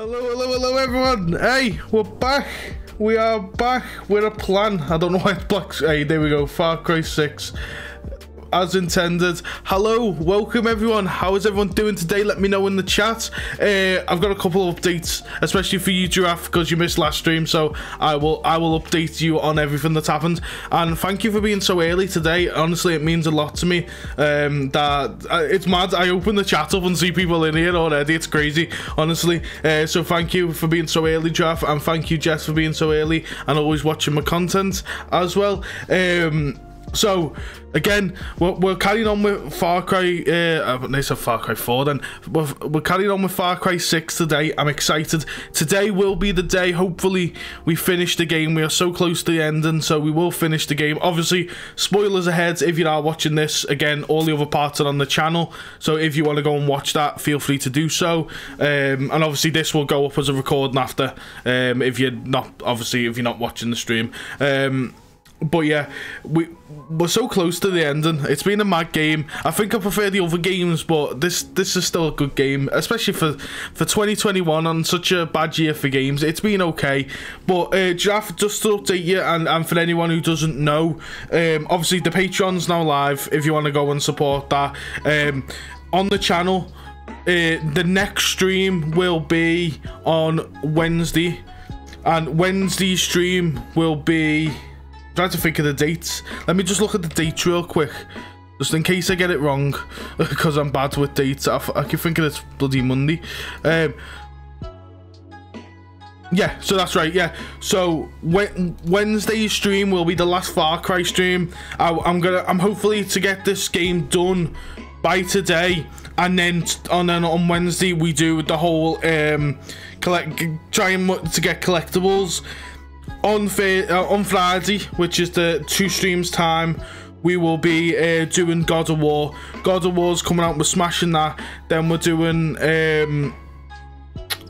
Hello, hello, hello, everyone. Hey, we're back. We are back with a plan. I don't know why it's black. Hey, there we go. Far Cry 6 as intended. Hello, welcome everyone. How is everyone doing today? Let me know in the chat. Uh, I've got a couple of updates, especially for you, Giraffe, because you missed last stream. So I will I will update you on everything that's happened. And thank you for being so early today. Honestly, it means a lot to me. Um, that uh, it's mad. I open the chat up and see people in here already. It's crazy, honestly. Uh, so thank you for being so early, Giraffe, and thank you, Jess, for being so early and always watching my content as well. Um, so again, we're, we're, carrying on with Far Cry. Uh, I said Far Cry 4. Then we're, we're carrying on with Far Cry 6 today. I'm excited. Today will be the day. Hopefully, we finish the game. We are so close to the ending, so we will finish the game. Obviously, spoilers ahead. If you are watching this, again, all the other parts are on the channel. So if you want to go and watch that, feel free to do so. Um, and obviously, this will go up as a recording after. Um, if you're not, obviously, if you're not watching the stream. Um, but yeah, we we're so close to the ending. It's been a mad game. I think I prefer the other games, but this this is still a good game, especially for for 2021 on such a bad year for games. It's been okay, but uh, just to update you, and, and for anyone who doesn't know, um, obviously the Patreon's now live. If you want to go and support that, um, on the channel, uh, the next stream will be on Wednesday, and Wednesday stream will be trying to think of the dates. Let me just look at the dates real quick. Just in case I get it wrong. Because I'm bad with dates. I, I can think of it's bloody Monday. Um, yeah, so that's right. Yeah, so Wednesday's stream will be the last Far Cry stream. I, am gonna, I'm hopefully to get this game done by today, and then then on Wednesday we do the whole um collect trying to get collectibles on uh, on Friday, which is the two streams time, we will be uh, doing God of War. God of War's coming out. We're smashing that. Then we're doing. Um,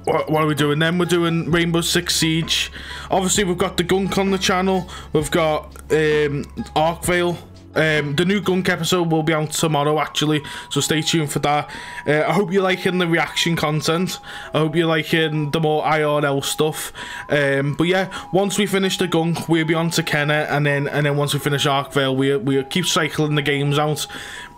what, what, are we doing? Then we're doing Rainbow Six Siege. Obviously, we've got the Gunk on the channel. We've got um, Arkvale um, the new Gunk episode will be out tomorrow, actually, so stay tuned for that. Uh, I hope you're liking the reaction content. I hope you're liking the more IRL stuff. Um, but yeah, once we finish the Gunk, we'll be on to Kenner, and then and then once we finish Arkvale, we we keep cycling the games out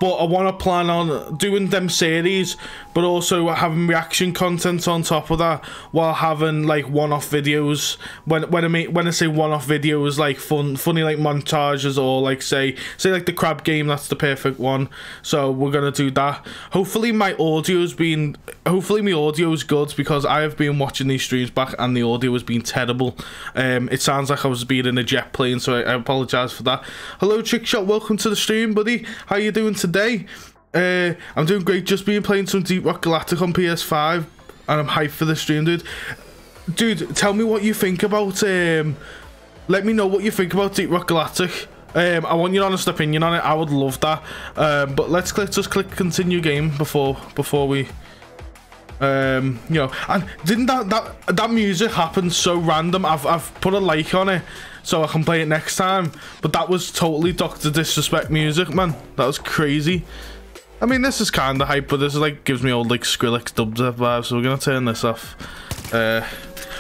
but I want to plan on doing them series, but also having reaction content on top of that, while having like one-off videos. When when I mean when I say one-off videos, like fun, funny like montages or like say say like the crab game. That's the perfect one. So we're gonna do that. Hopefully my audio's been hopefully my audio is good because I have been watching these streams back and the audio has been terrible. Um, it sounds like I was being in a jet plane, so I, I apologize for that. Hello, Trickshot. Welcome to the stream, buddy. How are you doing today? today. Uh, I'm doing great. Just been playing some Deep Rock Galactic on PS5, and I'm hyped for the stream, dude. Dude, tell me what you think about. Um, let me know what you think about Deep Rock Galactic. Um, I want your honest opinion on it. I would love that. Um, but let's click, just click continue game before before we. Um, you know, and didn't that that that music happen so random? I've I've put a like on it so I can play it next time. But that was totally Dr. Disrespect music, man. That was crazy. I mean, this is kind of hype, but this is like gives me old like Skrillex dubstep vibes. So we're gonna turn this off. Uh,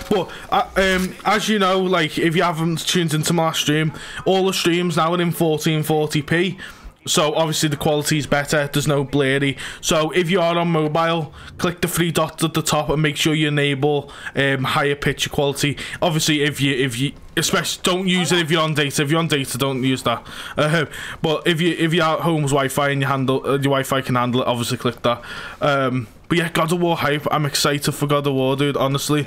but uh, um, as you know, like if you haven't tuned into my stream, all the streams now are in 1440p. So obviously the quality is better. There's no blurry. So if you are on mobile, click the three dots at the top and make sure you enable um, higher picture quality. Obviously, if you if you especially don't use it if you're on data. If you're on data, don't use that. Uh, but if you if you're at home's Wi-Fi and you handle uh, your Wi-Fi can handle it, obviously click that. Um, but yeah, God of War hype. I'm excited for God of War, dude. Honestly.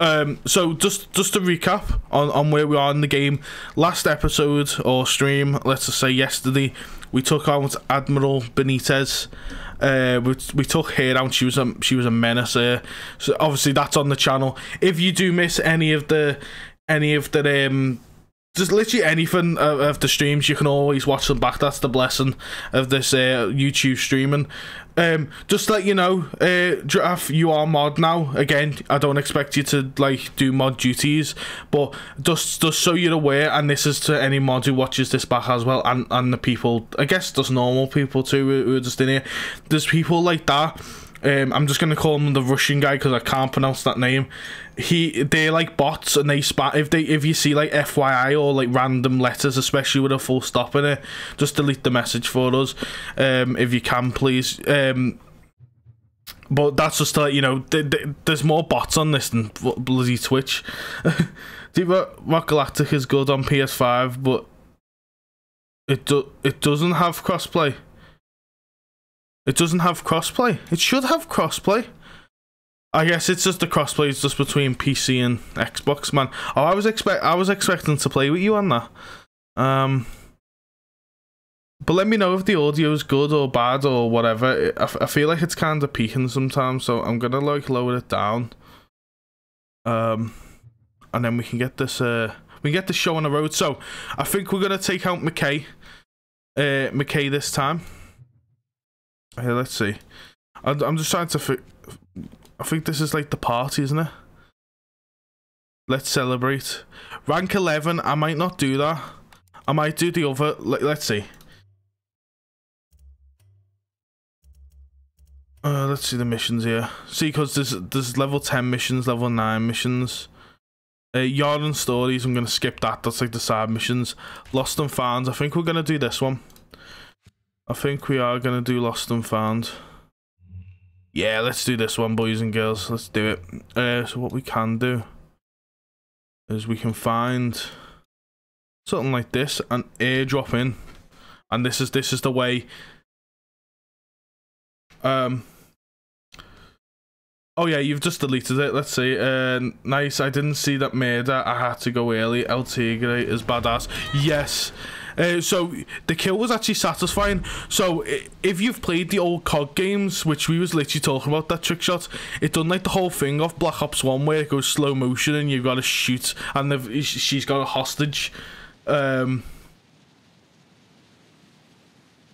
Um, so just just to recap on, on where we are in the game, last episode or stream, let's just say yesterday, we took out Admiral Benitez. Uh, we, we took her out. She was a she was a menace. Uh, so obviously that's on the channel. If you do miss any of the any of the um just literally anything of, of, the streams you can always watch them back. That's the blessing of this uh, youtube streaming. Um just let you know uh Giraffe, you are mod now. Again i don't expect you to like do mod duties but just just so you're aware and this is to any mod who watches this back as well and and the people i guess just normal people too who are just in here. There's people like that Um, I'm just gonna call him the Russian guy because I can't pronounce that name. He, they're like bots, and they spam. If they, if you see like FYI or like random letters, especially with a full stop in it, just delete the message for us, um, if you can, please. Um, but that's just like you know, th- th- there's more bots on this than bloody Twitch. Deep Rock Galactic is good on PS5, but it do- it doesn't have crossplay. It doesn't have crossplay. It should have crossplay. I guess it's just the crossplay is just between PC and Xbox, man. Oh, I was expect I was expecting to play with you on that. Um, but let me know if the audio is good or bad or whatever. I, I feel like it's kind of peaking sometimes, so I'm gonna like lower it down. Um, and then we can get this. Uh, we get the show on the road. So I think we're gonna take out McKay. Uh, McKay this time. Here, let's see. I'm just trying to. I think this is like the party, isn't it? Let's celebrate. Rank 11, I might not do that. I might do the other. Let, let's see. Uh, let's see the missions here. See, because there's, there's level 10 missions, level 9 missions. Uh, Yarn and Stories, I'm going to skip that. That's like the side missions. Lost and Found, I think we're going to do this one. I think we are going to do Lost and Found. Yeah, let's do this one, boys and girls. Let's do it. Uh, so what we can do is we can find something like this and airdrop in. And this is this is the way. Um. Oh yeah, you've just deleted it. Let's see. Uh, nice. I didn't see that murder. I had to go early. El Tigre is badass. Yes. Uh, so the kill was actually satisfying. So if you've played the old COD games, which we was literally talking about that trick shot, it done like the whole thing off Black Ops One where it goes slow motion and you've got to shoot, and she's got a hostage. Um,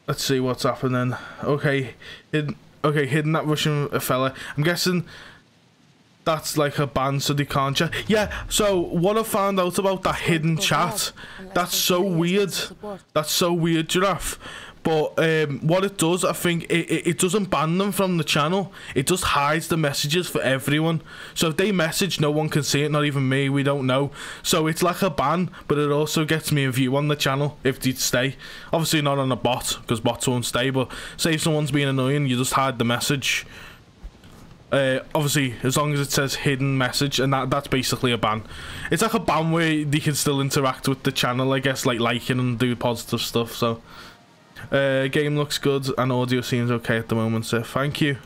let's see what's happening. Okay, hidden, okay, hidden that Russian fella. I'm guessing that's like a ban so they can't chat. Yeah, so what I found out about that hidden chat, that's so weird. That's so weird, Giraffe. But um, what it does, I think, it, it, it, doesn't ban them from the channel. It just hides the messages for everyone. So if they message, no one can see it, not even me, we don't know. So it's like a ban, but it also gets me a view on the channel if they stay. Obviously not on a bot, because bots won't stay, but say if someone's being annoying, you just hide the message. Uh, obviously, as long as it says hidden message, and that that's basically a ban. It's like a ban where they can still interact with the channel, I guess, like liking and do positive stuff. So, uh, game looks good and audio seems okay at the moment. So, thank you,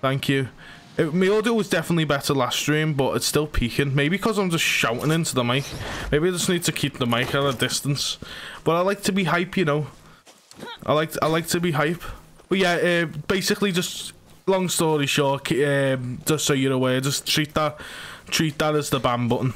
thank you. It, my audio was definitely better last stream, but it's still peaking. Maybe because I'm just shouting into the mic. Maybe I just need to keep the mic at a distance. But I like to be hype, you know. I like I like to be hype. But yeah, uh, basically just long story short, um, just so you're aware, just treat that treat that as the ban button.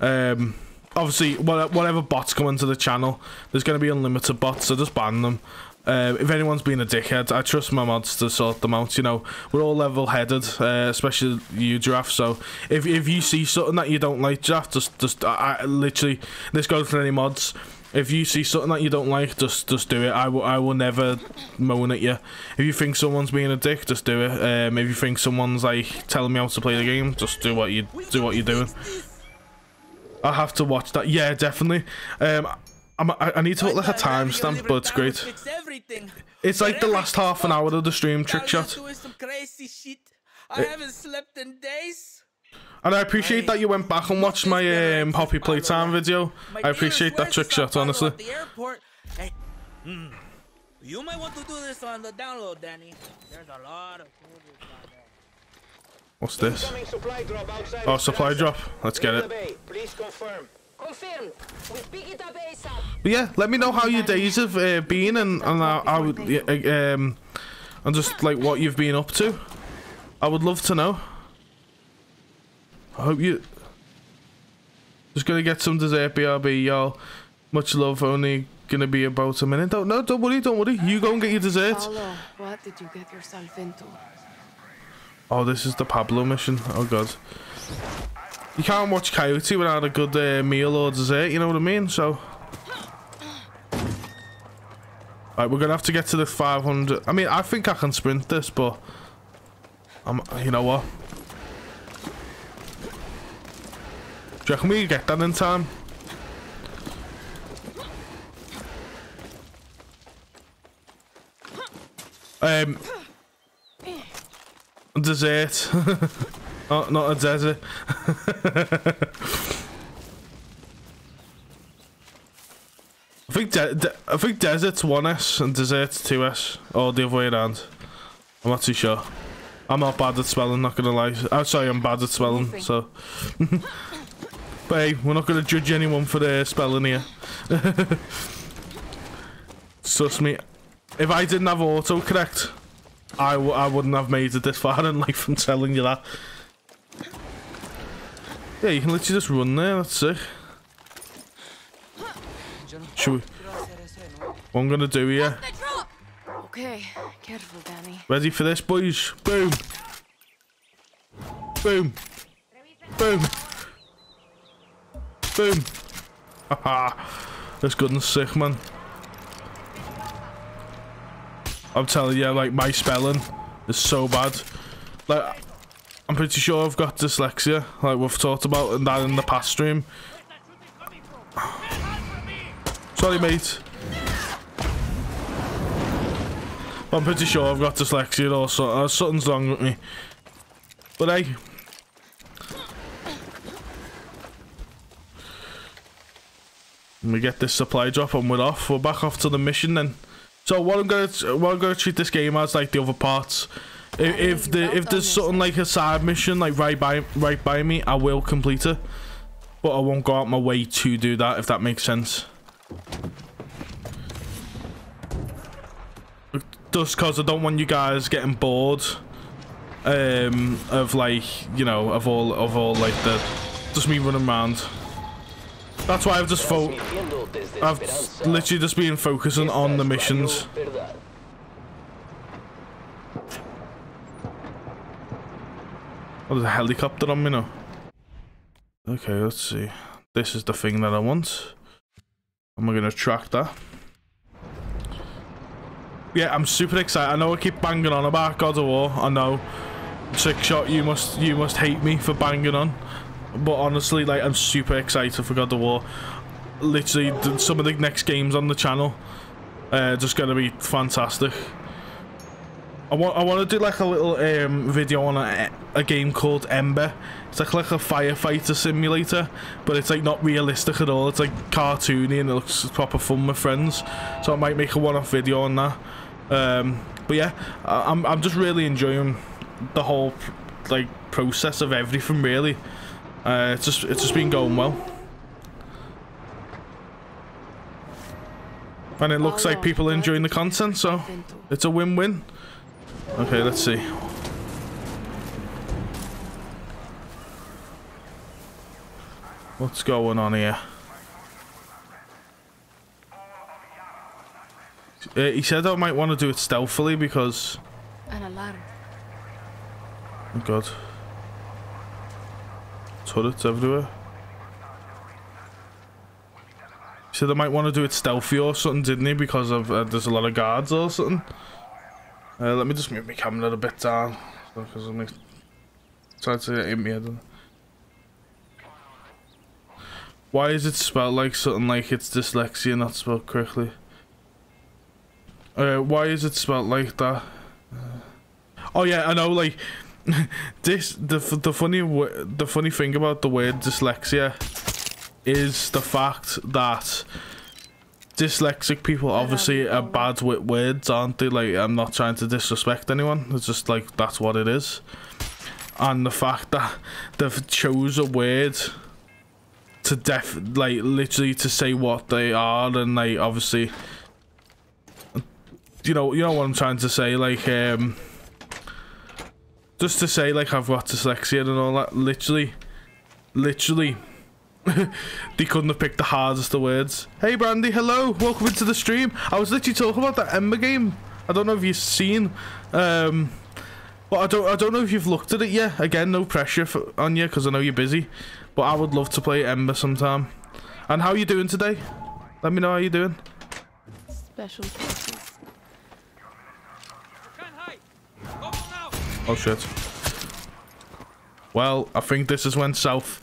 Um, obviously, whatever bots come into the channel, there's going to be unlimited bots, so just ban them. Uh, if anyone's been a dickhead, I trust my mods to sort them out. You know, we're all level-headed, uh, especially you, Giraffe. So if if you see something that you don't like, Giraffe, just just I, I literally this goes for any mods if you see something that you don't like, just just do it. I will I will never moan at you. If you think someone's being a dick, just do it. Um, if you think someone's like telling me how to play the game, just do what you do what you're doing. I have to watch that. Yeah, definitely. Um, I'm, I, I need to put like a timestamp, but it's great. It's like the last half an hour of the stream trick shot. I haven't slept in days. And I appreciate that you went back and watched my um, Poppy Playtime video. I appreciate that trick shot, honestly. Hmm. You might want to do this on the download, Danny. There's a lot of What's this? Oh, supply drop. Let's get it. But yeah, let me know how your days have uh, been and and how, how um and just like what you've been up to. I would love to know. I hope you... Just gonna get some dessert, BRB, y'all. Much love, only gonna be about a minute. Don't, no, don't worry, don't worry. You go and get your dessert. What did you get yourself into? Oh, this is the Pablo mission. Oh, God. You can't watch Coyote without a good uh, meal or dessert, you know what I mean? So... Right, we're gonna have to get to the 500. I mean, I think I can sprint this, but... I'm, you know what? Reckon we get that in time? Um, dessert. not, not a desert. I think I think desert's one S and dessert's two S, or the other way around. I'm not too sure. I'm not bad at spelling, not gonna lie. I'm sorry, I'm bad at spelling, so. hey, we're not gonna judge anyone for their spelling here. Trust me, if I didn't have autocorrect, I w I wouldn't have made it this far in life, I'm telling you that. Yeah, you can literally just run there, that's it. Should we... What I'm gonna do here. Okay, careful, Danny. Ready for this, boys? Boom. Boom. Boom. Boom. Haha. this gun's sick, man. I'm telling you, like, my spelling is so bad. Like, I'm pretty sure I've got dyslexia, like we've talked about that in the past stream. Sorry, mate. I'm pretty sure I've got dyslexia or so, uh, something's wrong with me. But hey. We get this supply drop and we're off. We're back off to the mission then. So what I'm gonna what I'm gonna treat this game as like the other parts. If, if the if there's something like a side mission like right by right by me, I will complete it. But I won't go out my way to do that if that makes sense. just because I don't want you guys getting bored um, of like you know of all of all like the just me running around. That's why I've just fo I've literally just been focusing on the missions. Oh, there's a helicopter on me now. Okay, let's see. This is the thing that I want. Am I gonna track that? yeah, I'm super excited. I know I keep banging on about God of War. I know. Trickshot, you must you must hate me for banging on. But honestly, like I'm super excited for God of War. Literally, some of the next games on the channel uh, just gonna be fantastic. I want I want to do like a little um, video on a, a game called Embr. It's like like a firefighter simulator, but it's like not realistic at all. It's like cartoony and it looks proper fun with friends. So I might make a one-off video on that. Um, but yeah, I'm I'm just really enjoying the whole like process of everything. Really, uh, it's just it's just been going well. And it looks like people are enjoying the content, so it's a win-win. Okay, let's see. What's going on here? Uh, he said I might want to do it stealthily because... An alarm. Oh god. Turrets everywhere. He said I might want to do it stealthy or something, didn't he? Because of uh, there's a lot of guards or something. Uh, let me just move my camera a bit down because I'm trying to in me head. Why is it spelled like something like it's dyslexia, not spelled correctly? Uh, why is it spelled like that? Uh, oh yeah, I know. Like this, the the funny the funny thing about the word dyslexia is the fact that dyslexic people obviously are bad with words, aren't they? Like, I'm not trying to disrespect anyone. It's just like that's what it is. And the fact that they've chose a word to def like literally to say what they are and like obviously you know you know what I'm trying to say like um just to say like I've got dyslexia and all that literally literally they couldn't have picked the hardest of words. Hey Brandy, hello, welcome into the stream. I was literally talking about that Embr game. I don't know if you've seen, um, but I don't I don't know if you've looked at it yet. Again, no pressure for, on you because I know you're busy, but I would love to play Embr sometime. And how are you doing today? Let me know how you're doing. Special. Oh shit. Well, I think this is when south.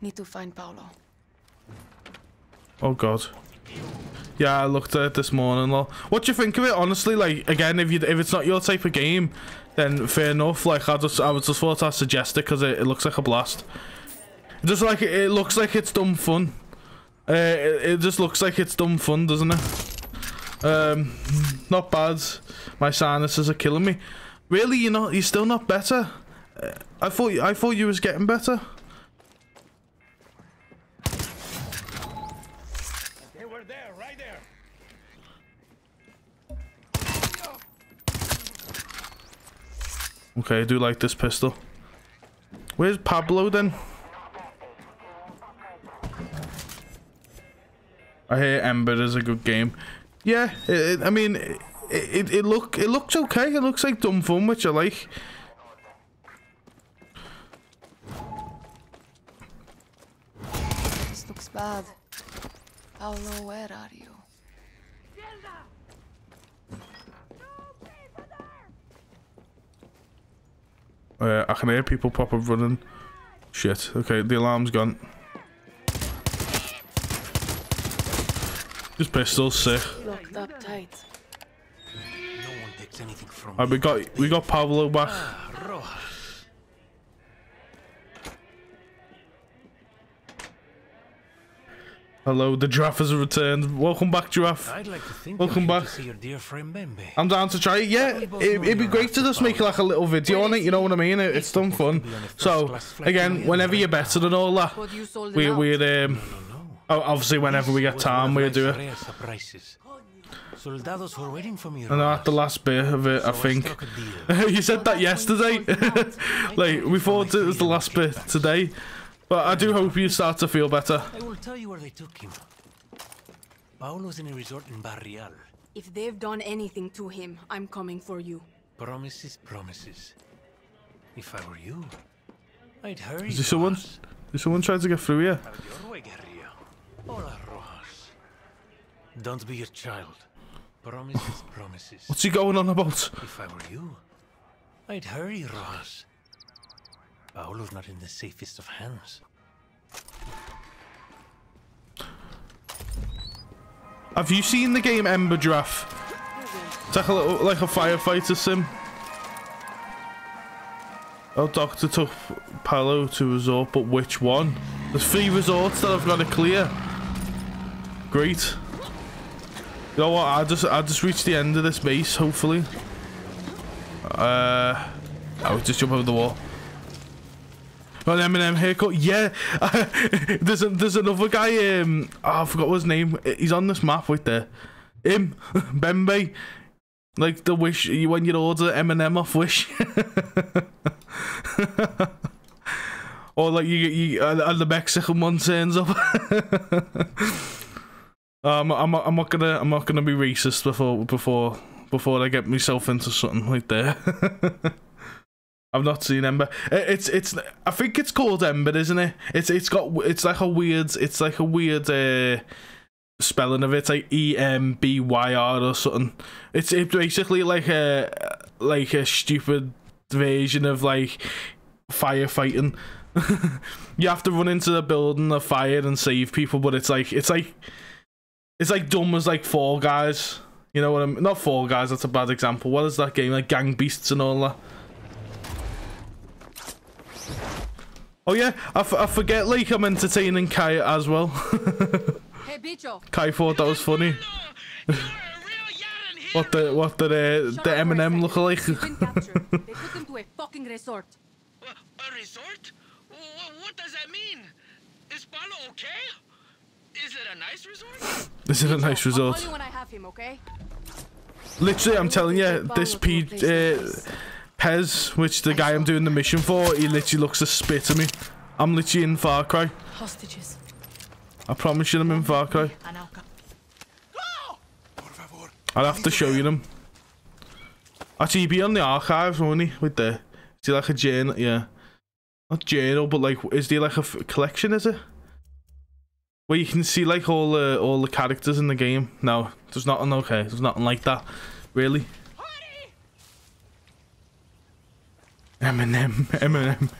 Need to find Paolo. Oh god. Yeah, I looked at it this morning. Lol. What do you think of it? Honestly, like again, if you if it's not your type of game, then fair enough. Like I just I was just thought I'd suggest it because it, it looks like a blast. Just like it, it looks like it's dumb fun. Uh, it, it just looks like it's dumb fun, doesn't it? Um, not bad. My sinuses are killing me. Really, you're not. You're still not better. Uh, I thought. I thought you was getting better. They were there, right there. Okay, I do like this pistol. Where's Pablo then? I hear Embr is a good game. Yeah, it, it- I mean, it, it it look it looks okay. It looks like dumb fun, which I like. This looks bad. Paolo, where are you? Uh, I can hear people pop up running. Shit. Okay, the alarm's gone. This pistol's sick. Locked up tight. No one takes anything from Alright, we got we got Pablo back. Hello, the giraffe has returned. Welcome back, giraffe. I'd like to think Welcome back. to see your dear friend Bembe. I'm down to try it. Yeah, it, it'd be great to just make like a little video on it. You know what I mean? It, it's done fun. So again, whenever you're better than all that, But you sold we it out. we'd um, No, no. Obviously whenever we get time, we'll of do my it. rare. Soldados were waiting for me. And at the last bit of it, I think struck a deal. you said that yesterday. like we thought it was the last bit today, but I do hope you start to feel better. I will tell you where they took him. Paolo's in a resort in Barrial. If they've done anything to him, I'm coming for you. Promises, promises. If I were you, I'd hurry. Is there someone? Is someone trying to get through here? Have your way, guerrilla. Hola, Rojas. Don't be a child. Promises, promises. What's he going on about? If I were you, I'd hurry, Rojas. Paolo's not in the safest of hands. Have you seen the game Embr Giraffe? It's like a little, like a firefighter sim. Oh, Doctor took Paolo to resort, but which one? There's three resorts that I've got to clear. Great. You know what? I just I just reached the end of this base. Hopefully. Uh, I would just jump over the wall. Got an Eminem haircut. Yeah, there's a, there's another guy. Um, oh, I forgot his name. He's on this map right there. Him, Bembe. Like the wish You when you order Eminem off Wish. or like you you and and the Mexican one turns up. Um, I'm I'm not gonna I'm not gonna be racist before before before I get myself into something like there. I've not seen Embr. It's it's I think it's called Embr, isn't it? It's it's got it's like a weird it's like a weird uh, spelling of it. It's like E M B Y R or something. It's it's basically like a like a stupid version of like firefighting. you have to run into the building of fire and save people, but it's like it's like it's like dumb as like Fall Guys. You know what I'm not Fall Guys. That's a bad example. What is that game like? Gang Beasts and all that. Oh yeah, I, f- I forget like I'm entertaining Kai as well. Hey, bicho. Kai thought that was funny. what the what did uh, the Eminem look like? They took him to a fucking resort. A resort? What does that mean? Is Paolo okay? Is it a nice resort? This is a nice result. call you when I have him, okay? Literally, I'm telling you, this P uh, Pez, which the guy I'm doing the mission for, he literally looks a spit at me. I'm literally in Far Cry. Hostages. I promise you, I'm in Far Cry. I'll have to show you them. Actually, he'd be on the archives, won't he? With the, is he like a journal? Yeah, not journal, but like, is there like a f- collection? Is it? Where you can see like all the all the characters in the game. No, there's nothing. Okay, there's nothing like that. Really? Eminem, Eminem.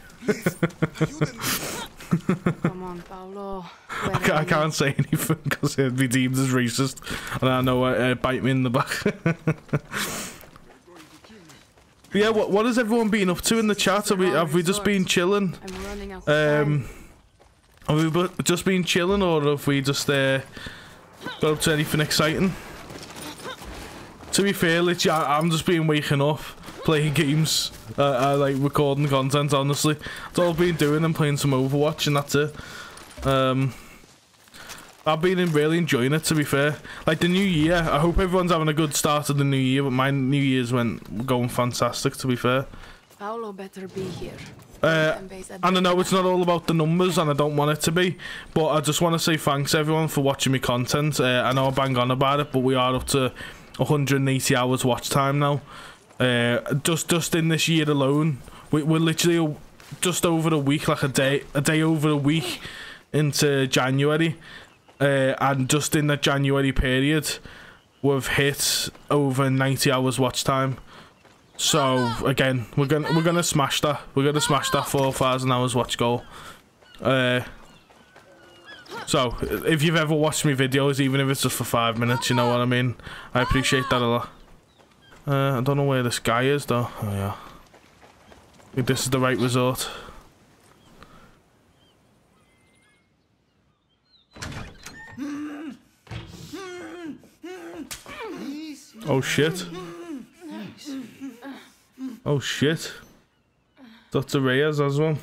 Come on, Paolo. I ca- I can't say anything because it'd be deemed as racist, and I know uh, uh, bite me in the back. Yeah, what what has everyone been up to in the chat? Have we have we just been chilling? I'm running out of time. Um, have we just been chilling, or have we just uh, got up to anything exciting? To be fair, literally, I- I'm just been waking up, playing games, uh, uh, like recording content. Honestly, that's all I've been doing and playing some Overwatch, and that's it. Um, I've been really enjoying it. To be fair, like the new year, I hope everyone's having a good start of the new year. But my New Year's went going fantastic. To be fair. Paolo better be here. Uh, And I know it's not all about the numbers, and I don't want it to be, but I just want to say thanks everyone for watching me content. Uh, I know I bang on about it, but we are up to 180 hours watch time now. Uh, just just in this year alone, we, we're literally just over a week, like a day a day over a week into January, uh, and just in the January period, we've hit over 90 hours watch time. So again, we're gonna we're gonna smash that. We're gonna smash that four thousand hours watch goal. Uh, so if you've ever watched me videos, even if it's just for five minutes, you know what I mean. I appreciate that a lot. Uh, I don't know where this guy is though. Oh yeah. I think this is the right resort. Oh shit. Oh shit. Dr. Reyes as well.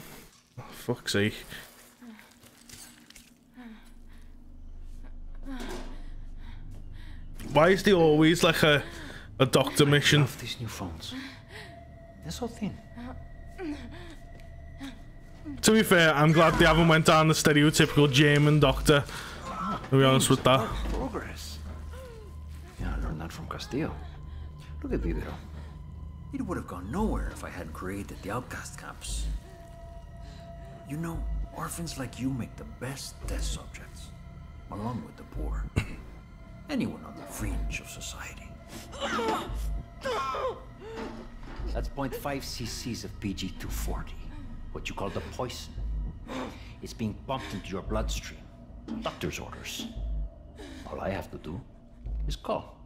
Oh, fuck's sake. Why is there always like a a doctor mission? Love these new phones. They're so thin. To be fair, I'm glad they haven't went down the stereotypical German doctor. To be honest with that. Progress. Yeah, I learned that from Castillo. Look at Vivero. It would have gone nowhere if I hadn't created the outcast camps. You know, orphans like you make the best test subjects, along with the poor. Anyone on the fringe of society. That's 0.5 cc's of PG-240, what you call the poison. It's being pumped into your bloodstream. Doctor's orders. All I have to do is call.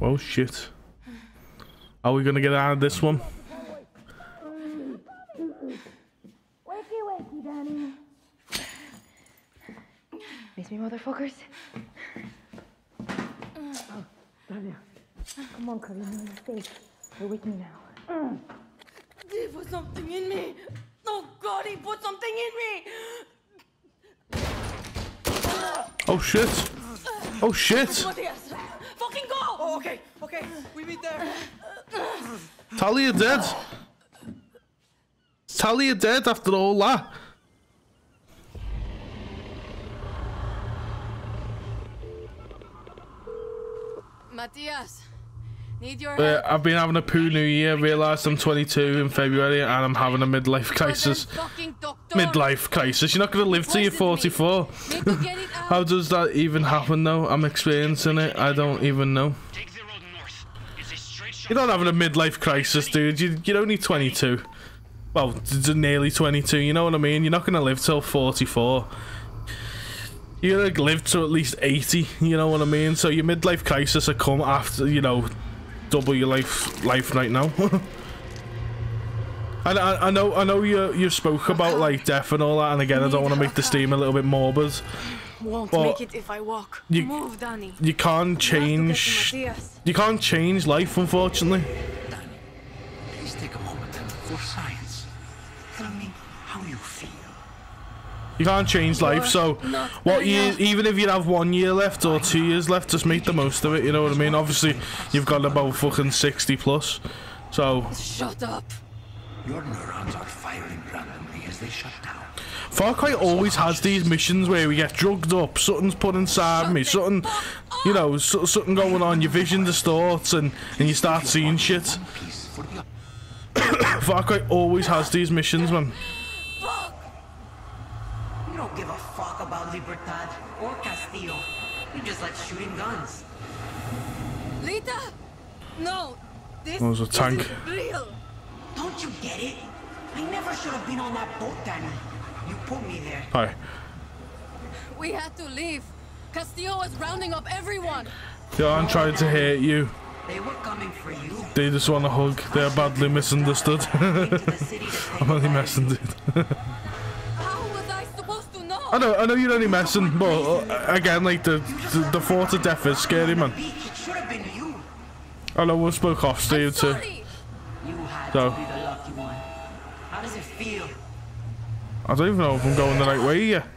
Oh shit. Are we gonna get out of this one? Wakey, wakey, Danny. Miss me, motherfuckers. Oh, Dania. Come on, Curly, you're safe. You're with me now. He put something in me. Oh God, he put something in me. Oh shit. Oh shit. Matthias, fucking go. Oh, okay, okay. We meet there. Talia dead. Talia dead after all ah. that. Matthias, need your Uh. I've been having a poo new year, realised I'm 22 in February and I'm having a midlife crisis. Goddamn fucking doctor. Midlife crisis. You're not going to live till you're 44. Need to get it out. How does that even happen though? I'm experiencing it. I don't even know. Take the road north. It's a straight shot. You're not having a midlife crisis, dude. You, you're only 22. Well, d- d- nearly 22, you know what I mean? You're not going to live till 44. You're going to live to at least 80, you know what I mean? So your midlife crisis will come after, you know, double your life life right now. And I, I know I know you you spoke about like death and all that, and again I don't want to make the steam a little bit morbid. Won't but make it if I walk. you- Move, Danny. You can't You have to get to change you can't change life, unfortunately. You can't change life, so what year? Even if you have one year left or two years left, just make the most of it. You know what I mean? Obviously, you've got about fucking sixty plus, so Shut up. Your neurons are firing randomly as they shut down. Far Cry always has these missions where we get drugged up, something's put inside me, something, you know, so, something going on. Your vision distorts and and you start seeing shit. One piece for the Far Cry always has these missions, man. You don't give a fuck about Libertad or Castillo. You just like shooting guns. Lita! No! This was a tank. real! Don't you get it? I never should have been on that boat, Danny. You put me there. Hi. We had to leave. Castillo was rounding up everyone. They aren't trying to hurt you. They were coming for you. They just want a hug. They're badly misunderstood. to the city to take I'm only revenge. I know, I know you're only messing, but uh, again, like the, the the thought of death is scary, man. Beach, it should have been you. I know we spoke off, I'm Steve, too. sorry. You had So- to be the lucky one. How does it feel? I don't even know if I'm going the right way yet.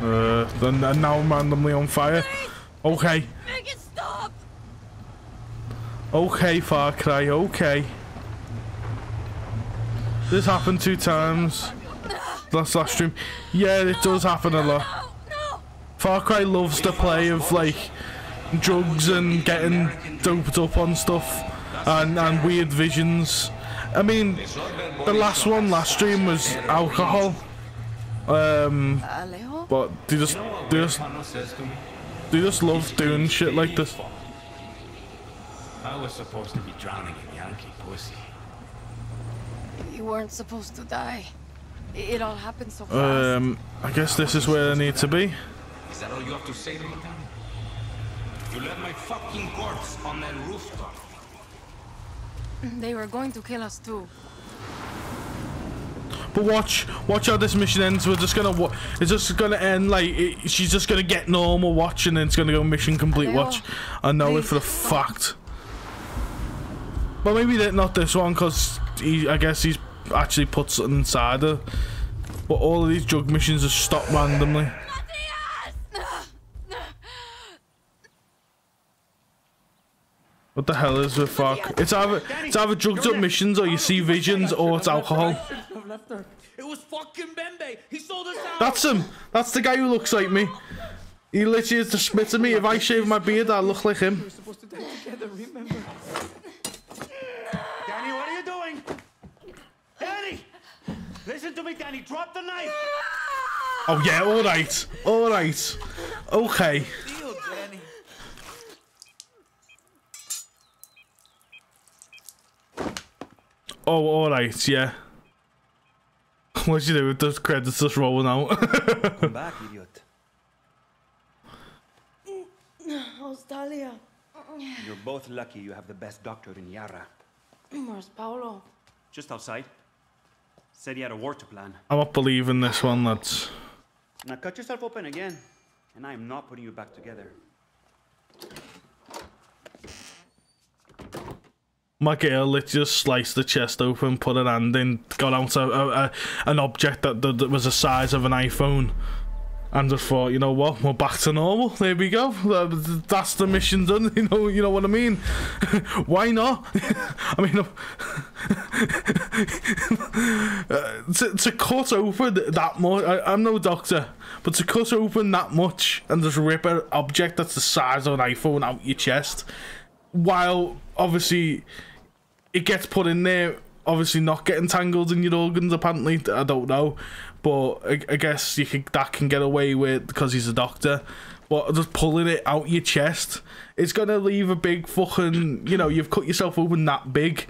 Uh, then and now I'm randomly on fire. Okay, Make it stop! okay, Far Cry, okay. This happened two times. Last last stream. Yeah, it does happen a lot. No! No! Far Cry loves the play of like drugs and getting doped up on stuff and, and weird visions. I mean, the last one last stream was alcohol. Um, Alejo? but they just they just they just love doing shit like this. I was supposed to be drowning in Yankee pussy. You weren't supposed to die. It it all happened so fast. Um, I guess this is where I need to be. Is that all you have to say to me, You left my fucking corpse on that rooftop. They were going to kill us too. But watch, watch how this mission ends. We're just gonna, it's just gonna end like it, she's just gonna get normal watch, and then it's gonna go mission complete Leo, watch. I know it for a fact. But maybe that not this one, cause he, I guess he's actually put something inside her. But all of these drug missions are stopped randomly. What the hell is with fuck? It's either it's either drugged up missions, or you see visions, or it's alcohol. I've left her. It was fucking Bembe. He sold us out. That's him. That's the guy who looks like me. He literally is the spit of me. If I shave my beard, I look like him. We're supposed to die together, remember? Dani, what are you doing? Dani! Listen to me, Dani. Drop the knife. Oh yeah, all right, all right, okay. Deal, Dani. Oh, all right, yeah. What'd you do with those credits just rolling out? Come back, idiot. How's Talia? You're both lucky you have the best doctor in Yara. Where's Paolo? Just outside. Said he had a war to plan. I'm not believing this one, lads. Now cut yourself open again, and I am not putting you back together. My girl literally just sliced the chest open, put her hand in, got out a, a, a, an object that, that, that was the size of an iPhone, and just thought, you know what, we're back to normal. There we go. That's the mission done. You know, you know what I mean. Why not? I mean, uh, to, to cut open that much. I, I'm no doctor, but to cut open that much and just rip an object that's the size of an iPhone out your chest, while obviously it gets put in there, obviously not getting tangled in your organs. Apparently, I don't know, but I, I guess you can that can get away with because he's a doctor. But just pulling it out your chest, it's gonna leave a big fucking. You know, you've cut yourself open that big.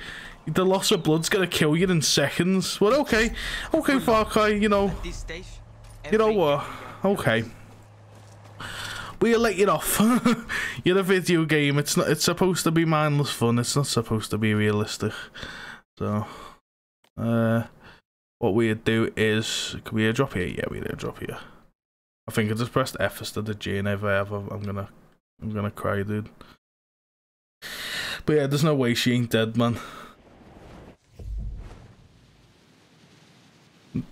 The loss of blood's gonna kill you in seconds. Well, okay, okay, Far Cry. You know, you know what? Okay. We'll let you off. You're a video game. It's not. It's supposed to be mindless fun. It's not supposed to be realistic. So, uh, what we'd do is, can we drop here? Yeah, we did drop here. I think I just pressed F instead of G, and if I ever, I'm gonna, I'm gonna cry, dude. But yeah, there's no way she ain't dead, man.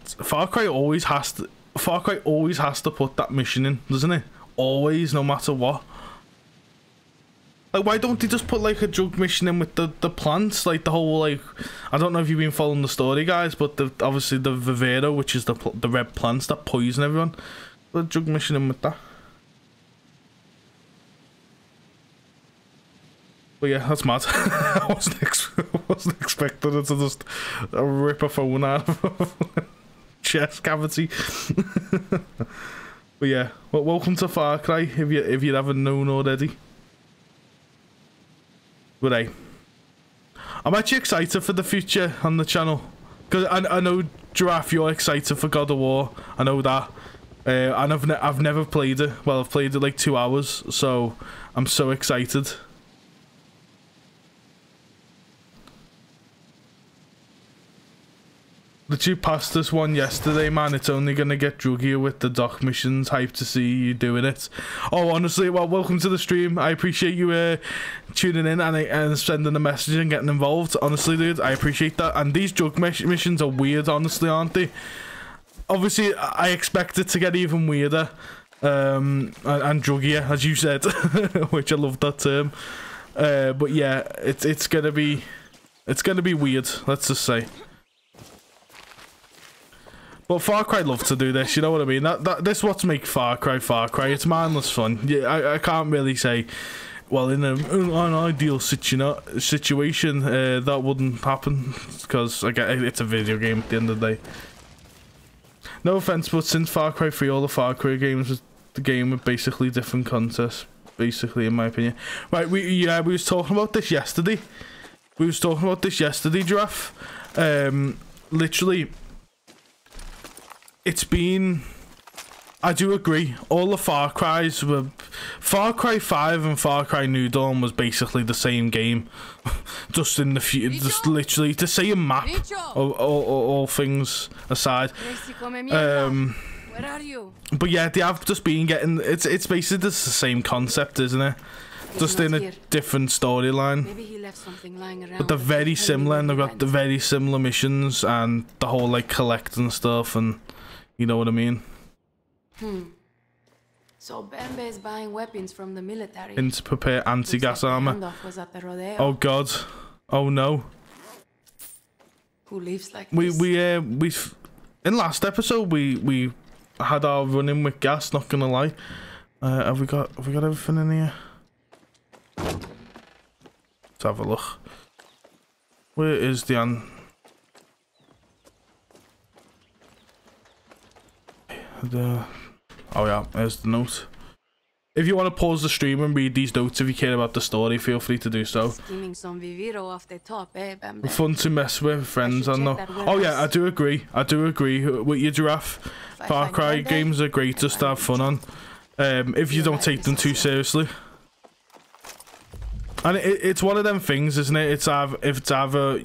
Far Cry always has to. Far Cry always has to put that mission in, doesn't it? Always, no matter what. Like, why don't they just put like a drug mission in with the, the plants? Like the whole like, I don't know if you've been following the story, guys, but the obviously the Viviro, which is the the red plants that poison everyone. Put a drug mission in with that. But yeah, that's mad. I wasn't, ex- wasn't expecting it to just uh, rip a phone out of chest cavity. But yeah, well, welcome to Far Cry if you if you haven't known already. But hey, I'm actually excited for the future on the channel because I, I know Giraffe, you're excited for God of War. I know that, uh, and I've ne I've never played it. Well, I've played it like two hours, so I'm so excited. Literally passed this one yesterday, man. It's only gonna get druggier with the doc missions. Hype to see you doing it. Oh, honestly, well, welcome to the stream. I appreciate you uh, tuning in and, and sending a message and getting involved. Honestly, dude, I appreciate that. And these drug miss- missions are weird, honestly, aren't they? Obviously, I expect it to get even weirder um, and, and druggier, as you said, which I love that term. Uh, but yeah, it's it's gonna be it's gonna be weird. Let's just say. But Far Cry love to do this, you know what I mean? That, that this what's make Far Cry Far Cry. It's mindless fun. Yeah, I, I can't really say. Well, in a, an ideal situ- situation, uh, that wouldn't happen because it's a video game at the end of the day. No offense, but since Far Cry 3, all the Far Cry games the game with basically different contests. Basically, in my opinion. Right, we yeah, we was talking about this yesterday. We was talking about this yesterday, Giraffe. Um, literally it's been I do agree. All the Far Cries were Far Cry Five and Far Cry New Dawn was basically the same game, just in the few, just literally the same map. All, all, all, things aside, um, Where are you? but yeah, they have just been getting. It's it's basically just the same concept, isn't it? Just in a different storyline. Maybe he left something lying around. But they're very similar, and they've got the very similar missions and the whole like collecting stuff, and you know what I mean. Hmm. So Bembe is buying weapons from the military. And to prepare anti-gas armor. Was at the rodeo. Oh god. Oh no. Who lives like We this? we uh we in last episode we we had our run in with gas. Not gonna lie. Uh, have we got have we got everything in here? Let's have a look. Where is the an? The oh yeah, there's the note. If you want to pause the stream and read these notes, if you care about the story, feel free to do so. Some Viviro off the top, eh? Fun to mess with friends, I know. Oh yeah, I do agree. I do agree with your giraffe. Far Cry games are great just to have fun on. Um, if you don't take them too seriously. And it, it's one of them things, isn't it? It's either if it's either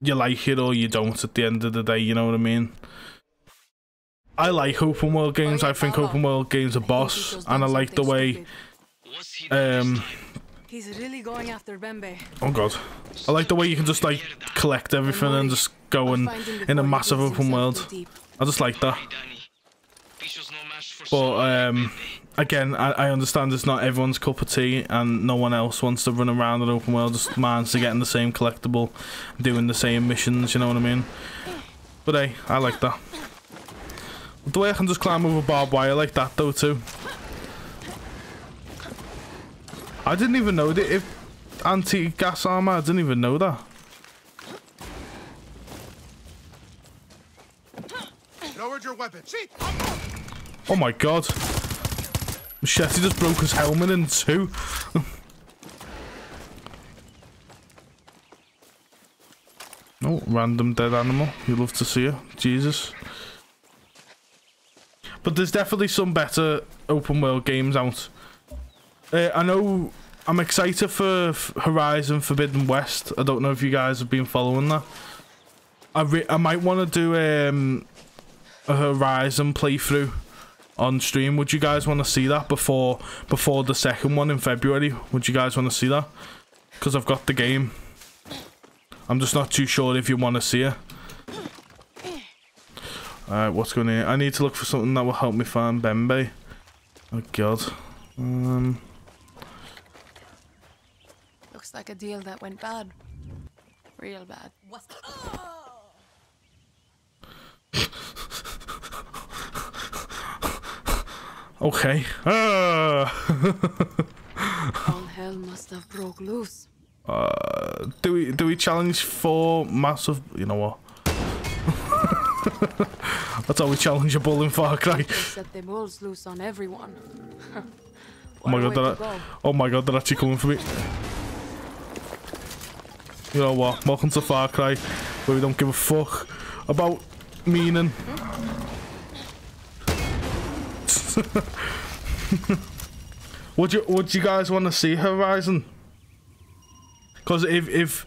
you like it or you don't. At the end of the day, you know what I mean. I like open world games. I think open world games are boss, and I like the way. Um, He's really going after Bembe. oh god, I like the way you can just like collect everything and just go in in a massive open world. I just like that. But um, again, I, I understand it's not everyone's cup of tea, and no one else wants to run around an open world just minds to getting the same collectible, doing the same missions. You know what I mean? But hey, I like that. The way I can just climb over barbed wire like that though too. I didn't even know that if anti-gas armor. I didn't even know that. Lowered your weapon. See? Oh my god. Machete just broke his helmet in two. oh, random dead animal. You love to see it. Jesus. But there's definitely some better open world games out. Uh, I know I'm excited for Horizon Forbidden West. I don't know if you guys have been following that. I I might want to do um, a Horizon playthrough on stream. Would you guys want to see that before before the second one in February? Would you guys want to see that? Because I've got the game. I'm just not too sure if you want to see it. Alright, what's going on? I need to look for something that will help me find Bembe. Oh god. Um, Looks like a deal that went bad. Real bad. What's okay. Ah. All hell must have broke loose. uh, do we do we challenge for massive? You know what? That's how we challenge a bull in Far Cry. They set the bulls loose on everyone. Oh my god, they're, go. oh my god, they're actually coming for me. You know what? Welcome to Far Cry, where we don't give a fuck about meaning. would you Would you guys want to see Horizon? Because if if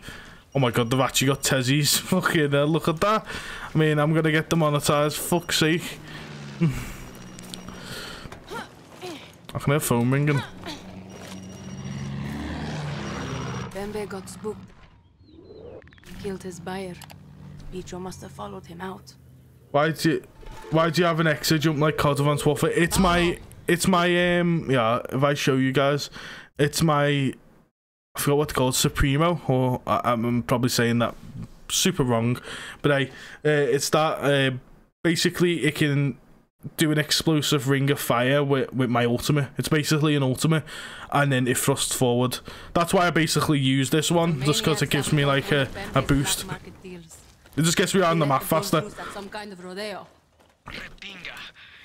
oh my god, they've actually got Tezzies. Fucking hell, look at that. I mean, I'm gonna get demonetized. Fuck's sake. I can hear phone ringing. Bembe got spooked. Killed his buyer. Picho must have followed him out. Why do you, why do you have an exit jump like COD Warfare? It's my it's my um yeah. If I show you guys, it's my I forgot what it's called Supremo or I, I'm probably saying that super wrong, but I uh, it's that uh, basically it can do an explosive ring of fire with with my ultimate. It's basically an ultimate, and then it thrusts forward. That's why I basically use this one just because it gives me like a, a boost. It just gets me around the map faster. Some kind of rodeo. Repinga.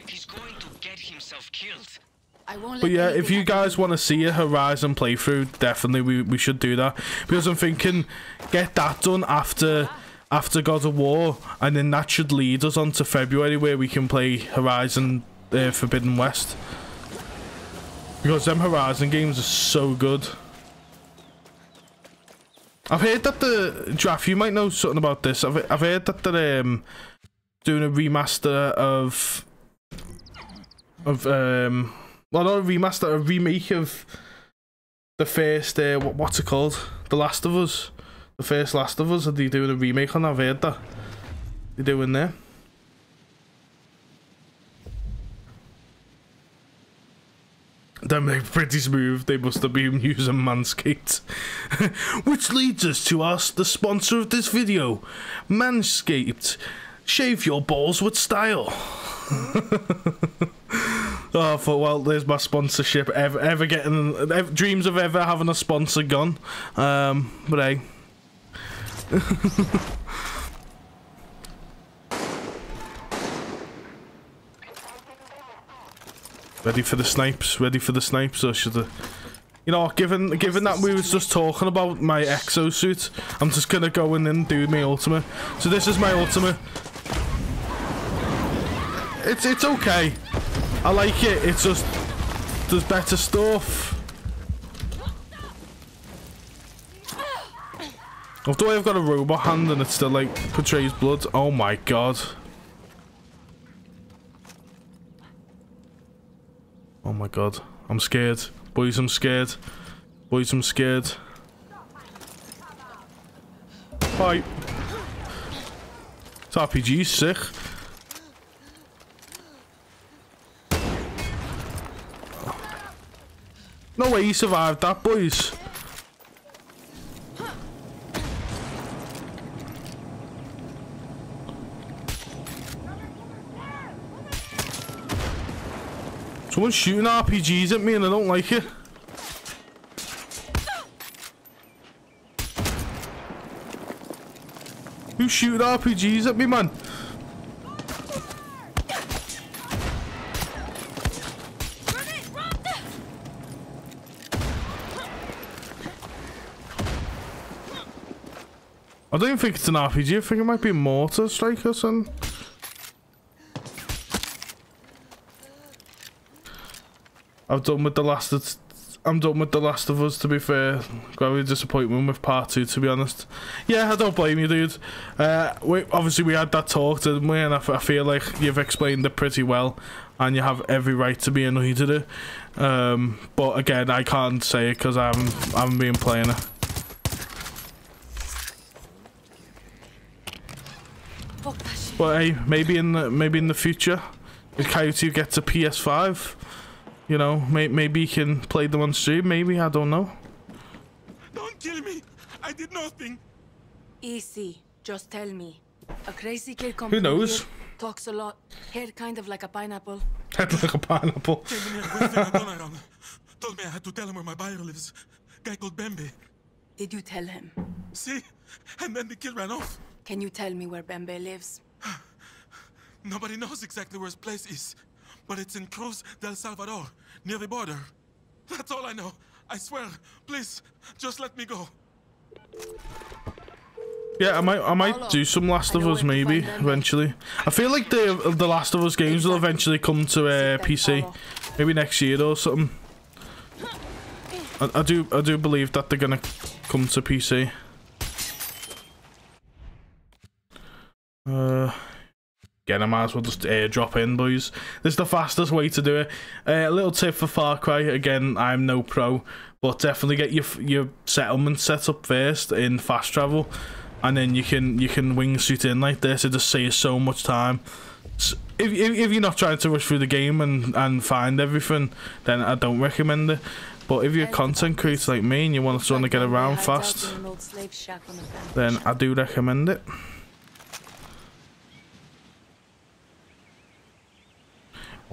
He's going to get himself killed. But yeah, if you guys want to see a Horizon playthrough, definitely we, we should do that because I'm thinking get that done after after God of War, and then that should lead us on to February where we can play Horizon uh, Forbidden West because them Horizon games are so good. I've heard that the draft. You might know something about this. I've I've heard that they're um, doing a remaster of of um well not a remaster a remake of the first uh, what, what's it called the last of us the first last of us are they doing a remake on that? i've heard that they're doing there Them are pretty smooth. They must have been using Manscaped. Which leads us to ask the sponsor of this video, Manscaped. Shave your balls with style. oh, for, well, there's my sponsorship. Ever, ever getting ever, dreams of ever having a sponsor gone. Um, but hey. ready for the snipes? Ready for the snipes? Or should I? You know, given given that we was just talking about my exosuit, I'm just gonna go in and do my ultimate. So this is my ultimate. It's it's okay. I like it. It's just there's better stuff. Although I've got a robot hand and it still like portrays blood. Oh my god. Oh my god. I'm scared. Boys, I'm scared. Boys, I'm scared. Bye. This RPG's sick. No way he survived that, boys. Someone's shooting RPGs at me and I don't like it. Who's shooting RPGs at me, man? I don't think it's an RPG. I think it might be a mortar strike or something. I've done with the last. Of, I'm done with the Last of Us. To be fair, a disappointment with part two. To be honest, yeah, I don't blame you, dude. Uh, we obviously we had that talk, didn't we? And I, feel like you've explained it pretty well, and you have every right to be annoyed at it. Um, but again, I can't say it because I haven't, I haven't been playing it. Fuck that shit. But hey, maybe in the maybe in the future, if Coyote gets a PS5, you know, may, maybe he can play them on stream. Maybe I don't know. Don't kill me. I did nothing. Easy. Just tell me. A crazy kid comes Who knows? here, talks a lot, hair kind of like a pineapple. Head like a pineapple. Came in here waving a gun around. Told me I had to tell him where my buyer lives. Guy called Bembe. Did you tell him? See? And then the kid ran off. Can you tell me where Bembe lives? Nobody knows exactly where his place is, but it's in Cruz del Salvador, near the border. That's all I know. I swear. Please, just let me go. Yeah, I might I might do some Last of Us maybe eventually. I feel like the the Last of Us games will eventually come to uh, PC, maybe next year or something. I, I do I do believe that they're gonna come to PC. Uh, again, I might as well just airdrop in, boys. This is the fastest way to do it. Uh, a little tip for Far Cry. Again, I'm no pro, but definitely get your your settlement set up first in fast travel and then you can you can wingsuit in like this. It just saves so much time. So if, if, if you're not trying to rush through the game and, and find everything, then I don't recommend it. But if you're a content creator like me and you want to want to get around fast, then I do recommend it.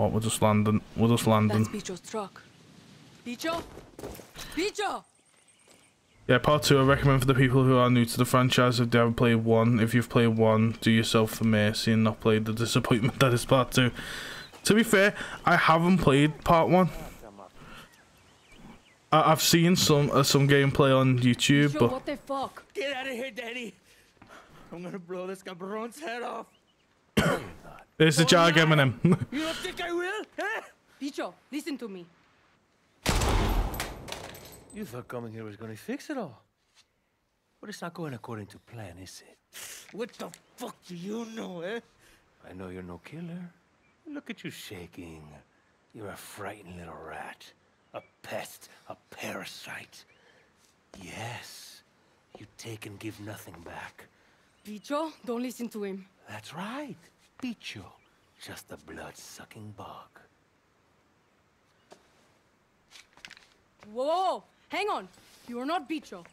What we're just landing. We're just landing. That's Bicho's truck. Bicho? Bicho! Yeah, part two I recommend for the people who are new to the franchise if they haven't played one. If you've played one, do yourself a mercy and not play the disappointment that is part two. To be fair, I haven't played part one. I have seen some uh, some gameplay on YouTube, Bicho, but what the fuck? Get out of here, Dani. I'm gonna blow this cabron's head off. there's the Jag Eminem. You don't think I will? Huh? Bicho, listen to me. You thought coming here was gonna fix it all. But it's not going according to plan, is it? What the fuck do you know, eh? I know you're no killer. Look at you shaking. You're a frightened little rat. A pest, a parasite. Yes, you take and give nothing back. Bicho, don't listen to him. That's right. Bicho. Just a blood-sucking bug. Whoa, whoa, whoa, hang on. You are not Bicho.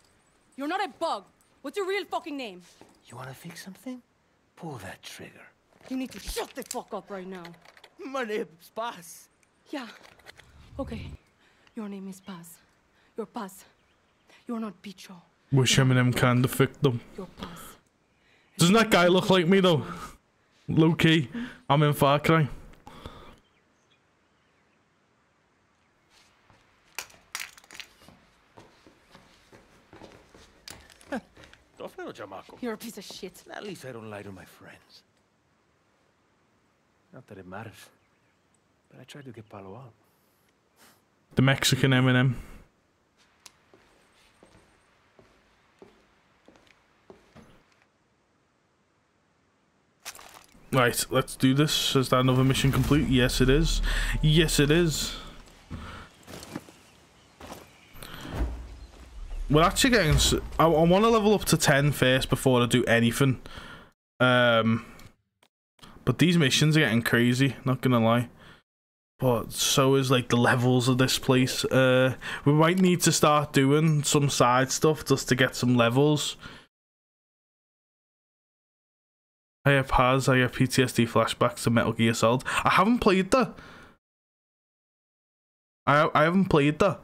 You're not a bug. What's your real fucking name? You wanna fix something? Pull that trigger. You need to shut the fuck up right now. My name's Paz. Yeah. Okay. Your name is Paz. You're Paz. You're not Bicho. wish Eminem kind of fixed them. You're Paz. Doesn't that guy look like me though? Low key, I'm in Far Cry. Tofero, chamaco. You're a piece of shit. At least I don't lie to my friends. Not that it matters. But I tried to get Paolo out. The Mexican Eminem. Right, let's do this. Is that another mission complete? Yes, it is. Yes, it is. We're actually getting... I want to level up to 10 first before I do anything. Um, but these missions are getting crazy, not gonna lie. But so is like the levels of this place. Uh, we might need to start doing some side stuff just to get some levels. I have Paz, I have PTSD flashbacks to Metal Gear Solid. I haven't played that. I I haven't played that.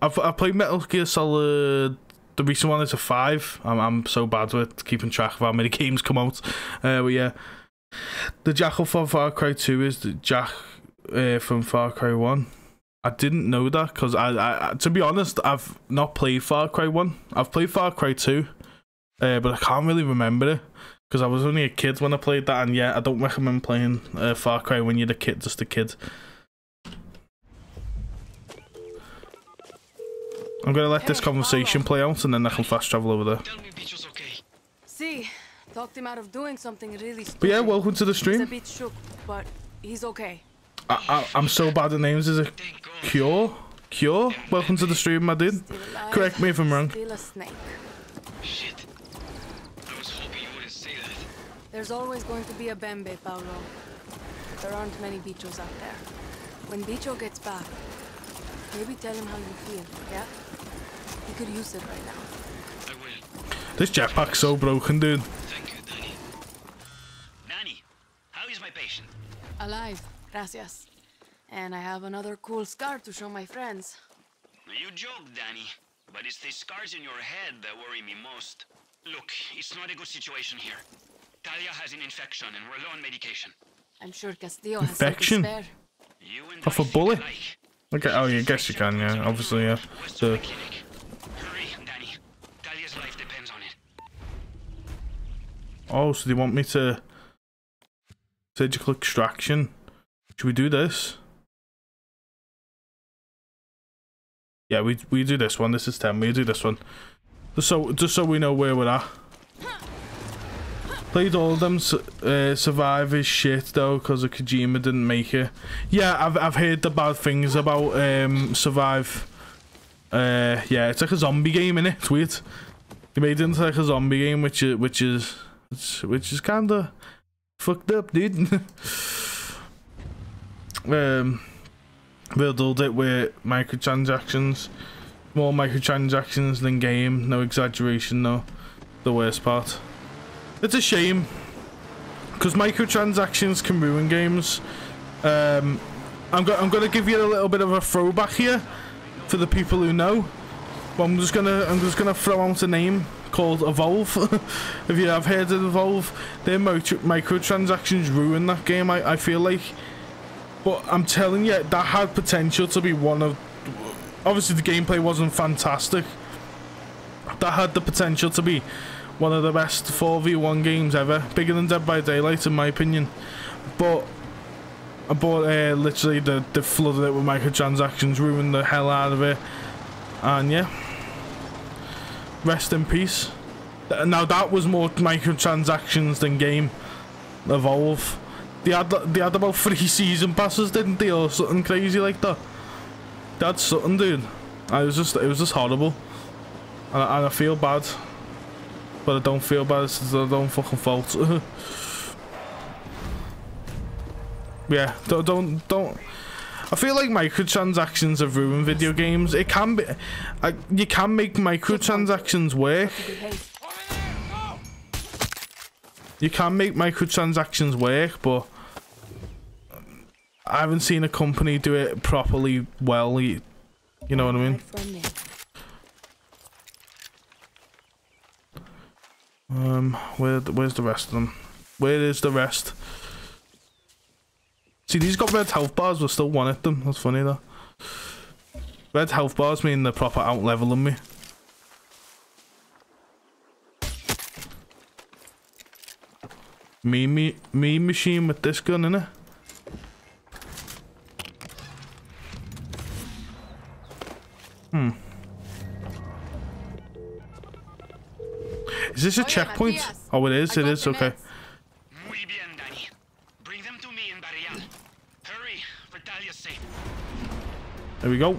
I've I've played Metal Gear Solid. The recent one is a five. I'm I'm so bad with keeping track of how many games come out. Uh, but yeah, the Jackal from Far Cry Two is the Jack uh, from Far Cry One. I didn't know that because I, I, I- to be honest, I've not played Far Cry One. I've played Far Cry Two, uh, but I can't really remember it because I was only a kid when I played that. And yeah, I don't recommend playing uh, Far Cry when you're a kid, just a kid. I'm gonna let this conversation play out, and then I can fast travel over there. See, talked him out of doing something really stupid. But yeah, welcome to the stream. He's a stream. bit shook, but he's okay. I, I, I'm so bad at names. Is it Cure? Cure? Welcome to the stream, my dude. Correct me if I'm wrong. Still a snake. Shit. I was hoping you wouldn't say that. There's always going to be a Bembe, Paolo. There aren't many bichos out there. When Bicho gets back, maybe tell him how you feel, yeah? He could use it right now. I will. This jetpack's so broken, dude. Thank you, Dani. Dani, how is my patient? Alive, gracias. And I have another cool scar to show my friends. You joke, Dani, but it's the scars in your head that worry me most. Look, it's not a good situation here. Talia has an infection and we're low on medication. I'm sure Castillo has some Infection? spare. Off a bully? Okay, oh yeah, I guess you can, yeah, obviously, yeah. So, Hurry, Dani. Talia's life depends on it. oh, so they want me to... Surgical extraction. Should we do this? Yeah, we we do this one. This is 10. We do this one. Just so, just so we know where we're at. Played all of them. Uh, survive is shit though, because Kojima didn't make it. Yeah, I've I've heard the bad things about um Survive. Uh, yeah, it's like a zombie game, innit? It's weird. They made it into like a zombie game, which is which is which is kind of fucked up, dude. um, riddled it with microtransactions, more microtransactions than game. No exaggeration, though. The worst part. It's a shame because microtransactions can ruin games. Um, I'm go- I'm gonna give you a little bit of a throwback here for the people who know. But I'm just gonna I'm just gonna throw out a name called Evolve. if you have heard of Evolve, their micro- microtransactions ruin that game. I, I feel like, but I'm telling you, that had potential to be one of. Obviously, the gameplay wasn't fantastic. That had the potential to be one of the best 4v1 games ever, bigger than Dead by Daylight, in my opinion. But bought uh, literally the the flooded it with microtransactions, ruined the hell out of it, and yeah. Rest in peace. Now that was more microtransactions than game. Evolve. They had they had about three season passes, didn't they, or something crazy like that. They had something, dude. I was just it was just horrible, and I, and I feel bad, but I don't feel bad. It's their own fucking fault. yeah, don't don't don't. I feel like microtransactions have ruined video games. It can be, uh, you can make microtransactions work. You can make microtransactions work, but I haven't seen a company do it properly well. You, you know what I mean? Um, where where's the rest of them? Where is the rest? See, these got red health bars, but still one at them. That's funny though. Red health bars mean they're proper out leveling me. Me, me, me machine with this gun, innit? Hmm. Is this a checkpoint? Oh, it is. It is. Okay. Muy bien, Dani. Bring them to me in Barrial. Hurry, for Talia's sake. There we go.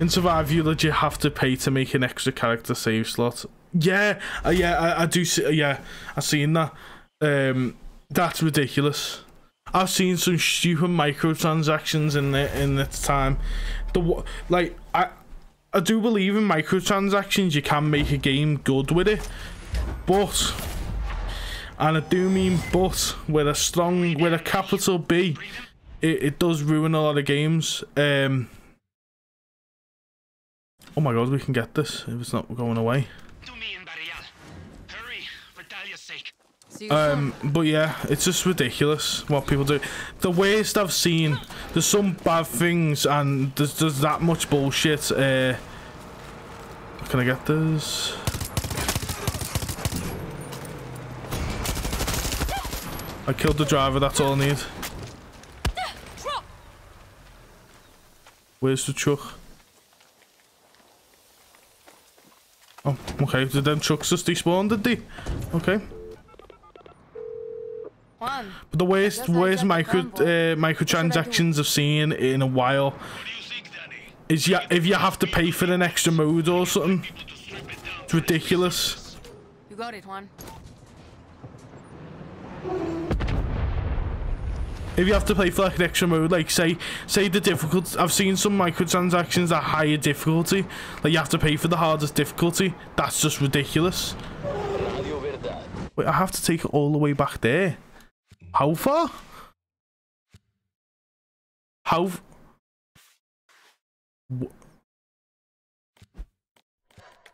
In Survive, you legit have to pay to make an extra character save slot. Yeah, uh, yeah, I, I do see. Yeah, I've seen that. Um, that's ridiculous. I've seen some stupid microtransactions in the in its time. The wa- like I I do believe in microtransactions. You can make a game good with it, but and I do mean but with a strong with a capital B, it, it does ruin a lot of games. Um. Oh my god, we can get this if it's not going away. Um, but yeah, it's just ridiculous what people do. The waste I've seen, there's some bad things, and there's, there's that much bullshit. Uh, can I get this? I killed the driver, that's all I need. Where's the truck? Oh, okay. Did them trucks just despawn, did they? Okay. But the worst, worst micro uh, microtransactions I've seen in a while is yeah if you have to pay for an extra mode or something. It's ridiculous. you got it, Juan. If you have to pay for like an extra mode, like say say the difficult, I've seen some microtransactions at higher difficulty, like you have to pay for the hardest difficulty. That's just ridiculous. Wait, I have to take it all the way back there. How far? How?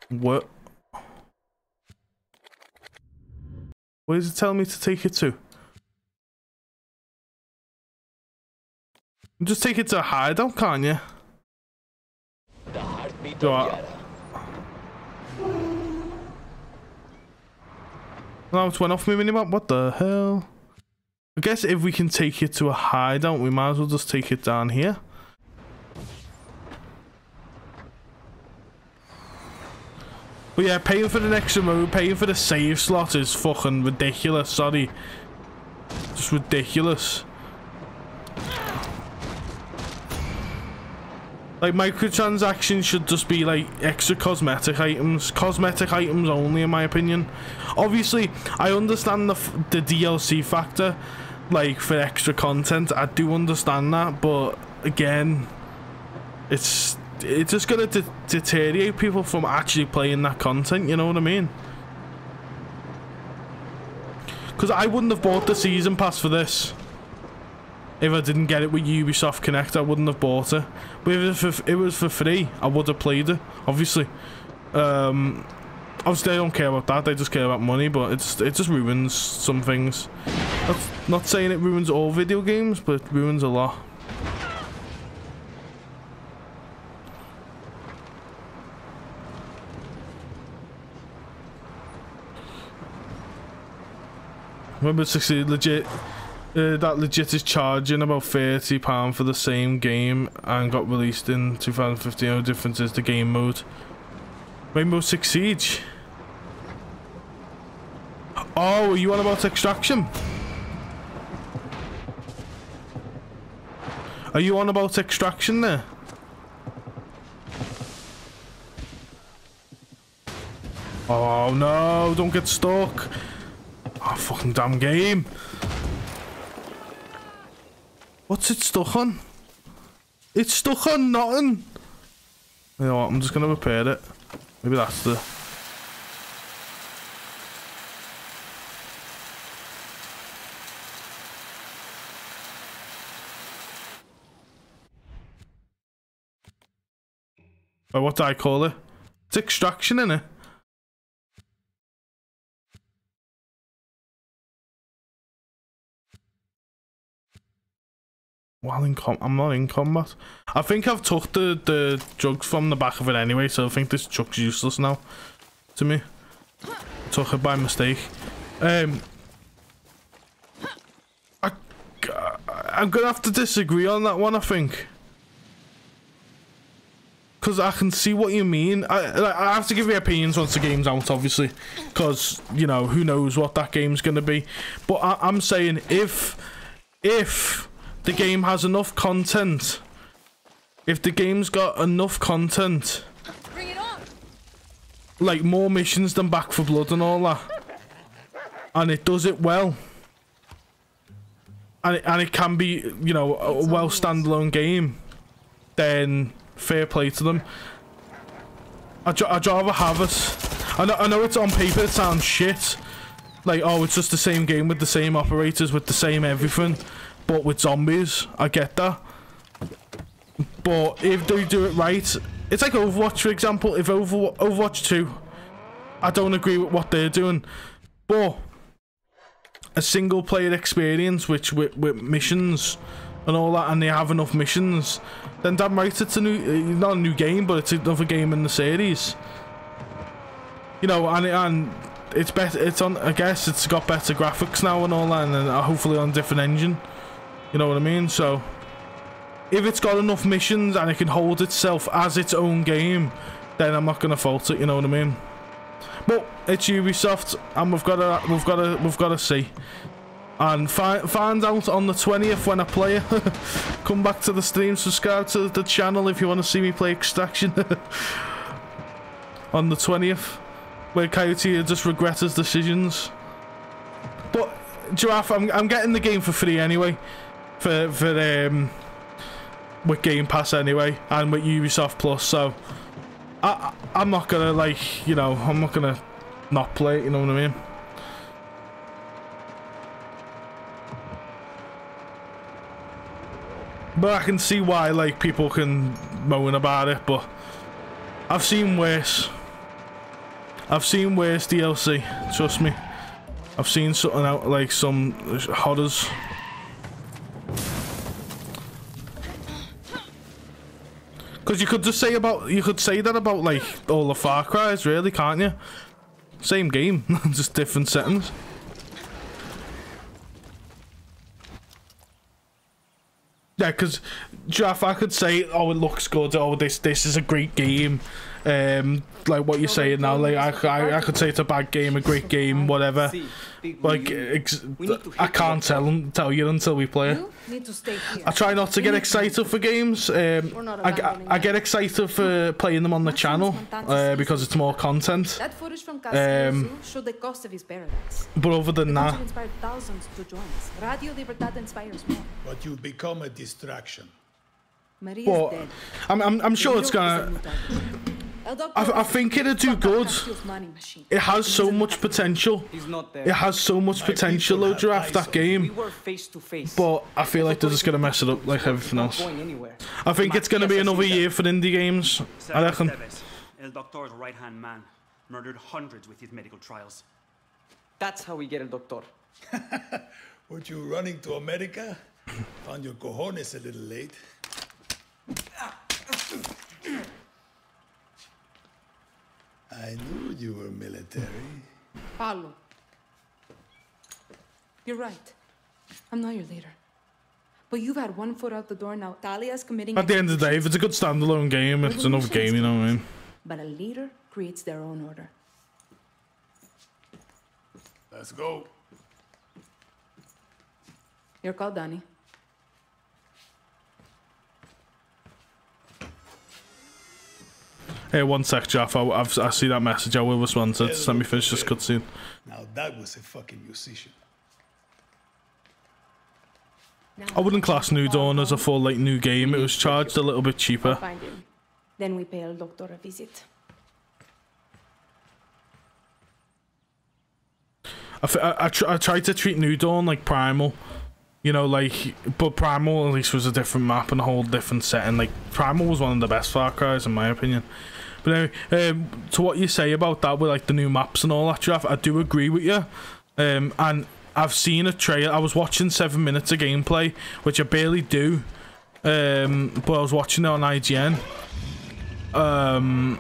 What? Where does it telling me to take it to? Just take it to a hideout, can't you? The heartbeat Do I-. No, it went off my minimap. What the hell? I guess if we can take it to a hideout, we might as well just take it down here. But yeah, paying for the next mode, paying for the save slot is fucking ridiculous. Sorry. Just ridiculous. Like microtransactions should just be like extra cosmetic items, cosmetic items only, in my opinion. Obviously, I understand the the DLC factor, like for extra content. I do understand that, but again, it's it's just gonna de- deteriorate people from actually playing that content. You know what I mean? Because I wouldn't have bought the season pass for this. If I didn't get it with Ubisoft Connect, I wouldn't have bought it. But if it was for, it was for free, I would have played it, obviously. Um, obviously, I don't care about that, they just care about money, but it's, it just ruins some things. That's not saying it ruins all video games, but it ruins a lot. Remember, 60 legit. Uh, that legit is charging about £30 for the same game and got released in 2015. The difference is the game mode. Rainbow Six Siege. Oh, you on about extraction? Are you on about extraction there? Oh no, don't get stuck. Oh, fucking damn game. What's it stuck on? It's stuck on nothing. You know what, I'm just gonna repair it. Maybe that's the... Or what do I call it? It's extraction, innit? While in com I'm not in combat. I think I've took the, the drugs from the back of it anyway, so I think this truck's useless now to me. Took it by mistake. Um, I, I'm gonna have to disagree on that one, I think. Because I can see what you mean. I, I have to give you opinions once the game's out, obviously. Because, you know, who knows what that game's going to be. But I, I'm saying if... If the game has enough content... If the game's got enough content... Like, more missions than Back 4 Blood and all that. And it does it well. And it, and it can be, you know, a well standalone game. Then fair play to them. I'd, I'd rather have it. I know, I know it's on paper, it sounds shit. Like, oh, it's just the same game with the same operators, with the same everything, but with zombies. I get that. But if they do it right, it's like Overwatch, for example. If Over Overwatch 2, I don't agree with what they're doing, but a single player experience, which with, with missions and all that, and they have enough missions, then damn right it's a new, not a new game, but it's another game in the series. You know, and and it's better. It's on. I guess it's got better graphics now and all that, and uh, hopefully on a different engine. You know what I mean? So, if it's got enough missions and it can hold itself as its own game, then I'm not gonna fault it. You know what I mean? But it's Ubisoft, and we've got to we've got to we've got to see. And fi find out on the 20th when I play it. Come back to the stream, subscribe to the channel if you want to see me play Extraction. on the 20th, where Coyote just regrets his decisions. But, Giraffe, I'm, I'm getting the game for free anyway. For, for, um, with Game Pass anyway, and with Ubisoft Plus, so... I, I'm not gonna, like, you know, I'm not gonna not play it, you know what I mean? But I can see why, like, people can moan about it, but I've seen worse. I've seen worse DLC, trust me. I've seen something out like some horrors. Because you could just say about you could say that about like all the Far Cries, really, can't you? Same game, just different settings. Yeah, because Jeff, I could say, oh, it looks good. Oh, this this is a great game. Um, like what you're saying now, like I, I, I could say it's a bad game, a great game, whatever. Like ex- I can't tell tell you until we play it. Need to stay here. I try not to get excited for games. Um, I, I, I get excited for playing them on the channel uh, because it's more content. That footage from Castillo Um, Zoo showed the cost of his paradise. But other than that, country inspired thousands to join us. Radio Libertad inspires more. But you've become a distraction. Maria's but. I'm, I'm, I'm sure it's hero is a gonna. New target. I, I think it'll do good. Castillo's money machine. It has so much potential. It has so much potential, though, Giraffe, that game. face to face. But I feel like they're just gonna mess it up like everything else. I think it's gonna be another year for indie games. I reckon. Esteves, El Doctor's right hand man, murdered hundreds with his medical trials. That's how we get El Doctor. Weren't you running to America? Found your cojones a little late. I knew you were military. Paolo. You're right. I'm not your leader. But you've had one foot out the door now. Talia's committing. At the end of the day, if it's a good standalone game, it's another game, you know what I mean? But a leader creates their own order. Let's go. You're called Dani. Hey, one sec, Jeff. I, I've, I see that message. I will respond to it. Just let me finish this cutscene. Now that was a fucking musician. I wouldn't class New Dawn as a full like new game. It was charged a little bit cheaper. Then we pay El Doctor a visit. I, f- I, I, tr- I tried to treat New Dawn like Primal. You know, like, but Primal at least was a different map and a whole different setting. Like, Primal was one of the best Far Cry's, in my opinion. But anyway, um, to what you say about that with like the new maps and all that, Jeff, I do agree with you. Um, and I've seen a trailer. I was watching seven minutes of gameplay, which I barely do. Um, but I was watching it on IGN. Um,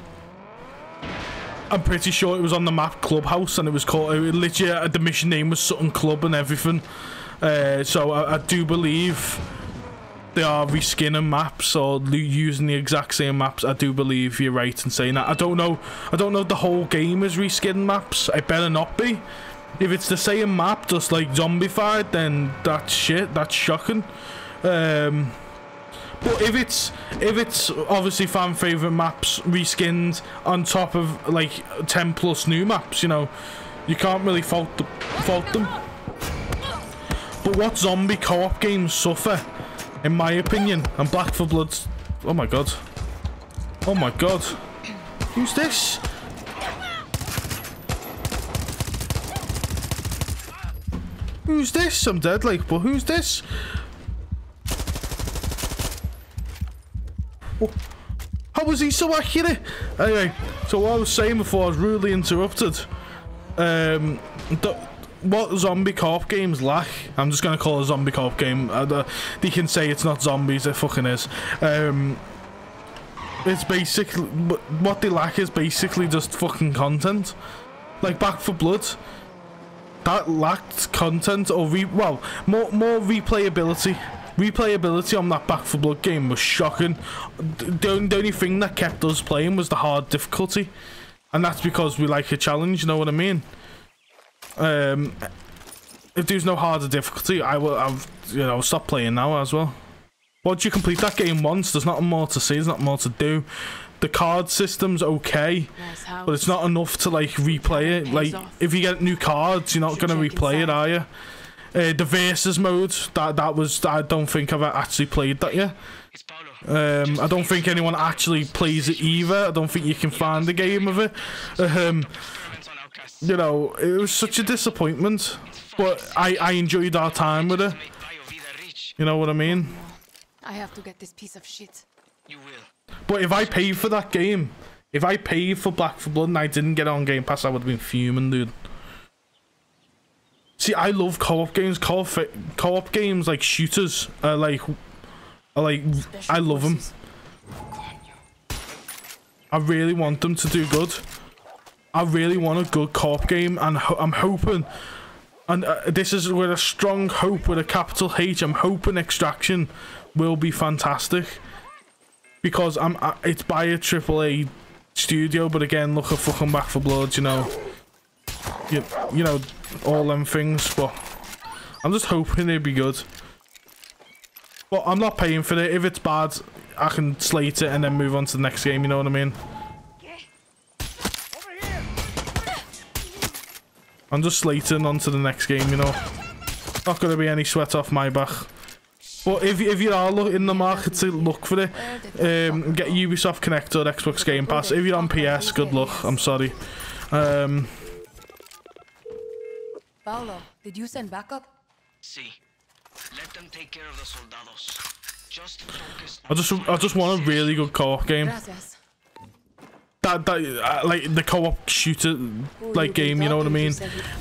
I'm pretty sure it was on the map Clubhouse, and it was called. It literally, uh, the mission name was Sutton Club and everything. Uh, so I, I do believe they are reskinning maps or using the exact same maps. I do believe you're right in saying that. I don't know. I don't know if the whole game is reskinning maps. It better not be. If it's the same map, just like zombified, then that's shit. That's shocking. Um, but if it's if it's obviously fan favorite maps reskinned on top of like ten plus new maps, you know, you can't really fault the, fault them. But what zombie co-op games suffer, in my opinion, and Back 4 Blood's. Oh my god. Oh my god. Who's this? Who's this? I'm dead, like, but who's this? Oh, How was he so accurate? Anyway, so what I was saying before I was rudely interrupted. Um, the, what zombie co-op games lack, I'm just gonna call it a zombie co-op game. Uh, they can say it's not zombies, it fucking is. Um, it's basically what they lack is basically just fucking content, like Back 4 Blood. That lacked content or re well more more replayability. Replayability on that Back 4 Blood game was shocking. The the only thing that kept us playing was the hard difficulty, and that's because we like a challenge. You know what I mean? Um, if there's no harder difficulty, I will. I've you know stop playing now as well. Once you complete that game once, there's nothing more to see. There's nothing more to do. The card system's okay, but it's not enough to like replay it. Like if you get new cards, you're not gonna replay it, are you? Uh, the versus mode that that was I don't think I've actually played that yet. Um, I don't think anyone actually plays it either. I don't think you can find the game of it. Um, you know, it was such a disappointment, but I I enjoyed our time with it. You know what I mean? I have to get this piece of shit. You will. But if I paid for that game, if I paid for Back 4 Blood and I didn't get it on Game Pass, I would have been fuming, dude. See, I love co-op games. Co-op co-op games like shooters are like, are like I love them. I really want them to do good. I really want a good co-op game, and ho I'm hoping. And uh, this is with a strong hope with a capital H. I'm hoping Extraction will be fantastic because I'm. Uh, it's by a AAA studio, but again, look at fucking Back 4 Blood. You know, you, you know, all them things. But I'm just hoping it'd be good. But I'm not paying for it. If it's bad, I can slate it and then move on to the next game. You know what I mean? I'm just slating on to the next game, you know. Not going to be any sweat off my back. But if, if you are in the market to look for it, um, get Ubisoft Connect or Xbox Game Pass. If you're on PS, good luck. I'm sorry. Um, Paolo, did you send backup? See, let them take care of the soldados. Just focus I just I just want a really good co-op game. Gracias. That that uh, like the co-op shooter like game, you know what I mean?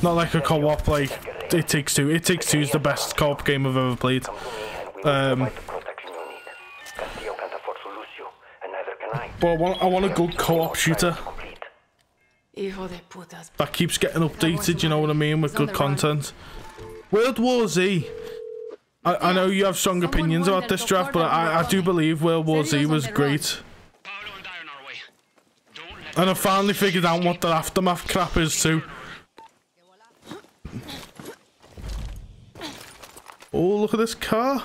Not like a co-op like It Takes Two. It Takes Two is the best co-op game I've ever played. Um, but I want I want a good co-op shooter Hijo de putas. that keeps getting updated. You know what I mean with good content. World War Z. I, I know you have strong opinions about this draft, but I, I do believe World War Z was great. And I finally figured out what the aftermath crap is too. Oh, look at this car.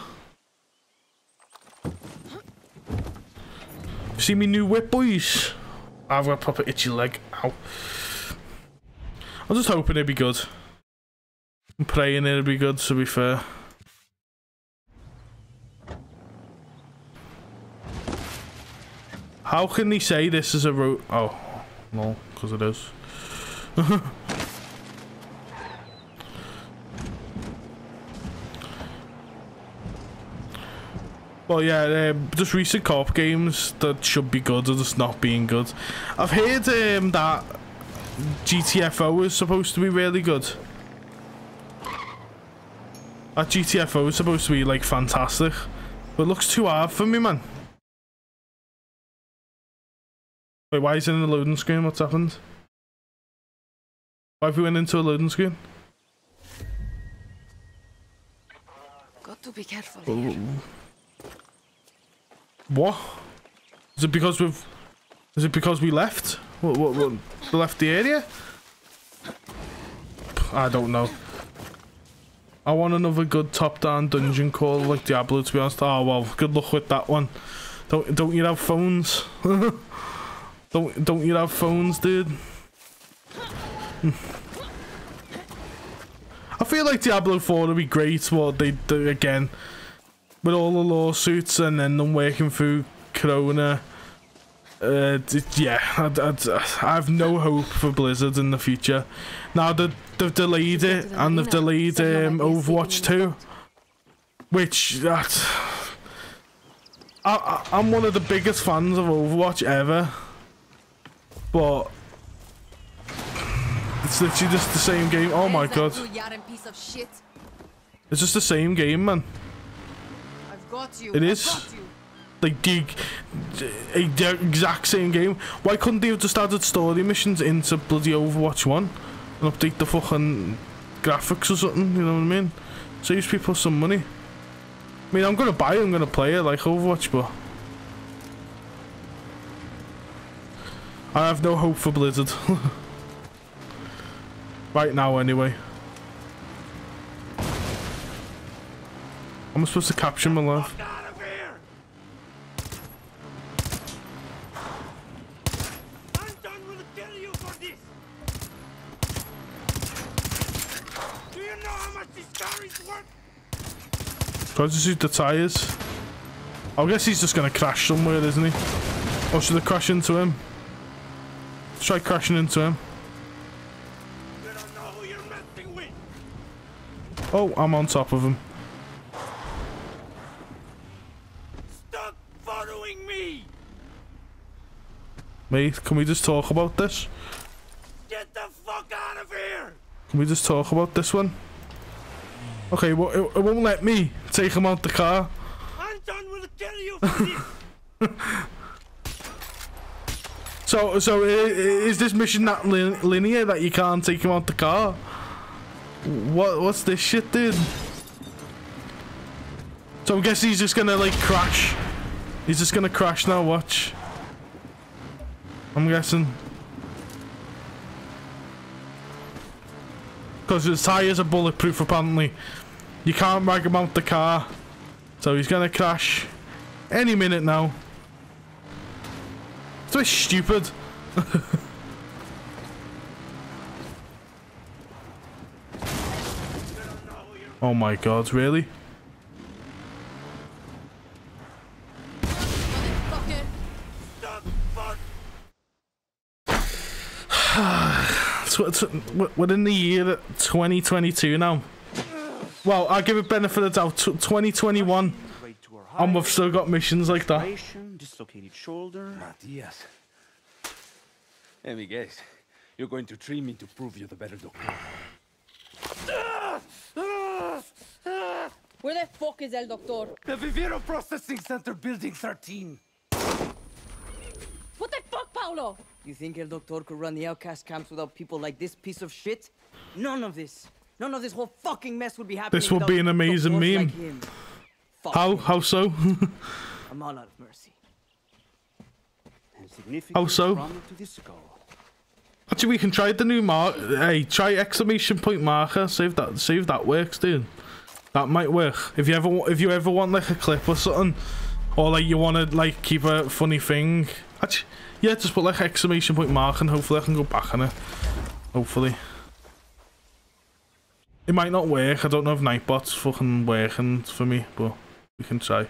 See me new whip, boys? I've got a proper itchy leg. Ow. I'm just hoping it'll be good. I'm praying it'll be good, to be fair. How can they say this is a road? Oh, no, because it is. Well, yeah, um, just recent co-op games that should be good are just not being good. I've heard um, that GTFO is supposed to be really good. That GTFO is supposed to be like fantastic, but it looks too hard for me, man. Wait, why is it in the loading screen? What's happened? Why have we went into a loading screen? Got to be careful. Oh. What? Is it because we've? Is it because we left? What? What? what we left the area? I don't know. I want another good top-down dungeon crawl like Diablo. To be honest. Oh well, good luck with that one. Don't don't you have phones? don't don't you have phones, dude? I feel like Diablo 4 would be great, what they do again with all the lawsuits and then them working through Corona. Uh, yeah, I, I, I have no hope for Blizzard in the future. Now that they've delayed it and they've delayed um, Overwatch 2, which that I, I'm one of the biggest fans of Overwatch ever, but it's literally just the same game. Oh my god, You Yaran piece of shit. it's just the same game, man. I've got you. It is. Like the, a, the exact same game. Why couldn't they have just added story missions into bloody Overwatch 1 and update the fucking graphics or something, you know what I mean? Saves people some money. I mean, I'm gonna buy it, I'm gonna play it like Overwatch, but I have no hope for Blizzard. right now, anyway. I'm supposed to capture my life. Do you know how much these car is worth? Try to shoot the tyres. I guess he's just gonna crash somewhere, isn't he? Or should I crash into him? Let's try crashing into him. Oh, I'm on top of him. Stop following me! Mate, can we just talk about this? Get the fuck out of here! Can we just talk about this one? Okay, well, it, it won't let me take him out the car. Anton will kill you for this! So, so is this mission lin- linear that you can't take him out the car? What, what's this shit, dude? So I'm guessing he's just gonna like crash. He's just gonna crash now. Watch. I'm guessing. Because his tires are bulletproof, apparently. You can't drag him out the car. So he's gonna crash any minute now. Bit stupid. oh my god, really? We're- in the year 2022 now. Well, I'll give it benefit of doubt. 2021. And we've still got missions like that. Dislocated shoulder. Matias. Let me guess. You're going to treat me to prove you're the better doctor. Where the fuck is El Doctor? The Viviro Processing Center, Building 13. What the fuck, Paolo? You think El Doctor could run the outcast camps without people like this piece of shit? None of this. None of this whole fucking mess would be happening. This would be an amazing meme. Like him. Fuck How? him. How so? I'm all out of mercy. How so? trauma to the skull. Actually, we can try the new mark. Hey, try exclamation point marker. See if that, see if that works, dude. That might work. If you ever, wa- if you ever want like a clip or something, or like you want to like keep a funny thing. Actually, yeah, just put like exclamation point mark, and hopefully I can go back on it. Hopefully. It might not work. I don't know if Nightbot's fucking working for me, but we can try.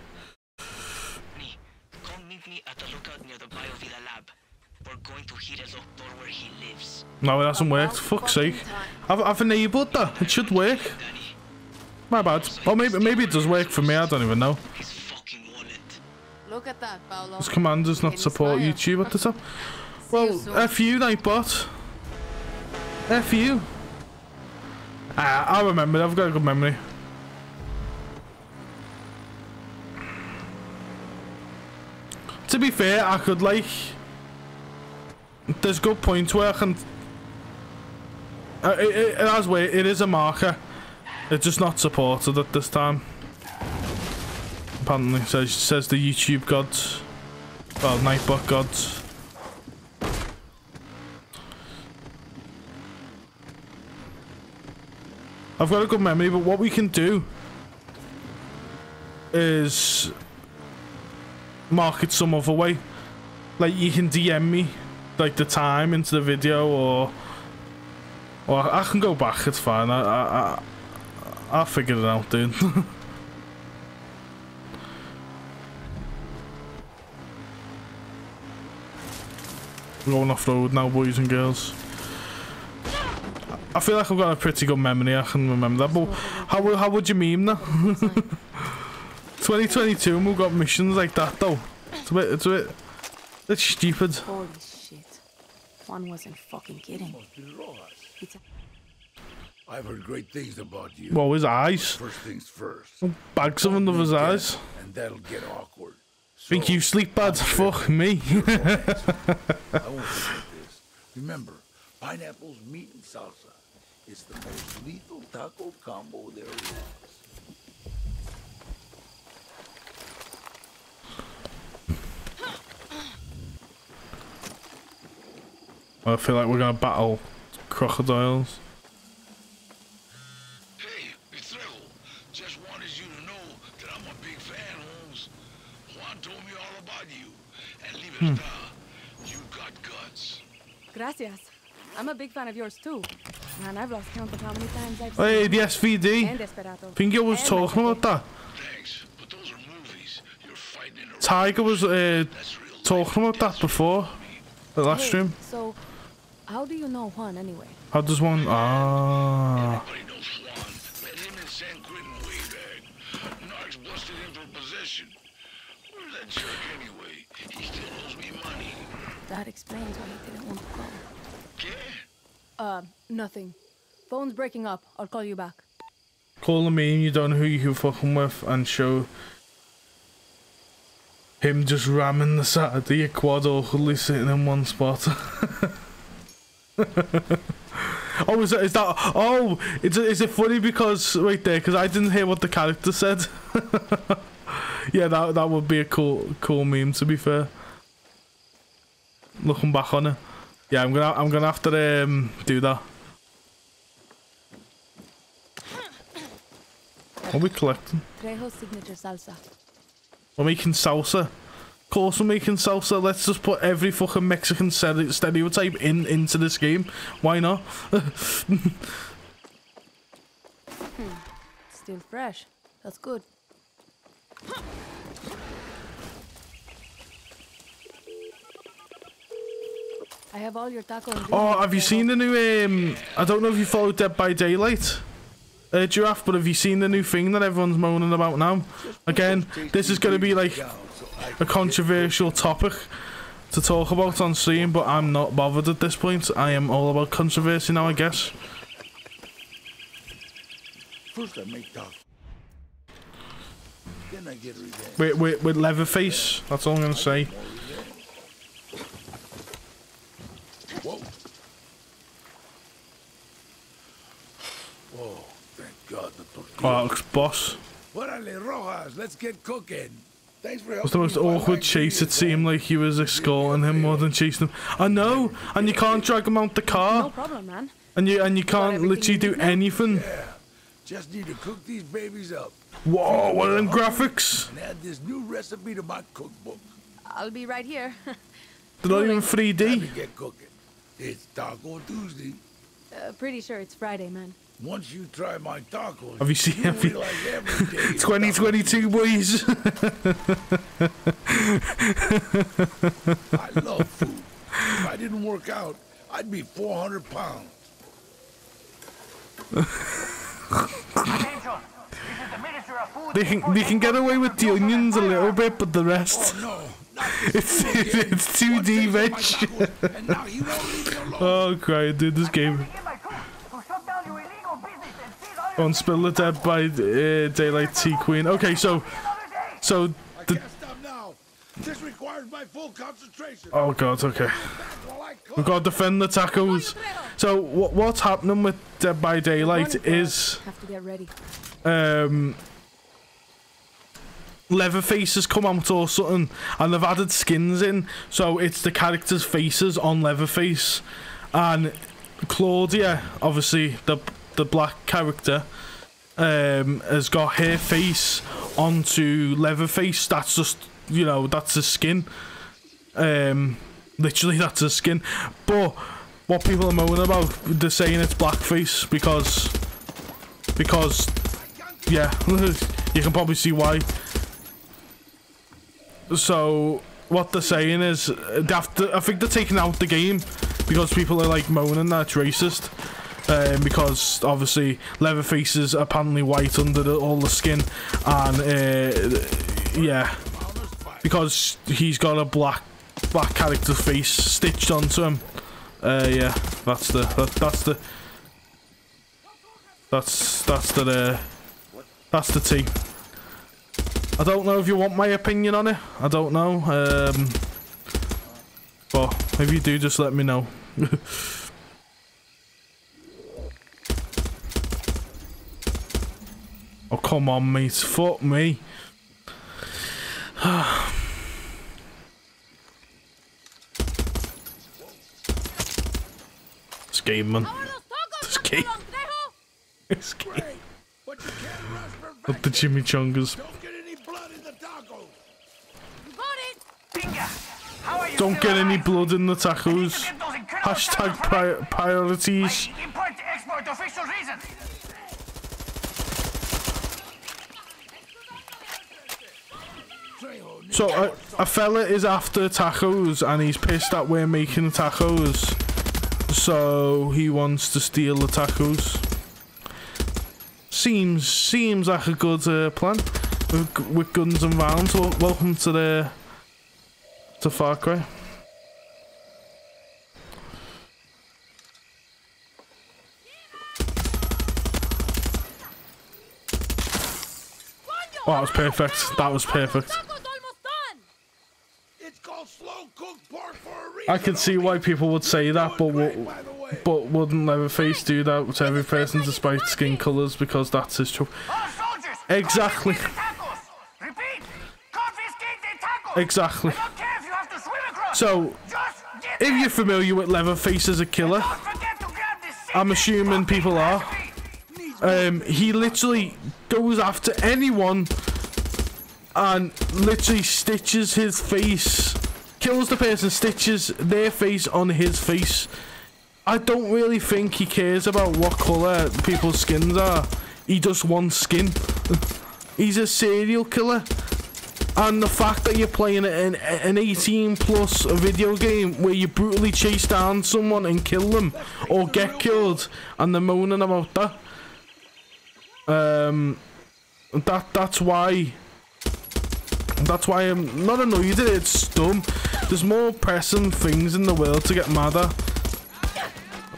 Come meet me at the lookout near the Biovida lab. We're going to hit El Doctor where he lives. No, it hasn't worked. Fuck's sake. I've, I've enabled that. It should work. My bad. Or maybe maybe it does work for me. I don't even know. Look at that, Paolo. This command does not support YouTube at the top. Well, F you, Nightbot. F you. Ah, I remember. I've got a good memory. To be fair, I could like. There's good points where I can. Uh, it, it, it has way. It is a marker. It's just not supported at this time. Apparently, says says the YouTube gods. Well, Nightbot gods. I've got a good memory, but what we can do is mark it some other way. Like you can DM me like the time into the video, or or I can go back. It's fine. I I, I I'll figure it out, dude. We're going off road now, boys and girls. I feel like I've got a pretty good memory. I can remember that. But how how would you meme that? 2022 and we've got missions like that though. It's a bit it's a bit it's stupid. Holy shit. Juan wasn't fucking kidding. It's a I've heard great things about you. Well, his eyes. First things first. Bags of under his eyes. And that'll get awkward. Think you sleep bad? Fuck me. I won't forget this. Remember, pineapples, meat, and salsa. It's the most lethal taco combo there is. I feel like we're gonna battle crocodiles. Just wanted you to know that I'm a big fan, Holmes. Juan told me all about you. And leave it Hmm. You got guts. Gracias. I'm a big fan of yours too. Man, I've lost count of how many times I've Hey, seen the you. SVD. And Desperado. Think you was And talking about that. Tiger was uh, talking about that before the last Hey, stream. So, how do you know Juan anyway? How does one? Ah. juan Met him in San Quentin way back. Narcs busted him for possession. Where's that jerk anyway? He still owes me money. That explains why he didn't want to call. Uh, nothing. Phone's breaking up. I'll call you back. Call a meme you don't know who you're fucking with and show him just ramming the side of your quad awkwardly sitting in one spot. oh, is that, is that? Oh, is it, is it funny because right there? Because I didn't hear what the character said. yeah, that that would be a cool cool meme. To be fair, looking back on it, yeah, I'm gonna I'm gonna have to um, do that. What are we collecting? Trejo's signature salsa. We're making salsa. Of course we're making salsa. Let's just put every fucking Mexican stere- stereotype in into this game. Why not? Hmm. Still fresh. That's good. I have all your taco oh, have you seen the new? Um, I don't know if you followed Dead by Daylight. Uh, giraffe, but have you seen the new thing that everyone's moaning about now? Again, this is going to be like a controversial topic to talk about on stream, but I'm not bothered at this point. I am all about controversy now, I guess. First I make talk. Then I get revenge. With, with, with Leatherface, that's all I'm going to say. Whoa. Whoa, thank God the tortilla. Oh, that looks boss. Órale, Rojas, let's get cooking. Thanks for It was the most awkward chase. It seemed like he was escorting him more than chasing him. I know, and you can't drag him out the car. No problem, man. and you and you can't literally do need now? anything. Just need to cook these babies up. Whoa, what are them graphics? And add this new recipe to my cookbook. I'll be right here. They're not even Let me 3D. get cooking. It's Taco Tuesday. uh, pretty sure it's Friday, man. Once you try my tacos, Have you seen? Have you, realize every day is 2022 boys. I love food. If I didn't work out, I'd be 400 pounds. they can they can get away with the onions a little bit, but the rest. Oh, it's it's 2D, bitch. oh, crying, dude, this game. On Spill the Dead by uh, Daylight T Queen. Okay, so, so the. This requires my full concentration. Oh god, okay. We've got to defend the tacos. So what what's happening with Dead by Daylight is Have to get ready. um Leatherface has come out or something and they've added skins in so it's the characters' faces on Leatherface and Claudia obviously the the black character um has got her face onto Leatherface that's just you know that's his skin. Um literally that's his skin. But what people are moaning about they're saying it's blackface because because yeah you can probably see why. So what they're saying is uh, they have to, I think they're taking out the game because people are like moaning that racist. Um, because obviously Leatherface is apparently white under the, all the skin, and uh, yeah, because he's got a black black character face stitched onto him. Uh, yeah, that's the that, that's the that's that's the uh, that's the T. I don't know if you want my opinion on it. I don't know. Um, but if you do, just let me know. oh, come on, mate. Fuck me. this game, man. This game. This game. Not the chimichangas. Don't get any blood in the tacos. Hashtag pri priorities. So a, a fella is after tacos and he's pissed that we're making tacos. So he wants to steal the tacos. Seems seems like a good uh, plan with, with guns and rounds. Wel- welcome to the to Far Cry. Oh, that was perfect. That was perfect. It's called slow cooked pork for a reason. I can see why people would say that, but wo- but wouldn't Leatherface do that to every person despite skin colours because that's his truth. Exactly. Exactly. So, if you're familiar with Leatherface as a killer, I'm assuming people are. Um, he literally goes after anyone and literally stitches his face, kills the person, stitches their face on his face. I don't really think he cares about what colour people's skins are. He just wants skin. He's a serial killer. And the fact that you're playing an, an 18 plus video game where you brutally chase down someone and kill them or get killed and they're moaning about that. Um, that that's why that's why I'm not annoyed at it, it's dumb. There's more pressing things in the world to get mad at.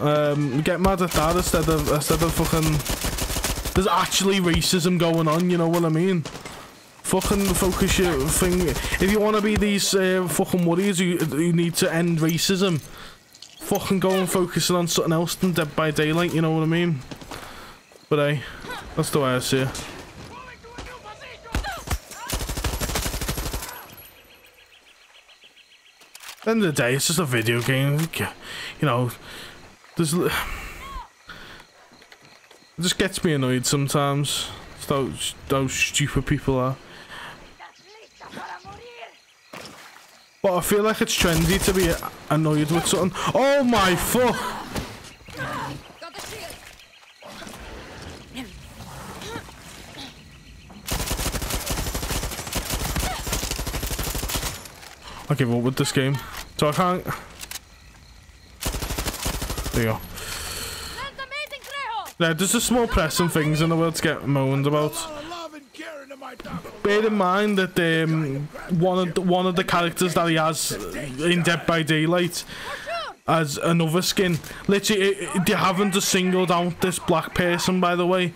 Um, get mad at that instead of instead of fucking. There's actually racism going on. You know what I mean? Fucking focus your thing. If you want to be these uh, fucking warriors, you you need to end racism. Fucking go and focus on something else than Dead by Daylight. You know what I mean? But hey, that's the way I see it. The end of the day, it's just a video game. You know, there's. It just gets me annoyed sometimes. Those those stupid people are. But I feel like it's trendy to be annoyed with something. Oh my fuck! I give up with this game. So I can't... There you go. Yeah, there's just a small pressing things in the world to get moaned about. Bear in mind that um, one of the, one of the characters that he has in Dead by Daylight as another skin. Literally, it, they haven't singled out this black person, by the way.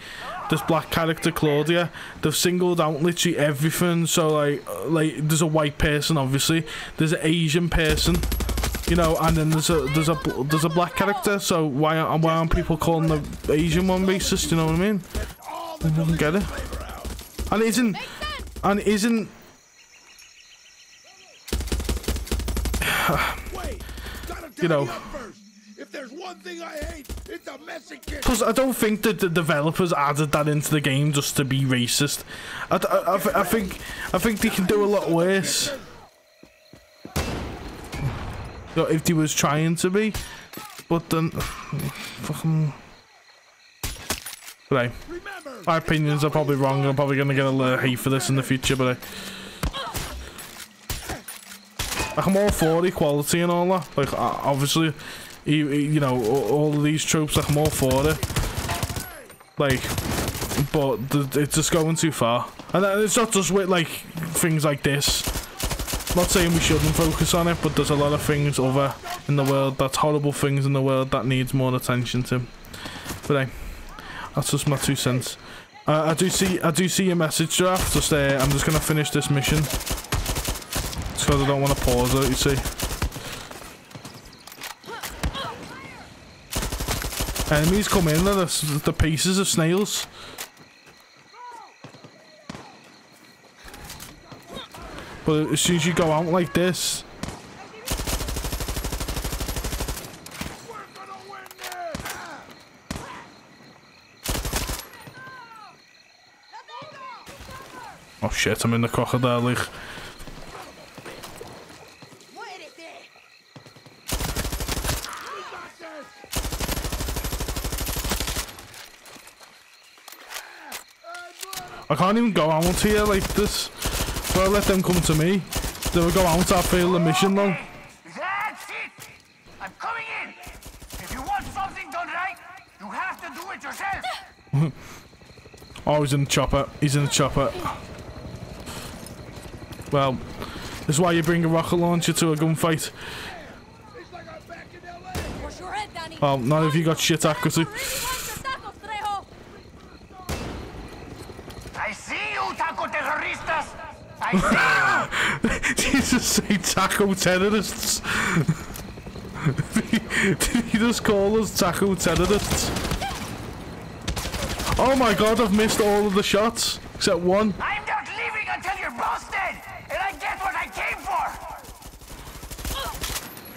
This black character, Claudia. They've singled out literally everything. So, like, like there's a white person, obviously. There's an Asian person you know, and then there's a there's a there's a black character. So why why aren't people calling the Asian one racist? You know what I mean? I don't get it. And isn't and isn't. you know. If there's one thing I hate, it's a kid. Because I don't think that the developers added that into the game just to be racist. I, I, I, I think I think they can do a lot worse. if he was trying to be, but then fucking. But hey, my opinions are probably wrong. I'm probably gonna get a lot of hate for this in the future, but hey. I'm all for equality and all that. Like, obviously, you, know, all of these tropes, like, all for it. Like, but it's just going too far. And it's not just with, like, things like this. I'm Not saying we shouldn't focus on it, but there's a lot of things over in the world, that's horrible things in the world that needs more attention to. But hey, that's just my two cents. Uh, I do see, I do see your message draft. Just uh, I'm just gonna finish this mission because I don't want to pause it. You see. Enemies come in, they're the, the pieces of snails. But as soon as you go out like this... Oh shit, I'm in the crocodile. I can't even go out here like this. So I let them come to me. They will go out, I fail the mission though. That's it! I'm coming in! If you want something done right, you have to do it yourself! oh, he's in the chopper. He's in the chopper. Well, this is why you bring a rocket launcher to a gunfight. Oh, not if you got shit accuracy. I see you you, taco terroristas! I see you! Jesus say taco terrorists. Did he just call us taco terrorists? Oh my god, I've missed all of the shots except one. I'm not leaving until you're both dead, and I get what I came for!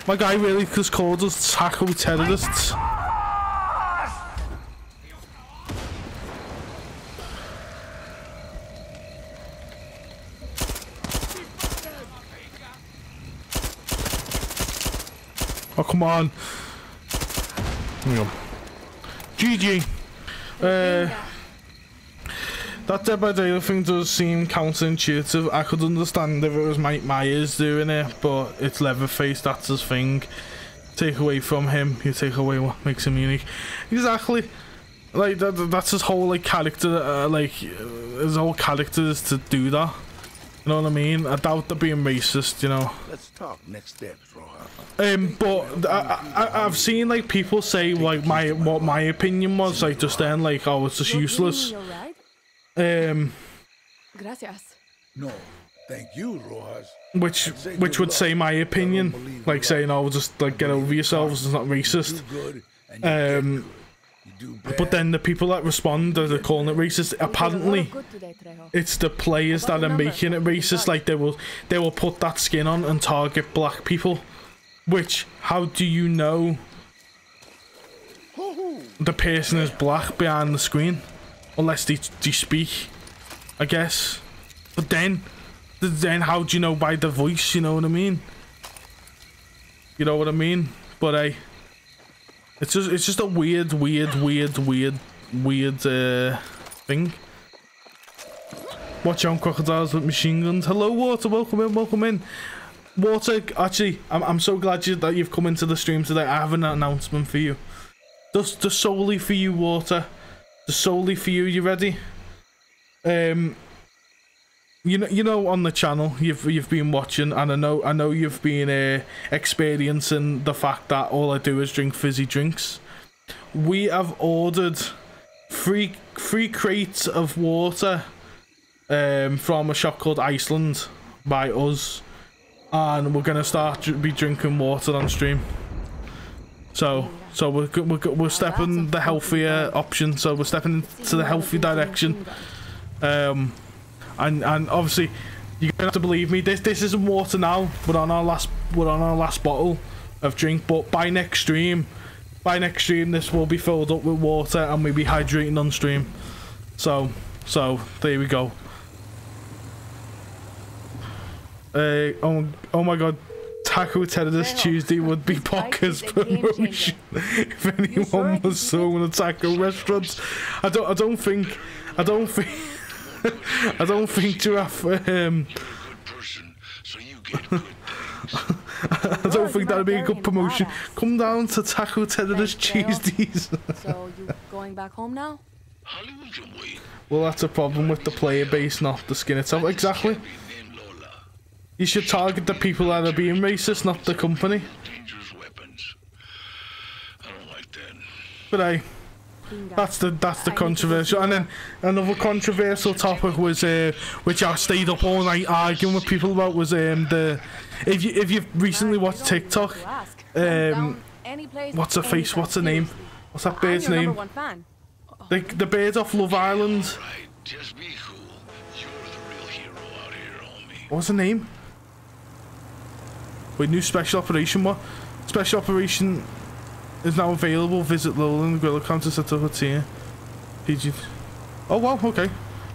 My guy really just called us taco terrorists. Oh, come on. Hang on. GG. Uh, that Dead by Daylight thing does seem counterintuitive. I could understand if it was Mike Myers doing it, but it's Leatherface, that's his thing. Take away from him, you take away what makes him unique. Exactly. Like, that, that's his whole, like, character, uh, like, uh, his whole character is to do that. You know what I mean? I doubt they're being racist, you know. Let's talk next steps, Rojas. Um, but I, I, I've seen like people say like my what my opinion was like just then like oh it's just useless. Um, Gracias. No, thank you, Rojas. which which would say my opinion, like saying oh just like get over yourselves, it's not racist. Um, but then the people that respond are calling it racist. Apparently, it's the players that are making it racist. Like they will they will put that skin on and target black people. Which how do you know the person is black behind the screen? Unless they, they speak, I guess. But then, then how do you know by the voice? You know what I mean? You know what I mean? But I, it's just it's just a weird, weird, weird, weird, weird uh, thing. Watch out, crocodiles with machine guns. Hello, water. Welcome in. Welcome in. Water. Actually, I'm I'm so glad you, that you've come into the stream today. I have an announcement for you. Just just solely for you, water. Just solely for you. You ready? Um. You know, you know, on the channel, you've you've been watching, and I know, I know you've been uh, experiencing the fact that all I do is drink fizzy drinks. We have ordered three three crates of water um, from a shop called Iceland by us, and we're gonna start be drinking water on stream. So, so we're we're, we're stepping the healthier option. So we're stepping into the healthy direction. Um, and and obviously you're gonna have to believe me. This this isn't water now. We're on our last we're on our last bottle of drink. But by next stream, by next stream, this will be filled up with water and we'll be hydrating on stream. So so there we go. Uh, oh, oh my god. Taco Terrorist Tuesday would be Pocker's promotion if anyone was someone at taco restaurant. I don't I don't think I don't think I don't think giraffe um I don't think that'd be a good promotion. Come down to Taco Terrorist Tuesdays. So you going back home now? well, that's a problem with the player base, not the skin itself. Exactly. You should target the people that are being racist, not the company. dangerous weapons. But hey, that's the that's the controversial. And then another controversial topic was uh, which I stayed up all night arguing with people about was um the if you if you've recently watched TikTok, um what's her face? What's her name? What's that bird's name? number one fan. The the bird off Love Island. What's her name? Wait, new special operation what? Special operation is now available. Visit Lowland Grill account to set up a tier. PG. Oh wow, okay.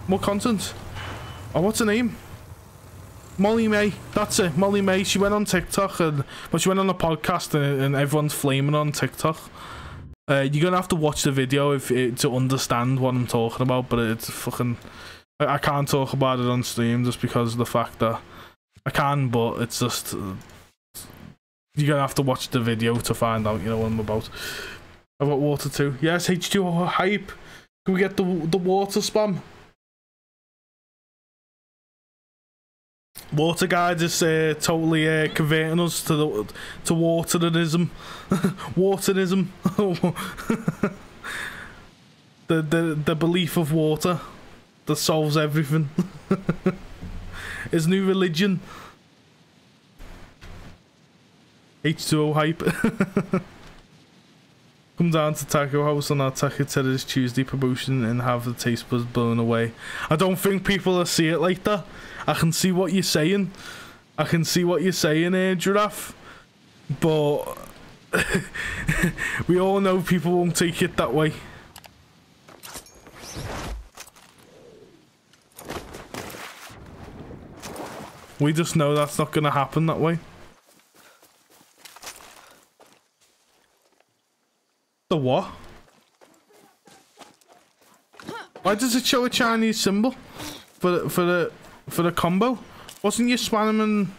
More content. Oh, what's her name? Molly-Mae. That's it. Molly-Mae. She went on TikTok and but she went on a podcast and, and everyone's flaming on TikTok. Uh, you're gonna have to watch the video if eh, to understand what I'm talking about, but it's fucking. I, I can't talk about it on stream just because of the fact that I can, but it's just uh, you're gonna have to watch the video to find out. You know what I'm about. I've got water too. Yes, H2O hype. Can we get the the water spam? Water guide is uh, totally uh, converting us to the to waterism, waterism, the the the belief of water. that solves everything. His new religion. H2O hype. Come down to Taco House on our Taco Teddy's Tuesday promotion and have the taste buds blown away. I don't think people will see it like that. I can see what you're saying. I can see what you're saying here, Giraffe. But we all know people won't take it that way. We just know that's not going to happen that way. The what? Why does it show a Chinese symbol for the, for the for the combo? Wasn't you spamming?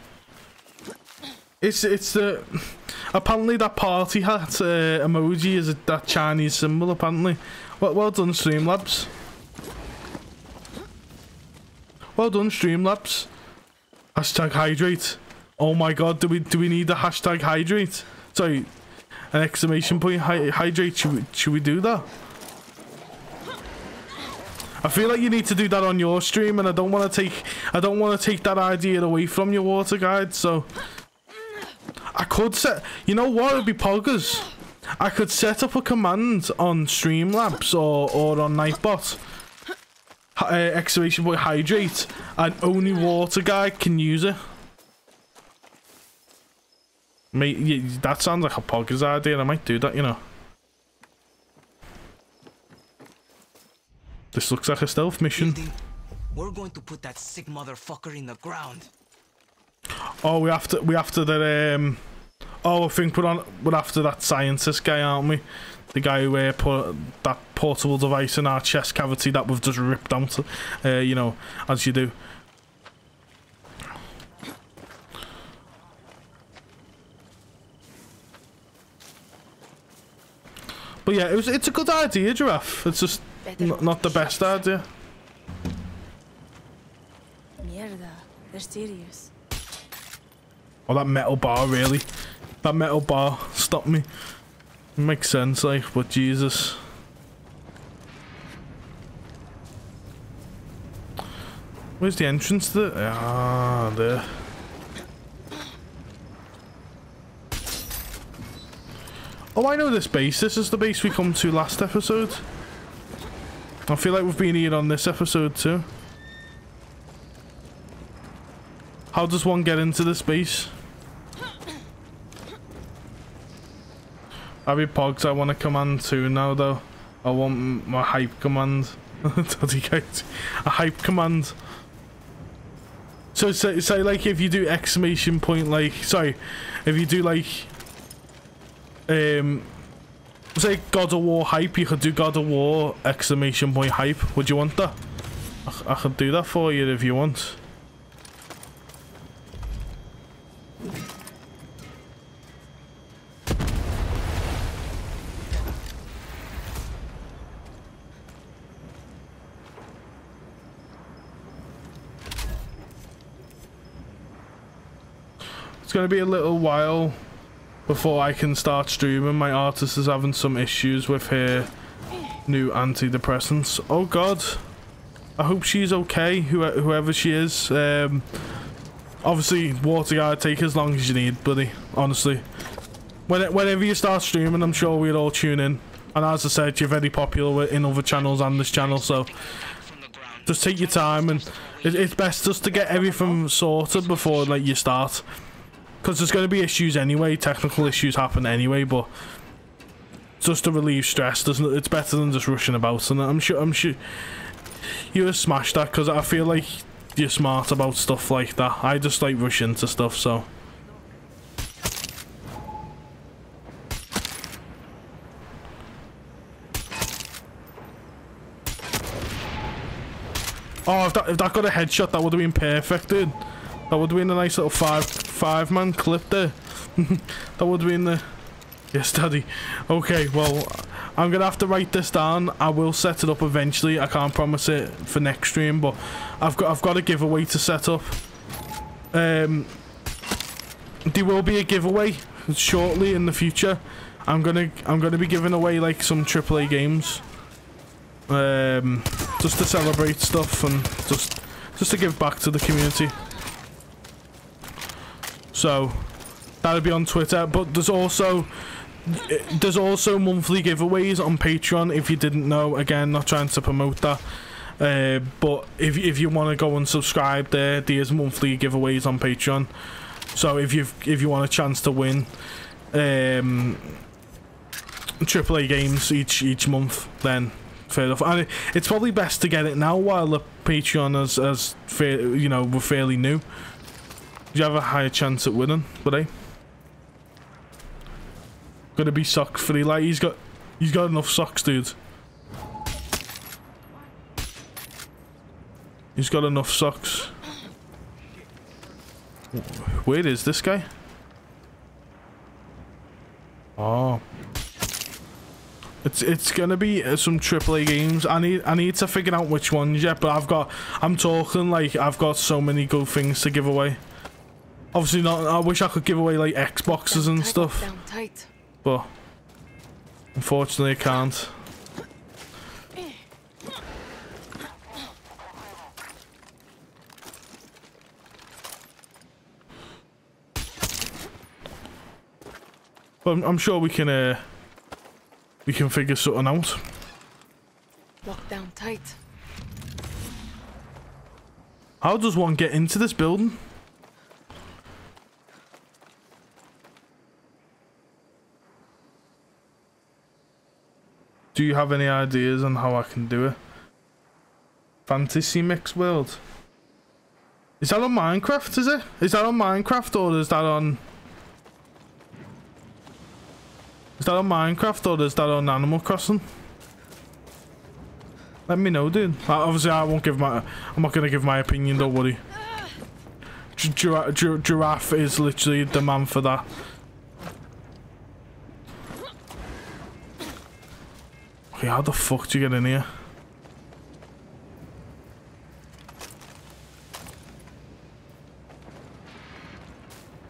It's it's the apparently that party hat uh, emoji is that Chinese symbol. Apparently, well well done Streamlabs. Well done Streamlabs. Hashtag hydrate. Oh my god, do we do we need a hashtag hydrate? Sorry, an exclamation point hy hydrate. Should we, should we do that? I feel like you need to do that on your stream, and I don't want to take I don't want to take that idea away from your water guide. So I could set. You know what? It'd be poggers. I could set up a command on Streamlabs or or on Nightbot. Uh, exclamation point hydrate, and only water guide can use it. Mate, yeah, that sounds like a poggers idea. I might do that, you know. This looks like a stealth mission. We're going to put that sick motherfucker in the ground. Oh, we have to. We after that. Um. Oh, I think we're on. We're after that scientist guy, aren't we? The guy who uh, put that portable device in our chest cavity that we've just ripped out. Uh, you know, as you do. But yeah, it was. It's a good idea, giraffe. It's just not the best idea. Mierda, they're serious. Oh, that metal bar, really? That metal bar stopped me. Makes sense, like, but Jesus. Where's the entrance to the... Ah, there. Oh, I know this base. This is the base we come to last episode. I feel like we've been here on this episode too. How does one get into this base? Pogs, I want a command too now though. I want my hype command. A hype command. So say, say like if you do exclamation point like sorry, if you do like um say God of War hype, you could do God of War exclamation point hype. Would you want that? I, I could do that for you if you want. It's going to be a little while before I can start streaming. My artist is having some issues with her new antidepressants. Oh god. I hope she's okay, whoever she is. Um, obviously, water guard, take as long as you need, buddy. Honestly. When, whenever you start streaming, I'm sure we'll all tune in. And as I said, you're very popular in other channels and this channel, so just take your time and it, it's best just to get everything sorted before like you start because there's going to be issues anyway technical issues happen anyway but just to relieve stress doesn't it's better than just rushing about and i'm sure i'm sure you would smash that because i feel like you're smart about stuff like that. I just like rushing to stuff so. Oh, if that, if that got a headshot, that would have been perfect, dude. That would have been a nice little five five man clip there. that would have been the Yes, daddy. Okay, well I'm gonna have to write this down. I will set it up eventually. I can't promise it for next stream, but I've got I've got a giveaway to set up. Um there will be a giveaway shortly in the future. I'm gonna I'm gonna be giving away like some AAA games. Um just to celebrate stuff and just just to give back to the community. So that'll be on Twitter, but there's also there's also monthly giveaways on Patreon if you didn't know. Again, not trying to promote that. Uh, but if if you want to go and subscribe there, there's monthly giveaways on Patreon. So if you if you want a chance to win um, AAA games each each month, then fair enough. And it's probably best to get it now while the Patreon is as fair, you know we're fairly new. You have a higher chance at winning, eh? Gonna be sock free. Like he's got he's got enough socks, dude. He's got enough socks. Where is this guy? Oh. It's it's gonna be uh, some AAA games. I need I need to figure out which ones yet, but I've got I'm talking like I've got so many good things to give away. Obviously not. I wish I could give away like Xboxes and stuff, but unfortunately I can't. But I'm, I'm sure we can uh we can figure something out. Lock down tight. How does one get into this building? Do you have any ideas on how I can do it? Fantasy Mix World. Is that on Minecraft, is it? Is that on Minecraft or is that on... Is that on Minecraft or is that on Animal Crossing? Let me know, dude. Obviously, I won't give my... I'm not going to give my opinion, don't worry. Gi- gira- gi- giraffe is literally the man for that. Okay, how the fuck do you get in here?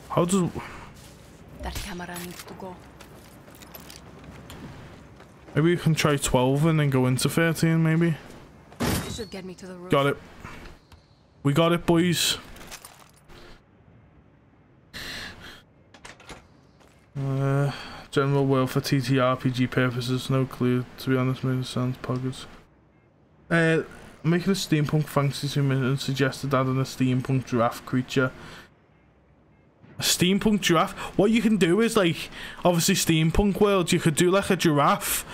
How does... That camera needs to go. Maybe we can try 12 and then go into 13, maybe? This should get me to the roof. Got it. We got it, boys. Uh, general world for TTRPG purposes, no clue. To be honest, maybe it sounds poggers. Uh, making a steampunk fantasy sim and suggested adding a steampunk giraffe creature. A steampunk giraffe? What you can do is like, obviously steampunk world, you could do like a giraffe.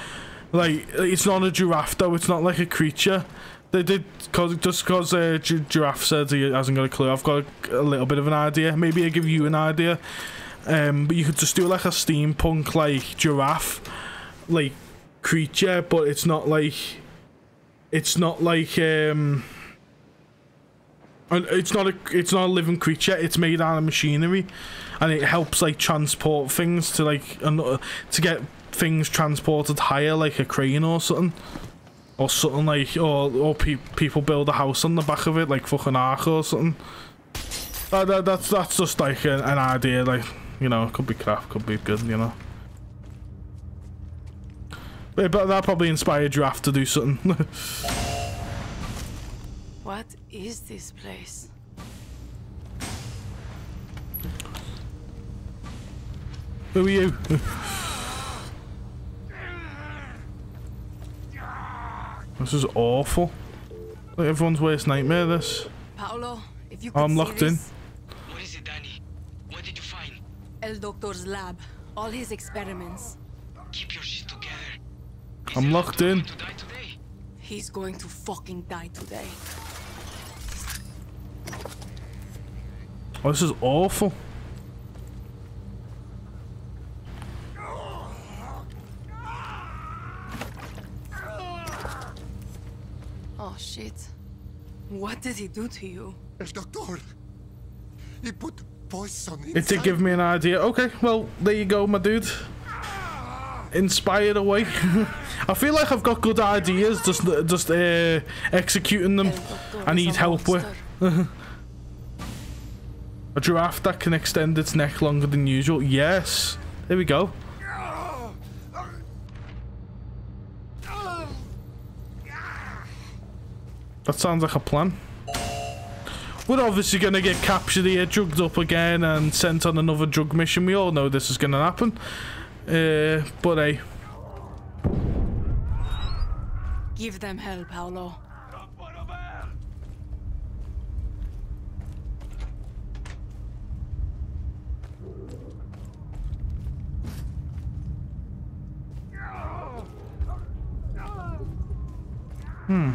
Like, it's not a giraffe though, it's not like a creature. They did, cause, just because uh, Gi- Giraffe said he hasn't got a clue, I've got a, a little bit of an idea. Maybe I give you an idea. Um, but you could just do like a steampunk, like, giraffe, like, creature, but it's not like, it's not like, um, it's not a, it's not a living creature, it's made out of machinery, and it helps, like, transport things to, like, another, to get things transported higher, like a crane or something. Or something like, or, or pe people build a house on the back of it, like fucking ark or something. That, that, that's, that's just like an idea, like, you know, it could be crap, could be good, you know. But, but that probably inspired Giraffe to do something. What is this place? Who are you? this is awful. Like everyone's worst nightmare, this. Paolo, if you I'm locked in. this, What is it, Dani? What did you find? El Doctor's lab. All his experiments. Keep your shit together. I'm locked in. He's going to fucking die today. Oh, this is awful. Oh shit. What did he do to you? El doctor. He put poison It did give me an idea. Okay, well, there you go, my dude. Inspired away. I feel like I've got good ideas, just just uh, executing them. I need help with. A giraffe that can extend its neck longer than usual. Yes. There we go. That sounds like a plan. We're obviously going to get captured here, drugged up again, and sent on another drug mission. We all know this is going to happen. Uh, but hey. Give them hell, Paolo. Hmm.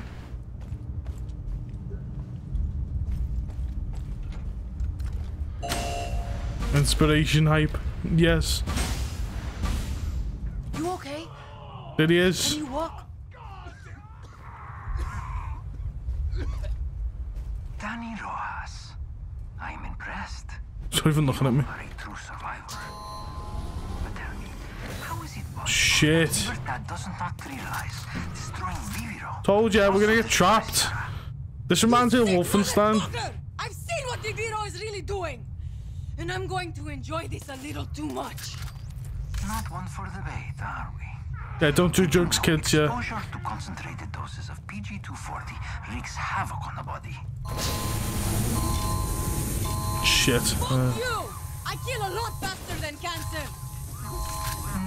Inspiration hype. Yes. You okay? It is. Can you walk? Dani Rojas. I'm impressed. It's not even looking at me. Are a true survivor. But tell me, how is it possible Shit. that does not realize? Told you, we're gonna get trapped. This reminds me of Wolfenstein. I've seen what Viviro is really doing! And I'm going to enjoy this a little too much. Not one for the bait, are we? Yeah, don't do drugs, kids, yeah. Exposure to concentrated doses of PG-240 wreaks havoc on the body. Shit. Fuck Uh, you! I kill a lot faster than cancer!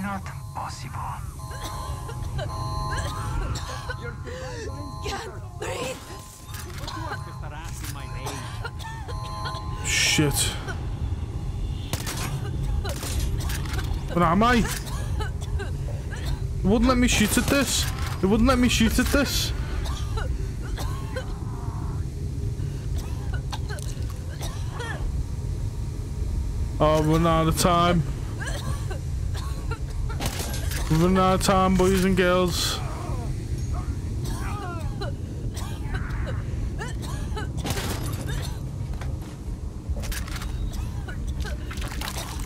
Not possible. Can't breathe! shit. Where am I? It wouldn't let me shoot at this. It wouldn't let me shoot at this. Oh, running out of time. Running out of time, boys and girls.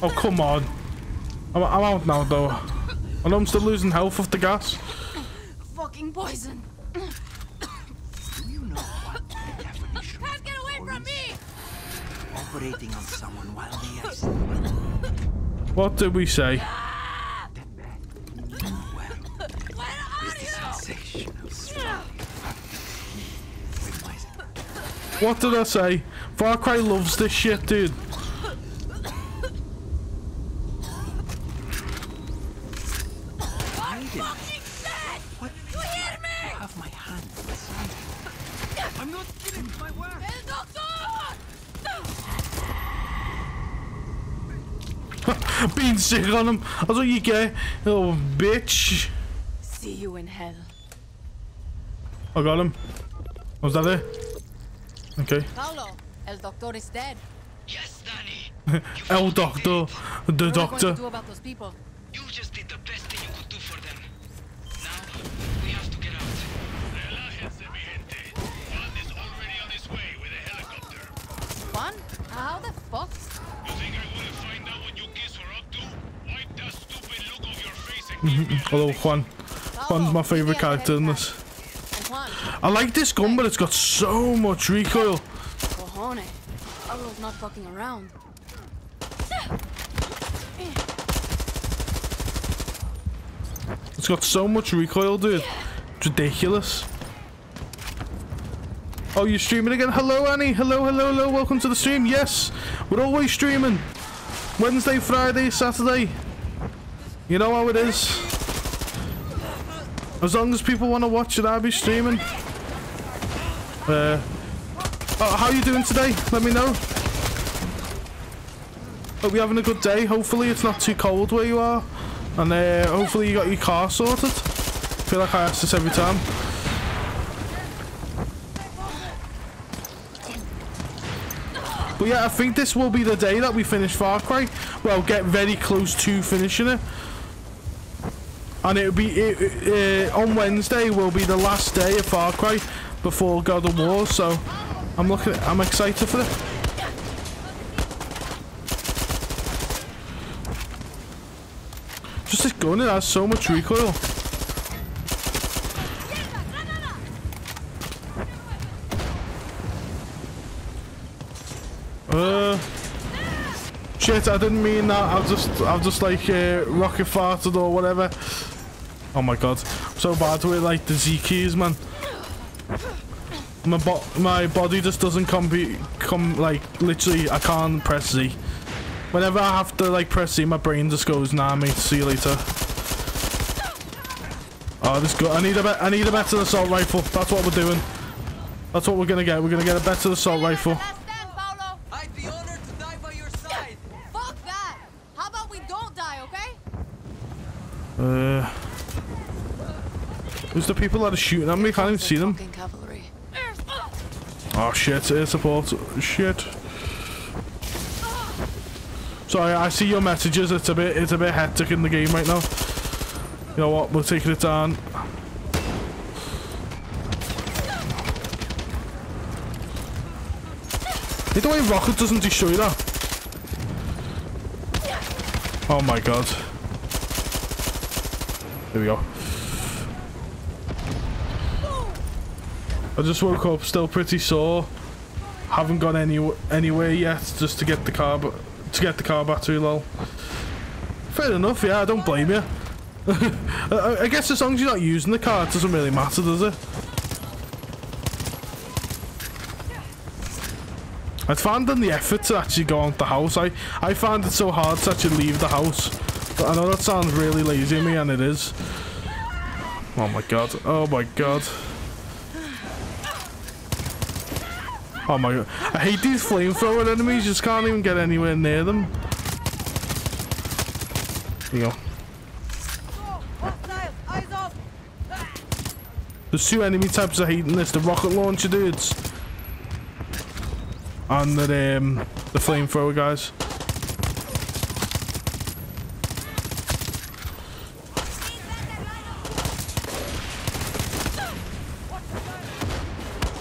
Oh, come on. I'm, I'm out now, though. I know I'm still losing health off the gas. Fucking poison! You know what the definition Can't get away from me! operating on someone while they are What did we say? Ah! What did I say? Far Cry loves this shit, dude. What? You hear me? have my hand I'm not kidding my work! El doctor! Being sick on him. That's what you get. Oh, bitch. See you in hell. I got him. Was that it? Okay. Paolo, El Doctor is dead. Yes, Dani. El Doctor. The what are we going doctor. to do about those people? You just did the best thing you could do for them. Now, we have to get out. Relájense, mi gente. Juan is already on his way with a helicopter. Juan? How the fuck? Hello, Juan. Juan's my favorite character in this. I like this gun, but it's got so much recoil. not fucking around. It's got so much recoil, dude. It's ridiculous. Oh, you're streaming again? Hello, Annie. Hello, hello, hello. Welcome to the stream. Yes, we're always streaming. Wednesday, Friday, Saturday. You know how it is. As long as people want to watch it, I'll be streaming. Uh, oh, how you doing today? Let me know. Hope you're having a good day. Hopefully it's not too cold where you are. And uh, hopefully you got your car sorted. I feel like I ask this every time. But yeah, I think this will be the day that we finish Far Cry. Well, get very close to finishing it. And it'll be it, uh, on Wednesday will be the last day of Far Cry before God of War. So I'm looking. I'm excited for it. Just this gun, it has so much recoil. Uh, shit, I didn't mean that. I've just, I've just like uh, rocket farted or whatever. Oh my god, I'm so bad with like the Z keys, man. My bo my body just doesn't come come like literally. I can't press Z. Whenever I have to like press Z, my brain just goes, "Nah, mate. See you later." Oh, this good. I need a I need a better assault rifle. That's what we're doing. That's what we're gonna get. We're gonna get a better assault rifle. I'd be honored to die by your side. Fuck that. How about we don't die, okay? Uh, who's the people that are shooting at me? Can't even see them. Oh shit! Air support. Shit. Sorry, I see your messages. It's a bit, it's a bit hectic in the game right now. You know what? We're taking it down. The way rocket doesn't destroy that. Oh my god. Here we go. I just woke up, still pretty sore. Haven't gone any anywhere yet, just to get the car, to get the car battery low. Fair enough, yeah. I don't blame you. I, I guess as long as you're not using the car, it doesn't really matter, does it? I found in the effort to actually go out the house. I, I find it so hard to actually leave the house. I know that sounds really lazy of me, and it is. Oh my god. Oh my god. Oh my god. I hate these flamethrower enemies. Just can't even get anywhere near them. There you go. There's two enemy types I hate in this. The rocket launcher dudes. And the, um, the flamethrower guys.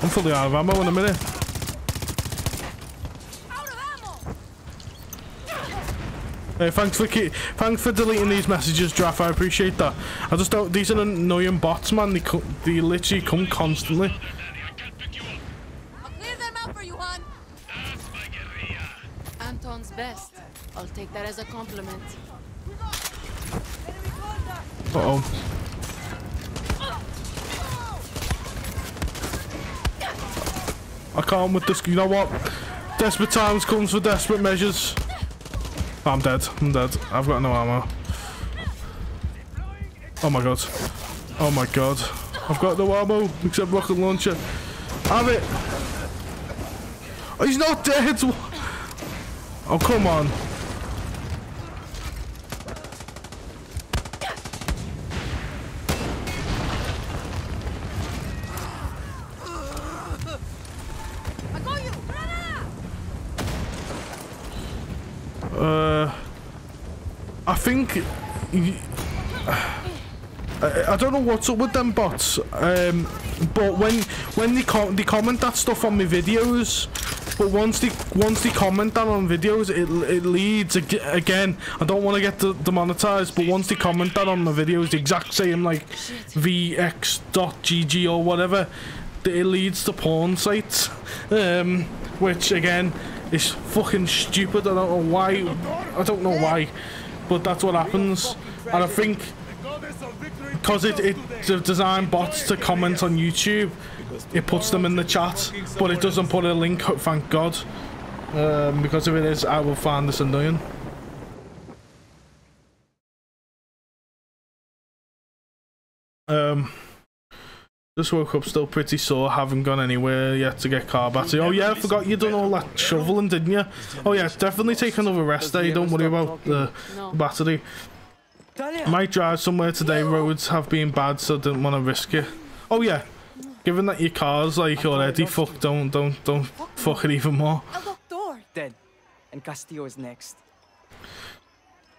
I'm fully out of ammo in a minute. Hey, thanks for thanks for deleting these messages, Draft. I appreciate that. I just don't. These are annoying bots, man. They they literally come constantly. Anton's best. I'll take that as a compliment. Uh oh. I can't with this. You know what? Desperate times comes for desperate measures. I'm dead. I'm dead. I've got no ammo. Oh my god. Oh my god. I've got no ammo except rocket launcher. Have it. Oh, he's not dead. Oh, come on. Uh, I think. I, I don't know what's up with them bots, um, but when when they com they comment that stuff on my videos, but once they once they comment that on videos, it it leads ag again. I don't want to get de demonetized, but once they comment that on my videos, the exact same like vx.gg or whatever, it leads to porn sites, um, which again is fucking stupid. I don't know why. I don't know why, but that's what happens. And I think because it it designed bots to comment on YouTube, it puts them in the chat, but it doesn't put a link. Thank God, um, because if it is, I will find this annoying. Um. Just woke up still pretty sore, haven't gone anywhere yet to get car battery. Oh yeah, I forgot you done all that shoveling, didn't you? Oh yeah, definitely take another rest day, don't worry about the battery. Might drive somewhere today, roads have been bad so didn't want to risk it. Oh yeah, given that your car's like already fucked, don't, don't, don't fuck it even more. Dead. And Castillo is next.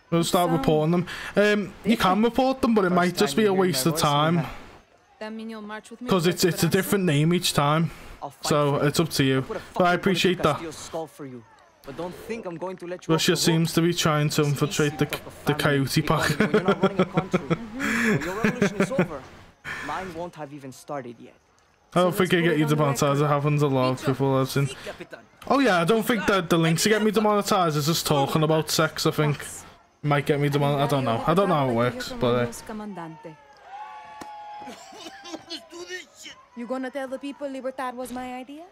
We'll start reporting them. Um, you can report them, but it might just be a waste of time. Because it's it's a different name each time, so it's up to you. But I appreciate that. But don't think I'm going to let you Russia seems to be trying to infiltrate the the coyote pack. Your revolution is over. Mine won't have even started yet. I don't think I get you demonetized. It happens a lot of people I've seen. Oh yeah, I don't think that the links to get me demonetized is just talking about sex. I think might get me demonetized. I don't know. I don't know how it works, but. Uh, You gonna tell the people Libertad was my idea?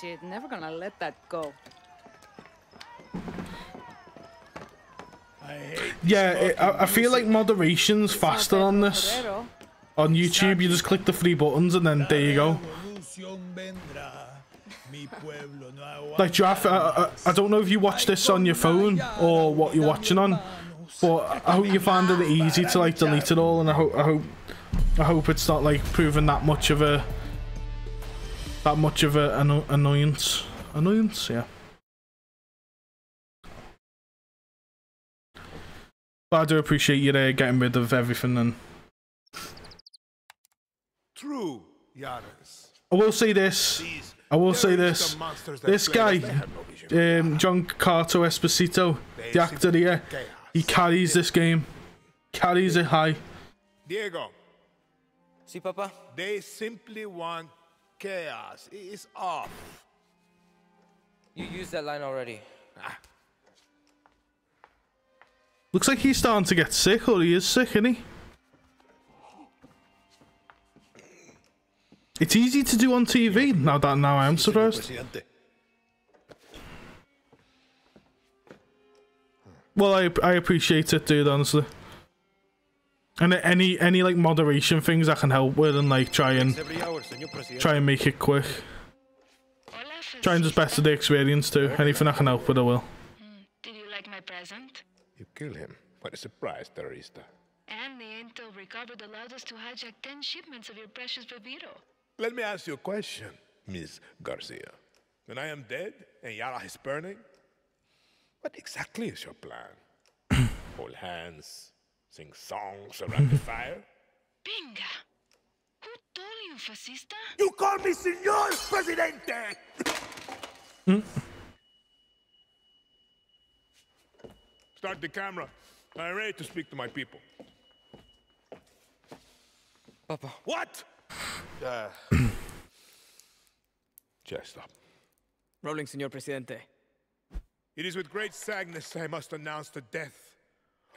Shit, never gonna let that go. Yeah, it, I, I feel like moderation's faster on this. On YouTube, you just click the three buttons and then there you go. Like, Giraffe, I, I, I don't know if you watch this on your phone or what you're watching on, but I hope you find it easy to like delete it all, and I hope I hope I hope it's not like proving that much of a that much of a anno annoyance. Annoyance, yeah. But I do appreciate you there getting rid of everything and True, Yaris. I will say this. I will say this. This guy, um, Giancarlo Esposito, the actor here, he carries this game. Carries it high. Diego. See, Papa? They simply want chaos. It is off. You used that line already. Ah. Looks like he's starting to get sick, or he is sick, isn't he? It's easy to do on TV now that now I am surprised. Well, I I appreciate it, dude. Honestly, and any any like moderation things I can help with and like try and try and make it quick. Try and just better the experience too. Anything I can help with, I will. Did you like my present? You kill him. What a surprise, Terrorista. And the intel recovered allowed us to hijack 10 shipments of your precious Viviro. Let me ask you a question, Miss Garcia. When I am dead and Yara is burning, what exactly is your plan? Hold hands, sing songs around the fire? Pinga! Who told you, fascista? You call me Senor Presidente! Start the camera. I'm ready to speak to my people. Papa. What? Uh, just stop. Rolling, Senor Presidente. It is with great sadness I must announce the death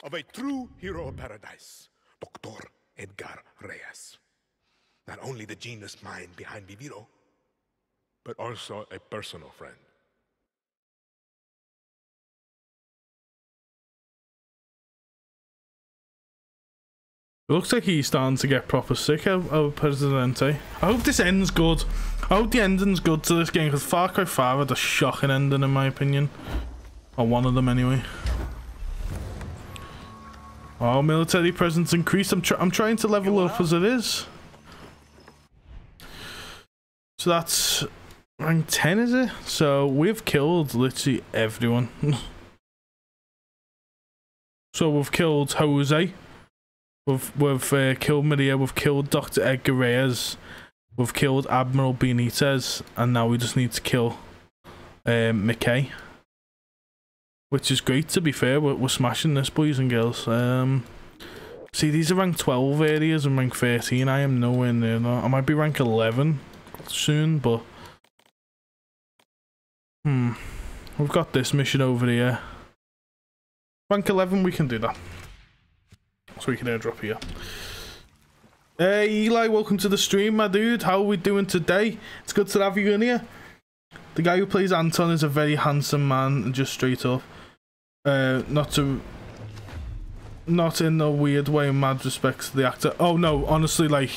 of a true hero of paradise, Dr. Edgar Reyes. Not only the genius mind behind Viviro, but also a personal friend. It looks like he's starting to get proper sick of, of Presidente. I hope this ends good. I hope the ending's good to this game because Far Cry 5 had a shocking ending in my opinion. Or one of them anyway. Oh, military presence increased. I'm, tr I'm trying to level up as it is. So that's rank 10 is it? So we've killed literally everyone. so we've killed Jose. We've, we've uh, killed Maria, we've killed Dr. Edgar Reyes, we've killed Admiral Benitez, and now we just need to kill um, McKay. Which is great, to be fair. We're, we're smashing this, boys and girls. Um, see, these are rank 12 areas and rank 13. I am nowhere near that. I might be rank 11 soon, but... Hmm. We've got this mission over here. Rank 11, we can do that so we can airdrop here. Hey Eli, welcome to the stream, my dude. How are we doing today? It's good to have you in here. The guy who plays Anton is a very handsome man, just straight up. Uh, not to, not in a weird way, in mad respects to the actor. Oh no, honestly, like,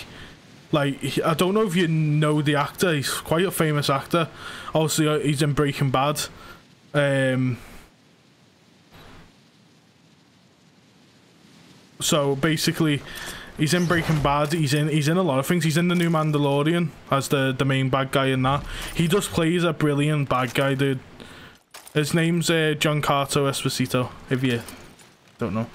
like I don't know if you know the actor. He's quite a famous actor. Obviously, uh, he's in Breaking Bad. Um, So basically, he's in Breaking Bad. He's in he's in a lot of things. He's in the new Mandalorian as the the main bad guy in that. He just plays a brilliant bad guy, dude. His name's uh, Giancarlo Esposito. If you don't know,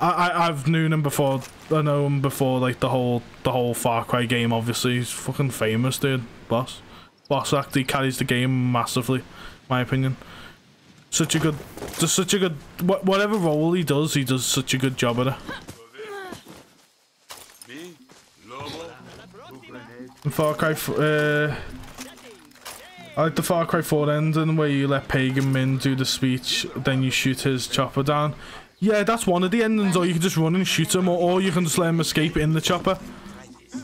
I, I I've known him before. I know him before like the whole the whole Far Cry game. Obviously, he's fucking famous, dude. Boss, boss actually carries the game massively, my opinion such a good, just such a good, whatever role he does, he does such a good job at it. In Far Cry, uh, I like the Far Cry 4 ending where you let Pagan Min do the speech, then you shoot his chopper down. Yeah, that's one of the endings, or you can just run and shoot him, or, or you can just let him escape in the chopper.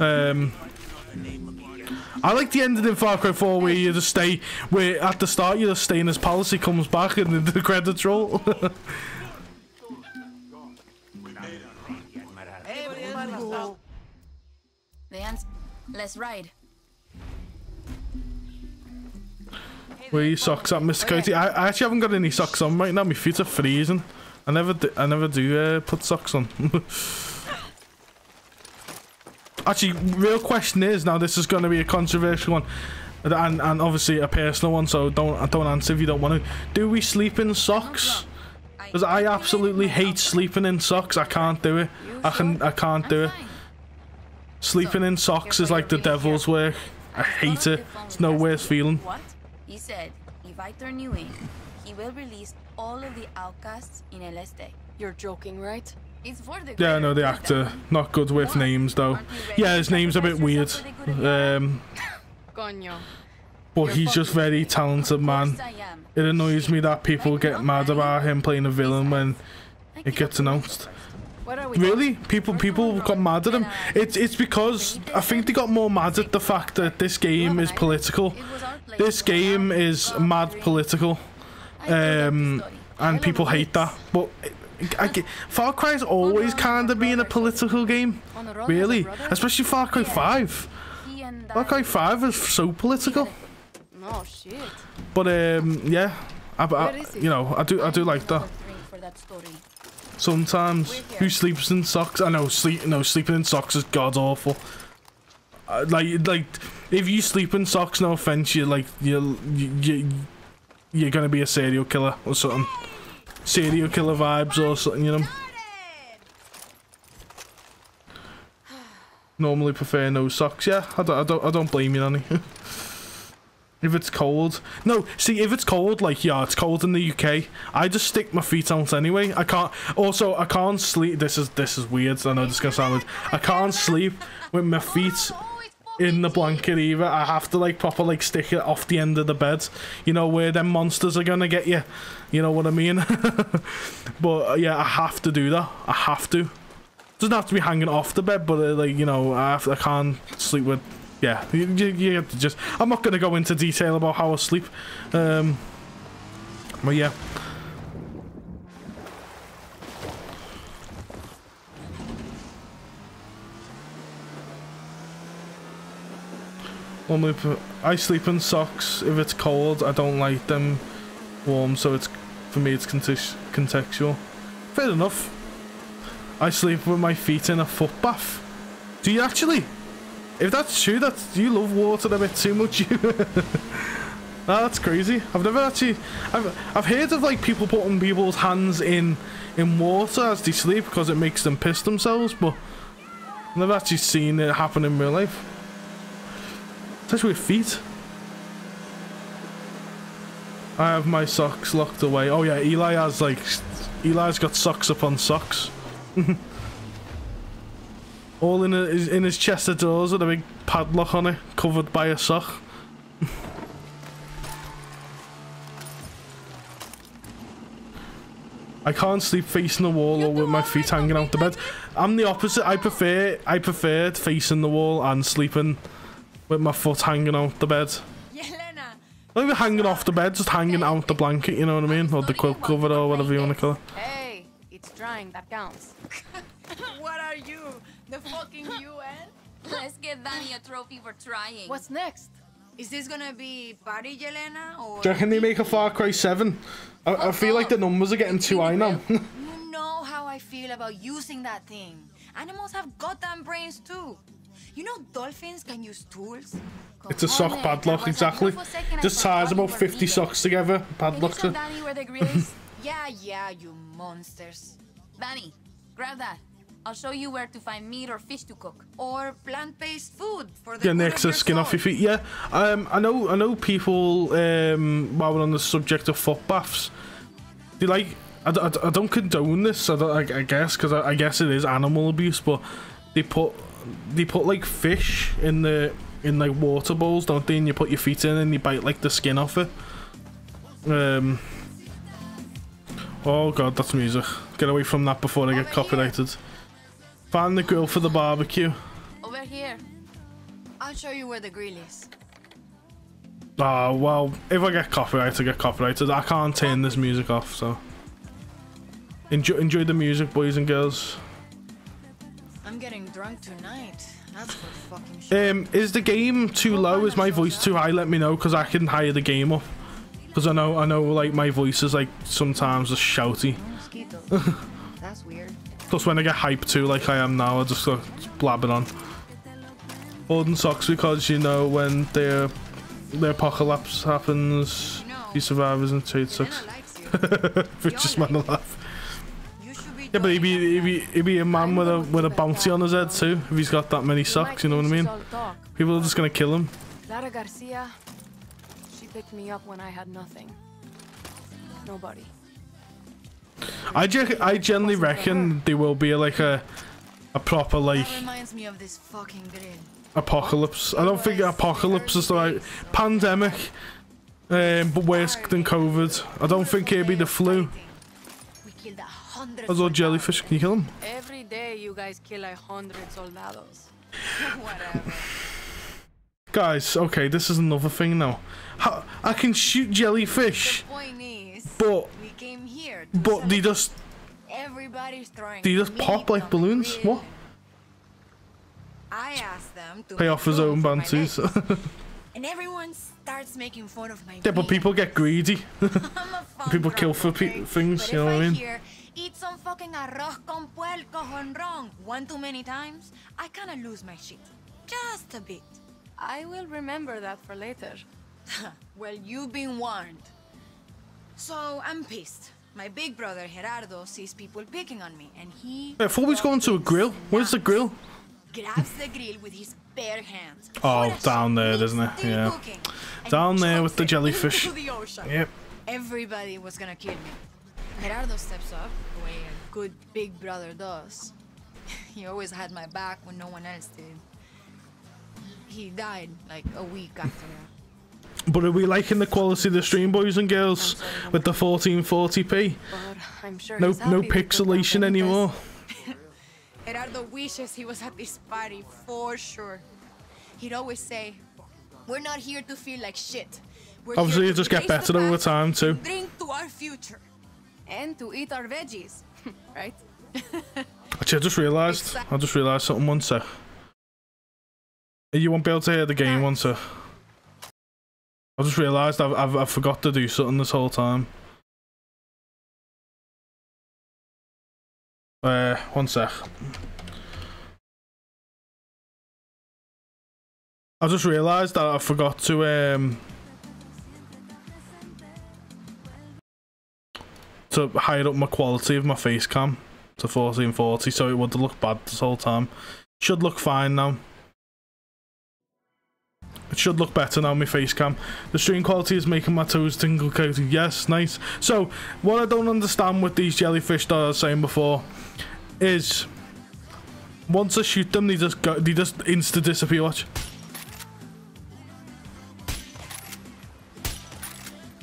Um, I like the ending in Far Cry 4 where you just stay, where at the start you just stay in his palace, he comes back and then the credits roll. Vance, let's ride. Where your socks at, Mr. Coyote? I, I actually haven't got any socks on right now. My feet are freezing. I never do, I never do uh, put socks on. actually, real question is now. This is going to be a controversial one, and and obviously a personal one. So don't don't answer if you don't want to. Do we sleep in socks? Because I absolutely hate sleeping in socks. I can't do it. I can I can't do it. Sleeping in socks is like the devil's work. I hate it. It's no worse feeling. What? He said, if I turn you in, he will release all of the outcasts in El Este. You're joking, right? It's for the Yeah, no, the actor. Not good with names, though. Yeah, his name's a bit weird. Um, Coño. but he's just very talented, man. It annoys me that people get mad about him playing a villain when it gets announced. Really? People people got mad at him. It's it's because I think they got more mad at the fact that this game is political. This game is mad political. Um, and people hate that. But I get, Far Cry's always kind of been a political game. Really? Especially Far Cry 5. Far Cry 5 is so political. But um, yeah, I, I, you know, I do I do like that. Sometimes who sleeps in socks? I know sleep. No, sleeping in socks is god awful. Uh, like like if you sleep in socks, no offense, you like you you you're gonna be a serial killer or something. Serial killer vibes or something, you know. Normally prefer no socks. Yeah, I don't I don't I don't blame you, Nanny. If it's cold. No, see, if it's cold, like, yeah, it's cold in the UK, I just stick my feet out anyway. I can't, also, I can't sleep, this is, this is weird, I know this is gonna sound weird. I can't sleep with my feet in the blanket either. I have to, like, proper, like, stick it off the end of the bed. You know, where them monsters are gonna get you. You know what I mean? but, uh, yeah, I have to do that. I have to. doesn't have to be hanging off the bed, but, uh, like, you know, I, have, I can't sleep with yeah, you, you, you have to just. I'm not to go into detail about how I sleep. Um, but yeah. Normally, I sleep in socks. If it's cold, I don't like them warm, so it's for me it's contextual. Fair enough. I sleep with my feet in a foot bath. Do you actually? If that's true, that's you love water a bit too much. Ah, that's crazy. I've never actually. I've I've heard of like people putting people's hands in in water as they sleep because it makes them piss themselves, but I've never actually seen it happen in real life. Especially with feet. I have my socks locked away. Oh yeah, Eli has like Eli's got socks upon socks. All in his, in his chest of drawers with a big padlock on it, covered by a sock. I can't sleep facing the wall or with my feet hanging out the bed. I'm the opposite. I prefer I prefer facing the wall and sleeping with my foot hanging out the bed. Not even hanging off the bed, just hanging out the blanket, you know what I mean? Or the quilt cover or whatever you want to call it. Hey, it's drying. That counts. what are you? The fucking UN? Let's get Dani a trophy for trying. What's next? Is this gonna be party, Yelena, or? Do you reckon they make a Far Cry 7? I, I feel like the numbers are getting too high now. you know how I feel about using that thing. Animals have goddamn brains too. You know dolphins can use tools? it's a sock padlock, exactly. Just ties about 50 socks together, padlocks it. Dani where the grill is? Yeah, yeah, you monsters. Dani, grab that. I'll show you where to find meat or fish to cook. Or plant-based food for the Get good an of extra your skin off your feet. Yeah, um, I know. I know people. Um, while we're on the subject of foot baths, they like. I don't condone this. I, I, I guess because I, I guess it is animal abuse, but they put they put like fish in the in like water bowls, don't they? And you put your feet in and you bite like the skin off it. Um. Oh god, that's music. Get away from that before I get copyrighted. Find the grill for the barbecue. Over here. I'll show you where the grill is. Ah, well, if I get copyrighted, I get copyrighted. I can't turn this music off, so. Enjoy, enjoy the music, boys and girls. Getting drunk tonight. That's for fucking sure. Um, is the game too low? Is my voice too high? Let me know, because I can higher the game up. Because I know, I know, like, my voice is, like, sometimes just shouty. That's weird. Plus, when I get hyped too, like I am now, I just go blabbing on. Golden socks because you know when the the apocalypse happens, he survives and trade sucks. Which just made me laugh. Yeah, but he'd be, he'd be he'd be a man with a with a bounty on his head too if he's got that many socks. You know what I mean? People are just gonna kill him. Clara Garcia, she picked me up when I had nothing. Nobody. I ge- I generally reckon there will be like a a proper like me of this apocalypse. I don't think apocalypse is the right pandemic, um, but worse than COVID. I don't think it'd be the flu. Those little jellyfish. Can you kill them? Every day you guys kill a hundred soldados. Whatever. Guys, okay, this is another thing now. How, I can shoot jellyfish, is, but we came here. To but they just Everybody's throwing. they just pop like balloons. grill. What? I asked them to Pay off his own bounties. and everyone starts making fun of my. yeah, but people get greedy. people kill for pe- things. You know what I mean? Hear, eat some fucking arroz con puerco honrón one too many times, I kind of lose my shit. Just a bit. I will remember that for later. well, you've been warned. So I'm pissed. My big brother Gerardo sees people picking on me, and he Yeah, before we go into a grill, where's the grill? grabs the grill with his bare hands. Oh, down there, isn't it? Yeah, down there with the jellyfish. the. Yep. Everybody was gonna kill me. Gerardo steps up, the way a good big brother does. He always had my back when no one else did. He died like a week after that. But are we liking the quality of the stream, boys and girls, with the 1440p? But I'm sure No, no happy with the pixelation anymore. Gerardo wishes he was at this party for sure. He'd always say, We're not here to feel like shit. We're Obviously, you just get better over time too. Drink to our future. And to eat our veggies, right? Actually, I just realised. I just realised something. One sec. You won't be able to hear the game. One sec. I just realised I've, I've I've forgot to do something this whole time. Uh, one sec. I just realised that I forgot to um to hide up my quality of my face cam to 1440 so it would look bad this whole time. Should look fine now. It should look better now, my face cam. The stream quality is making my toes tingle coated. Yes, nice. So, what I don't understand with these jellyfish that I was saying before is once I shoot them, they just go, they just insta disappear. Watch.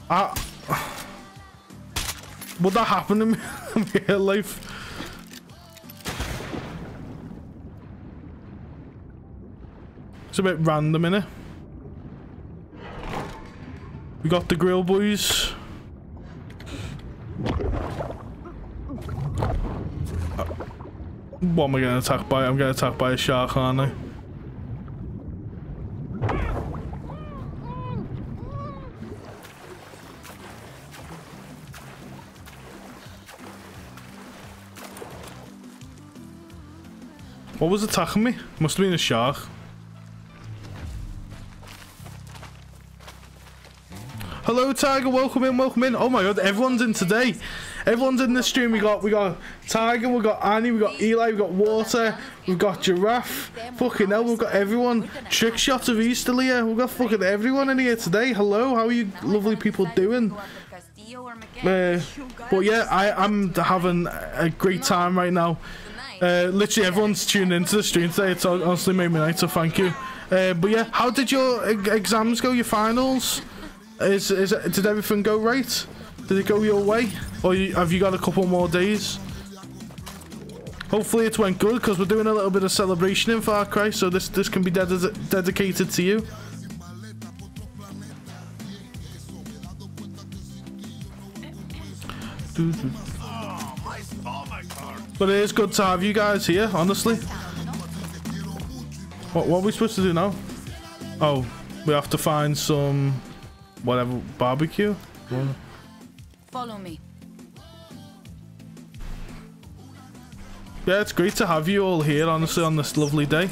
Ah. Would that happen in real life? It's a bit random, innit? We got the grill boys. Uh, What am I getting attacked by? I'm getting attacked by a shark, aren't I? What was attacking me? Must have been a shark. Hello Tiger, welcome in, welcome in. Oh my god, everyone's in today. Everyone's in the stream. We got we got Tiger, we got Annie, we got Eli, we got Water, we've got Giraffe. Fucking hell, we've got everyone. Trick shot of Easter here. We've got fucking everyone in here today. Hello, how are you lovely people doing? Uh, but yeah, I, I'm having a great time right now. Uh, literally everyone's tuned into the stream today. It's honestly made me night, so thank you. Uh, but yeah, how did your exams go? Your finals? Is is did everything go right? Did it go your way, or you, have you got a couple more days? hopefully it went good because we're doing a little bit of celebration in Far Cry, so this this can be ded- dedicated to you. But it is good to have you guys here, honestly. What, what are we supposed to do now? Oh, we have to find some whatever barbecue. Follow me. Yeah, it's great to have you all here, honestly, on this lovely day.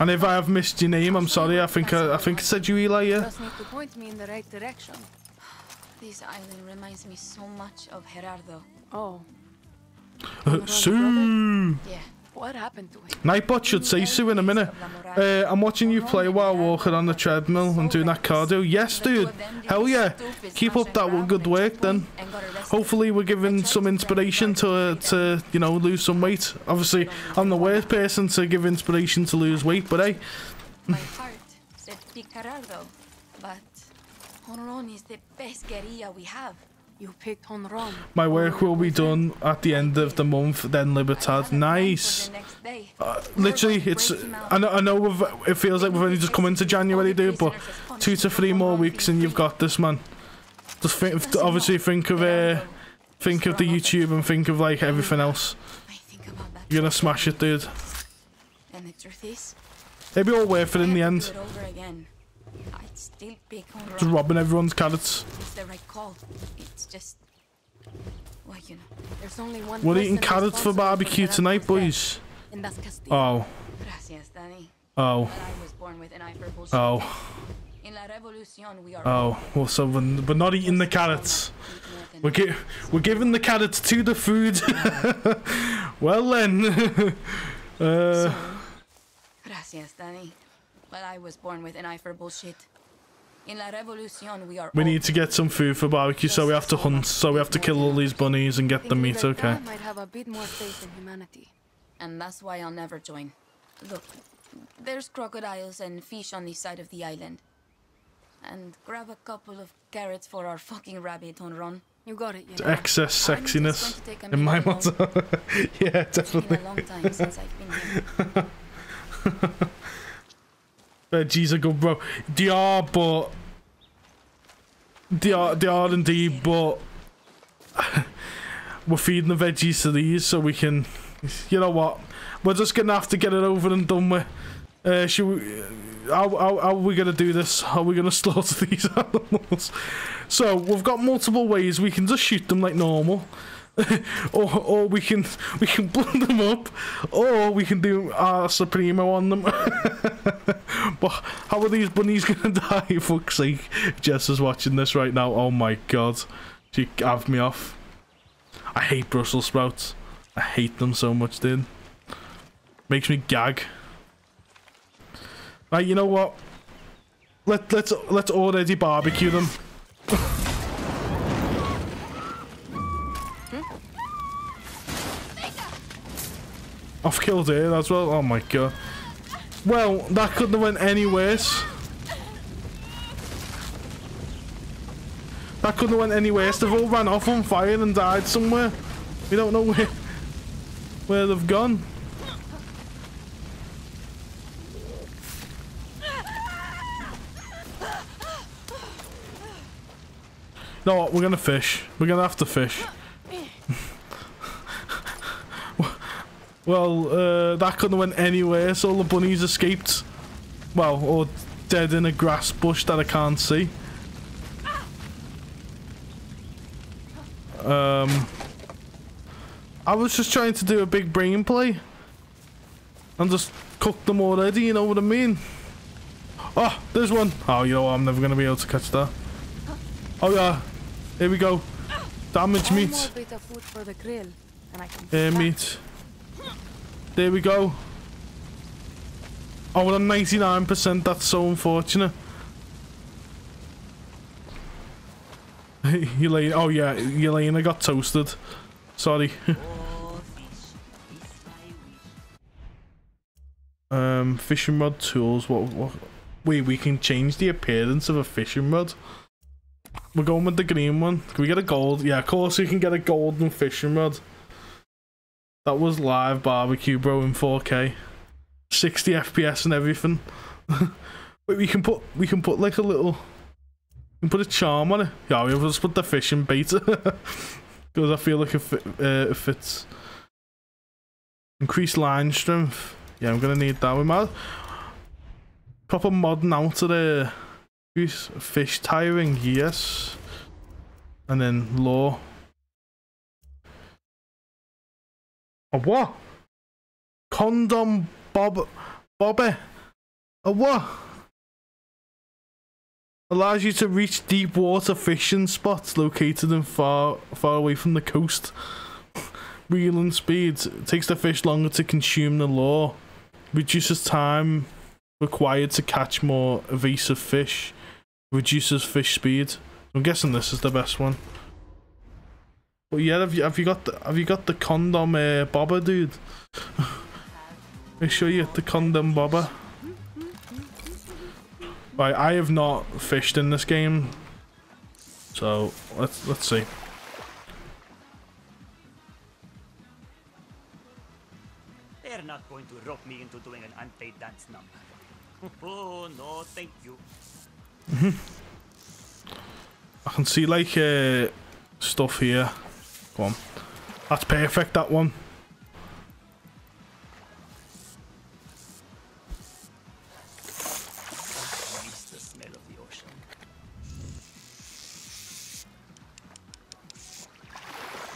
And if I have missed your name, I'm sorry. I think I, I think I said you, Eli. Yeah. Just need to point me in the right direction. This island reminds me so much of Gerardo. Oh, Sue. Yeah. what happened to him? Nightbot should say Sue in a minute. Uh, I'm watching you play while walking on the treadmill and doing that cardio. Yes, dude. Hell yeah. Keep up that good work then. Hopefully we're giving some inspiration to, uh, to you know, lose some weight. Obviously, I'm the worst person to give inspiration to lose weight, but hey. My heart said but Honron is the best guerrilla we have. You picked Honron. My work will be done at the end of the month, then Libertad. Nice. Uh, literally, it's. I know, I know we've, it feels like we've only just come into January, dude, but two to three more weeks and you've got this, man. Just think, obviously think of uh, think of the YouTube and think of like everything else. You're gonna smash it, dude. And the truth is, It'll be all worth it in the end. it over again. I'd still pick Honron. Just robbing everyone's carrots. It's the right call. It's just, well, you know. There's only one We're eating carrots for barbecue tonight, boys. And that's Oh. Gracias, Dani. Oh. I was born with an eye. Oh. In La Revolucion, we are Oh, well, so we're, we're not eating the carrots. We're, gi- we're giving the carrots to the food. well then. uh, Gracias, Dani. But I was born with an eye for bullshit. In La Revolucion, we are we need to get some food for barbecue, so we have to hunt. So we have to kill all these bunnies and get the meat. Okay. Might have a bit more faith in humanity. And that's why I'll never join. Look, there's crocodiles and fish on this side of the island. And grab a couple of carrots for our fucking rabbit on run. You got it, you It's know. excess sexiness to take a in my minute motto. yeah, It's been a long time since I've been here. Uh, Veggies are good, bro. They are, but they are, they are indeed, but we're feeding the veggies to these so we can. You know what? We're just gonna have to get it over and done with. Uh, should we, how, how, how are we gonna do this? How are we gonna slaughter these animals? So we've got multiple ways. We can just shoot them like normal. or or we can we can blow them up, or we can do our supremo on them. but how are these bunnies gonna die? Fuck's sake! Jess is watching this right now. Oh my god, she have me off. I hate Brussels sprouts. I hate them so much, dude. Makes me gag. Right, you know what? Let let's let's already barbecue them. I've killed her as well. Oh my god. Well, that couldn't have went any worse. That couldn't have went any worse. They've all ran off on fire and died somewhere. We don't know where where they've gone. No? We're gonna fish. We're gonna have to fish. Well, uh, that couldn't have went anywhere, so all the bunnies escaped. Well, or dead in a grass bush that I can't see. Um, I was just trying to do a big brain play. And just cook them already, you know what I mean? Oh, there's one. Oh, you know what, I'm never going to be able to catch that. Oh yeah, here we go. Damage meat. more bit of food for the grill, and I can. Air meat. There we go. Oh, well, I'm 99%. That's so unfortunate. Elaine. Oh, yeah. Elena got toasted. Sorry. um, fishing rod tools. What, what? Wait, we can change the appearance of a fishing rod. We're going with the green one. Can we get a gold? Yeah, of course we can get a golden fishing rod. That was live barbecue, bro, in 4K, 60 FPS and everything. We can put we can put like a little, we can put a charm on it. Yeah, we'll just put the fish in beta because I feel like it, fit, uh, it fits. Increase line strength. Yeah, I'm gonna need that. We might proper modern out of the fish tiring. Yes, and then law. A what? Condom Bob Bobby. A what? Allows you to reach deep water fishing spots located in far far away from the coast. Reeling speed takes the fish longer to consume the lure. Reduces time required to catch more evasive fish. Reduces fish speed. I'm guessing this is the best one. Well, yeah, have you have you got the, have you got the condom uh, bobber, dude? Make sure you get the condom bobber. Right, I have not fished in this game, so let's let's see. They're not going to rope me into doing an anti-dance number. Oh no, thank you. I can see like uh, stuff here. Go on. That's perfect, that one.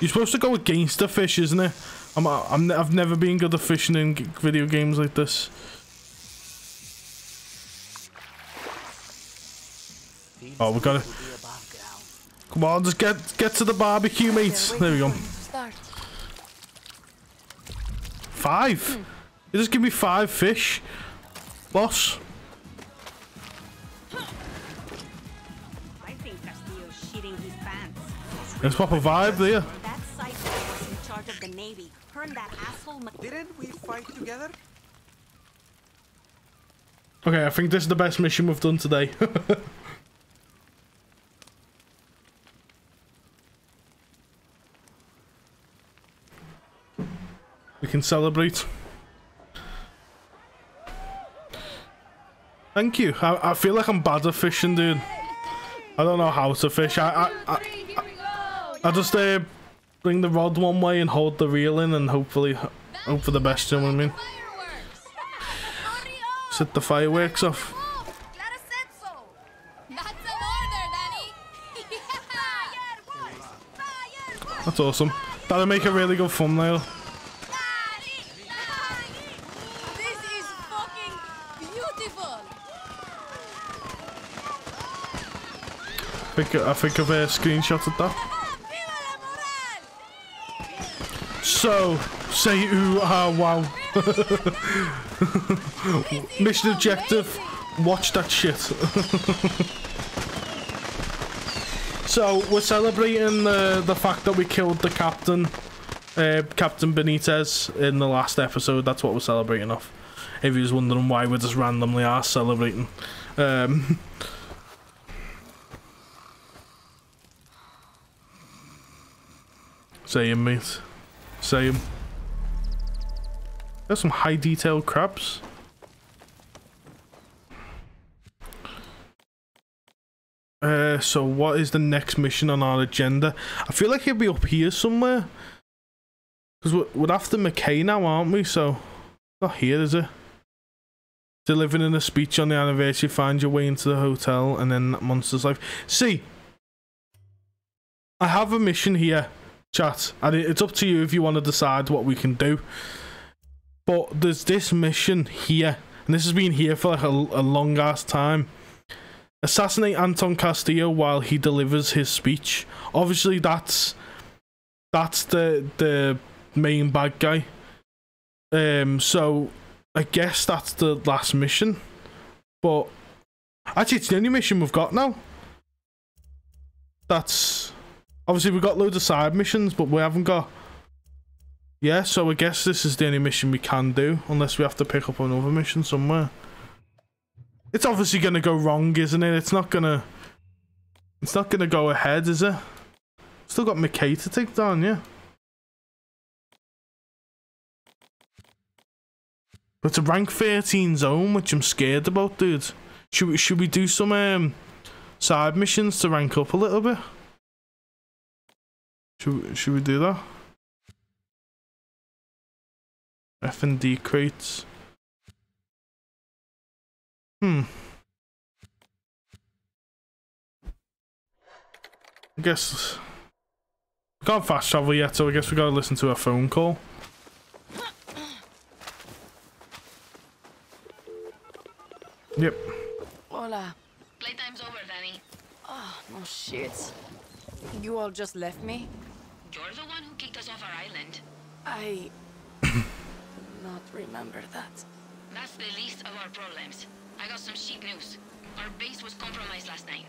You're supposed to go against the fish, isn't it? I'm, I'm, I've never been good at fishing in video games like this. Oh, we got it. Come on, just get get to the barbecue, mates. There we go. Start. Five. You just give me five fish, boss. I think Castillo's shitting his pants. Let's pop a vibe there. That in charge of the Navy. Her that asshole. Didn't we fight together? Okay, I think this is the best mission we've done today. we can celebrate. Thank you. I, I feel like I'm bad at fishing, dude. I don't know how to fish. I I, I, I, just uh, bring the rod one way and hold the reel in and hopefully hope for the best, you know what I mean? Set the fireworks off. That's awesome. That'll make a really good thumbnail. This is fucking beautiful. I think I think I've uh, screenshotted that. So say ooh ah wow. Mission objective: watch that shit. so we're celebrating the the fact that we killed the captain, uh, Captain Benitez, in the last episode. That's what we're celebrating off. If you was wondering why we're just randomly are celebrating. Um, Same, mate. Same. There's some high detail crabs. Uh, so what is the next mission on our agenda? I feel like it'll be up here somewhere. Because we're, we're after McKay now, aren't we? So, not here, is it? Delivering a speech on the anniversary, find your way into the hotel, and then Monster's Life. See, I have a mission here, chat, and it's up to you if you want to decide what we can do. But there's this mission here, and this has been here for like a, a long ass time. Assassinate Anton Castillo while he delivers his speech. Obviously, that's that's the the main bad guy. Um, so I guess that's the last mission. But actually, it's the only mission we've got now. That's obviously we've got loads of side missions, but we haven't got. Yeah, so I guess this is the only mission we can do, unless we have to pick up another mission somewhere. It's obviously gonna go wrong, isn't it? It's not gonna. It's not gonna go ahead, is it? Still got McKay to take down, yeah. It's a rank 13 zone, which I'm scared about, dude. Should we, should we do some um, side missions to rank up a little bit? Should we, should we do that? FND crates. Hmm. I guess we can't fast travel yet, so I guess we gotta listen to a phone call. Yep. Hola. Playtime's over, Dani. Oh, no shit. You all just left me? You're the one who kicked us off our island. I... do not remember that. That's the least of our problems. I got some shit news. Our base was compromised last night.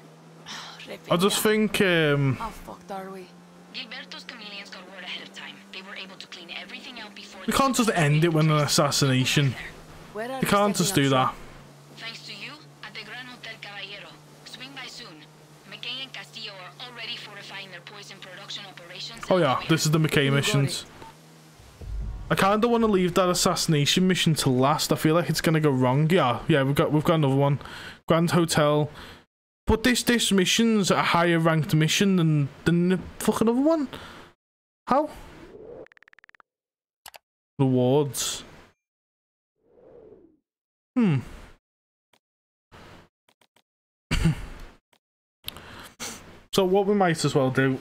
I just think um, How fucked are we? Gilberto's chameleons got word ahead of time. They were able to clean everything out before we can't just end it with an assassination. Where are We can't just do that. Oh yeah, this is the McKay missions. I kinda wanna leave that assassination mission to last. I feel like it's gonna go wrong. Yeah, yeah, we've got we've got another one. Grand Hotel. But this this mission's a higher ranked mission than than the fucking other one. How? Rewards. Hmm. So what we might as well do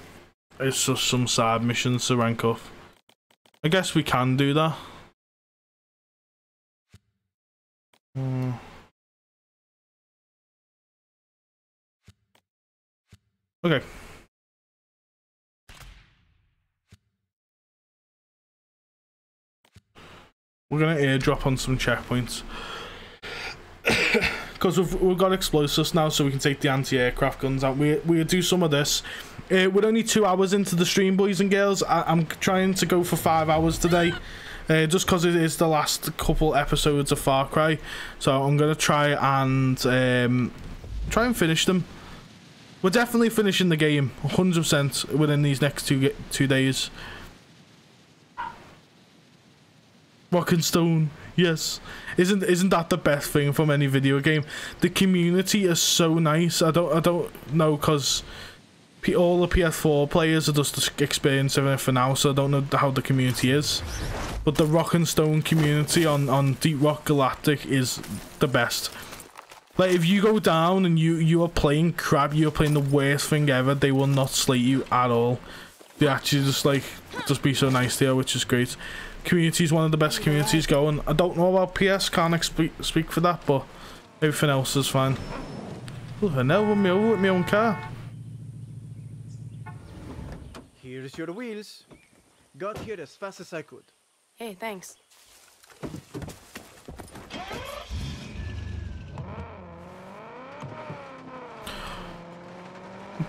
is just some side missions to rank up. I guess we can do that. Hmm. Okay. We're gonna airdrop on some checkpoints. Because we've, we've got explosives now, so we can take the anti-aircraft guns out. We we do some of this. Uh, we're only two hours into the stream, boys and girls. I, I'm trying to go for five hours today, uh, just because it is the last couple episodes of Far Cry. So I'm gonna try and um, try and finish them. We're definitely finishing the game, 100% within these next two two days. Rock and Stone, yes. Isn't isn't that the best thing from any video game? The community is so nice. I don't I don't know because all the PS4 players are just experiencing it for now, so I don't know how the community is. But the Rock and Stone community on on Deep Rock Galactic is the best. Like if you go down and you you are playing crap, you're playing the worst thing ever. They will not slate you at all. They actually just like just be so nice to you, which is great. Community is one of the best communities going. I don't know about PS, can't expe- speak for that, but everything else is fine. Oh, I know with me over with my own car. Here's your wheels. Got here as fast as I could. Hey, thanks.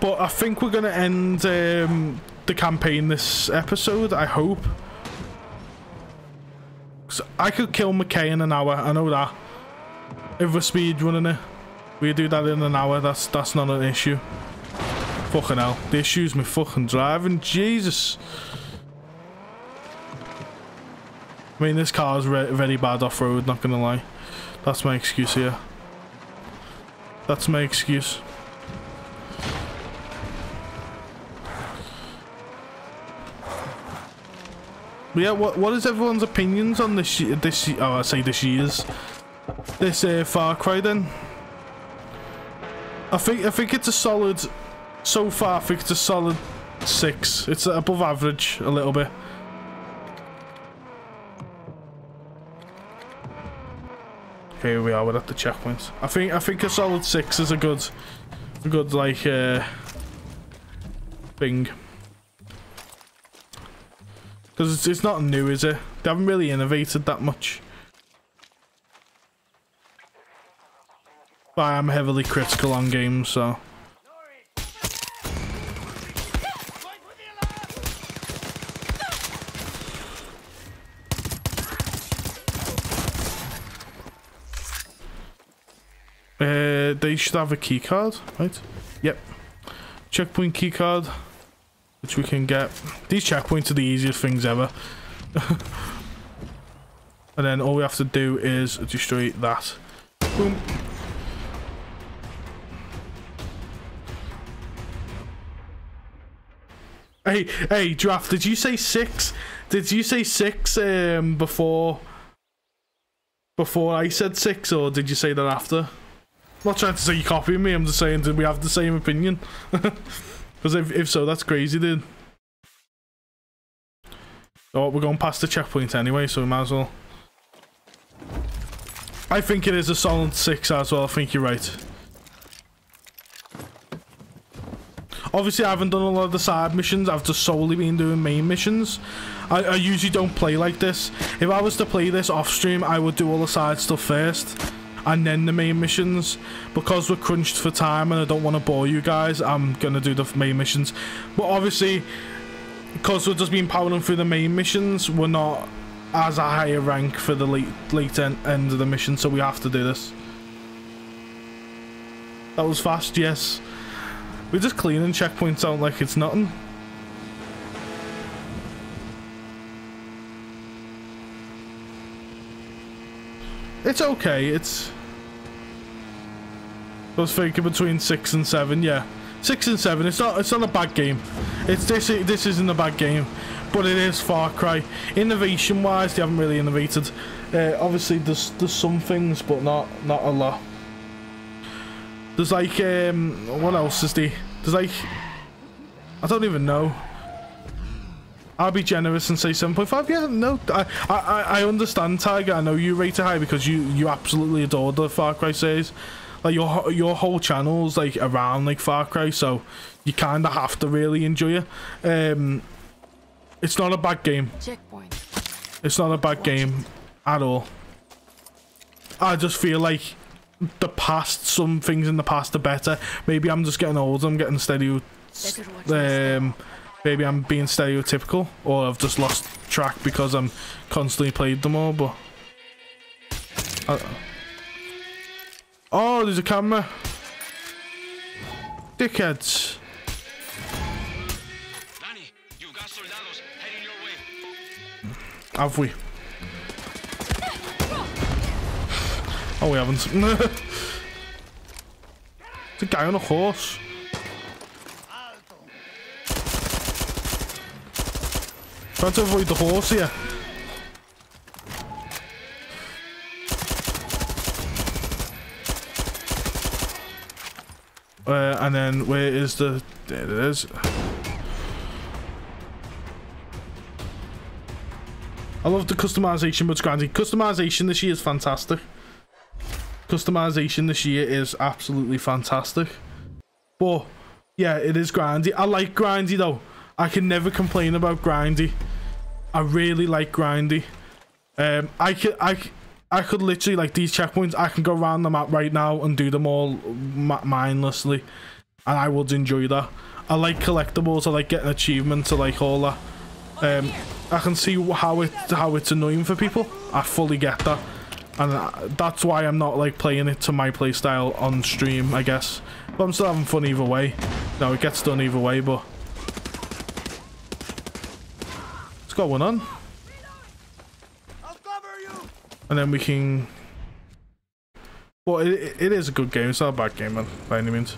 But I think we're gonna end um, the campaign this episode. I hope. I could kill McKay in an hour. I know that. If we're speed running it, we do that in an hour. That's that's not an issue. Fucking hell, the issue's me fucking driving. Jesus. I mean, this car's re very bad off road. Not gonna lie. That's my excuse here. That's my excuse. But yeah, what what is everyone's opinions on this this oh I say this year's this uh, Far Cry then? I think I think it's a solid so far. I think it's a solid six. It's above average a little bit. Here we are. We're at the checkpoint. I think I think a solid six is a good, a good like uh, thing. Because it's, it's not new, is it? They haven't really innovated that much. But I am heavily critical on games, so... Uh, they should have a key card, right? Yep. Checkpoint key card, which we can get. These checkpoints are the easiest things ever. And then all we have to do is destroy that. Boom. Hey, hey, draft. Did you say six? Did you say six um, before? Before I said six, or did you say that after? I'm not trying to say you copying me. I'm just saying, did we have the same opinion? Because if if so, that's crazy, dude. Oh, we're going past the checkpoint anyway, so we might as well. I think it is a solid six as well. I think you're right. Obviously, I haven't done a lot of the side missions. I've just solely been doing main missions. I, I usually don't play like this. If I was to play this off stream, I would do all the side stuff first and then the main missions. Because we're crunched for time and I don't want to bore you guys, I'm going to do the main missions. But obviously, because we've just been powering through the main missions, we're not as a higher rank for the late, late end, end of the mission, so we have to do this. That was fast, yes. We're just cleaning checkpoints out like it's nothing. It's okay, it's... Was thinking between 6 and 7, yeah. 6 and 7, it's not it's not a bad game. It's this this isn't a bad game, but it is Far Cry. Innovation wise, they haven't really innovated. Uh, obviously there's there's some things, but not not a lot. There's like um what else is the there's like I don't even know. I'll be generous and say 7.5. Yeah, no, I, I, I understand, Tiger. I know you rate it high because you, you absolutely adore the Far Cry series. Like your your whole channel's like around like Far Cry, so you kind of have to really enjoy it. Um, it's not a bad game. Checkpoint. It's not a bad game at all. I just feel like the past, some things in the past are better. Maybe I'm just getting old. I'm getting steady. Um, maybe I'm being stereotypical, or I've just lost track because I'm constantly played them all. But I, oh, there's a camera. Dickheads. Have we? Oh, we haven't. It's a guy on a horse. Trying to avoid the horse here. Uh, and then where is the... There it is. I love the customization, but it's. Customization this year is fantastic. Customization this year is absolutely fantastic. But, yeah, it is grindy. I like grindy, though. I can never complain about grindy. I really like grindy. Um, I can, I, I could literally, like, these checkpoints, I can go around the map right now and do them all mindlessly. And I would enjoy that. I like collectibles, I like getting achievements, I like all that. Um, I can see how it how it's annoying for people. I fully get that, and that's why I'm not like playing it to my playstyle on stream. I guess, but I'm still having fun either way. No, it gets done either way, but what's one on? And then we can. Well, it, it is a good game. It's not a bad game, man, by any means.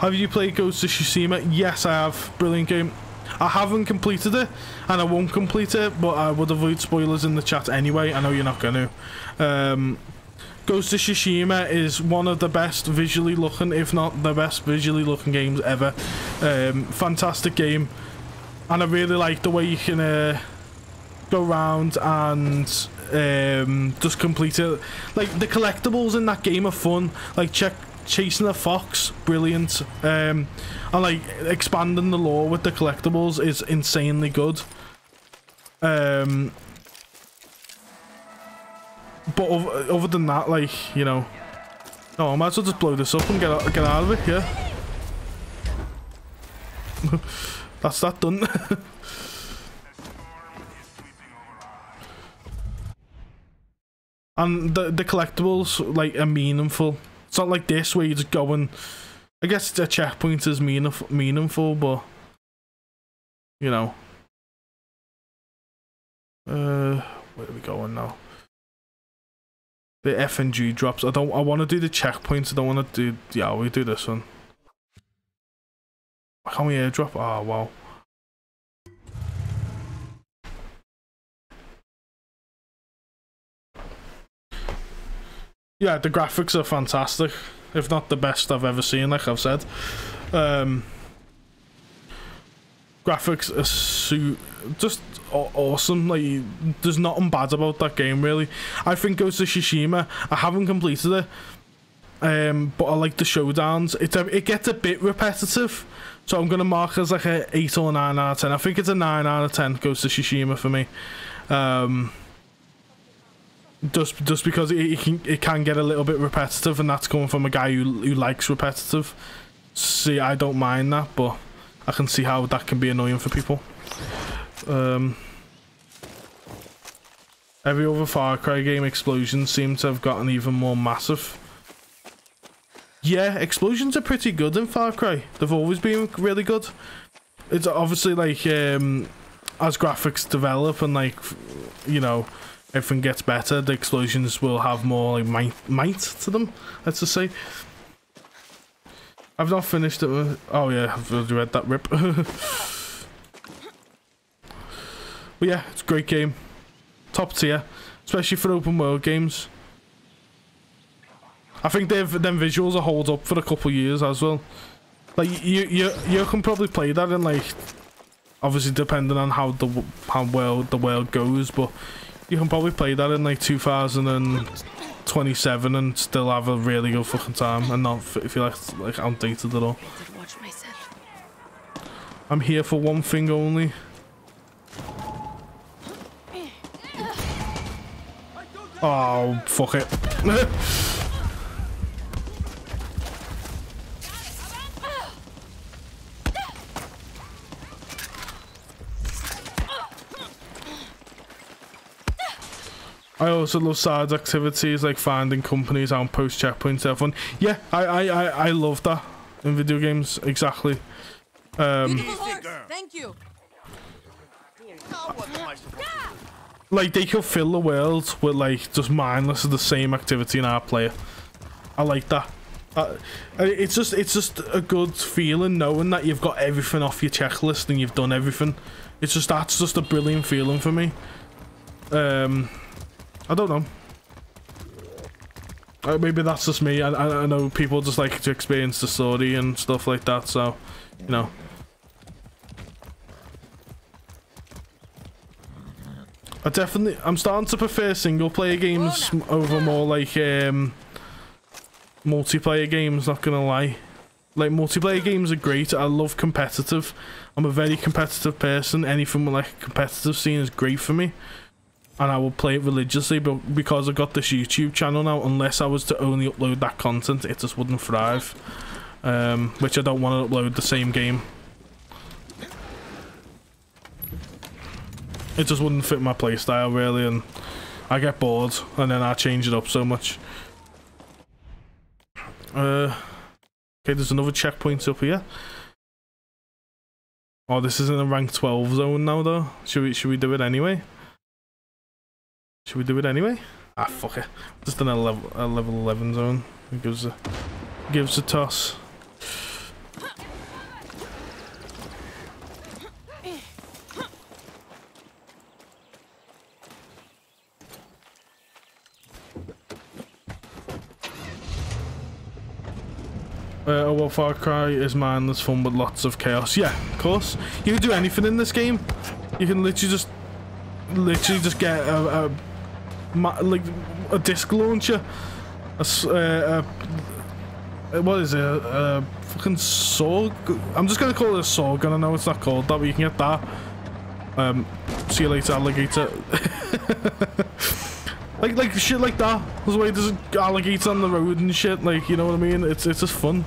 Have you played Ghost of Tsushima? Yes, I have. Brilliant game. I haven't completed it, and I won't complete it, but I would avoid spoilers in the chat anyway. I know you're not going to. Um, Ghost of Tsushima is one of the best visually looking, if not the best visually looking games ever. Um, fantastic game, and I really like the way you can uh, go around and um, just complete it. Like the collectibles in that game are fun. Like check chasing a fox, brilliant. Um, and like expanding the lore with the collectibles is insanely good. Um, but other, other than that, like you know, no, I might as well just blow this up and get out, get out of it. Yeah, that's that done. and the the collectibles like are meaningful It's not like this where you just go and. I guess the checkpoint is meaningful, meaningful, but you know. Uh, where are we going now? The FND drops. I don't. I want to do the checkpoints. I don't want to do. Yeah, we do this one. Why can't we airdrop? Oh wow. Yeah, the graphics are fantastic. If not the best I've ever seen, like I've said. Um, graphics are su- just awesome. Like, there's nothing bad about that game, really. I think Ghost of Tsushima, I haven't completed it, um, but I like the showdowns. It's a, it gets a bit repetitive, so I'm gonna mark as like a eight or nine out of ten. I think it's a nine out of ten. Ghost of Tsushima for me. Um, just just because it, it can it can get a little bit repetitive, and that's coming from a guy who who likes repetitive. See, I don't mind that, but I can see how that can be annoying for people. Um, every other Far Cry game, explosions seem to have gotten even more massive. Yeah, explosions are pretty good in Far Cry. They've always been really good. It's obviously like um, as graphics develop and like you know everything gets better, the explosions will have more like might might to them. Let's just say. I've not finished it. uh, Oh yeah, I've already read that rip. but yeah, it's a great game, top tier, especially for open world games. I think they've them visuals will hold up for a couple years as well. Like you, you, you can probably play that in like, obviously depending on how the how well the world goes, but you can probably play that in like 2027 and still have a really good fucking time and not feel like like outdated at all. I'm here for one thing only. Oh fuck it. I also love side activities like finding companies and post checkpoints. Have fun. Yeah, I, I, I, I love that in video games. Exactly. Um, Thank you. Like they could fill the world with like just mindless of the same activity in our player. I like that. Uh, it's just it's just a good feeling knowing that you've got everything off your checklist and you've done everything. It's just that's just a brilliant feeling for me. Um, I don't know. Uh, maybe that's just me. I, I I know people just like to experience the story and stuff like that. So, you know. I definitely, I'm starting to prefer single player games over more like um, multiplayer games. Not gonna lie, like multiplayer games are great. I love competitive. I'm a very competitive person. Anything with like a competitive scene is great for me, and I will play it religiously. But because I've got this YouTube channel now, unless I was to only upload that content, it just wouldn't thrive. Um, which I don't want to upload the same game it just wouldn't fit my playstyle really and I get bored and then I change it up so much. Uh Okay, there's another checkpoint up here. Oh, this isn't a rank 12 zone now though. Should we should we do it anyway? Should we do it anyway? Ah fuck it. Just in a level a level 11 zone. It gives a gives a toss. Uh, oh well, Far Cry is mindless fun with lots of chaos. Yeah, of course. You can do anything in this game. You can literally just, literally just get a, a like a disc launcher, a, uh, a- uh, what is it? A, a fucking sword. I'm just gonna call it a sword gun. I know it's not called that, but you can get that. Um, see you later, alligator. Like like shit like that. That's why there's alligators on the road and shit. Like you know what I mean? It's it's just fun.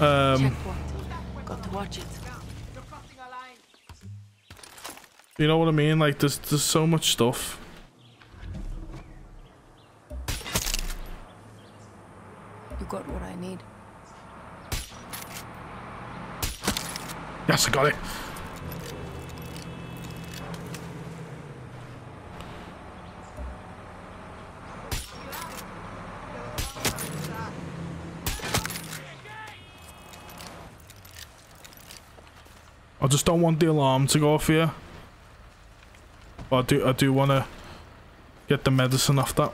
Um, Got to watch it. You know what I mean? Like there's there's so much stuff. You got what I need. Yes, I got it. I just don't want the alarm to go off here. But I do I do wanna get the medicine off that.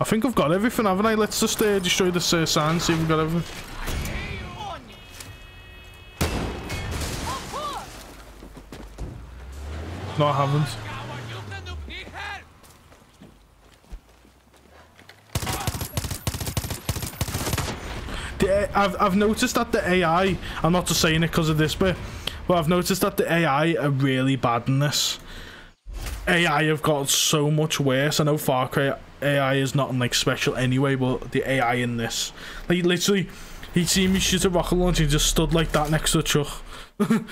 I think I've got everything, haven't I? Let's just uh, destroy this uh, sign, see if we've got everything. No, I haven't. The, I've, I've noticed that the AI, I'm not just saying it because of this bit, but I've noticed that the AI are really bad in this. AI have got so much worse. I know Far Cry AI is not like special anyway, but the AI in this, like literally, he seen me shoot a rocket launcher, he just stood like that next to a truck, and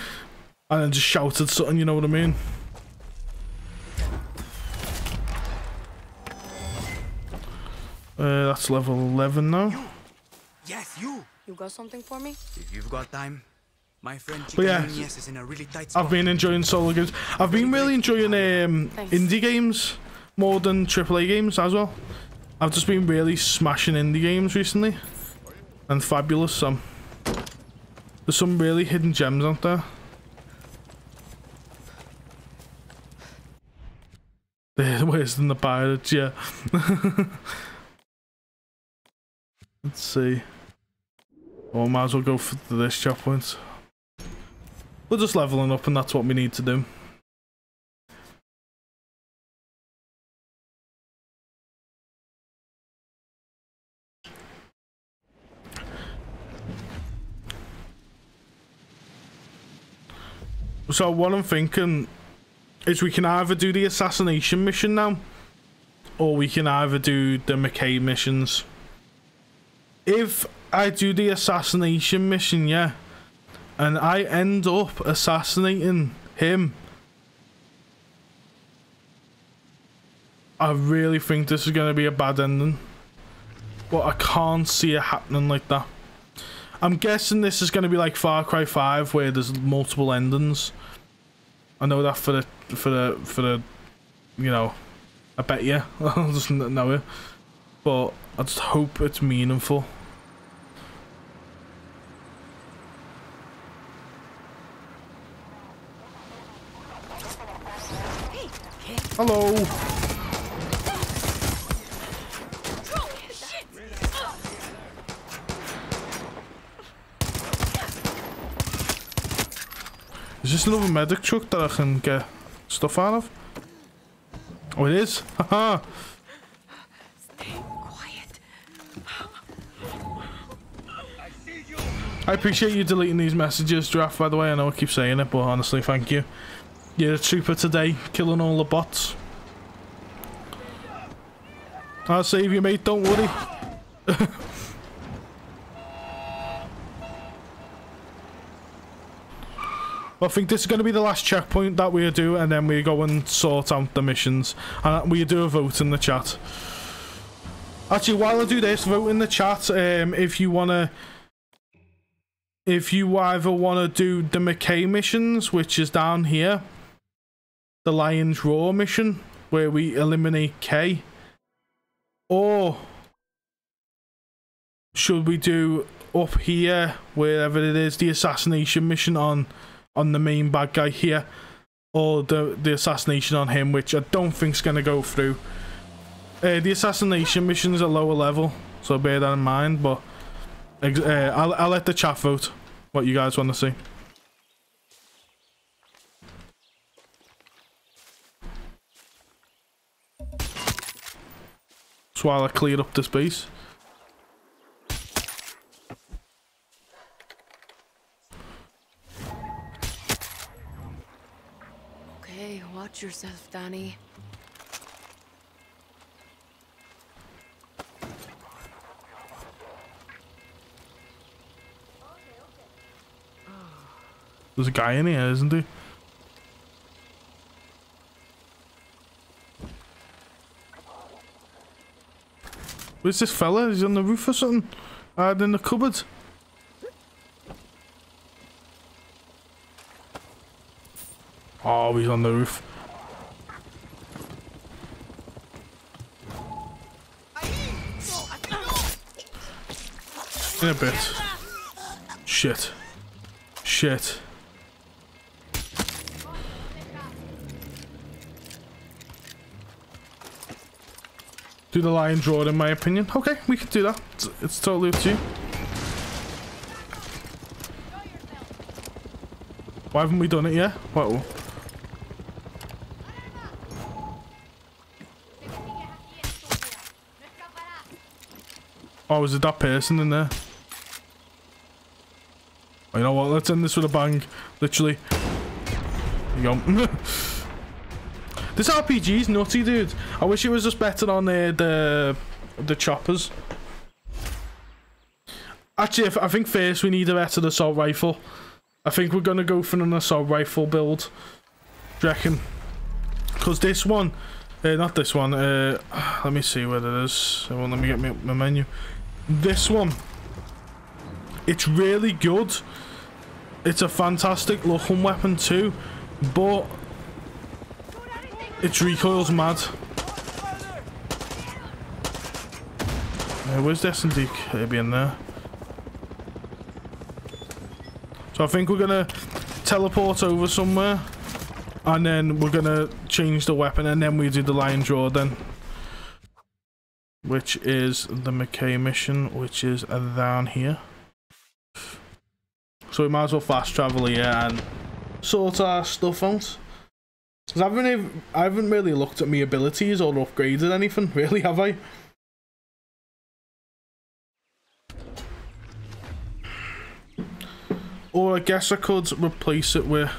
then just shouted something. You know what I mean? Uh, that's level 11 now. Yes, you. You got something for me? If you've got time, my friend But yeah, is in a really tight spot. I've been enjoying solo games. I've been really enjoying um, indie games more than AAA games as well. I've just been really smashing indie games recently. And fabulous some. There's some really hidden gems out there. They're worse than the pirates, yeah. Let's see. Oh, might as well go for this checkpoint. We're just leveling up and that's what we need to do. So what I'm thinking is we can either do the assassination mission now or we can either do the McKay missions. If I do the assassination mission, yeah, and I end up assassinating him, I really think this is going to be a bad ending. But I can't see it happening like that. I'm guessing this is going to be like Far Cry 5 where there's multiple endings. I know that for the for the for the you know I bet you I'll just know it. But I just hope it's meaningful. Hello. Is this another medic truck that I can get stuff out of? Oh, it is? Haha. I appreciate you deleting these messages, Draft, by the way. I know I keep saying it, but honestly, thank you. You're a trooper today, killing all the bots. I'll save you, mate, don't worry. I think this is going to be the last checkpoint that we do, and then we go and sort out the missions. And we do a vote in the chat. Actually, while I do this, vote in the chat um, if you want to... If you either want to do the McKay missions, which is down here. The Lion's Roar mission, where we eliminate K. Or... Should we do up here, wherever it is, the assassination mission on on the main bad guy here, or the the assassination on him, which I don't think's gonna go through. Uh, the assassination mission's a lower level, so bear that in mind. But uh, I'll I'll let the chat vote what you guys want to see. That's while I clear up the space. Okay, watch yourself, Dani. There's a guy in here, isn't there? Where's this fella? He's on the roof or something? Hiding in the cupboard. Oh, he's on the roof. In a bit. Shit. Shit. Do the lion draw in my opinion. Okay, we can do that. It's, it's totally up to you. Why haven't we done it yet? Whoa. Oh, is it that person in there? Oh, you know what? Let's end this with a bang. Literally. There you go. This RPG's nutty, dude. I wish it was just better on uh, the the choppers. Actually, I think first we need a better assault rifle. I think we're gonna go for an assault rifle build. Reckon? Because this one, uh, not this one. Uh, let me see where it is. Well, let me get my, my menu. This one, it's really good. It's a fantastic looking weapon too, but its recoil's mad. Uh, where's the S&D be in there? So I think we're gonna teleport over somewhere, and then we're gonna change the weapon, and then we do the lion draw then. Which is the McKay mission, which is down here. So we might as well fast travel here and sort our stuff out. Because I haven't, even, I haven't really looked at my abilities or upgraded anything, really, have I? Or I guess I could replace it with...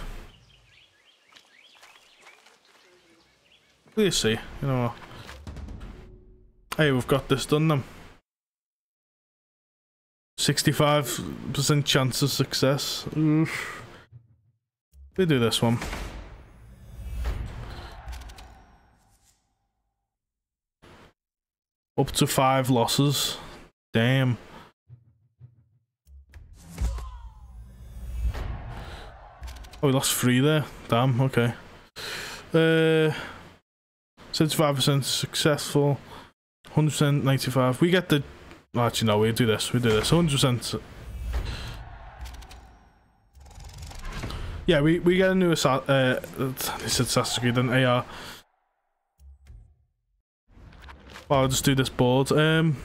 You see? You know what? Hey, we've got this done then. 65% chance of success. Mm. Oof. We do this one. Up to five losses. Damn. Oh, we lost three there. Damn, okay. Uh, 75% successful. 100% 95. We get the... Actually, no, we do this. We do this. 100%. Yeah, we, we get a new Assa uh, it's Assassin's Creed and AR. Well, I'll just do this board. Um,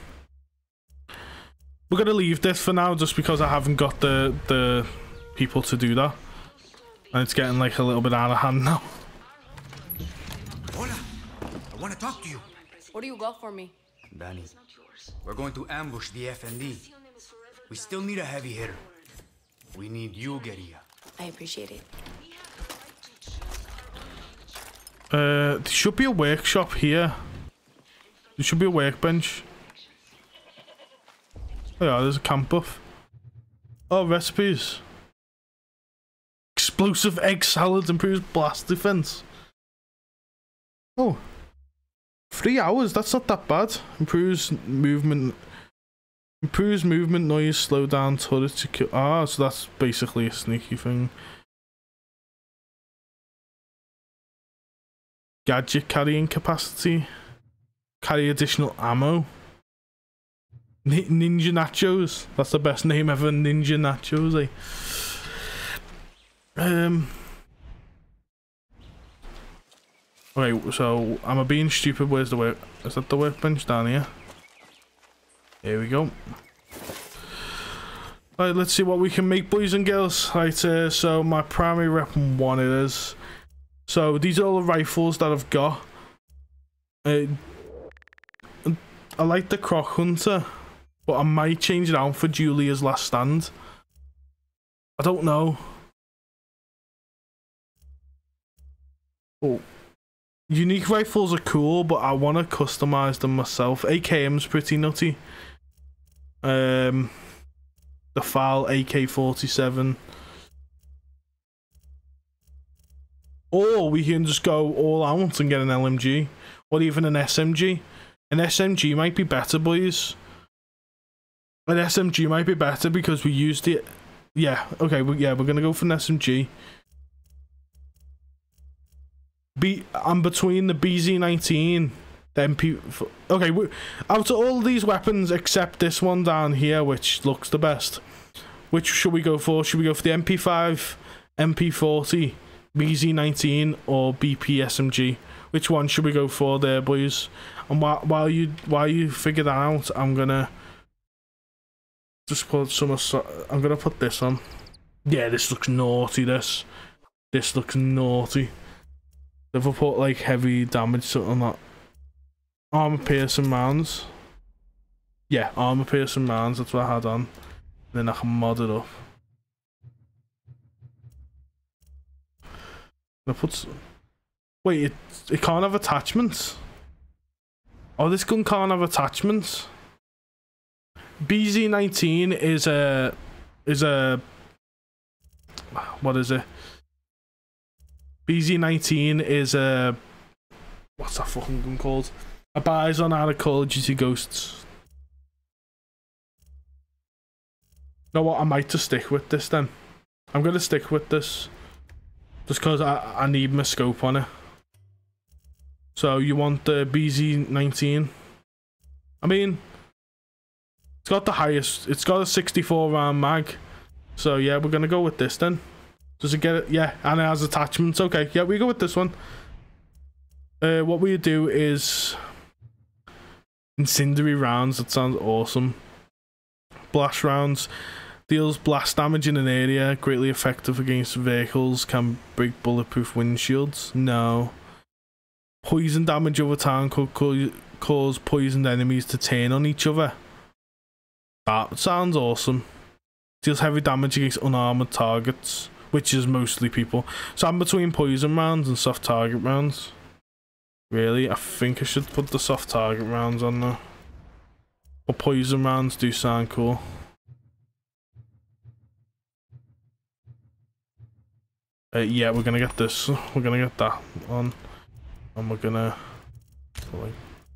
we're gonna leave this for now, just because I haven't got the the people to do that, and it's getting like a little bit out of hand now. Hola, I want to talk to you. What do you got for me? Dani, we're going to ambush the FND. We still need a heavy hitter. We need you, Guerrilla. I appreciate it. Uh, there should be a workshop here. There should be a workbench. Oh yeah, there's a camp buff. Oh, recipes. Explosive egg salad improves blast defense. Oh. Three hours, that's not that bad. Improves movement. Improves movement, noise, slow down, turret to kill. Ah, so that's basically a sneaky thing. Gadget carrying capacity. Carry additional ammo. Ninja Nachos. That's the best name ever. Ninja Nachos, eh? Um. Okay, so I'm I being stupid? Where's the work? Is that the workbench down here? Here we go. Right, let's see what we can make, boys and girls. Right, uh, so my primary weapon one it is. So these are all the rifles that I've got. Uh, I like the Croc Hunter, but I might change it out for Julia's Last Stand. I don't know. Oh. Unique rifles are cool, but I want to customize them myself. AKM's pretty nutty. Um, the FAL AK-47. Or we can just go all out and get an LMG. Or even an SMG. An SMG might be better, boys. An SMG might be better because we used it. Yeah, okay, yeah, we're going to go for an SMG. B. I'm between the BZ19, the MP. Okay, out of all these weapons except this one down here, which looks the best, which should we go for? Should we go for the MP5, MP40, BZ19, or BP SMG? Which one should we go for there, boys? And while while you while you figure that out, I'm gonna just put some. I'm gonna put this on. Yeah, this looks naughty. This, this looks naughty. I put like heavy damage to on that armor piercing rounds. Yeah, armor piercing rounds. That's what I had on. Then I can mod it up. I put. Wait, it it can't have attachments. Oh, this gun can't have attachments. BZ19 is a is a what is it? BZ19 is a what's that fucking gun called? A Bizon out of Call of Duty Ghosts. You know what? I might just stick with this then. I'm gonna stick with this just because I I need my scope on it. So you want the BZ19? I mean, it's got the highest. It's got a 64 round mag. So yeah, we're gonna go with this then. Does it get it? Yeah, and it has attachments. Okay, yeah, we go with this one. Uh, what we do is incendiary rounds. That sounds awesome. Blast rounds deals blast damage in an area. Greatly effective against vehicles. Can break bulletproof windshields. No. Poison damage over time could co- cause poisoned enemies to turn on each other. That sounds awesome. Deals heavy damage against unarmored targets, which is mostly people. So I'm between poison rounds and soft target rounds. Really, I think I should put the soft target rounds on there. But poison rounds do sound cool. Uh, yeah, we're gonna get this. We're gonna get that on, we're gonna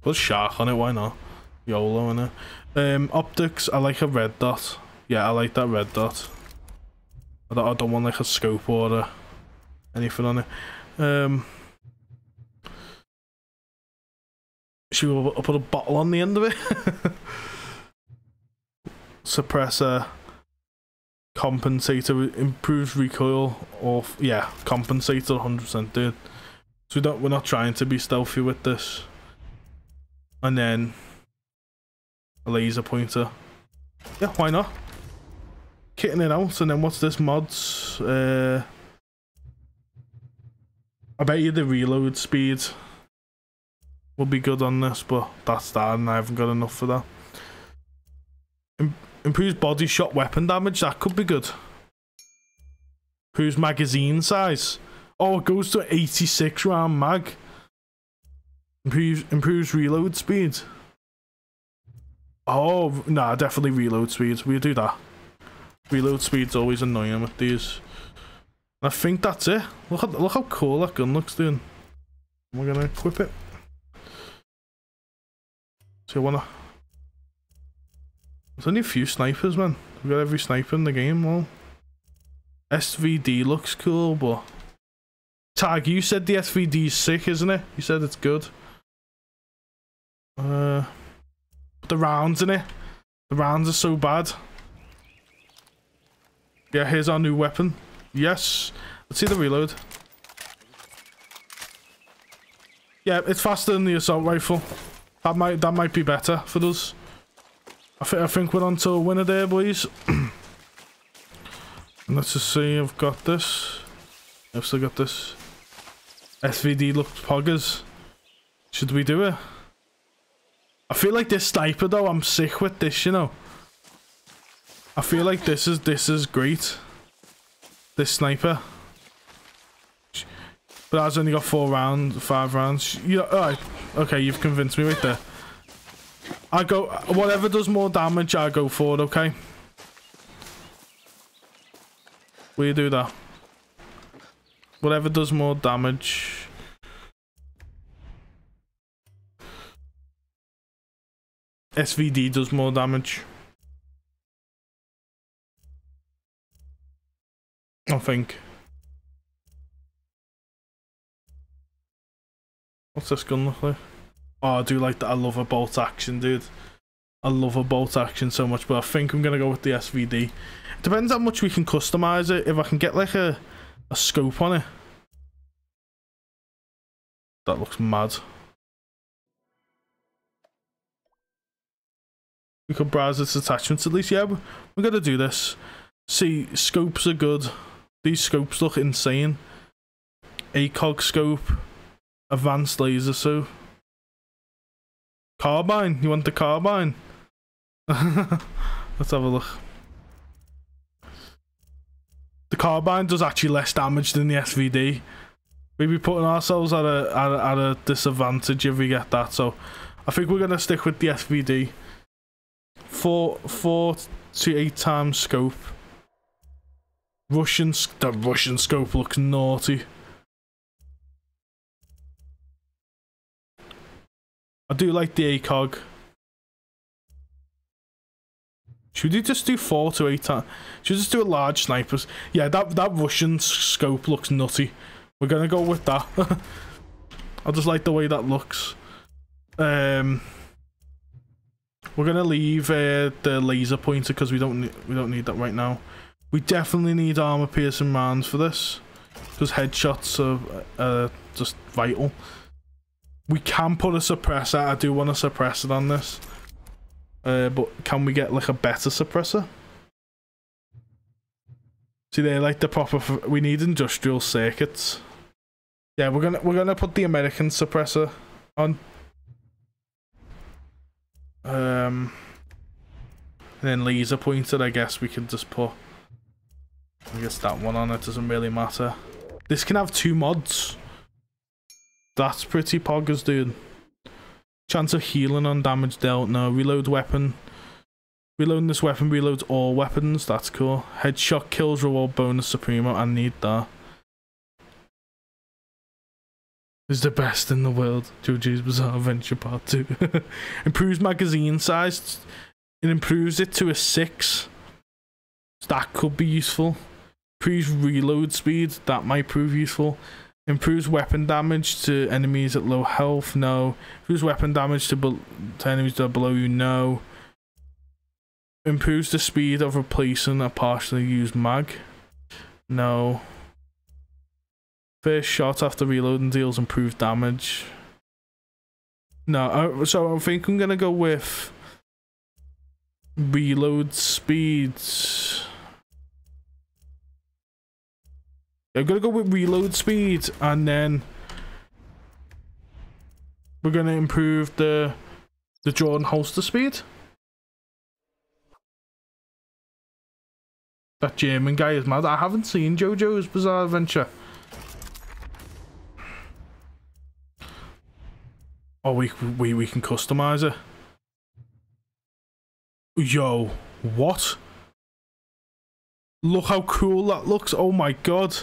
put shark on it. Why not? YOLO in it. Um, optics. I like a red dot. Yeah, I like that red dot. I don't, I don't want like a scope or a, anything on it. Um, should we put a bottle on the end of it? Suppressor. Compensator improves recoil. Or yeah, compensator 100% dude. So we don't. We're not trying to be stealthy with this. And then a laser pointer. Yeah, why not? Kitting it out, and then what's this mods? Uh, I bet you the reload speed will be good on this, but that's that, and I haven't got enough for that. Im- improves body shot weapon damage, that could be good. Improves magazine size. Oh, it goes to 86 round mag. Improves improves reload speed. Oh, nah, definitely reload speed. We'll do that. Reload speed's always annoying with these. I think that's it. Look at look how cool that gun looks, dude. We're gonna equip it. So I wanna. There's only a few snipers, man. We've got every sniper in the game. Well, SVD looks cool, but Tag, you said the SVD's sick, isn't it? You said it's good. Uh, the rounds in it. The rounds are so bad. Yeah, here's our new weapon. Yes. Let's see the reload. Yeah, it's faster than the assault rifle. That might that might be better for us. I think I think we're on to a winner there, boys. Let's just see. I've got this. I've still got this. SVD looks poggers. Should we do it? I feel like this sniper though. I'm sick with this. You know. I feel like this is this is great. This sniper. But I've only got four rounds, five rounds. You alright? Okay, you've convinced me right there. I go whatever does more damage. I go for. Okay. You do that? Whatever does more damage. SVD does more damage. I think. What's this gun look like? Oh, I do like that. I love a bolt action, dude. I love a bolt action so much, but I think I'm gonna go with the SVD. Depends how much we can customize it. If I can get like a a scope on it, that looks mad. We could browse its attachments at least. Yeah, we- we're gonna do this. See, scopes are good. These scopes look insane. ACOG scope, advanced laser so. Carbine, you want the carbine? Let's have a look. The carbine does actually less damage than the SVD. We'd be putting ourselves at a, at a at a disadvantage if we get that. So I think we're gonna stick with the SVD. Four four to eight times scope. Russian the Russian scope looks naughty. I do like the ACOG. Should we just do four to eight? Should we just do a large snipers? Yeah, that that Russian scope looks nutty. We're gonna go with that. I just like the way that looks. Um, we're gonna leave uh, the laser pointer because we don't we don't need that right now. We definitely need armor piercing rounds for this because headshots are uh, just vital. We can put a suppressor. I do want a suppressor on this. Uh, but can we get like a better suppressor? See, they like the proper. We need industrial circuits. Yeah, we're gonna we're gonna put the American suppressor on. Um, and then laser pointed. I guess we can just put. I guess that one on. It doesn't really matter. This can have two mods. That's pretty poggers, dude. Chance of healing on damage dealt. No. Reload weapon. Reloading this weapon reloads all weapons. That's cool. Headshot kills reward bonus supremo. I need that. Is the best in the world. JoJo's Bizarre Adventure Part 2. improves magazine size. It improves it to a 6. That could be useful. Improves reload speed. That might prove useful. Improves weapon damage to enemies at low health. No. Improves weapon damage to, to enemies that are below you. No. Improves the speed of replacing a partially used mag. No. First shot after reloading deals improved damage. No, uh, so I think I'm gonna go with reload speeds. I'm gonna go with reload speed and then we're gonna improve the the Jordan holster speed. That German guy is mad. I haven't seen JoJo's Bizarre Adventure. Oh, we we we can customize it. Yo, what? Look how cool that looks. Oh my god.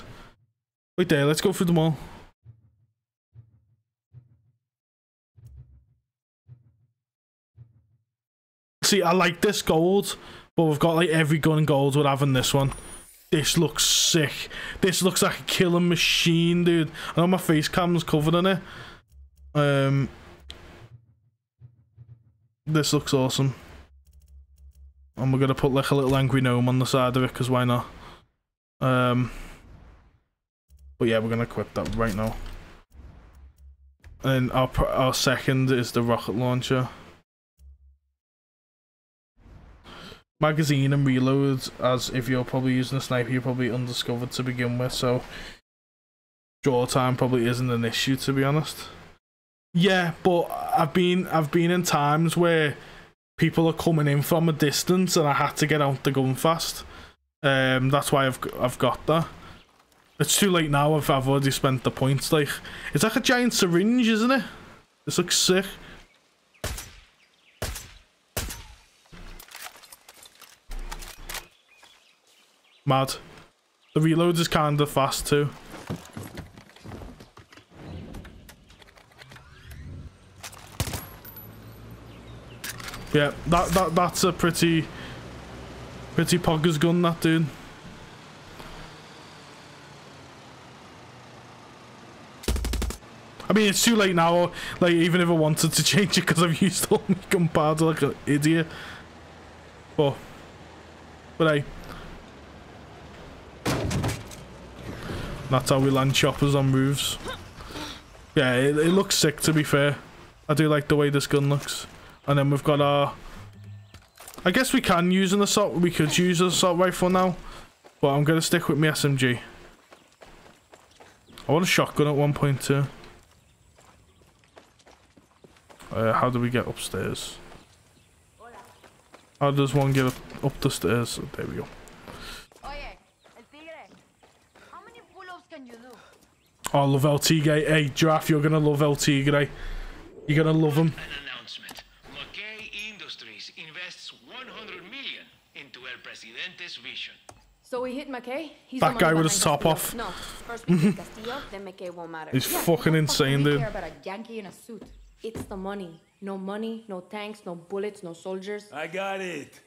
Wait there, let's go through them all. See, I like this gold, but we've got like every gun gold we're having this one. This looks sick. This looks like a killing machine, dude. I know my face cam's covered in it. Um, this looks awesome. And we're gonna put like a little angry gnome on the side of it, because why not? Um, but yeah, we're gonna equip that right now. And our our second is the rocket launcher. Magazine and reload, as if you're probably using a sniper, you're probably undiscovered to begin with, so draw time probably isn't an issue to be honest. Yeah, but I've been I've been in times where people are coming in from a distance and I had to get out the gun fast. Um, that's why I've I've got that. It's too late now if I've already spent the points. Like it's like a giant syringe, isn't it? This looks sick. Mad. The reload is kind of fast too. Yeah, that that that's a pretty pretty poggers gun that dude. I mean, it's too late now. Like, even if I wanted to change it because I've used all my gunpowder like an idiot. But, but hey. That's how we land choppers on roofs. Yeah, it, it looks sick to be fair. I do like the way this gun looks. And then we've got our... I guess we can use an assault. We could use an assault rifle now. But I'm going to stick with my SMG. I want a shotgun at one point too. Uh, how do we get upstairs? How does one get up, up the stairs? There we go. Oh, I love El Tigre. Hey, Giraffe, you're gonna love El Tigre. You're gonna love him. announcement. McKay Industries invests 100 million into El Presidente's vision. So we hit McKay? He's That guy with behind his top Castillo. off. No, first we Castillo, then McKay won't matter. He's fucking insane, dude. About a Yankee in a suit. It's the money. No money, no tanks, no bullets, no soldiers. I got it.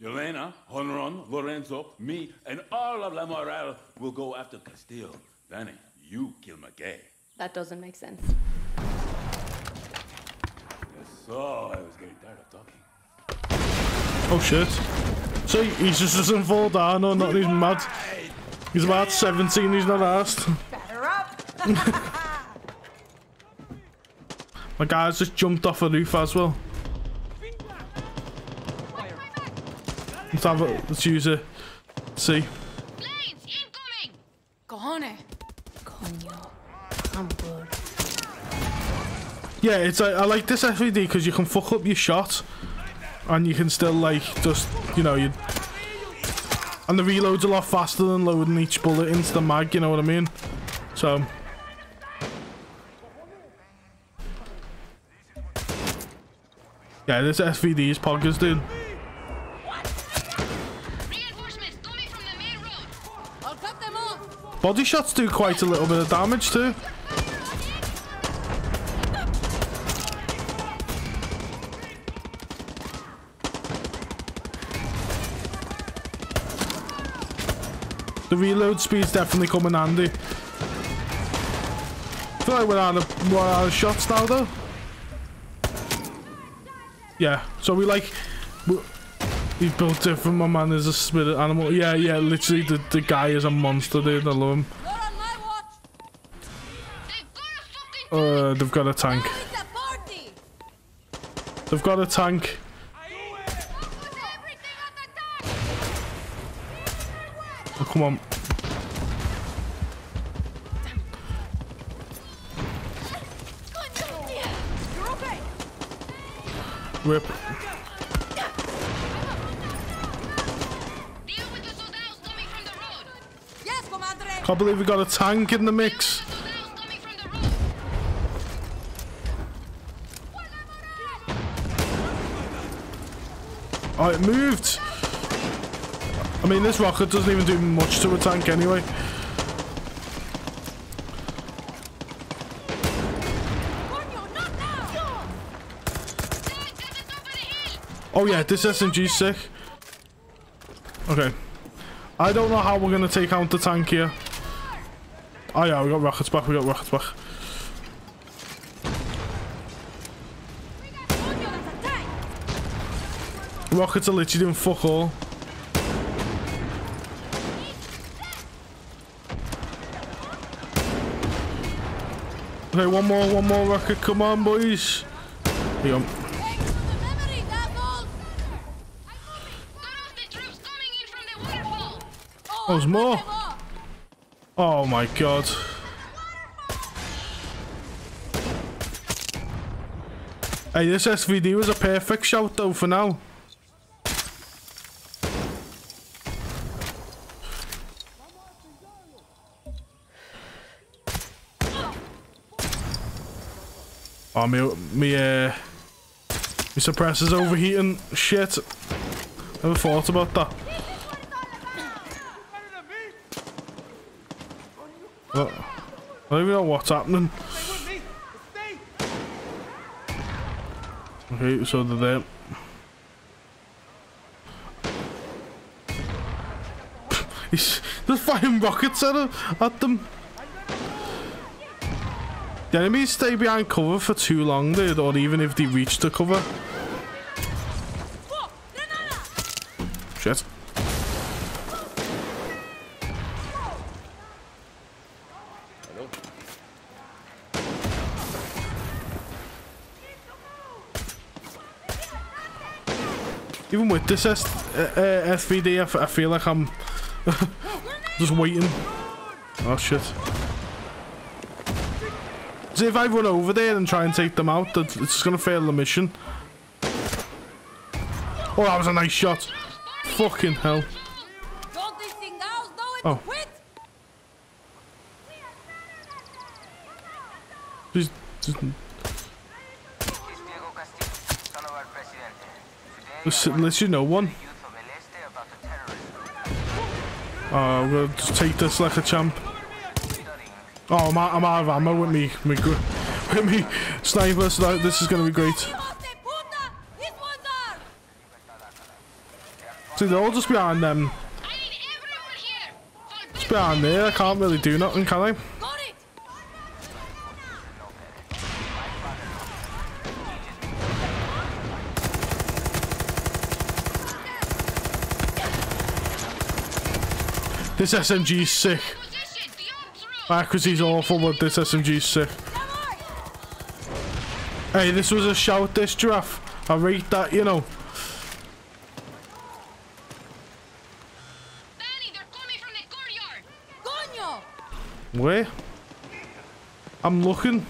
Yelena, Honron, Lorenzo, me, and all of La Morale will go after Castillo. Dani, you kill McKay. That doesn't make sense. So I was getting tired of talking. Oh shit. See, he just doesn't fall down or not. He's mad. He's about 17, he's not asked. My guy's just jumped off a roof as well. Let's have a, let's use it. See. Cojones. Coño. I'm good. Yeah, it's like, I like this SVD because you can fuck up your shot and you can still like just you know you and the reload's a lot faster than loading each bullet into the mag, you know what I mean? So Yeah, this SVD is poggers, dude. Body shots do quite a little bit of damage too. The reload speed's definitely coming handy. I feel like we're out of, we're out of shots now though. Yeah, so we like... We, he's built different, my man is a spirit animal. Yeah, yeah, literally the, the guy is a monster, dude. I love him. Uh, they've got a tank. They've got a tank. Oh, come on. Rip. Can't believe we got a tank in the mix. Oh, it moved. I mean, this rocket doesn't even do much to a tank anyway. Oh yeah, this SMG's sick. Okay. I don't know how we're gonna take out the tank here. Oh yeah, we got rockets back, we got rockets back. Rockets are literally doing fuck all. Okay, one more, one more rocket. Come on, boys. Here Oh, there's more. Oh my god. Hey, this SVD was a perfect shout though for now. Oh, me, me, uh, my suppressor's overheating. Shit. Never thought about that. I don't even know what's happening. Okay, so they're there. He's just firing rockets at, at them. The enemies stay behind cover for too long, dude, or even if they reach the cover. Shit. Even with this S uh, uh, SVD, I, feel like I'm just waiting. Oh shit. So if I run over there and try and take them out, it's gonna fail the mission. Oh, that was a nice shot. Fucking hell. Oh. Just, just, Let's, you know one. Oh, I'm gonna just take this like a champ. Oh, I'm out, I'm out of ammo with me, with me sniper, so this is gonna be great. See, they're all just behind them. Just behind there, I can't really do nothing, can I? This SMG is sick. Accuracy's awful, but this SMG is sick. Hey, this was a shout, this giraffe. I rate that, you know. Where? I'm looking.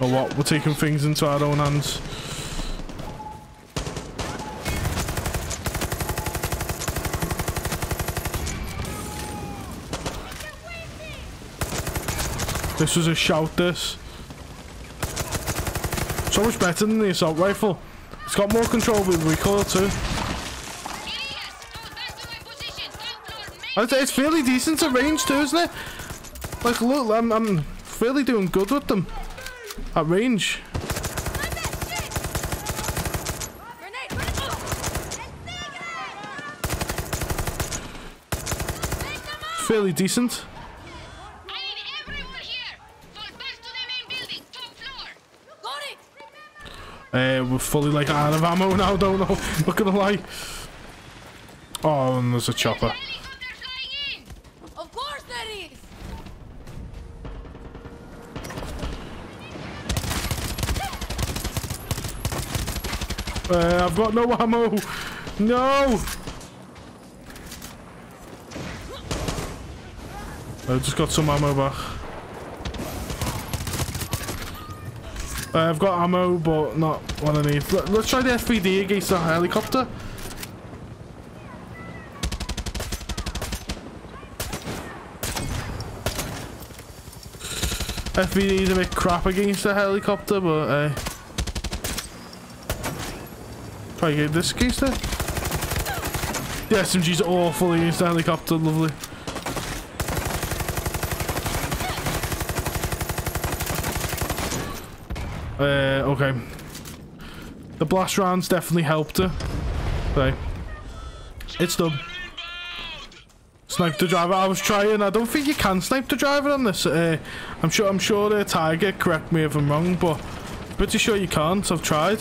Or what? We're taking things into our own hands. This was a shout, this. So much better than the assault rifle. It's got more control with recoil too. It's fairly decent at range too, isn't it? Like, look, I'm, I'm fairly doing good with them. At range. Fairly decent. Uh, we're fully like out of ammo now, don't know. Not gonna lie. Oh, and there's a chopper. Uh, I've got no ammo. No. I just got some ammo back. Uh, I've got ammo, but not what I need. Let, let's try the SVD against the helicopter. SVD is a bit crap against the helicopter, but uh, try get this against it. The SMG's awful against the helicopter, lovely. Uh, okay. The blast rounds definitely helped her. Okay. It's done. Snipe the driver. I was trying. I don't think you can snipe the driver on this. Uh, I'm sure. I'm sure the tiger. Correct me if I'm wrong, but pretty sure you can't. I've tried.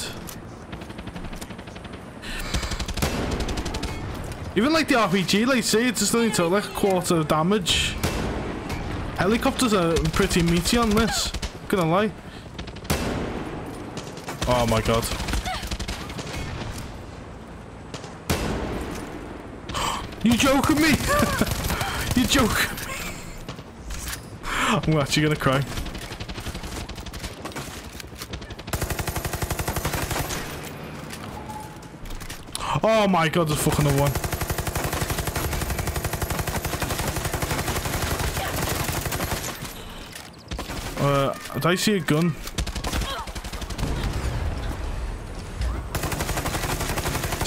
Even like the RPG, like see, it just only took like a quarter of damage. Helicopters are pretty meaty on this. Gonna lie. Oh my god. You joking me? you joking me? I'm actually gonna cry. Oh my god, there's fucking a one. Uh, did I see a gun?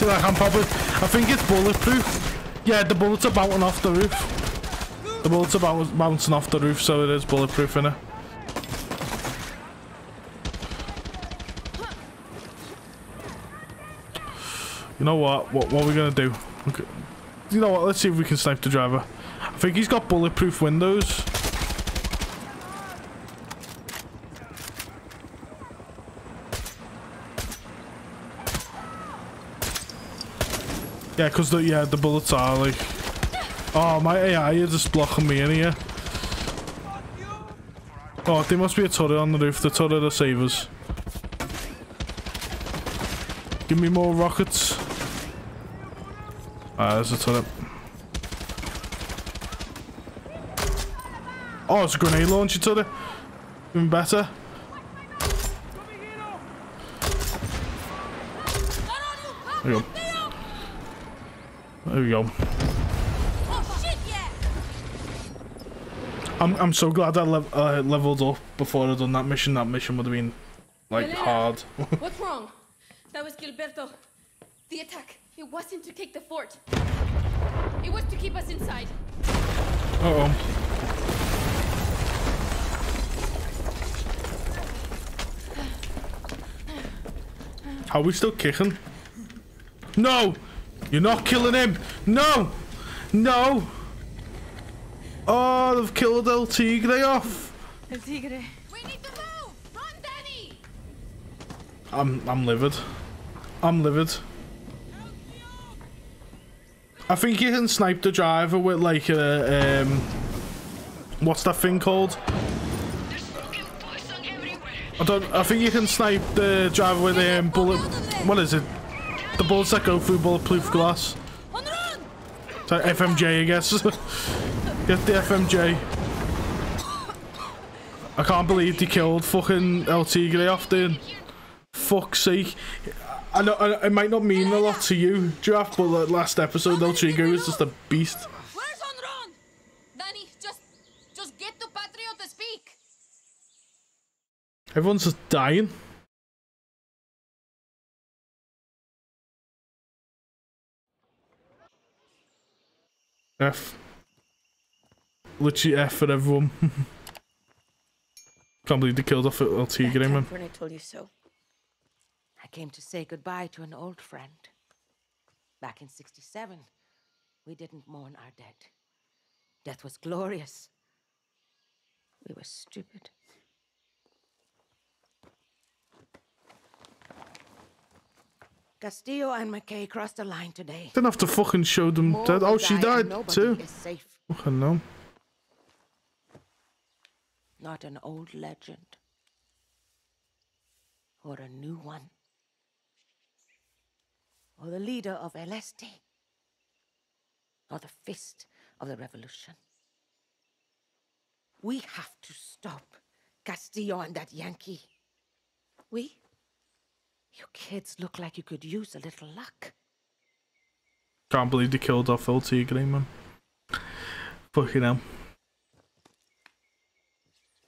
That I? I think it's bulletproof. Yeah, the bullets are bouncing off the roof. The bullets are bou- bouncing off the roof, so it is bulletproof in it. You know what? What what are we gonna do? Okay. You know what? Let's see if we can snipe the driver. I think he's got bulletproof windows. Yeah, because the yeah the bullets are like. Oh my AI is just blocking me in here. Oh, there must be a turret on the roof. The turret of savers. Give me more rockets. Ah, there's a turret. Oh, it's a grenade launcher turret. Even better. There we go. There we go. I'm I'm so glad I lev uh, leveled up before I done that mission. That mission would have been like Elena, hard. What's wrong? That was Gilberto. The attack. It wasn't to take the fort. It was to keep us inside. Uh oh. Are we still kicking? No! You're not killing him! No! No! Oh, they've killed El Tigre off! El Tigre. We need to move. Run, Dani. I'm I'm livid. I'm livid. I think you can snipe the driver with like a um what's that thing called? I don't I think you can snipe the driver with um bullet what is it? The bullets that go through bulletproof glass. So FMJ I guess. Get the FMJ. I can't believe they killed fucking El Tigre off dude. Fuck's sake. I know I, it might not mean a lot to you, Giraffe, but the last episode El Tigre was just a beast. Where's Honron? Dani, just just get to Patrio to speak. Everyone's just dying. F. Literally F for everyone. Can't believe they killed off El Tigre, man. When I told you so. I came to say goodbye to an old friend. Back in 67, we didn't mourn our dead. Death was glorious. We were stupid. Castillo and McKay crossed the line today. Didn't have to fucking show them More dead. Oh, she died too. Fucking no. Not an old legend. Or a new one. Or the leader of LSD. Or the fist of the revolution. We have to stop Castillo and that Yankee. We? You kids look like you could use a little luck. Can't believe they killed off El Tigre, man. Fucking hell.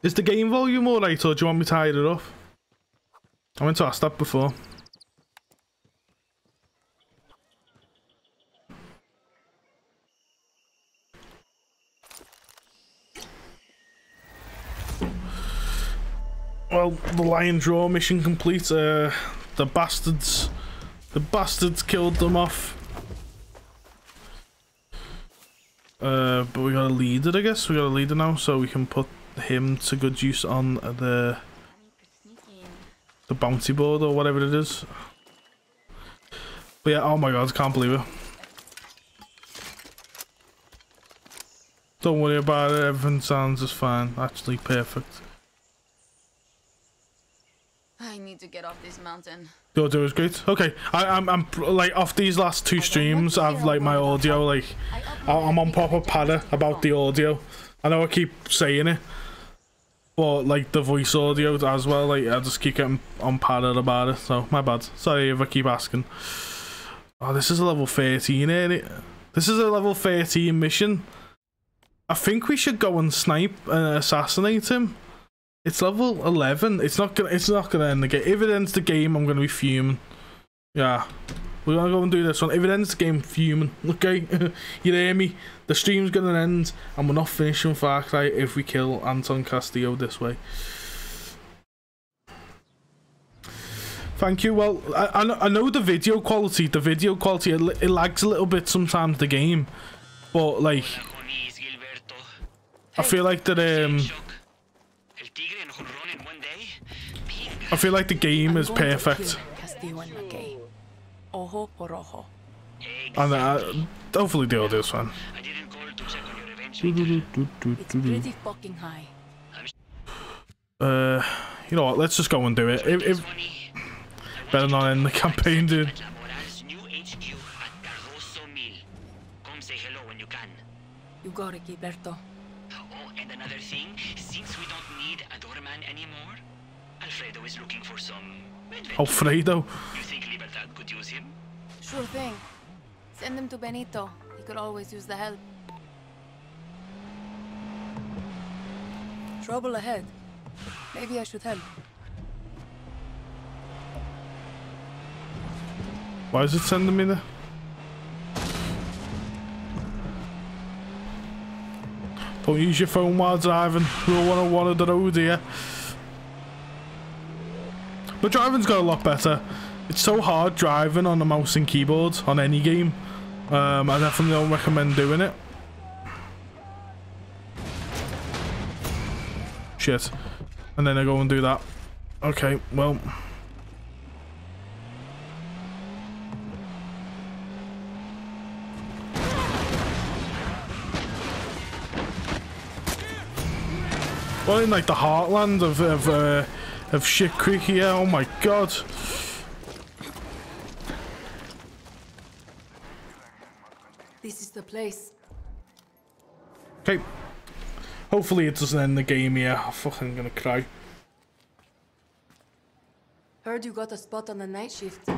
Is the game volume alright, or do you want me to hide it off? I went to ask that before. Well, the lion draw mission complete. Uh, the bastards, the bastards killed them off. Uh, but we got a leader, I guess. We got a leader now, so we can put him to good use on the the bounty board or whatever it is. But yeah, oh my god, I can't believe it. Don't worry about it, everything sounds just fine. Actually, perfect. I need to get off this mountain. The audio is great. Okay, I, I'm, I'm like off these last two streams. I've like my audio like I- I'm on proper patter about the audio. I know I keep saying it, but like the voice audio as well. Like I just keep getting on patter about it. So my bad. Sorry if I keep asking. Oh, this is a level 13, ain't it? This is a level 13 mission. I think we should go and snipe and assassinate him. It's level 11. It's not gonna. It's not gonna end the game. If it ends the game, I'm gonna be fuming. Yeah, we're gonna go and do this one. If it ends the game, fuming. Okay, you hear me? The stream's gonna end, and we're not finishing Far Cry if we kill Anton Castillo this way. Thank you. Well, I, I, know, the video quality. The video quality it, it lags a little bit sometimes. The game, but like I feel like that um I feel like the game is perfect. And McKay. Ojo por ojo. And uh, hopefully they'll do this one. It's pretty fucking high. Uh, you know what? Let's just go and do it. If, if better not end the campaign, dude. You got it, Gilberto. Oh, and another thing, since we don't need a doorman anymore, Alfredo is looking for some Alfredo. You think Libertad could use him? Sure thing. Send him to Benito. He could always use the help. Trouble ahead. Maybe I should help. Why is it sending me there? Don't use your phone while driving. Rule 101 of the road here. But driving's got a lot better. It's so hard driving on a mouse and keyboard on any game. Um, I definitely don't recommend doing it. Shit. And then I go and do that. Okay, well. Well, in like the heartland of of uh, of Shit Creek here. Oh my god. This is the place. Okay. Hopefully it doesn't end the game here. I'm fucking gonna cry. Heard you got a spot on the night shift.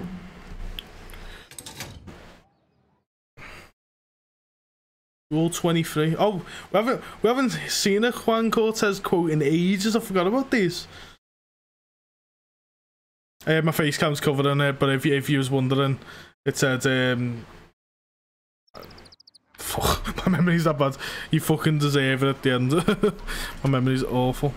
Rule 23. Oh, we haven't we haven't seen a Juan Cortez quote in ages. I forgot about these. Uh, my face cam's covered in it, but if you, if you was wondering, it said, um, fuck, my memory's that bad. You fucking deserve it at the end. my memory's awful.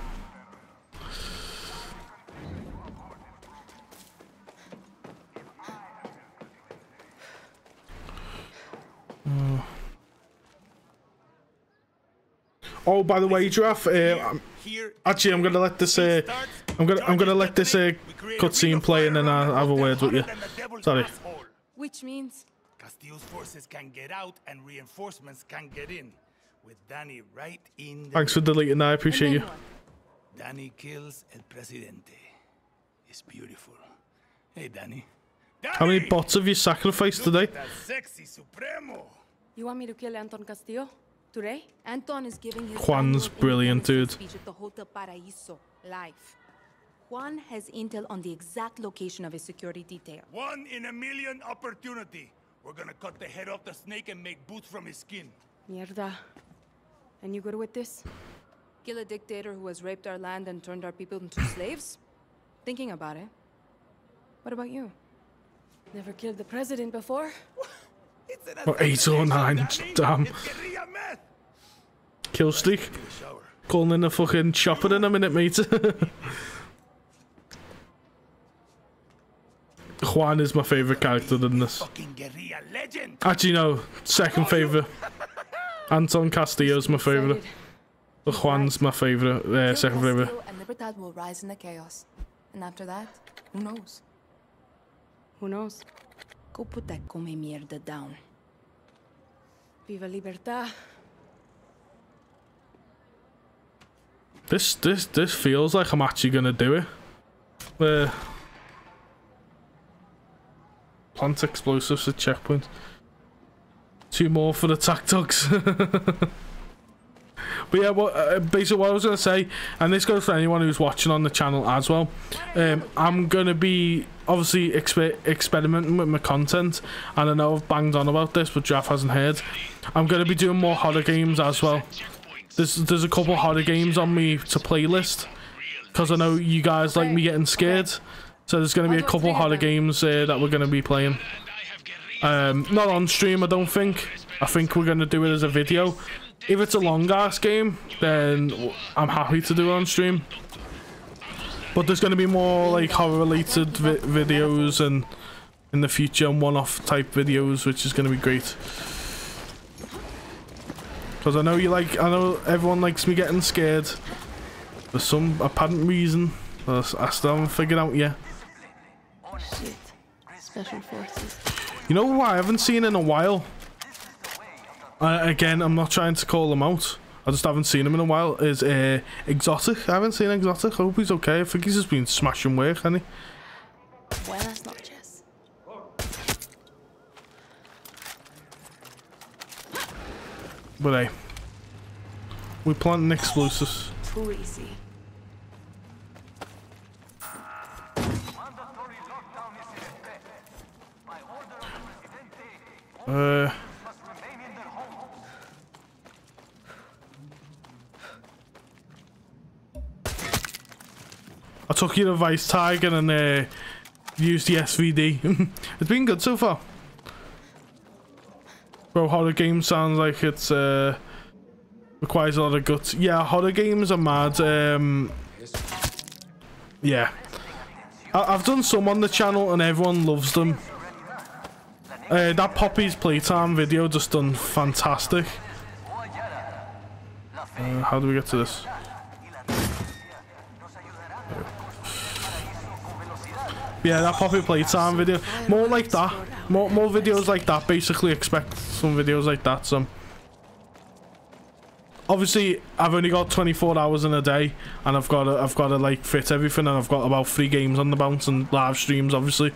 Oh, by the way, Giraffe, uh, actually, I'm gonna let this. Uh, I'm gonna I'm gonna let this uh, cutscene play, and then I'll have a word with you. Sorry. Which means Castillo's forces can get out and reinforcements can get in. With Dani right in the Thanks for deleting that. I appreciate you. Dani kills El Presidente. It's beautiful. Hey, Dani. How many bots have you sacrificed today? That sexy Supremo. you want me to kill Anton Castillo? Today? Anton is giving his Juan's annual brilliant, dude. speech at the Hotel Paraíso, live. Juan has intel on the exact location of his security detail. One in a million opportunity. We're gonna cut the head off the snake and make boots from his skin. Mierda. And you good with this? Kill a dictator who has raped our land and turned our people into slaves? Thinking about it. What about you? Never killed the president before? Or eight or nine. Damn. Kill streak. Calling in a fucking chopper in a minute, mate. Juan is my favourite character in this. Actually, no. Second favourite. Anton Castillo's my favourite. But Juan's my favourite. Uh, second favourite. And Libertad will rise in the chaos. And after that, who knows? Who knows? Go put that come mierda down. Viva Libertad. This this this feels like I'm actually gonna do it. Uh, plant explosives at checkpoint. Two more for the tac. but yeah, what uh, basically what I was gonna say, and this goes for anyone who's watching on the channel as well. Um, I'm gonna be obviously exper- experimenting with my content, and I know I've banged on about this, but Jeff hasn't heard. I'm gonna be doing more horror games as well. There's there's a couple horror games on me to playlist because I know you guys like me getting scared. So there's going to be a couple horror games uh, that we're going to be playing. Um, not on stream, I don't think. I think we're going to do it as a video. If it's a long ass game, then I'm happy to do it on stream. But there's going to be more like horror related vi videos and in the future and one-off type videos, which is going to be great. Because I know you like, I know everyone likes me getting scared. For some apparent reason. I still haven't figured out yet. Shit. Special forces. You know what I haven't seen in a while? Uh, again, I'm not trying to call them out. I just haven't seen him in a while. Is uh, Exotic. I haven't seen Exotic. I hope he's okay. I think he's just been smashing work, hasn't he? Buenas noches. But hey. We planting explosives. Too easy. Uh... I took your advice, Tiger, and uh, used the SVD. it's been good so far. Bro, horror game sounds like it's uh, requires a lot of guts. Yeah, horror games are mad. Um, yeah. I have done some on the channel and everyone loves them. Uh, that Poppy's playtime video just done fantastic. Uh, how do we get to this? Yeah, that Poppy playtime video. More like that. More more videos like that. Basically, expect some videos like that. Some. Obviously, I've only got 24 hours in a day, and I've got to, I've got to like fit everything, and I've got about three games on the bounce and live streams, obviously.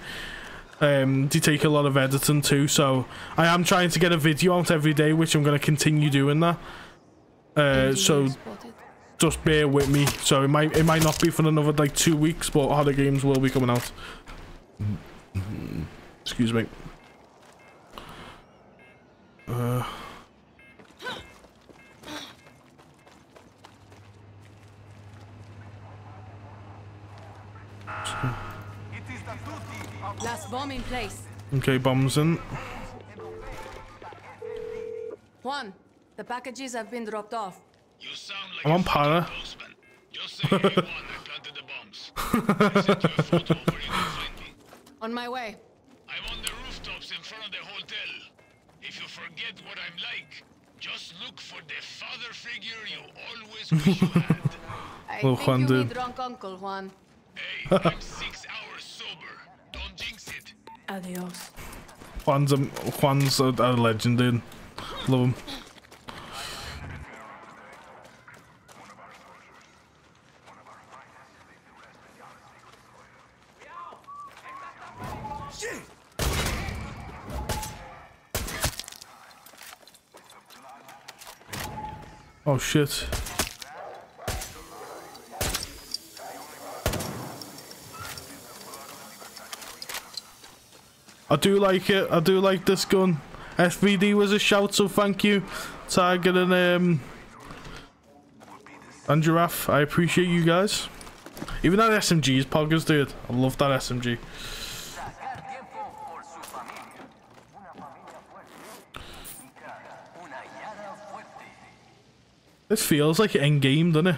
Um, they take a lot of editing too, so I am trying to get a video out every day, which I'm going to continue doing that. Uh, so just bear with me. So it might it might not be for another like two weeks, but other games will be coming out. Excuse me. Uh. Last bomb in place. Okay, bombs in. Juan, the packages have been dropped off. I'm on para. On my way. I'm on the rooftops in front of the hotel. If you forget what I'm like, just look for the father figure you always wish you had. I Oh, think Juan, you dude. need drunk uncle, Juan. Hey, I'm six hours sober. Don't jinx it. Adios. Juan's a, Juan's a, a legend, dude. Love him. Oh shit. I do like it. I do like this gun. SVD was a shout, so thank you. And um and Giraffe. I appreciate you guys. Even that SMG is poggers, dude. I love that SMG. This feels like endgame, doesn't it?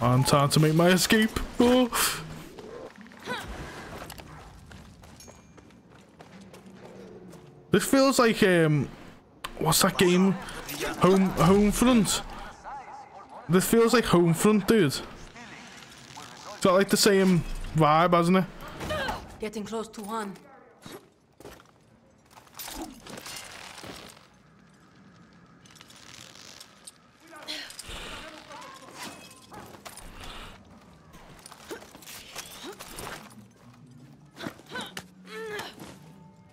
I'm time to make my escape. Oh. This feels like um, what's that game? Home Homefront. This feels like Homefront, dude. It's got like the same vibe, hasn't it? Getting close to one.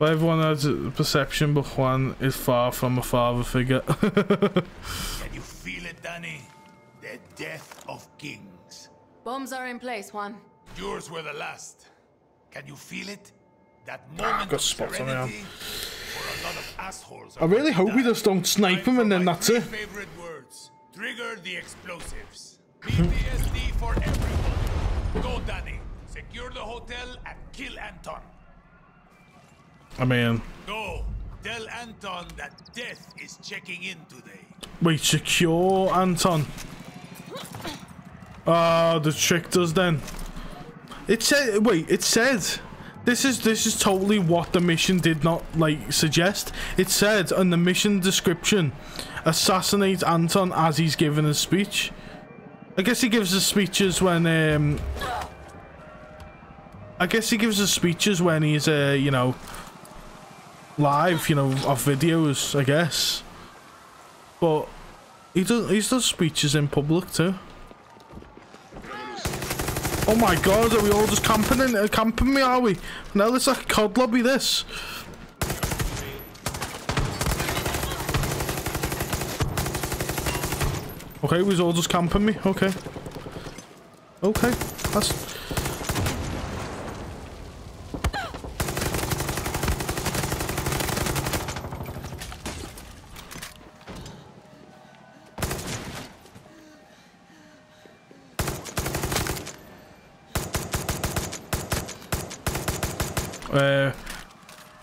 But everyone has a perception, but Juan is far from a father figure. Can you feel it, Dani? The death of kings. Bombs are in place, Juan. Yours were the last. Can you feel it? That moment got of spots on my serenity where a lot of assholes I really hope we just don't snipe him and then that's it. favorite words. Trigger the explosives. PTSD for everyone. Go, Dani. Secure the hotel and kill Anton. I mean, Go. Tell Anton that death is checking in today. wait, secure Anton. Ah, the tricked us then. It said wait, it said this is this is totally what the mission did not like suggest. It said on the mission description, assassinate Anton as he's giving his speech. I guess he gives his speeches when um I guess he gives his speeches when he's uh, you know live, you know, off videos, I guess. But he does he does speeches in public too. Oh my god, are we all just camping in uh, camping me, are we? No, it's like a COD lobby this. Okay, We're all just camping me, okay. Okay, that's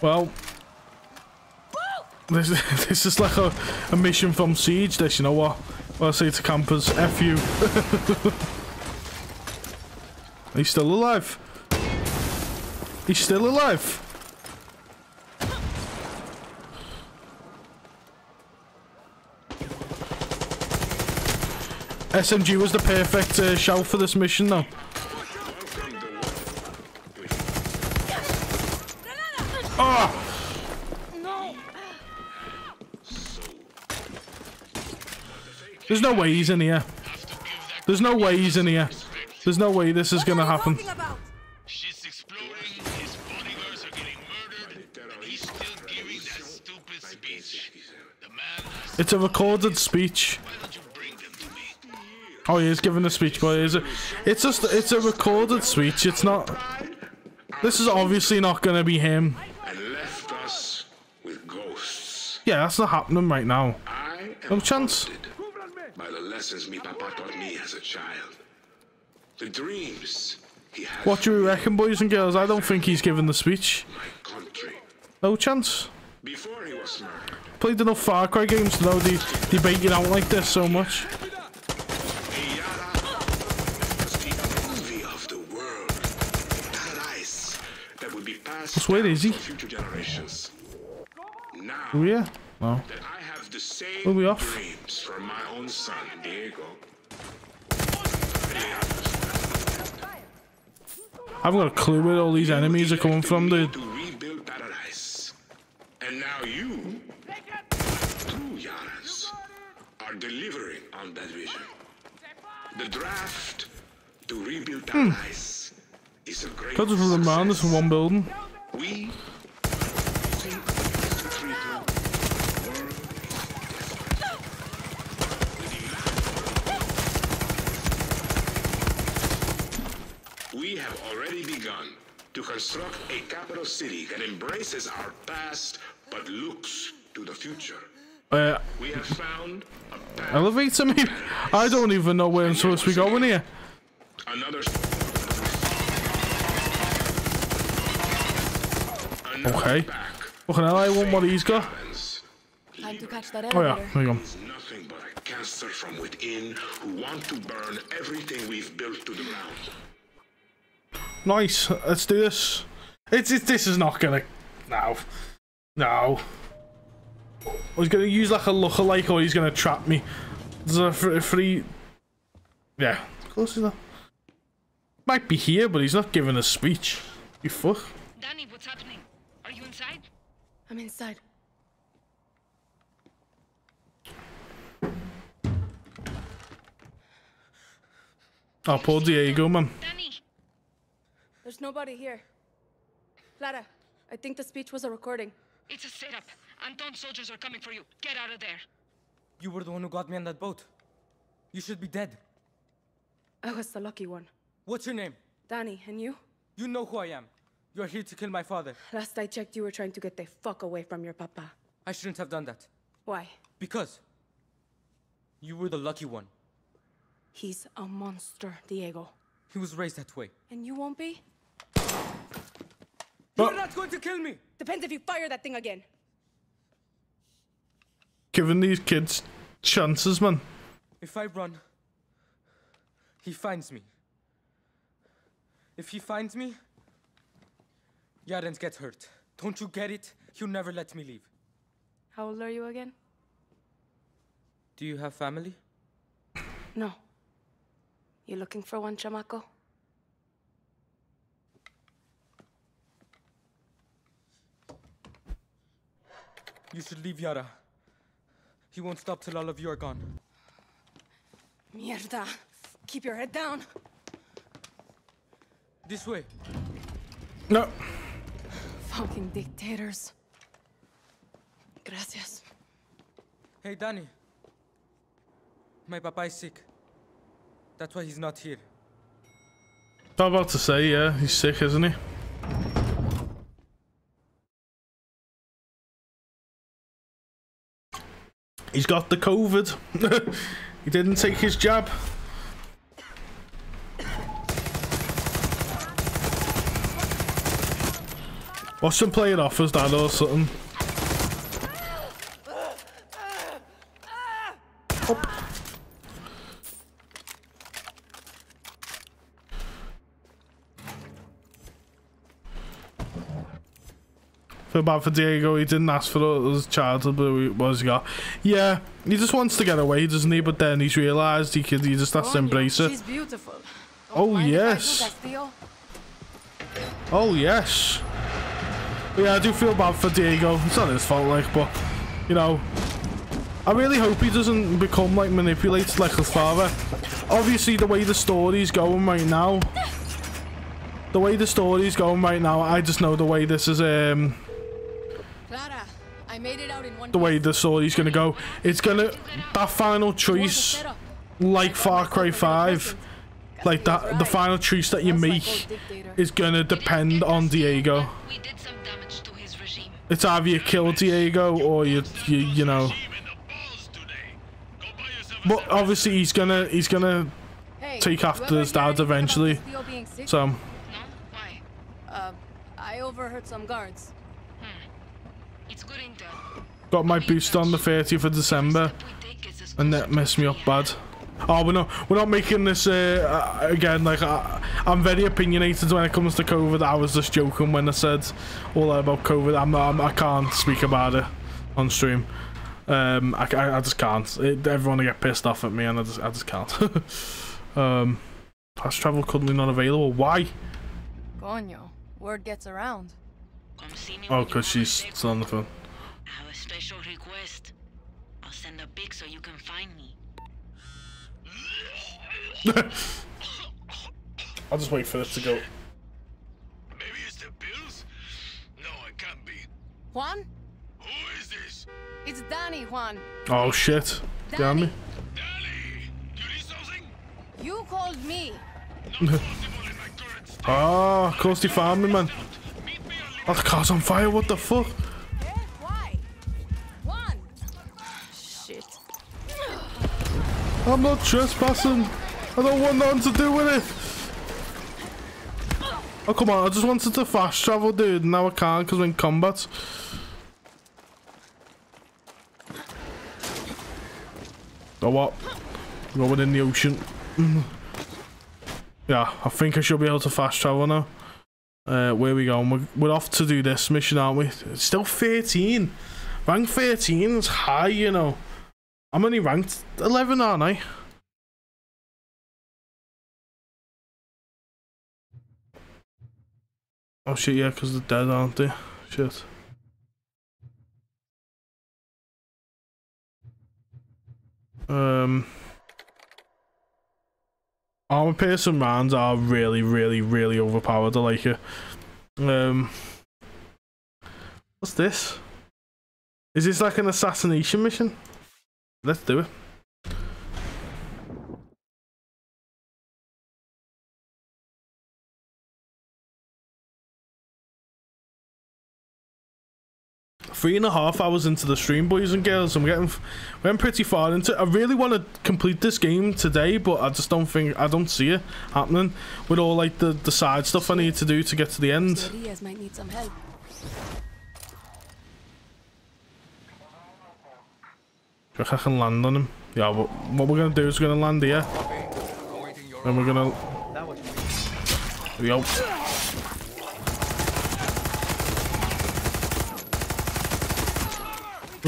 well, this this is like a, a mission from Siege. This, you know what? Well, I say to campers, f you. He's still alive. He's still alive. SMG was the perfect uh, shout for this mission, though. Oh! There's no way he's in here. There's no way he's in here. There's no way this is gonna happen. Shit's exploding, his bodyguards are getting murdered, he's still giving that stupid speech. The man has It's a recorded speech. Oh, he is giving a speech, but is it? It's just it's a recorded speech. It's not. This is obviously not gonna be him. and left us with ghosts. Yeah, that's not happening right now. No chance. by the lessons me papa taught me as a child. The dreams he had What do you reckon, boys and girls? I don't think he's giving the speech. No chance. Before he was murdered, Played enough Far Cry games to know they, they bait you out like this so much. was the envy of the world. Paradise that would be passed Just where is he? To future generations. Now Oh yeah. No. that I have the same Are we off? dreams my own son, Diego. I haven't got a clue where all these enemies are coming from, dude. to rebuild paradise. And now you, Yarans, are delivering on that vision. The draft to rebuild Hmm. paradise is a great That just remind us of one building. We have already begun to construct a capital city that embraces our past but looks to the future. Uh, We have found elevator me? I don't even know where I'm supposed to be going here. another Okay. Fucking hell, I want what he's got. Time to catch that Oh yeah, there you go. nothing but a cancer from within who want to burn everything we've built to the ground. Nice. Let's do this. It's, it's this is not gonna. No. No. Oh, he's gonna use like a lookalike or he's gonna trap me. There's a free. Yeah. Of course he's not. Might be here, but he's not giving a speech. You fuck. Dani, what's happening? Are you inside? I'm inside. Oh, poor Diego, man. There's nobody here. Clara, I think the speech was a recording. It's a setup. Anton's soldiers are coming for you. Get out of there. You were the one who got me on that boat. You should be dead. I was the lucky one. What's your name? Dani, and you? You know who I am. You're here to kill my father. Last I checked, you were trying to get the fuck away from your papa. I shouldn't have done that. Why? Because you were the lucky one. He's a monster, Diego. He was raised that way. And you won't be? You're oh. not going to kill me! Depends if you fire that thing again. Giving these kids chances, man. If I run, he finds me. If he finds me, Yarans gets hurt. Don't you get it? He'll never let me leave. How old are you again? Do you have family? No. You looking for one, chamaco? You should leave Yara. He won't stop till all of you are gone. Mierda. Keep your head down. This way. No. Fucking dictators. Gracias. Hey, Dani. My papa is sick. That's why he's not here. I'm about to say, yeah, he's sick, isn't he? He's got the COVID. he didn't take his jab. Watch him play it off as that or something. Feel bad for Diego. He didn't ask for his childhood, but he was he got. Yeah, he just wants to get away, doesn't he? But then he's realised he could. He just has to embrace it. She's beautiful. Oh Mind if I do yes. Oh yes. But yeah, I do feel bad for Diego. It's not his fault, like, but you know, I really hope he doesn't become like manipulated like his father. Obviously, the way the story's going right now, the way the story's going right now, I just know the way this is um the way the story's gonna go. It's gonna that final choice, like Far Cry Five, like that the final choice that you make is gonna depend on Diego. It's either you kill Diego or you you you know. But obviously he's gonna he's gonna Hey, take you after ever his dad eventually. Castillo being sick? So Uh, I overheard some guards. Got my boost on the 30th of December, and that messed me up bad. Oh, we're not we're not making this uh, uh, again. Like I, I'm very opinionated when it comes to COVID. I was just joking when I said all that about COVID. I'm. I'm, I can't speak about it on stream. Um, I, I, I just can't. It, everyone will get pissed off at me, and I just I just can't. um, fast travel currently not available. Why? Coño, word gets around. Oh, because she's still on the phone. I have a special request. I'll send a pic so you can find me. I'll just wait for this to go. Maybe it's the pills? No, it can't be. Juan? Who is this? It's Dani, Juan. Oh shit! Damn me. You called me. Ah, of course they found me, man. Oh, the car's on fire. What the fuck? I'm not trespassing. I don't want nothing to do with it. Oh, come on. I just wanted to fast travel, dude. Now I can't because we're in combat. Oh, what? Going in the ocean. Yeah, I think I should be able to fast travel now. Uh, where we going? We're, we're off to do this mission, aren't we? It's still 13. Rank 13 is high, you know. I'm only ranked 11, aren't I? Oh shit, yeah, because they're dead, aren't they? Shit. Um, armor piercing rounds are really, really, really overpowered. I like it. Um, what's this? Is this like an assassination mission? Let's do it. Three and a half hours into the stream, boys and girls, we're getting we're getting pretty far into. it. I really want to complete this game today, but I just don't think I don't see it happening with all like the the side stuff I need to do to get to the end. Help. I can land on him. Yeah, but what we're gonna do is we're gonna land here. And we're gonna. Here we go.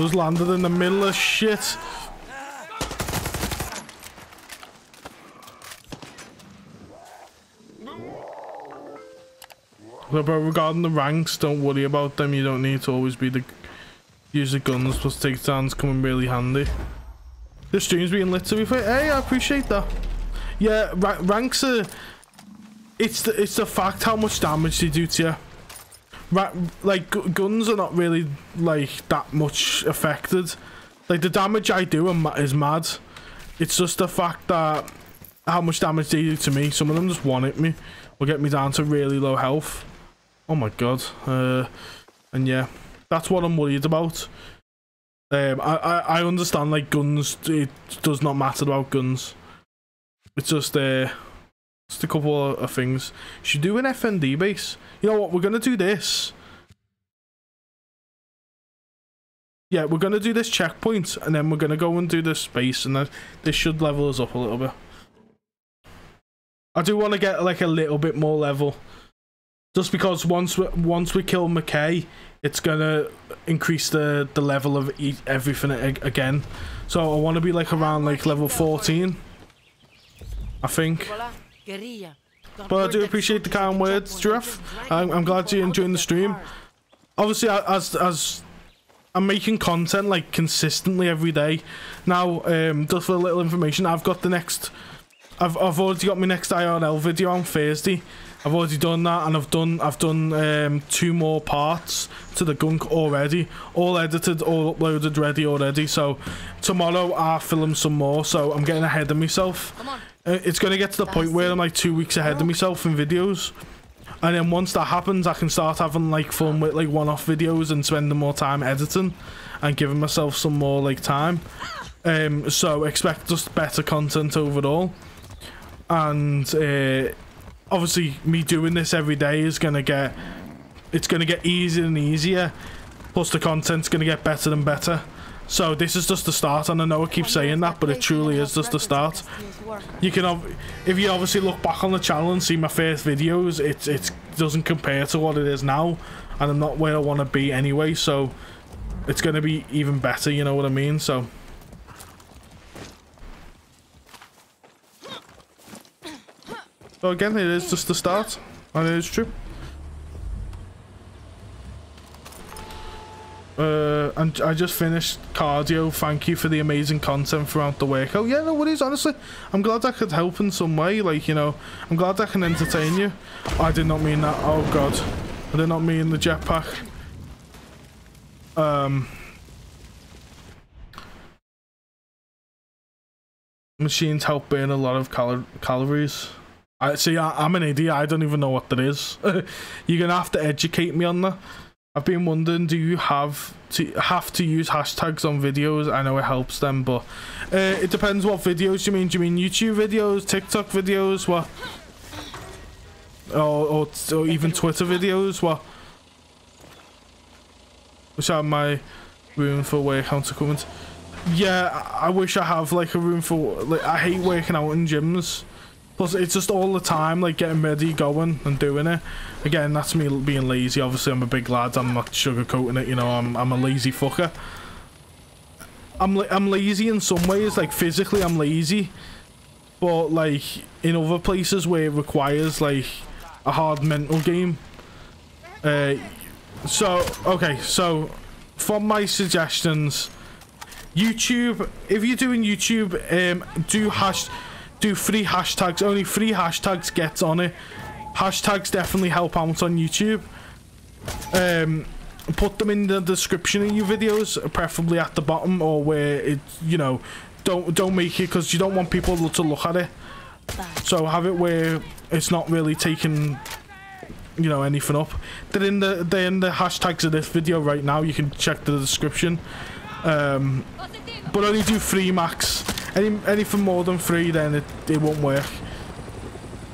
Was landed in the middle of shit. But regarding the ranks, don't worry about them. You don't need to always be the use the guns plus takedowns come coming really handy. The stream's being lit to be fair. Hey, I appreciate that. Yeah, ra ranks are. It's the it's the fact how much damage they do to you. Ra like gu guns are not really like that much affected. Like the damage I do is mad. It's just the fact that how much damage they do to me. Some of them just one hit me, will get me down to really low health. Oh my god. Uh, and yeah, that's what I'm worried about. Um, I, I, I understand like guns. It does not matter about guns. It's just uh, just a couple of, things. Should do an FND base. You know what? We're gonna do this. Yeah, we're gonna do this checkpoint, and then we're gonna go and do this base, and then this should level us up a little bit. I do want to get like a little bit more level, just because once we once we kill McKay, it's gonna increase the the level of e everything again. So I want to be like around like level 14. I think. But I do appreciate the kind words, Giraffe. I'm, I'm glad you're enjoying the stream. Obviously, as as I'm making content like consistently every day. Now, um, just for a little information, I've got the next. I've I've already got my next IRL video on Thursday. I've already done that, and I've done I've done um, two more parts to the gunk already, all edited, all uploaded, ready already. So tomorrow I'll film some more. So I'm getting ahead of myself. Uh, It's gonna get to the point where I'm like two weeks ahead of myself in videos. And then once that happens, I can start having like fun with like one-off videos and spending more time editing and giving myself some more like time. Um, so expect just better content overall. And uh, obviously, me doing this every day is gonna get it's gonna get easier and easier. Plus, the content's gonna get better and better. So this is just the start, and I know I keep saying that, but it truly is just the start. You can, if you obviously look back on the channel and see my first videos, it it doesn't compare to what it is now, and I'm not where I want to be anyway. So it's gonna be even better. You know what I mean? So. So again, it is just the start, and it is true. Uh, and I just finished cardio. Thank you for the amazing content throughout the week. Oh yeah, no worries. Honestly, I'm glad I could help in some way. Like you know, I'm glad I can entertain you. I did not mean that. Oh god, I did not mean the jetpack. Um, machines help burn a lot of cal calories. I see. I, I'm an idiot. I don't even know what that is. You're gonna have to educate me on that. I've been wondering, do you have to have to use hashtags on videos? I know it helps them, but uh, it depends what videos you mean. Do you mean YouTube videos, TikTok videos, what? Or, or, or even Twitter videos, what? I had my room for workout equipment. Yeah, I I wish I have like a room for. Like, I hate working out in gyms. Plus, it's just all the time, like getting ready, going, and doing it. Again, that's me being lazy. Obviously, I'm a big lad. I'm not sugarcoating it. You know, I'm I'm a lazy fucker. I'm I'm lazy in some ways, like physically, I'm lazy. But like in other places where it requires like a hard mental game. Uh, so okay, so from my suggestions, YouTube. If you're doing YouTube, um, do hash, do three hashtags. Only three hashtags gets on it. Hashtags definitely help out on YouTube. Um, put them in the description of your videos, preferably at the bottom or where it, you know, don't don't make it because you don't want people to look at it. So have it where it's not really taking, you know, anything up. They're in the they're in the hashtags of this video right now. You can check the description. Um, but only do three max. Any anything more than three, then it it won't work.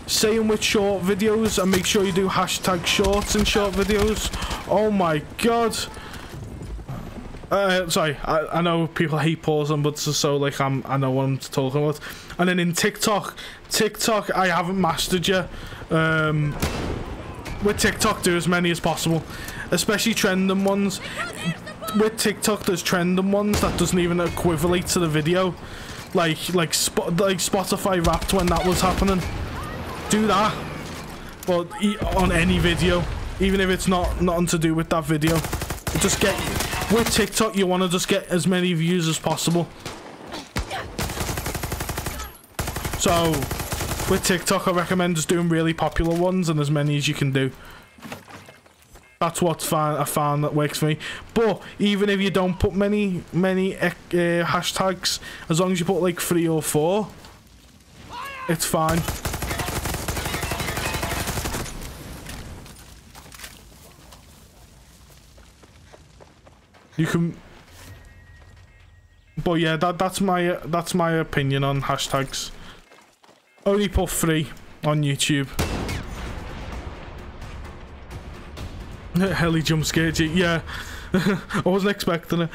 Same with short videos, and make sure you do hashtag shorts and short videos. Oh my god. Uh, sorry, I, I know people hate pausing, but so, so like I'm, I know what I'm talking about. And then in TikTok, TikTok I haven't mastered yet. Um, with TikTok, do as many as possible, especially trending ones. With TikTok, there's trending ones that doesn't even equivalent to the video, like like like Spotify Wrapped when that was happening. Do that, but on any video, even if it's not nothing to do with that video, just get with TikTok. You want to just get as many views as possible. So, with TikTok, I recommend just doing really popular ones and as many as you can do. That's what I found that works for me. But even if you don't put many many uh, hashtags, as long as you put like three or four, it's fine. You can. But yeah, that that's my that's my opinion on hashtags. Only put three on YouTube. Heli jump scared you. Yeah. I wasn't expecting it.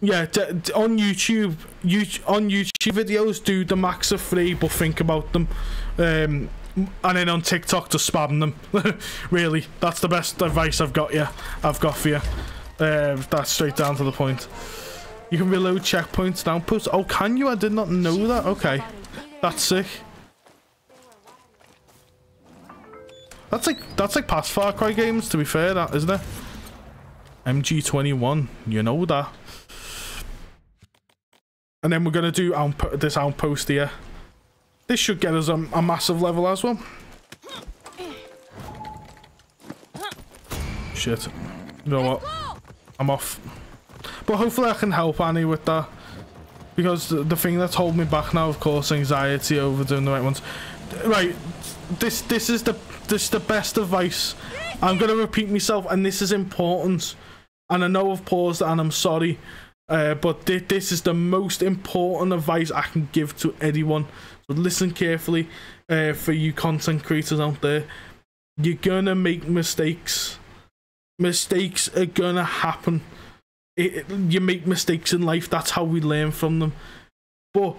Yeah, on YouTube, you on YouTube videos, do the max of three, but think about them. Um, and then on TikTok, to spam them. really, that's the best advice I've got you. I've got for you. Uh, that's straight down to the point. You can reload checkpoints and outposts. Oh, can you? I did not know that. Okay, that's sick. That's like that's like past Far Cry games. To be fair, that isn't it? MG21, you know that. And then we're gonna do outp this outpost here. This should get us a, a massive level as well. Shit. You know what? I'm off. But hopefully I can help Annie with that. Because the, the thing that's holding me back now, of course, anxiety over doing the right ones. Right, this this is the this is the best advice. I'm gonna repeat myself, and this is important. And I know I've paused, and I'm sorry, uh, but th this is the most important advice I can give to anyone. So listen carefully, uh, for you content creators out there. You're gonna make mistakes. Mistakes are gonna happen. It, it- you make mistakes in life. That's how we learn from them. But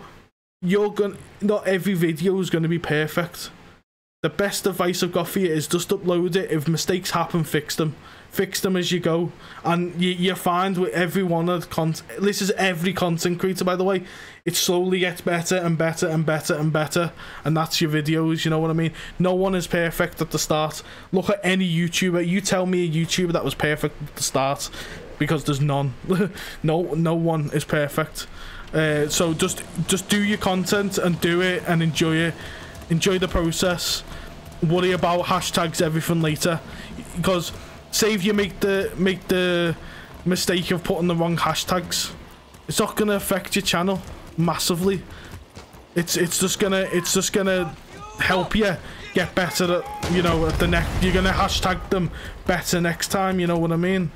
you're gonna. Not every video is gonna be perfect. The best advice I've got for you is just upload it. If mistakes happen, fix them. Fix them as you go. And you, you find with every one of the content, this is every content creator, by the way, it slowly gets better and better and better and better. And that's your videos, you know what I mean? No one is perfect at the start. Look at any YouTuber. You tell me a YouTuber that was perfect at the start because there's none. no, no one is perfect. Uh, so just just do your content and do it and enjoy it. Enjoy the process. Worry about hashtags everything later, because if you make the make the mistake of putting the wrong hashtags, it's not gonna affect your channel massively. It's it's just gonna it's just gonna help you get better at you know at the next. You're gonna hashtag them better next time. You know what I mean?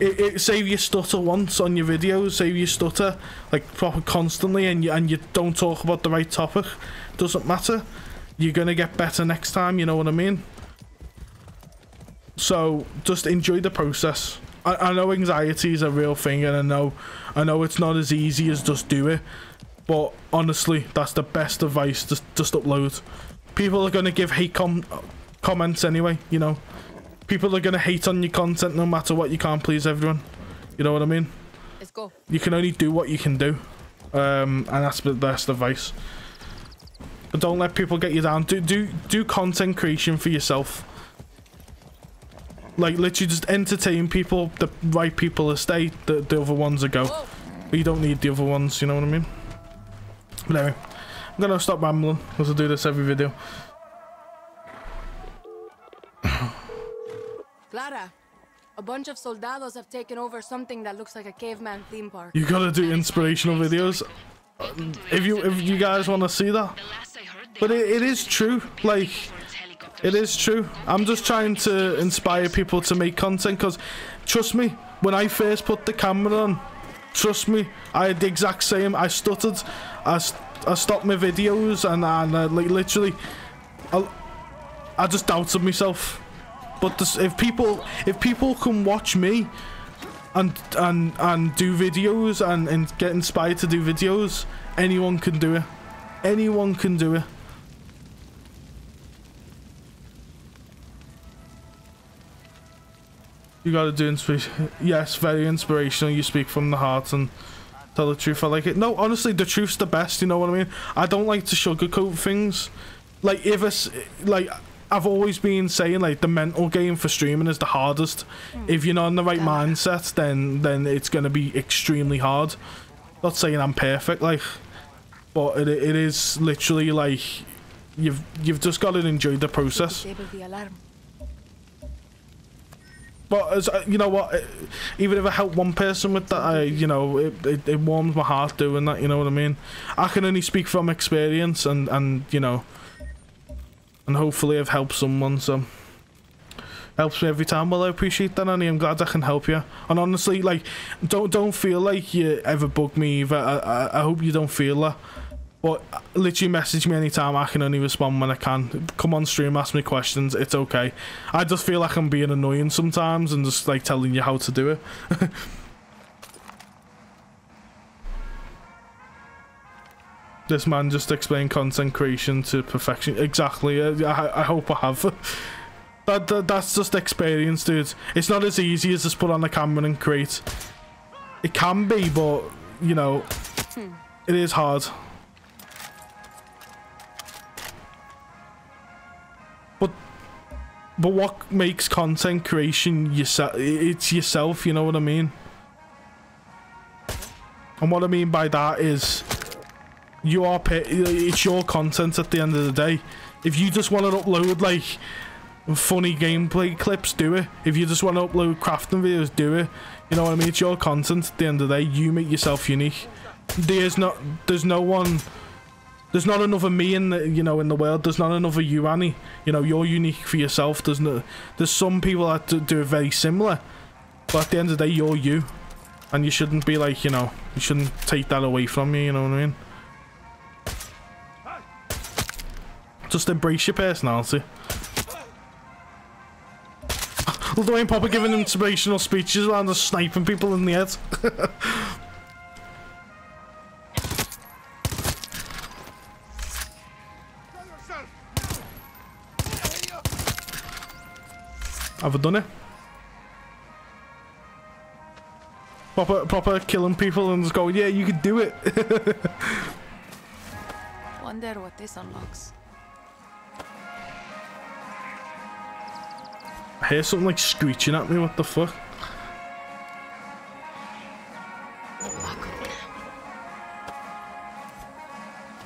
it, it you stutter once on your videos, if you stutter like proper constantly and you and you don't talk about the right topic, doesn't matter. You're gonna get better next time, you know what I mean? So just enjoy the process. I, I know anxiety is a real thing and I know I know it's not as easy as just do it. But honestly, that's the best advice. Just just upload. People are gonna give hate com comments anyway, you know. People are gonna hate on your content no matter what. You can't please everyone. You know what I mean? Let's go. You can only do what you can do, um, and that's the best advice. But don't let people get you down. Do do do content creation for yourself. Like literally, just entertain people. The right people will stay. The the other ones will go. But you don't need the other ones. You know what I mean? But anyway, I'm gonna stop rambling because I do this every video. Clara, a bunch of soldados have taken over something that looks like a caveman theme park. You gotta do inspirational videos. If you if you guys want to see that, but it, it is true. Like it is true. I'm just trying to inspire people to make content because, trust me, when I first put the camera on, trust me, I had the exact same. I stuttered. I I stopped my videos and and uh, like literally, I, I just doubted myself. But this, if people if people can watch me and and and do videos and and get inspired to do videos, anyone can do it. Anyone can do it. You gotta do inspiration. Yes, very inspirational. You speak from the heart and tell the truth. I like it. No, honestly, the truth's the best. You know what I mean? I don't like to sugarcoat things. Like if it's like I've always been saying, like the mental game for streaming is the hardest. If you're not in the right mindset, then then it's gonna be extremely hard. Not saying I'm perfect, like, but it it is literally like you've you've just got to enjoy the process. Disable the alarm. But as uh, you know what, uh, even if I help one person with that, I you know it, it, it warms my heart doing that. You know what I mean? I can only speak from experience, and and you know, and hopefully I've helped someone. So helps me every time. Well, I appreciate that, Annie. I'm glad I can help you. And honestly, like, don't don't feel like you ever bug me either. I I, I hope you don't feel that. But literally message me anytime. I can only respond when I can. Come on stream, ask me questions. It's okay. I just feel like I'm being annoying sometimes and just like telling you how to do it. this man just explained content creation to perfection. Exactly. I, I hope I have. that, that that's just experience, dude. It's not as easy as just put on the camera and create. It can be, but you know, it is hard. But but what makes content creation yourself? It's yourself. You know what I mean? And what I mean by that is, you are pa- it's your content at the end of the day. If you just want to upload like funny gameplay clips, do it. If you just want to upload crafting videos, do it. You know what I mean? It's your content at the end of the day. You make yourself unique. There's not, there's no one, there's not another me in the, you know, in the world. There's not another you, Annie. You know, you're unique for yourself. There's no, there's some people that do it very similar, but at the end of the day, you're you, and you shouldn't be like, you know, you shouldn't take that away from you. You know what I mean? Just embrace your personality. Although I'm Papa giving inspirational speeches around the sniping people in the head. Have I done it? Proper, proper killing people and just going, yeah, you could do it. Wonder what this unlocks. I hear something like screeching at me, what the fuck?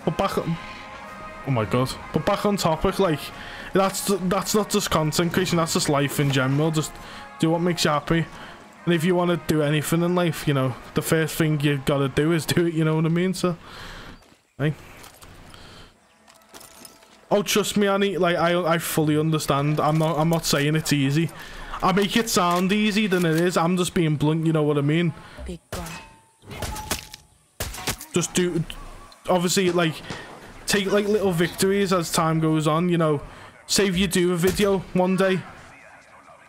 But back on... Oh my god. But back on topic, like, that's that's not just content creation, that's just life in general. Just do what makes you happy. And if you want to do anything in life, you know, the first thing you gotta do is do it, you know what I mean? So, hey. Oh, trust me, Annie. Like I, I fully understand. I'm not, I'm not saying it's easy. I make it sound easy than it is. I'm just being blunt. You know what I mean? Big. Just do. Obviously, like take like little victories as time goes on. You know, say if you do a video one day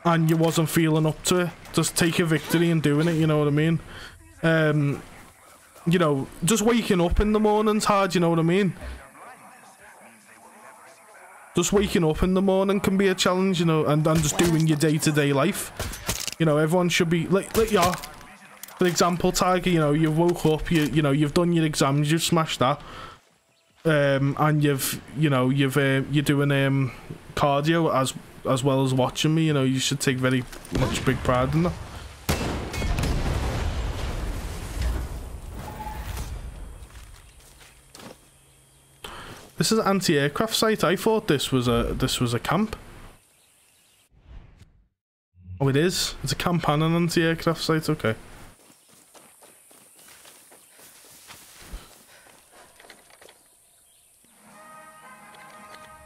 and you wasn't feeling up to it, just take a victory and doing it. You know what I mean? Um, you know, just waking up in the morning's hard. You know what I mean? Just waking up in the morning can be a challenge, you know, and, and just doing your day-to-day life. You know, everyone should be like, like yeah. For example, Tiger, you know, you've woke up, you you know, you've done your exams, you've smashed that, um, and you've you know you've uh, you're doing um cardio as as well as watching me. You know, you should take very much big pride in that. This is an anti-aircraft site. I thought this was a this was a camp. Oh, it is. It's a camp and an anti-aircraft site. Okay.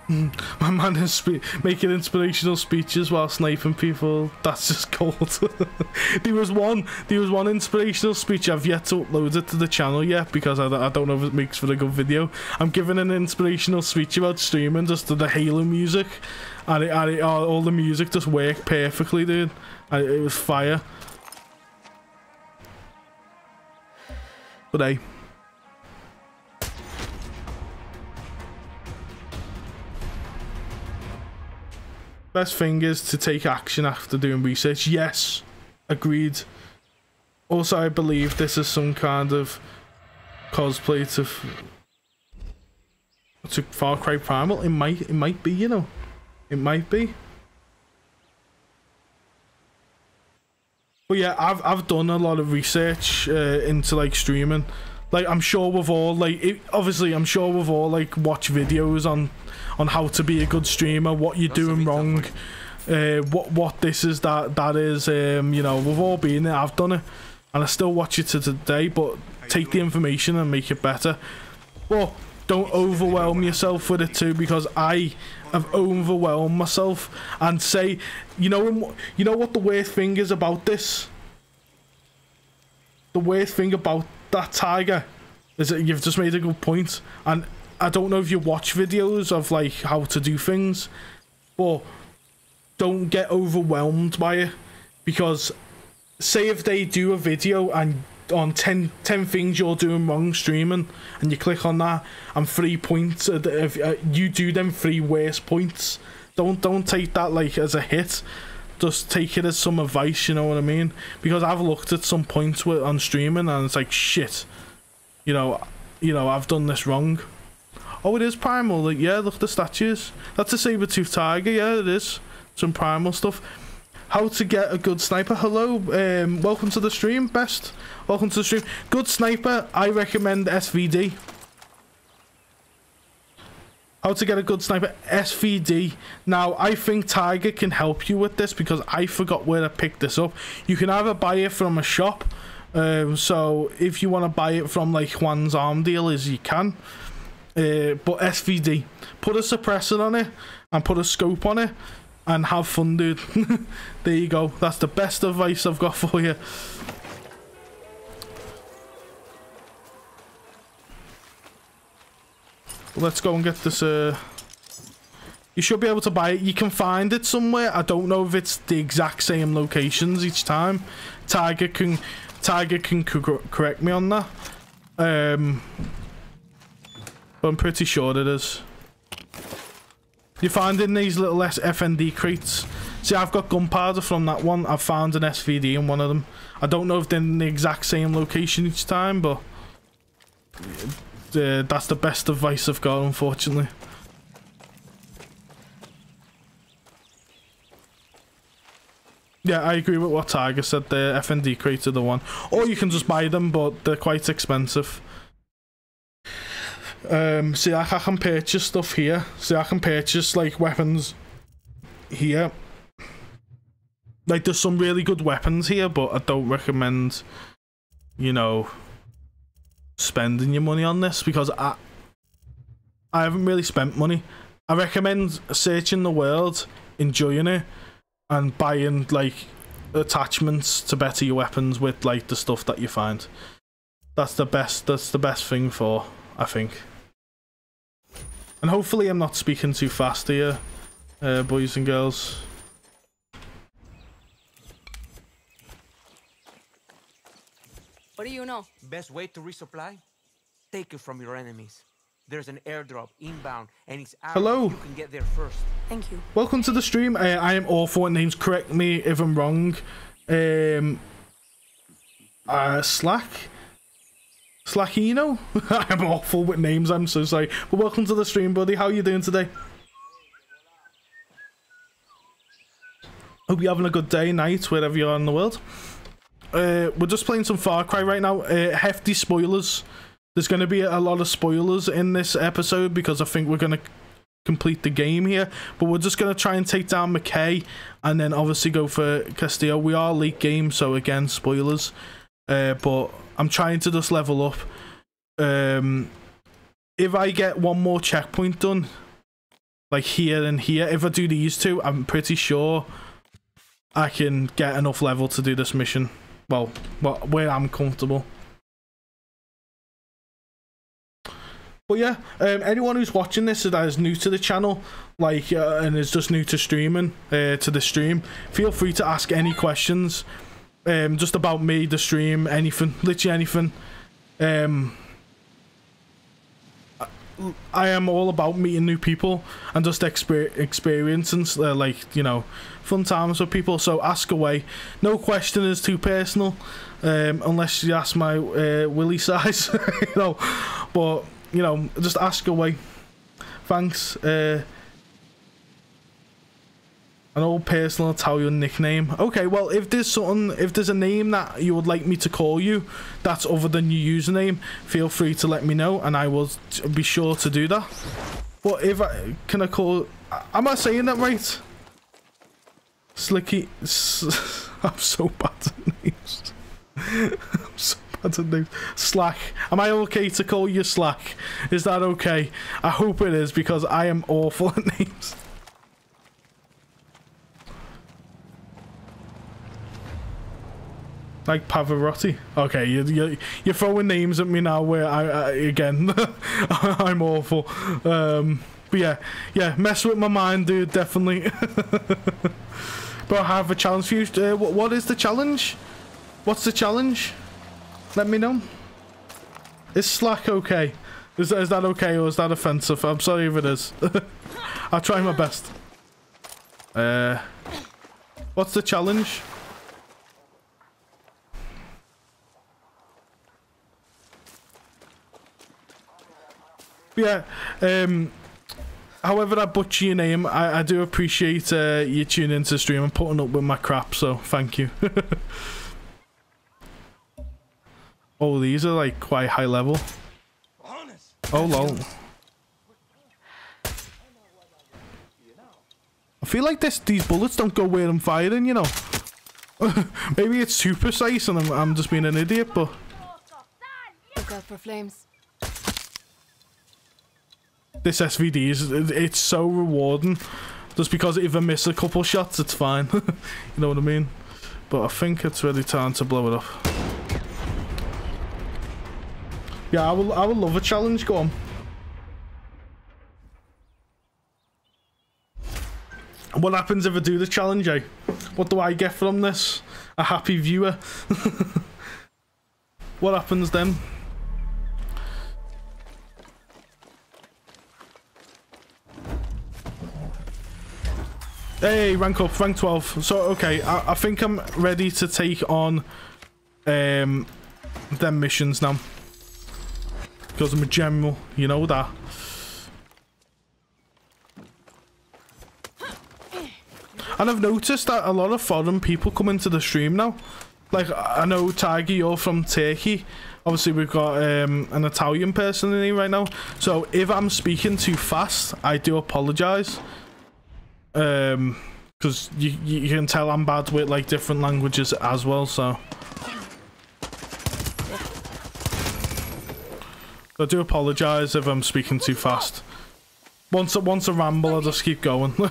Mm. My man is spe making inspirational speeches while sniping people. That's just cold. there was one, there was one inspirational speech. I've yet to upload it to the channel yet because I, I don't know if it makes for a good video. I'm giving an inspirational speech about streaming just to the Halo music, and, it, and it, all the music just worked perfectly, dude. And it was fire. But hey. Best thing is to take action after doing research. Yes, agreed. Also, I believe this is some kind of cosplay to to Far Cry Primal. It might, it might be, you know, it might be. But yeah, I've I've done a lot of research uh, into like streaming. Like I'm sure we've all like it, obviously I'm sure we've all like watched videos on on how to be a good streamer, what you're doing wrong, uh, what what this is that that is. Um, you know, we've all been there. I've done it, and I still watch it to today. But take the information and make it better. But don't overwhelm yourself with it too, because I have overwhelmed myself and say, you know, you know what the worst thing is about this. The worst thing about that tiger is that you've just made a good point, and I don't know if you watch videos of like how to do things, but don't get overwhelmed by it. Because say if they do a video and on 10, 10 things you're doing wrong streaming and you click on that and three points uh, if uh, you do them three worst points don't don't take that like as a hit. Just take it as some advice you know what i mean? Because i've looked at some points with, on streaming and it's like shit. You know you know i've done this wrong oh it is primal. Like yeah look at the statues. That's a saber-tooth tiger. Yeah it is. Some primal stuff. How to get a good sniper. Hello um welcome to the stream best. Welcome to the stream. Good sniper i recommend svd how to get a good sniper. Svd now i think tiger can help you with this because i forgot where to pick this up. You can either buy it from a shop um so if you want to buy it from like juan's arm dealers you can uh, but svd put a suppressor on it and put a scope on it and have fun, dude. there you go. That's the best advice I've got for you. Let's go and get this. Uh, you should be able to buy it. You can find it somewhere. I don't know if it's the exact same locations each time. Tiger can, Tiger can correct me on that. Um, but I'm pretty sure it is. You're finding these little FND crates. See, I've got gunpowder from that one. I've found an SVD in one of them. I don't know if they're in the exact same location each time, but uh, that's the best advice I've got, unfortunately. Yeah, I agree with what Tiger said. The FND crates are the one. Or you can just buy them, but they're quite expensive. Um, see, like I can purchase stuff here. See, I can purchase like weapons here. Like, there's some really good weapons here, but I don't recommend, you know, spending your money on this because I, I haven't really spent money. I recommend searching the world, enjoying it, and buying like attachments to better your weapons with like the stuff that you find. That's the best. That's the best thing for. I think. And hopefully I'm not speaking too fast here, uh, boys and girls. What do you know? Best way to resupply? Take it from your enemies. There's an airdrop inbound, and it's out. Hello. You can get there first. Thank you. Welcome to the stream. Uh, I am awful at names. Correct me if I'm wrong. Um, uh, Slack. Slackino? I'm awful with names, I'm so sorry. But welcome to the stream, buddy. How are you doing today? Hope you're having a good day, night, wherever you are in the world. Uh, we're just playing some Far Cry right now. Uh, hefty spoilers. There's going to be a lot of spoilers in this episode because I think we're going to complete the game here. But we're just going to try and take down McKay and then obviously go for Castillo. We are late game, so again, spoilers. Uh, but I'm trying to just level up. Um, if I get one more checkpoint done, like here and here, if I do these two, I'm pretty sure I can get enough level to do this mission. Well, where I'm comfortable. But yeah, um, anyone who's watching this that is new to the channel, like, uh, and is just new to streaming, uh, to the stream, feel free to ask any questions um, just about me, the stream, anything, literally anything. Um, I am all about meeting new people and just exper- experiencing uh, like you know fun times with people. So ask away. No question is too personal, um, unless you ask my uh, willy size, you know. But you know, just ask away. Thanks. Uh, an old personal Italian nickname. Okay, well, if there's something, if there's a name that you would like me to call you, that's other than your username, feel free to let me know, and I will be sure to do that. But if I can I call, am I saying that right? Slicky, I'm so bad at names. I'm so bad at names. Slack. Am I okay to call you Slack? Is that okay? I hope it is because I am awful at names. Like Pavarotti. Okay, you, you, you're throwing names at me now where I, I again, I'm awful. Um, but yeah, yeah, mess with my mind, dude, definitely. but I have a challenge for you. Uh, what, what is the challenge? What's the challenge? Let me know. Is Slack okay? Is is that okay or is that offensive? I'm sorry if it is. I'll try my best. Uh, what's the challenge? Yeah. Um, however I butcher your name, I, I do appreciate uh, you tuning into the stream and putting up with my crap, so thank you. oh, these are like quite high level. Oh, lol. I feel like this these bullets don't go where I'm firing, you know. Maybe it's too precise and I'm, I'm just being an idiot, but... Look out for flames. This SVD is it's so rewarding. Just because if I miss a couple shots, it's fine. you know what I mean? But I think it's really time to blow it up. Yeah, I will. I will love a challenge. Go on. What happens if I do the challenge, eh? What do I get from this? A happy viewer. what happens then? Hey, rank up, rank 12. So, okay, I, I think I'm ready to take on um, them missions now. Because I'm a general, you know that. And I've noticed that a lot of foreign people come into the stream now. Like, I know, Tiger, you're from Turkey. Obviously, we've got um, an Italian person in here right now. So, if I'm speaking too fast, I do apologise um because you, you can tell i'm bad with like different languages as well so. I do apologize if i'm speaking too fast. Once once a ramble i'll just keep going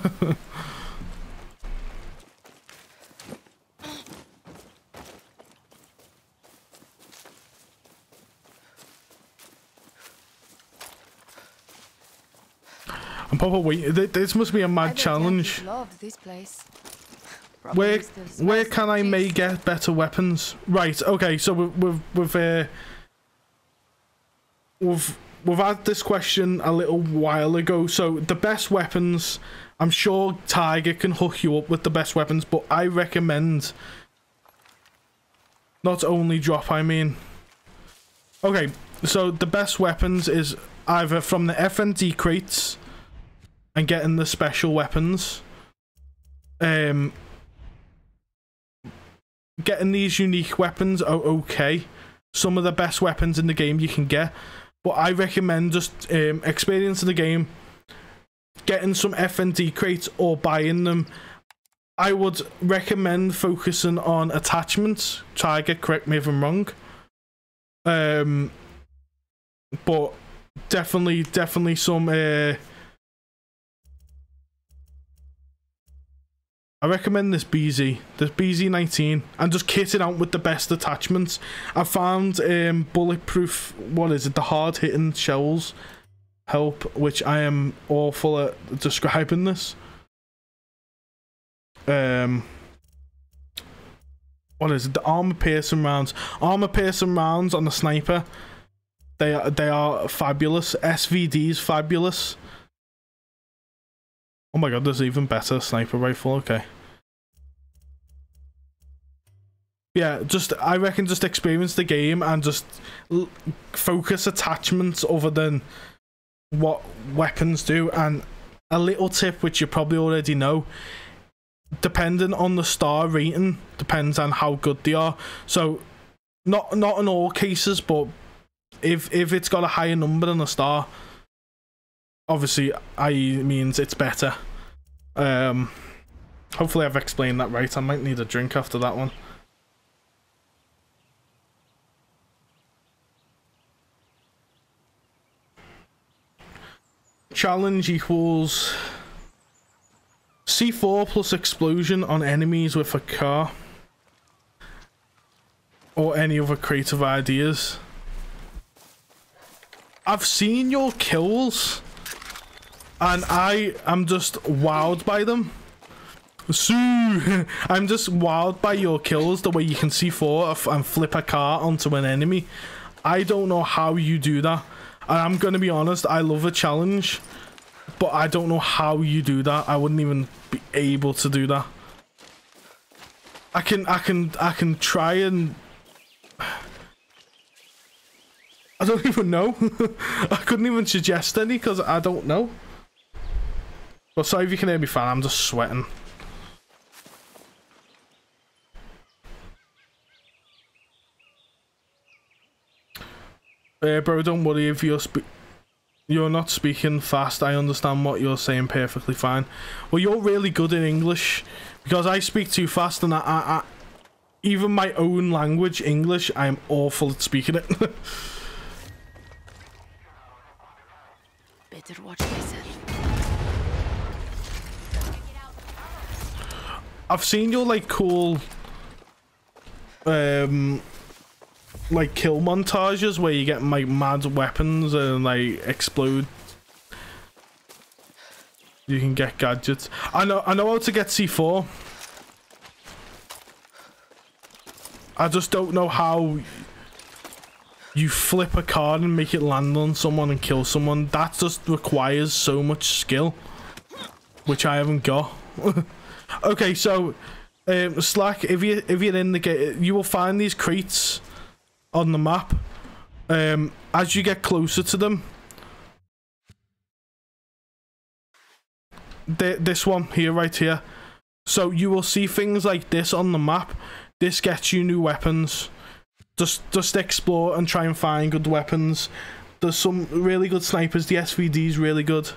I'm probably wait. This must be a mad challenge. This place. Where where can I may get better weapons? Right. Okay. So we've we've we've uh, we've we've had this question a little while ago. So the best weapons. I'm sure Tiger can hook you up with the best weapons, but I recommend not only drop. I mean. Okay. So the best weapons is either from the FND crates and getting the special weapons. Um, getting these unique weapons are okay. Some of the best weapons in the game you can get, but I recommend just um, experiencing the game, getting some FND crates or buying them. I would recommend focusing on attachments. Tiger, correct me if I'm wrong. Um, but definitely, definitely some. Uh, I recommend this BZ, this BZ19, and just kit it out with the best attachments. I found um, bulletproof, what is it, the hard hitting shells help, which I am awful at describing this. Um, what is it, the armor piercing rounds. Armor piercing rounds on the sniper They are they are fabulous. SVD's fabulous. Oh my god, there's even better sniper rifle. Okay. Yeah, just I reckon just experience the game and just focus attachments other than what weapons do. And a little tip which you probably already know depending on the star rating depends on how good they are so not not in all cases but if if it's got a higher number than a star obviously i means it's better um hopefully i've explained that right i might need a drink after that one challenge equals C4 plus explosion on enemies with a car. Or any other creative ideas. I've seen your kills. And I am just wowed by them. So, I'm just wowed by your kills, the way you can see four and flip a car onto an enemy. I don't know how you do that. And I'm going to be honest, I love a challenge. But I don't know how you do that. I wouldn't even be able to do that. I can, I can, I can try and... I don't even know. I couldn't even suggest any because I don't know. But sorry if you can hear me fine, I'm just sweating. Uh, bro, don't worry if you're you're not speaking fast. I understand what you're saying perfectly fine. Well, you're really good in English because I speak too fast and I, I, I even my own language, English, I'm awful at speaking it. Better watch myself. I've seen your like cool um like kill montages where you get like mad weapons and like explode. You can get gadgets. I know I know how to get C4. I just don't know how you flip a card and make it land on someone and kill someone. That just requires so much skill, which I haven't got. okay, so um, Slack, if you if you're in the game, you will find these crates on the map. Um, as you get closer to them, th this one here, right here. So you will see things like this on the map. This gets you new weapons. Just just explore and try and find good weapons. There's some really good snipers. The SVD is really good.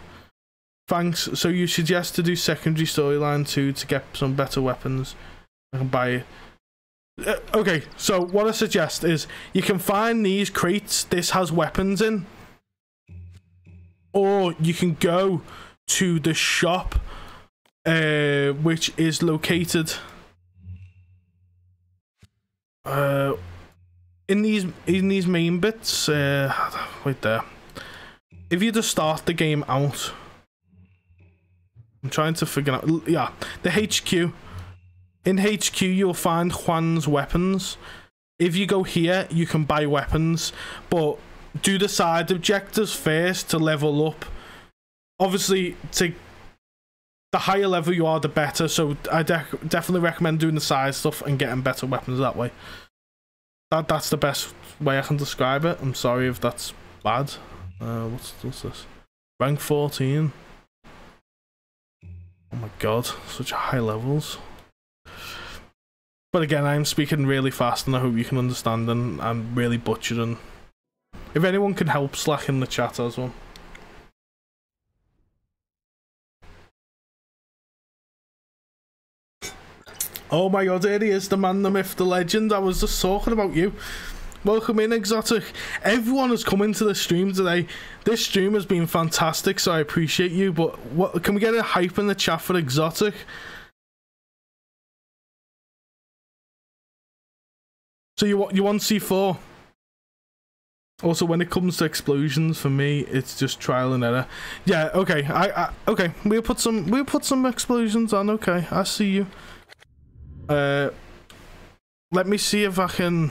Thanks. So you suggest to do secondary storyline too to get some better weapons. I can buy it. Uh, okay, so what I suggest is you can find these crates. This has weapons in. Or you can go to the shop, uh, which is located uh, in these in these main bits. Uh, right there. If you just start the game out, I'm trying to figure out. Yeah, the HQ in HQ, you'll find Juan's weapons. If you go here, you can buy weapons, but do the side objectives first to level up. Obviously, to the higher level you are, the better. So I de definitely recommend doing the side stuff and getting better weapons that way. That that's the best way I can describe it. I'm sorry if that's bad. Uh, what's, what's this? Rank 14. Oh my god, such high levels. But again, I'm speaking really fast and I hope you can understand and I'm really butchering. If anyone can help, slack in the chat as well. Oh my god, here he is, the man, the myth, the legend. I was just talking about you. Welcome in, Exotic. Everyone has come into the stream today. This stream has been fantastic, so I appreciate you. But what can we get a hype in the chat for Exotic? So you want you want C4? Also, when it comes to explosions, for me, it's just trial and error. Yeah, okay, I, I okay, we'll put some we'll put some explosions on. Okay, I see you. Uh, let me see if I can.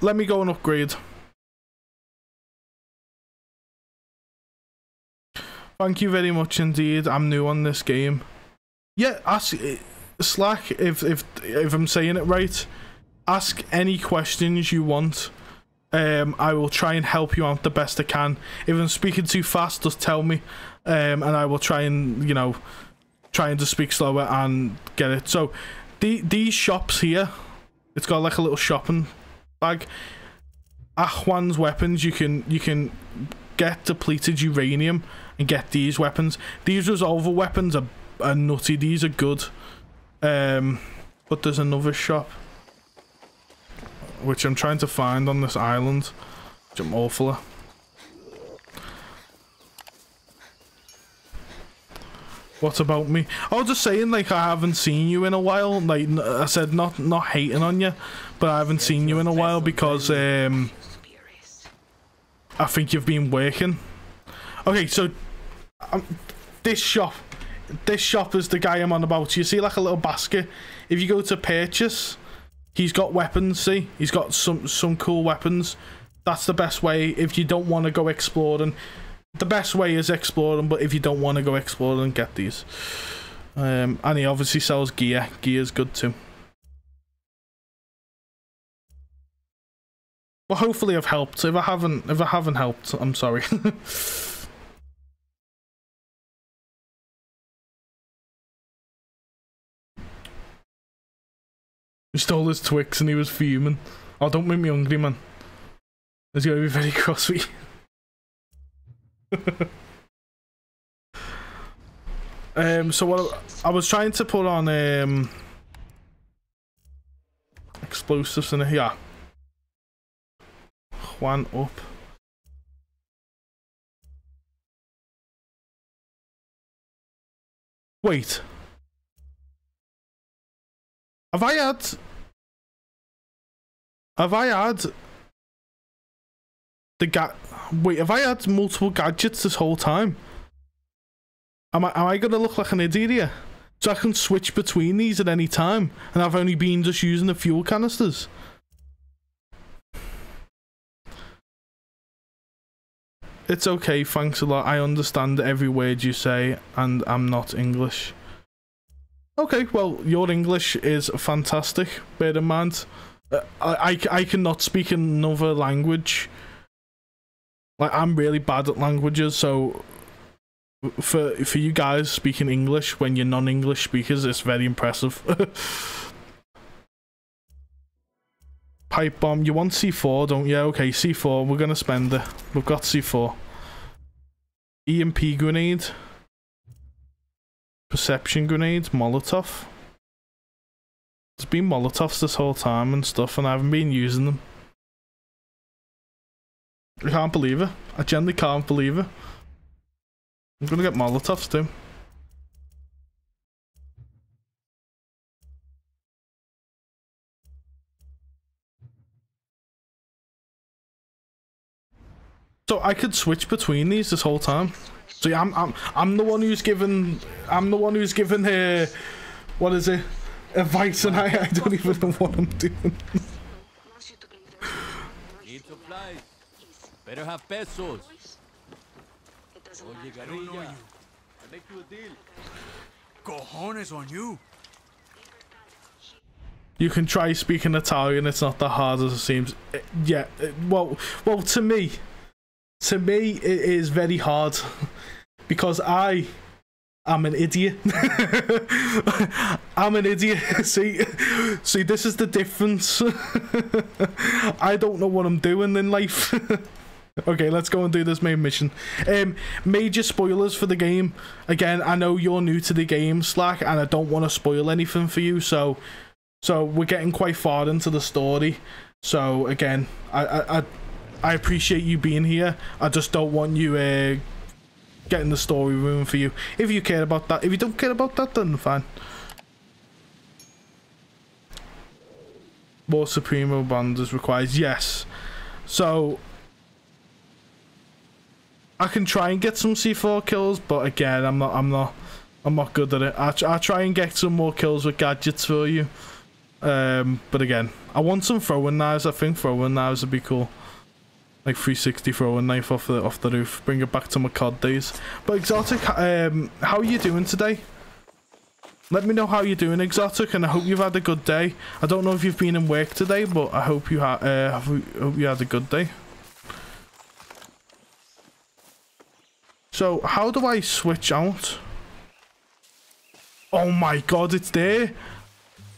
Let me go and upgrade. Thank you very much indeed. I'm new on this game. Yeah, ask eh, Slack if if if I'm saying it right. Ask any questions you want. Um, I will try and help you out the best I can. If I'm speaking too fast, just tell me, um, and I will try and you know, try and just speak slower and get it. So, the these shops here, it's got like a little shopping bag. Juan's weapons, you can you can get depleted uranium and get these weapons. These resolver weapons are, are nutty. These are good. Um, but there's another shop which I'm trying to find on this island, which I'm awful at. What about me? I was just saying, like, I haven't seen you in a while. Like, I said, not not hating on you, but I haven't seen you in a while because um, I think you've been working. Okay, so um, this shop, this shop is the guy I'm on about. You see, like a little basket. If you go to purchase, he's got weapons. See, he's got some some cool weapons. That's the best way if you don't want to go exploring. The best way is exploring, but if you don't want to go exploring, get these. Um, and he obviously sells gear. Gear's good too. Well, hopefully I've helped. If I haven't, if I haven't helped, I'm sorry. he stole his Twix and he was fuming. Oh, don't make me hungry, man. He's gonna be very cross with you. um, so what I was trying to put on um explosives in here. One up. Wait. Have I had... Have I had... The ga... Wait, have I had multiple gadgets this whole time? Am I, am I gonna look like an idiot here? So I can switch between these at any time, and I've only been just using the fuel canisters. It's okay, thanks a lot. I understand every word you say, and I'm not English. Okay, well, your English is fantastic. Bear in mind, uh, I, I, I cannot speak another language. Like, I'm really bad at languages, so for for you guys speaking English when you're non-English speakers, it's very impressive. Pipe bomb, you want C4, don't you? Okay, C4, we're gonna spend it. We've got C4. EMP grenade. Perception grenade, Molotov. There's been Molotovs this whole time and stuff, and I haven't been using them. I can't believe it. I genuinely can't believe it. I'm gonna get Molotovs too. So I could switch between these this whole time. So yeah, I'm I'm I'm the one who's given I'm the one who's given her what is it advice, and I, I don't even know what I'm doing. Need supplies. Better have pesos. Oye, Guerrilla, I make you a deal. Cojones on you. You can try speaking Italian. It's not that hard as it seems. Uh, yeah. uh, Well, well, to me, to me, it is very hard because I am an idiot. I'm an idiot. see, see, this is the difference. I don't know what I'm doing in life. okay, let's go and do this main mission. Um, major spoilers for the game. Again, I know you're new to the game, Slack, and I don't want to spoil anything for you. So, so we're getting quite far into the story. So again, I I I, I appreciate you being here. I just don't want you uh, getting the story ruined for you. If you care about that, if you don't care about that, then fine. More Supremo bond requires. Yes. So I can try and get some C4 kills, but again, I'm not. I'm not. I'm not good at it. I, I try and get some more kills with gadgets for you. Um, but again, I want some throwing knives. I think throwing knives would be cool. Like 360 throwing knife off the off the roof. Bring it back to my COD days. But Exotic, um, how are you doing today? Let me know how you're doing, Exotic, and I hope you've had a good day. I don't know if you've been in work today, but I hope you had uh, hope you had a good day. So, how do I switch out? Oh my god, it's there!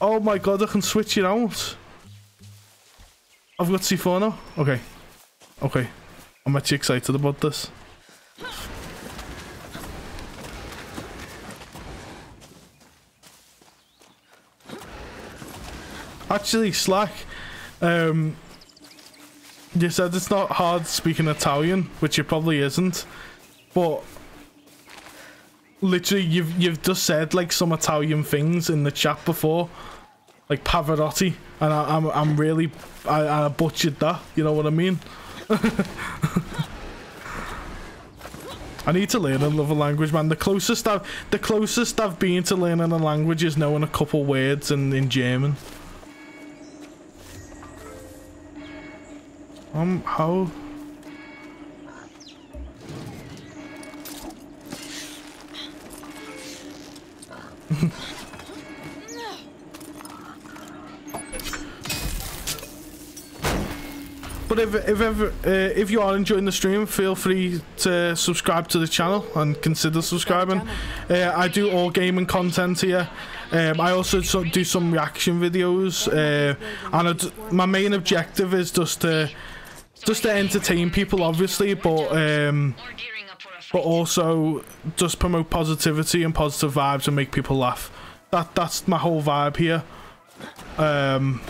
Oh my god, I can switch it out! I've got C4 now? Okay. Okay. I'm actually excited about this. Actually, Slack, um, you said it's not hard speaking Italian, which it probably isn't, but literally you've you've just said like some Italian things in the chat before, like Pavarotti, and I, am I'm, I'm really I, I butchered that. You know what I mean? I need to learn another language, man. The closest I've the closest I've been to learning a language is knowing a couple words in in German. Um, how? But if if ever uh, if you are enjoying the stream, feel free to subscribe to the channel and consider subscribing. Uh, I do all gaming content here. Um, I also do some reaction videos, uh, and my main objective is just to just to entertain people, obviously, but um, but also just promote positivity and positive vibes and make people laugh. That that's my whole vibe here. Um,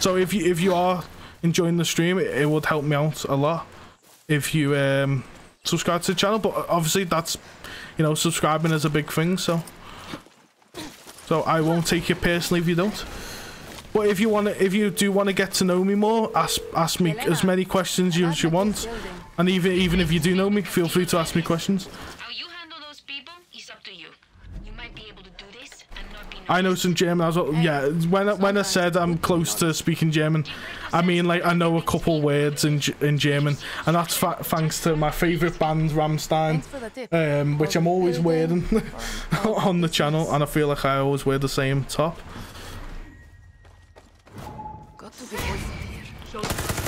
so if you if you are enjoying the stream, it, it would help me out a lot if you um, subscribe to the channel. But obviously, that's you know, subscribing is a big thing. So, so I won't take it personally if you don't. But if you want to, if you do want to get to know me more, ask ask me as many questions as you want, and even even if you do know me, feel free to ask me questions. I know some German as well. Yeah, when I, when I said I'm close to speaking German, I mean like I know a couple words in in German, and that's thanks to my favourite band Rammstein, um, which I'm always wearing on the channel, and I feel like I always wear the same top.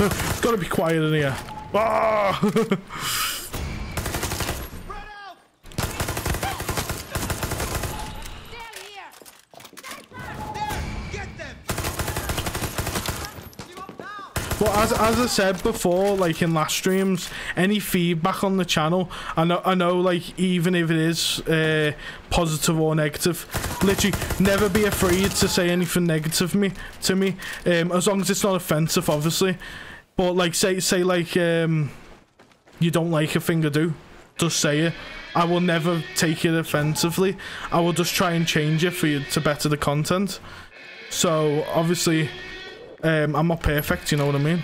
Gotta be quiet in here. Ah! But as, as I said before, like in last streams, any feedback on the channel, I know, I know like even if it is uh, positive or negative, literally never be afraid to say anything negative me to me, um, as long as it's not offensive, obviously. But like say say like um, you don't like a thing I do, just say it. I will never take it offensively. I will just try and change it for you to better the content. So obviously um, I'm not perfect, you know what I mean?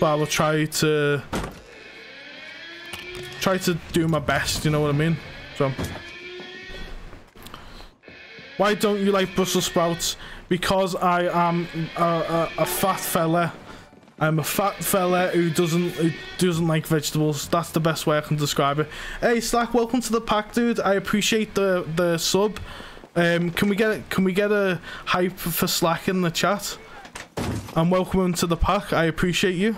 But I will try to try to do my best, you know what I mean? So why don't you like Brussels sprouts? Because I am a, a, a fat fella. I'm a fat fella who doesn't who doesn't like vegetables. That's the best way I can describe it. Hey Slack, welcome to the pack, dude. I appreciate the the sub. Um, can we get can we get a hype for Slack in the chat? And welcome to the pack. I appreciate you.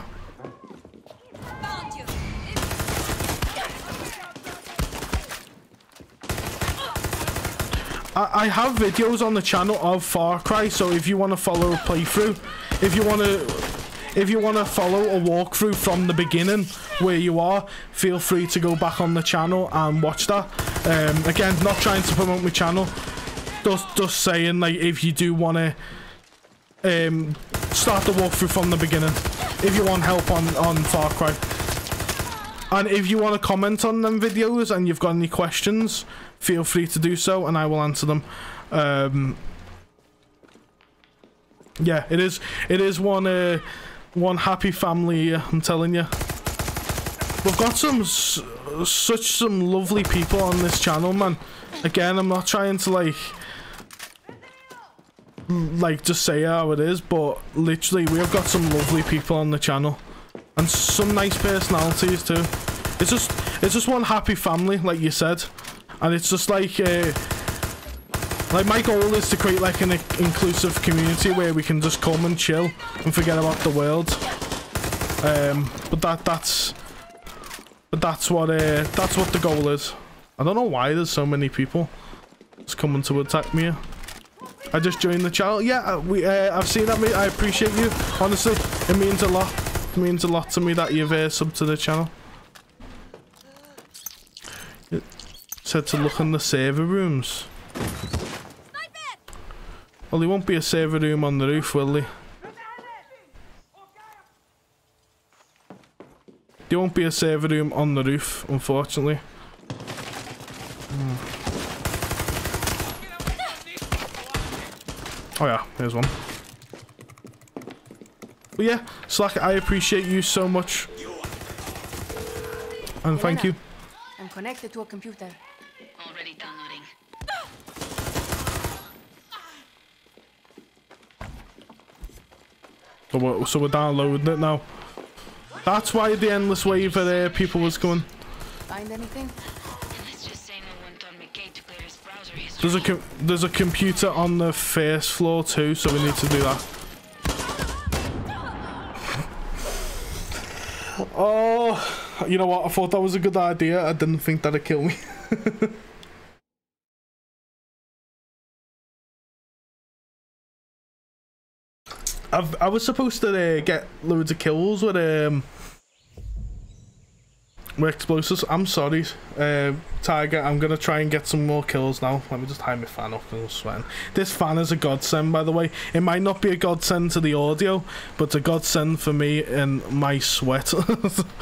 I, have videos on the channel of Far Cry, so if you want to follow a playthrough, if you want to if you want to follow a walkthrough from the beginning where you are, feel free to go back on the channel and watch that. Um, again, not trying to promote my channel, just, just saying like if you do want to um, start the walkthrough from the beginning if you want help on, on Far Cry. And if you want to comment on them videos and you've got any questions, feel free to do so and I will answer them. Um, yeah, it is it is one uh, one happy family, I'm telling you. We've got some such some lovely people on this channel, man. Again, I'm not trying to like like just say how it is, but literally we have got some lovely people on the channel and some nice personalities too. It's just it's just one happy family, like you said, and it's just like uh, like my goal is to create like an inclusive community where we can just come and chill and forget about the world. Um, but that that's but that's what uh, that's what the goal is. I don't know why there's so many people just coming to attack me. I just joined the channel. Yeah, uh, we uh, I've seen that. Mate. I appreciate you. Honestly, it means a lot. It means a lot to me that you've uh, subbed to the channel. It said to look in the server rooms. Well, there won't be a server room on the roof, will there? There won't be a server room on the roof, unfortunately. Oh yeah, there's one. But yeah, Slack, I appreciate you so much. And thank you. I'm connected to a computer. Already downloading. So we're, so we're downloading it now. That's why the endless wave of uh, people was coming. Find anything? There's a there's a computer on the first floor too, so we need to do that. oh, you know what? I thought that was a good idea. I didn't think that'd kill me. I've, I was supposed to uh, get loads of kills with um with explosives. I'm sorry, uh, Tiger. I'm gonna try and get some more kills now. Let me just hide my fan up and I'm sweating. This fan is a godsend, by the way. It might not be a godsend to the audio, but it's a godsend for me and my sweat. okay.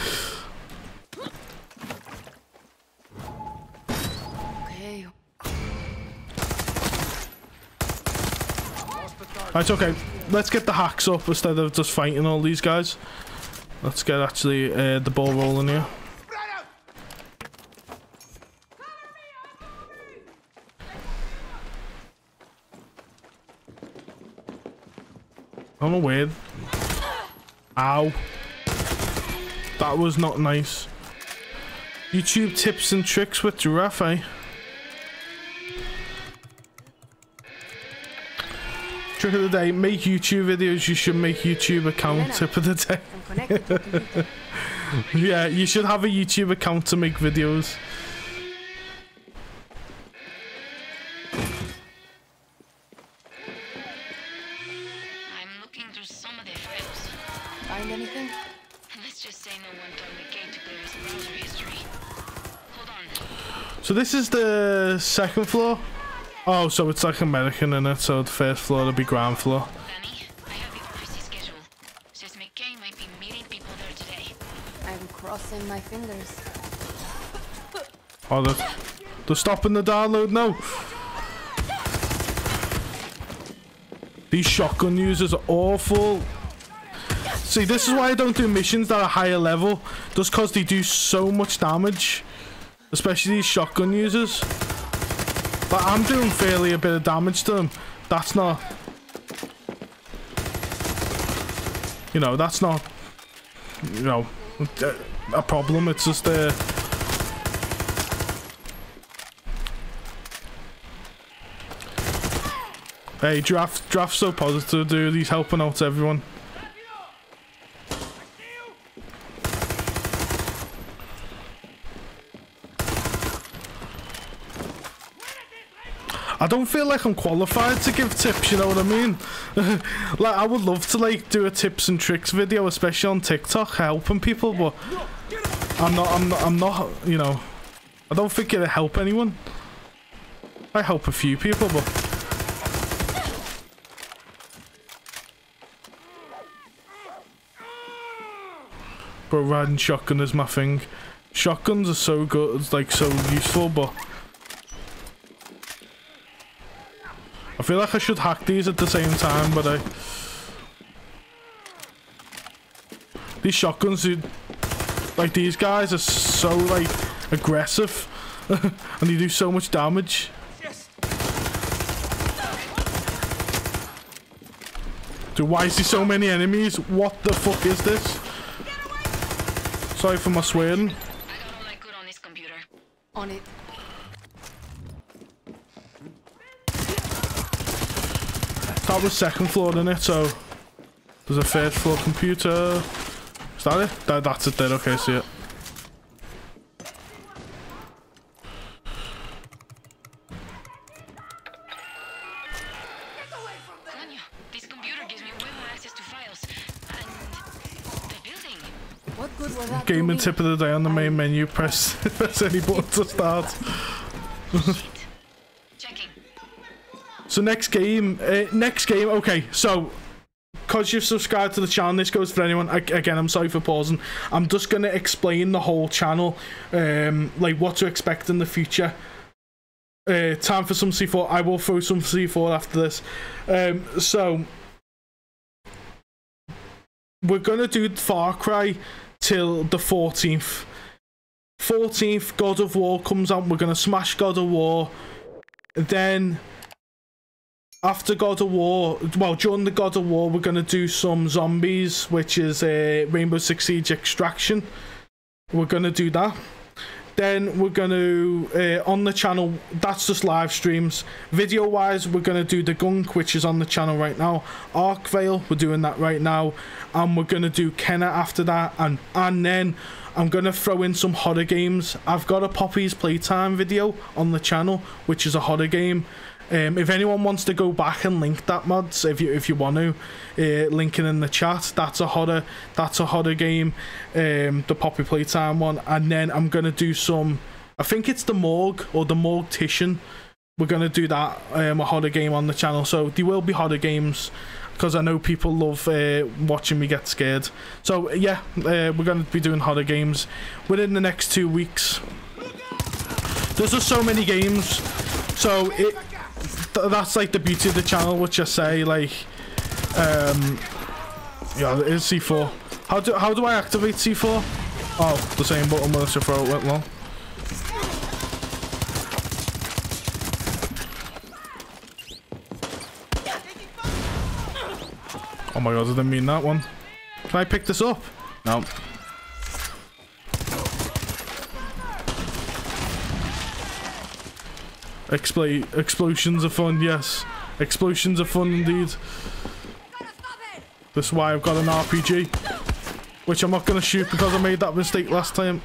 Right, okay. Let's get the hacks up instead of just fighting all these guys. Let's get actually uh, the ball rolling here. I don't. Ow. That was not nice. YouTube tips and tricks with Giraffe, eh? Trick of the day, make YouTube videos, you should make YouTube account tip of the day. yeah, you should have a YouTube account to make videos. So this is the second floor? Oh, so it's like American in it, so the first floor will be ground floor. I'm crossing my fingers. Oh, they're, they're stopping the download now. These shotgun users are awful. See, this is why I don't do missions that are higher level. Just because they do so much damage. Especially these shotgun users. But I'm doing fairly a bit of damage to them. That's not... You know, that's not... You know, a problem. It's just... Uh, Hey, draft, draft so positive, dude. He's helping out everyone. I don't feel like I'm qualified to give tips, you know what I mean? like, I would love to, like, do a tips and tricks video, especially on TikTok, helping people, but I'm not, I'm not, I'm not, you know, I don't think it'll help anyone. I help a few people, but... But riding shotgun is my thing. Shotguns are so good, like so useful, but feel like I should hack these at the same time, but I... These shotguns, dude, like these guys are so like aggressive and they do so much damage. Dude, why is there so many enemies? What the fuck is this? Sorry for my swearing. Like good on this computer. On it. That was second floor, isn't it? So there's a third floor computer. Is that it? That, that's it there. Okay, see it. This computer gives me way more access to files. And the building. What good was that Gaming tip of the day on the main menu. Press press any button to start. so next game, uh, next game. Okay, so because you've subscribed to the channel, this goes for anyone. I, again, I'm sorry for pausing. I'm just gonna explain the whole channel, um, like what to expect in the future. Uh, time for some C4. I will throw some C4 after this. Um, so we're gonna do Far Cry till the 14th. 14th, God of War comes out. We're gonna smash God of War. Then after God of War, well, during the God of War, we're gonna do some zombies, which is a uh, Rainbow Six Siege Extraction. We're gonna do that. Then we're gonna uh, on the channel. That's just live streams. Video wise, we're gonna do the Gunk, which is on the channel right now. Arkvale, we're doing that right now, and we're gonna do Kena after that, and and then I'm gonna throw in some horror games. I've got a Poppy's Playtime video on the channel, which is a horror game. Um, if anyone wants to go back and link that mods, if you if you want to, uh, link it in the chat. That's a horror. That's a horror game. Um, the Poppy Playtime one, and then I'm gonna do some. I think it's the Morgue or the Mortician. We're gonna do that um, a horror game on the channel. So there will be horror games because I know people love uh, watching me get scared. So yeah, uh, we're gonna be doing horror games within the next two weeks. There's just so many games, so it th- that's like the beauty of the channel, which I say like, um, yeah, it is C4. How do how do I activate C4? Oh, the same button once you throw it went long. Oh my god, I didn't mean that one. Can I pick this up? No. Expl explosions are fun, yes. Explosions are fun indeed. That's why I've got an RPG. Which I'm not going to shoot because I made that mistake last time.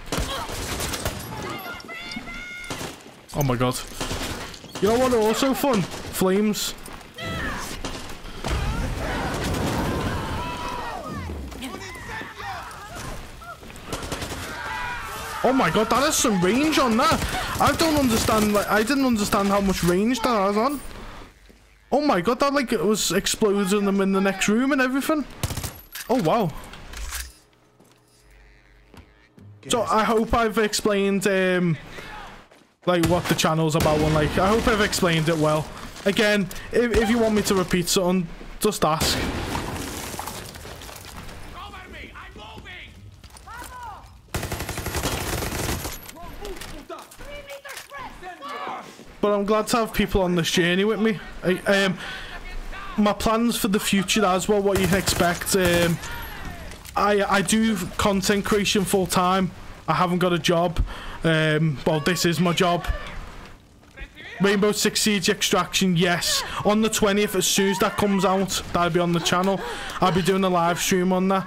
Oh my god. You know what also fun? Flames. Oh my god, that has some range on that. I don't understand, like, I didn't understand how much range that has on. Oh my god, that like it was exploding them in the next room and everything. Oh wow. So I hope I've explained um like what the channel's about and like I hope I've explained it well. Again, if, if you want me to repeat something, just ask. But I'm glad to have people on this journey with me. I, um, my plans for the future as well, what you can expect. Um, I I do content creation full time. I haven't got a job. Um, well, this is my job. Rainbow Six Siege Extraction, yes. On the 20th, as soon as that comes out, that'll be on the channel. I'll be doing a live stream on that.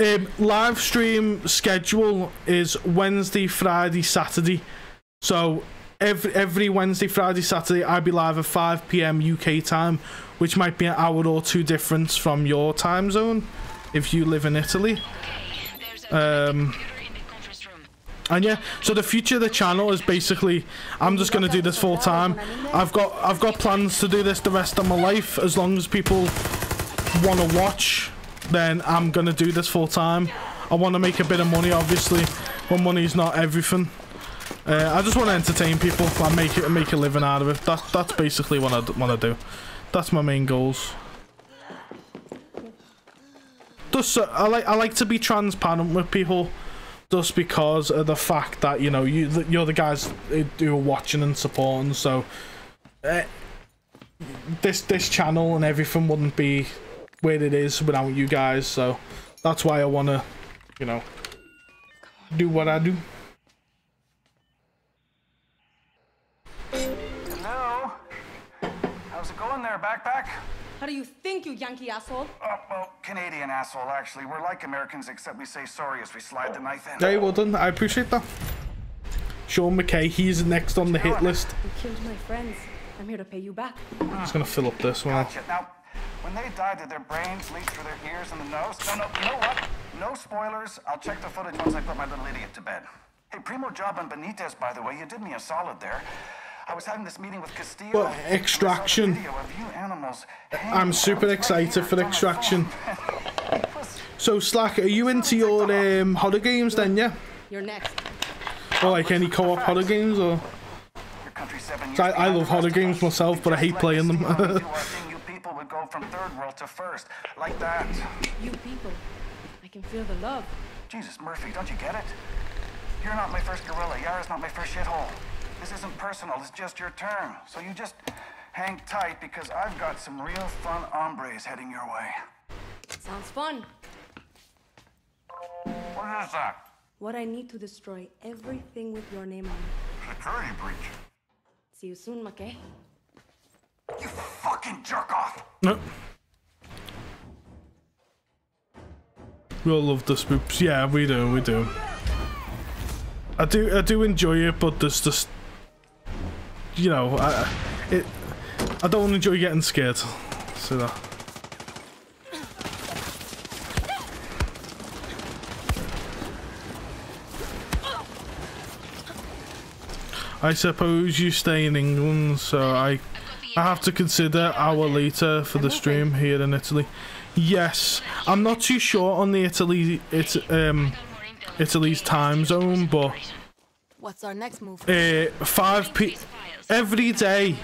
Um, live stream schedule is Wednesday, Friday, Saturday. So every every Wednesday, Friday, Saturday, I'll be live at 5 p.m. UK time, which might be an hour or two difference from your time zone if you live in Italy. Um, and yeah, so the future of the channel is basically I'm just gonna do this full time. I've got I've got plans to do this the rest of my life as long as people want to watch. Then I'm gonna do this full time. I want to make a bit of money, obviously, but money's not everything. Uh, I just want to entertain people and make it make a living out of it. That that's basically what I want to do. That's my main goals. Just uh, I like I like to be transparent with people, just because of the fact that you know you you're the guys who are watching and supporting. So uh, this this channel and everything wouldn't be where it is without you guys. So that's why I want to, you know, do what I do. How's it going there, backpack? How do you think, you Yankee asshole? Oh, well, Canadian asshole, actually. We're like Americans, except we say sorry as we slide the knife in. Very well done. I appreciate that. Sean McKay, he's next on the hit list. You killed my friends. I'm here to pay you back. I'm just gonna fill up this one. Gotcha. Now, when they died, did their brains leak through their ears and the nose? No, no, you know what? No spoilers. I'll check the footage once I put my little idiot to bed. Hey, Primo Job and Benitez, by the way, you did me a solid there. I was having this meeting with Castillo. But Extraction. video of you animals I'm super excited for Extraction. So Slack, are you into your um, horror games then? Yeah. You're next. Or like any co-op horror games or? 'Cause I, I love horror games myself, but I hate playing them. you people would go from third world to first, like that. You people. I can feel the love. Jesus, Murphy, don't you get it? You're not my first gorilla. Yara's not my first shithole. This isn't personal. It's just your turn. So you just hang tight because I've got some real fun hombres heading your way. Sounds fun. What is that? What I need to destroy everything with your name on it. Security breach. See you soon, McKay. You fucking jerk off! No. We all love the spoops. Yeah, we do, we do. I do, I do enjoy it, but there's just, you know, I, it, I don't enjoy getting scared. So that. I suppose you stay in England, so I I have to consider hour later for the stream here in Italy. Yes, I'm not too sure on the Italy it um Italy's time zone, but What's our next move? uh, 5 p every day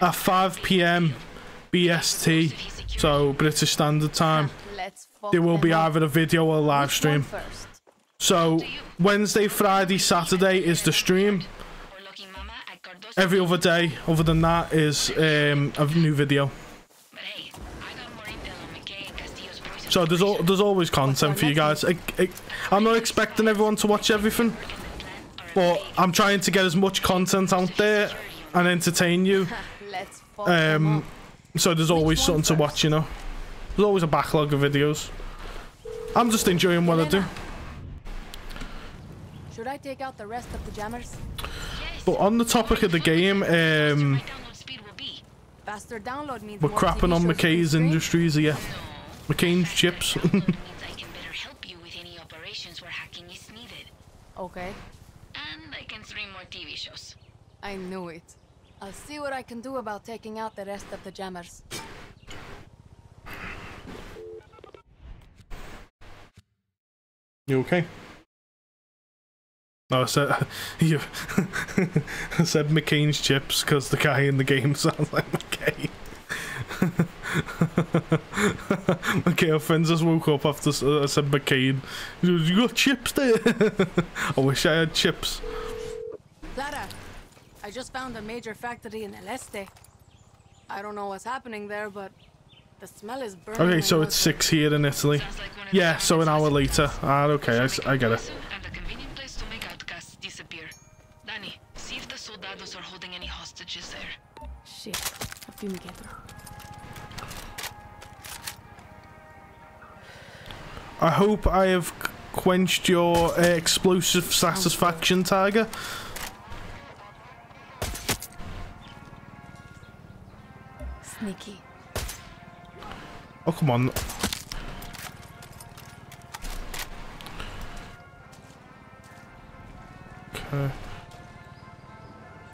at 5 p.m. BST, so British Standard Time. There will be either a video or a live stream. So Wednesday, Friday, Saturday is the stream. Every other day, other than that, is um, a new video. So there's al there's always content for you guys. I, I, I'm not expecting everyone to watch everything, but I'm trying to get as much content out there and entertain you. Um, so there's always something to watch, you know. There's always a backlog of videos. I'm just enjoying what I do. Should I take out the rest of the jammers? But on the topic of the game, um, Faster download means we're crapping on shows McKay's. Industries here. McCain's chips. Okay. And I can stream more TV shows. I knew it. I'll see what I can do about taking out the rest of the jammers. you okay? No, I said you. I said McCain's chips because the guy in the game sounds like McCain. My girlfriend just woke up after s- uh, I said McCain. You got chips there? I wish I had chips. Clara, I just found a major factory in El Este. I don't know what's happening there, but the smell is burning. Okay, so it's six here in Italy. Yeah, so an hour later. Ah, okay, I, s- I get it. And a convenient place to make outcasts disappear. Dani, see if the soldados are holding any hostages there. Shit, a fumigator. I hope I have quenched your uh, explosive satisfaction, Tiger. Sneaky. Oh, come on. Okay.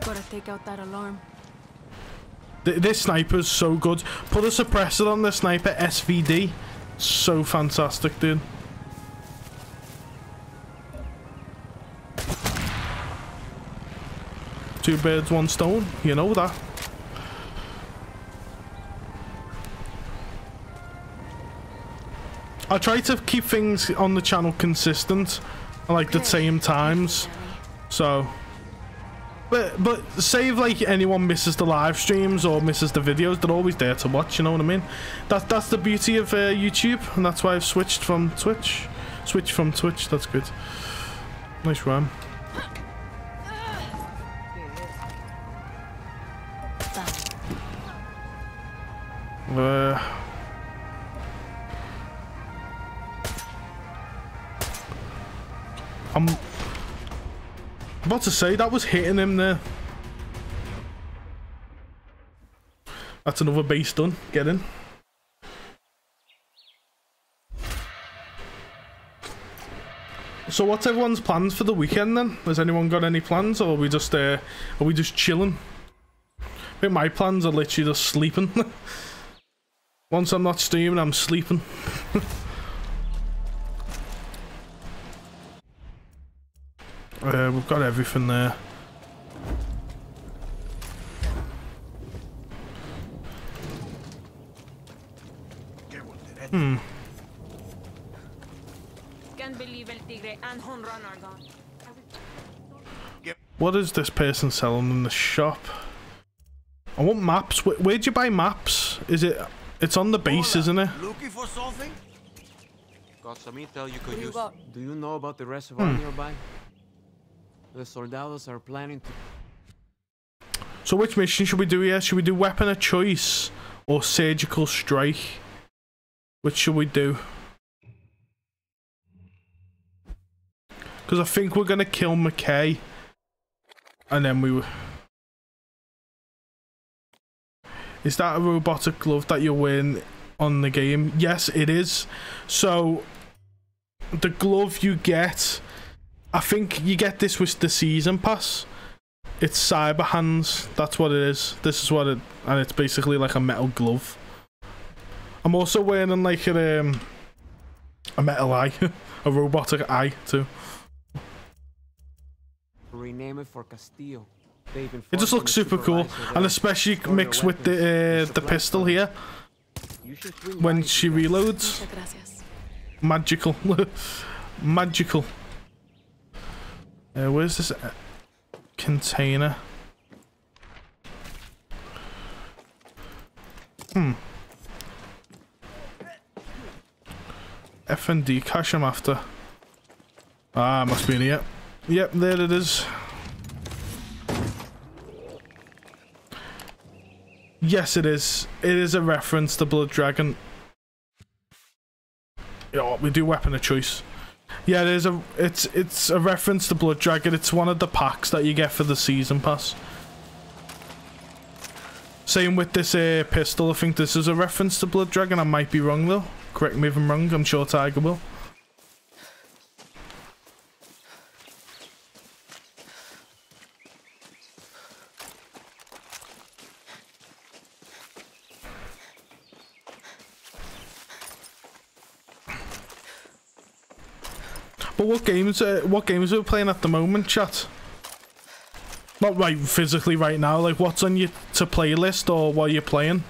Gotta take out that alarm. Th this sniper's so good. Put a suppressor on the sniper SVD. So fantastic, dude. Two birds, one stone. You know that. I try to keep things on the channel consistent, like the same times. So, But but if like anyone misses the live streams or misses the videos, they're always there to watch. You know what I mean? That's that's the beauty of uh, YouTube, and that's why I've switched from Twitch. Switch from Twitch. That's good. Nice rhyme. Uh. I'm about to say that was hitting him there. That's another base done. Get in. So what's everyone's plans for the weekend then? Has anyone got any plans or are we just uh, are we just chilling? I think my plans are literally just sleeping. Once I'm not streaming, I'm sleeping. uh, we've got everything there. Hmm. Can't believe El Tigre and Jonrón are gone. What is this person selling in the shop? I want maps. Where, where'd you buy maps? Is it? It's on the base, isn't it? Looking for something? Got some intel you could do you use. got? Do you know about the reservoir Hmm. nearby? The soldados are planning to. So which mission should we do here? Should we do weapon of choice or surgical strike? Which should we do? Because I think we're gonna kill McKay, and then we. Is that a robotic glove that you're wearing on the game? Yes, it is. So the glove you get, I think you get this with the season pass. It's cyber hands. That's what it is. This is what it, and it's basically like a metal glove. I'm also wearing like a um, a metal eye, a robotic eye too. Rename it for Castillo. It just looks super cool, and especially mixed with the uh, the pistol here. When she reloads, magical, magical. Uh, where's this uh, container? Hmm. FND cache I'm after. Ah, must be in here. Yep, there it is. Yes, it is. It is a reference to Blood Dragon. Yeah, we do weapon of choice. Yeah, it is a. It's it's a reference to Blood Dragon. It's one of the packs that you get for the season pass. Same with this uh, pistol. I think this is a reference to Blood Dragon. I might be wrong though. Correct me if I'm wrong. I'm sure Tiger will. But what games? What games are we playing at the moment, chat? Not right physically right now. Like, what's on your to playlist or what you're playing?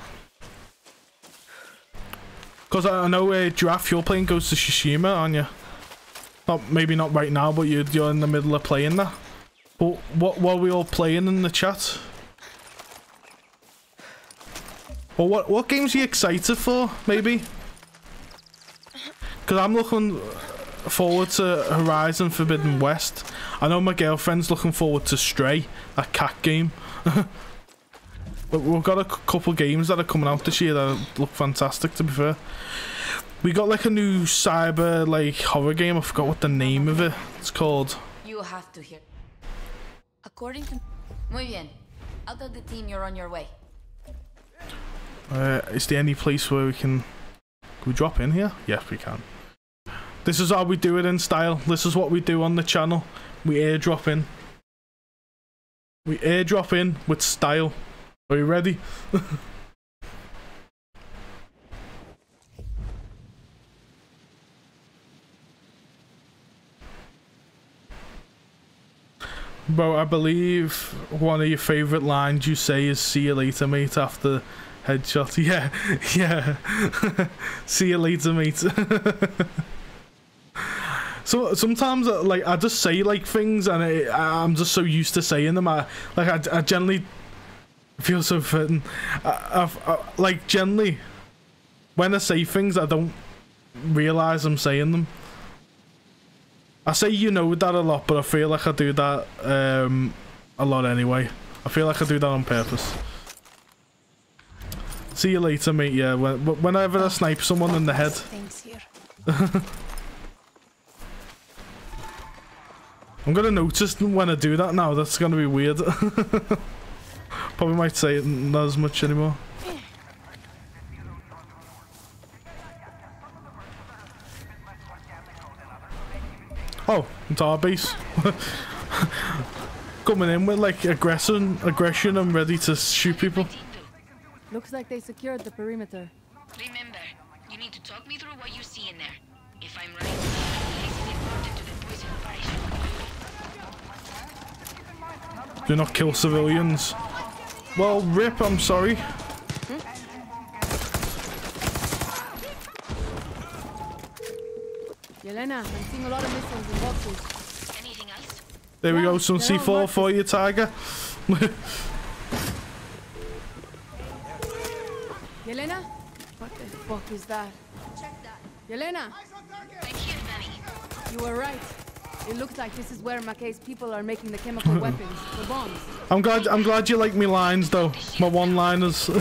Because I know uh, Giraffe, you're playing Ghost of Tsushima, aren't you? Not maybe not right now, but you're you're in the middle of playing that. But what what are we all playing in the chat? Or what what games are you excited for? Maybe. Because I'm looking forward to Horizon Forbidden West. I know my girlfriend's looking forward to Stray, that cat game. but we've got a couple games that are coming out this year that look fantastic. To be fair, we got like a new cyber like horror game. I forgot what the name of it. It's called. You have to hear. According to. Muy bien. I'll tell the team you're on your way. Uh, is there any place where we can? Can we drop in here? Yes, we can. This is how we do it in style. This is what we do on the channel. We airdrop in. We airdrop in with style. Are you ready? Bro, I believe one of your favourite lines you say is "See you later, mate." After headshot, yeah, yeah. See you later, mate. So sometimes uh, like I just say like things and I, I'm just so used to saying them. I like I, I generally feel so fitting. I, I, I, like generally when I say things, I don't realize I'm saying them. I say you know that a lot, but I feel like I do that um, a lot anyway. I feel like I do that on purpose. See you later, mate. Yeah, when, whenever I snipe someone in the head. I'm gonna notice when I do that now. That's gonna be weird. Probably might say it not as much anymore. Oh, it's our base. Coming in with like aggression, aggression and ready to shoot people. Looks like they secured the perimeter. Remember, you need to talk me through what you see in there. If I'm right, place is important to the poison operation. Do not kill civilians. Well, rip, I'm sorry. Yelena, I'm seeing a lot of missiles and boxes. Anything else? There we go, some C4 for you, Tiger. Yelena? What the fuck is that? Yelena! You were right. It looks like this is where McKay's people are making the chemical weapons, the bombs. I'm glad I'm glad you like me lines though. My one liners.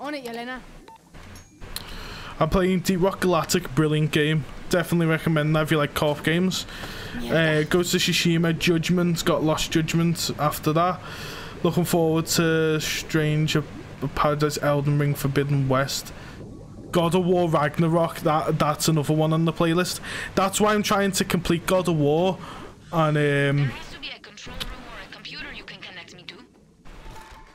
On it, Yelena. I'm playing Deep Rock Galactic, brilliant game. Definitely recommend that if you like co-op games. Uh, Ghost of Tsushima, Judgment, got Lost Judgment after that. Looking forward to Strange of Paradise, Elden Ring, Forbidden West. God of War Ragnarok, that that's another one on the playlist. That's why I'm trying to complete God of War. And um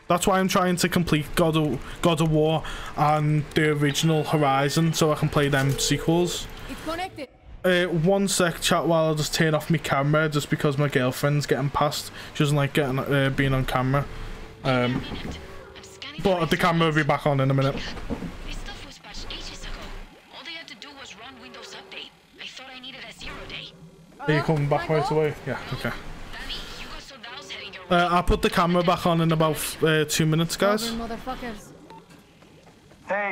That's why I'm trying to complete God of God of War and the original Horizon so I can play them sequels. It's connected. Uh, one sec, chat, while I just turn off my camera just because my girlfriend's getting past. She doesn't like getting uh, being on camera. Um, but the camera will be back on in a minute. Are you coming back right away? Yeah, okay. Uh, I'll put the camera back on in about uh, two minutes, guys. Hey,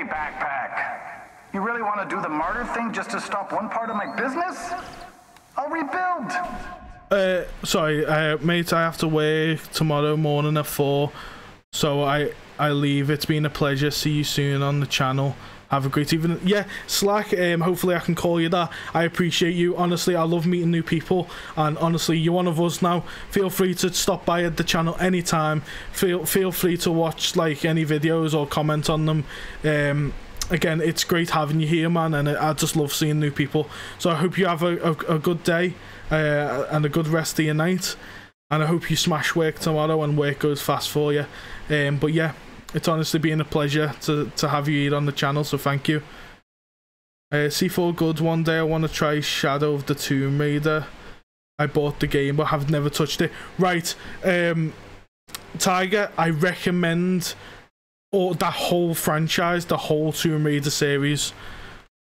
backpack. You really want to do the martyr thing just to stop one part of my business? I'll rebuild. Uh, sorry, uh, mate. I have to work tomorrow morning at four, so I I leave. It's been a pleasure. See you soon on the channel. Have a great evening. Yeah, Slack. Um, hopefully I can call you that. I appreciate you. Honestly, I love meeting new people, and honestly, you're one of us now. Feel free to stop by at the channel anytime. Feel feel free to watch like any videos or comment on them. Um, again, it's great having you here, man, and I just love seeing new people. So I hope you have a, a, a good day uh, and a good rest of your night. And I hope you smash work tomorrow and work goes fast for you. Um, but yeah, it's honestly been a pleasure to, to have you here on the channel, so thank you. Uh, C4 Good, one day I want to try Shadow of the Tomb Raider. I bought the game but have never touched it. Right, um, Tiger, I recommend or that whole franchise, the whole Tomb Raider series.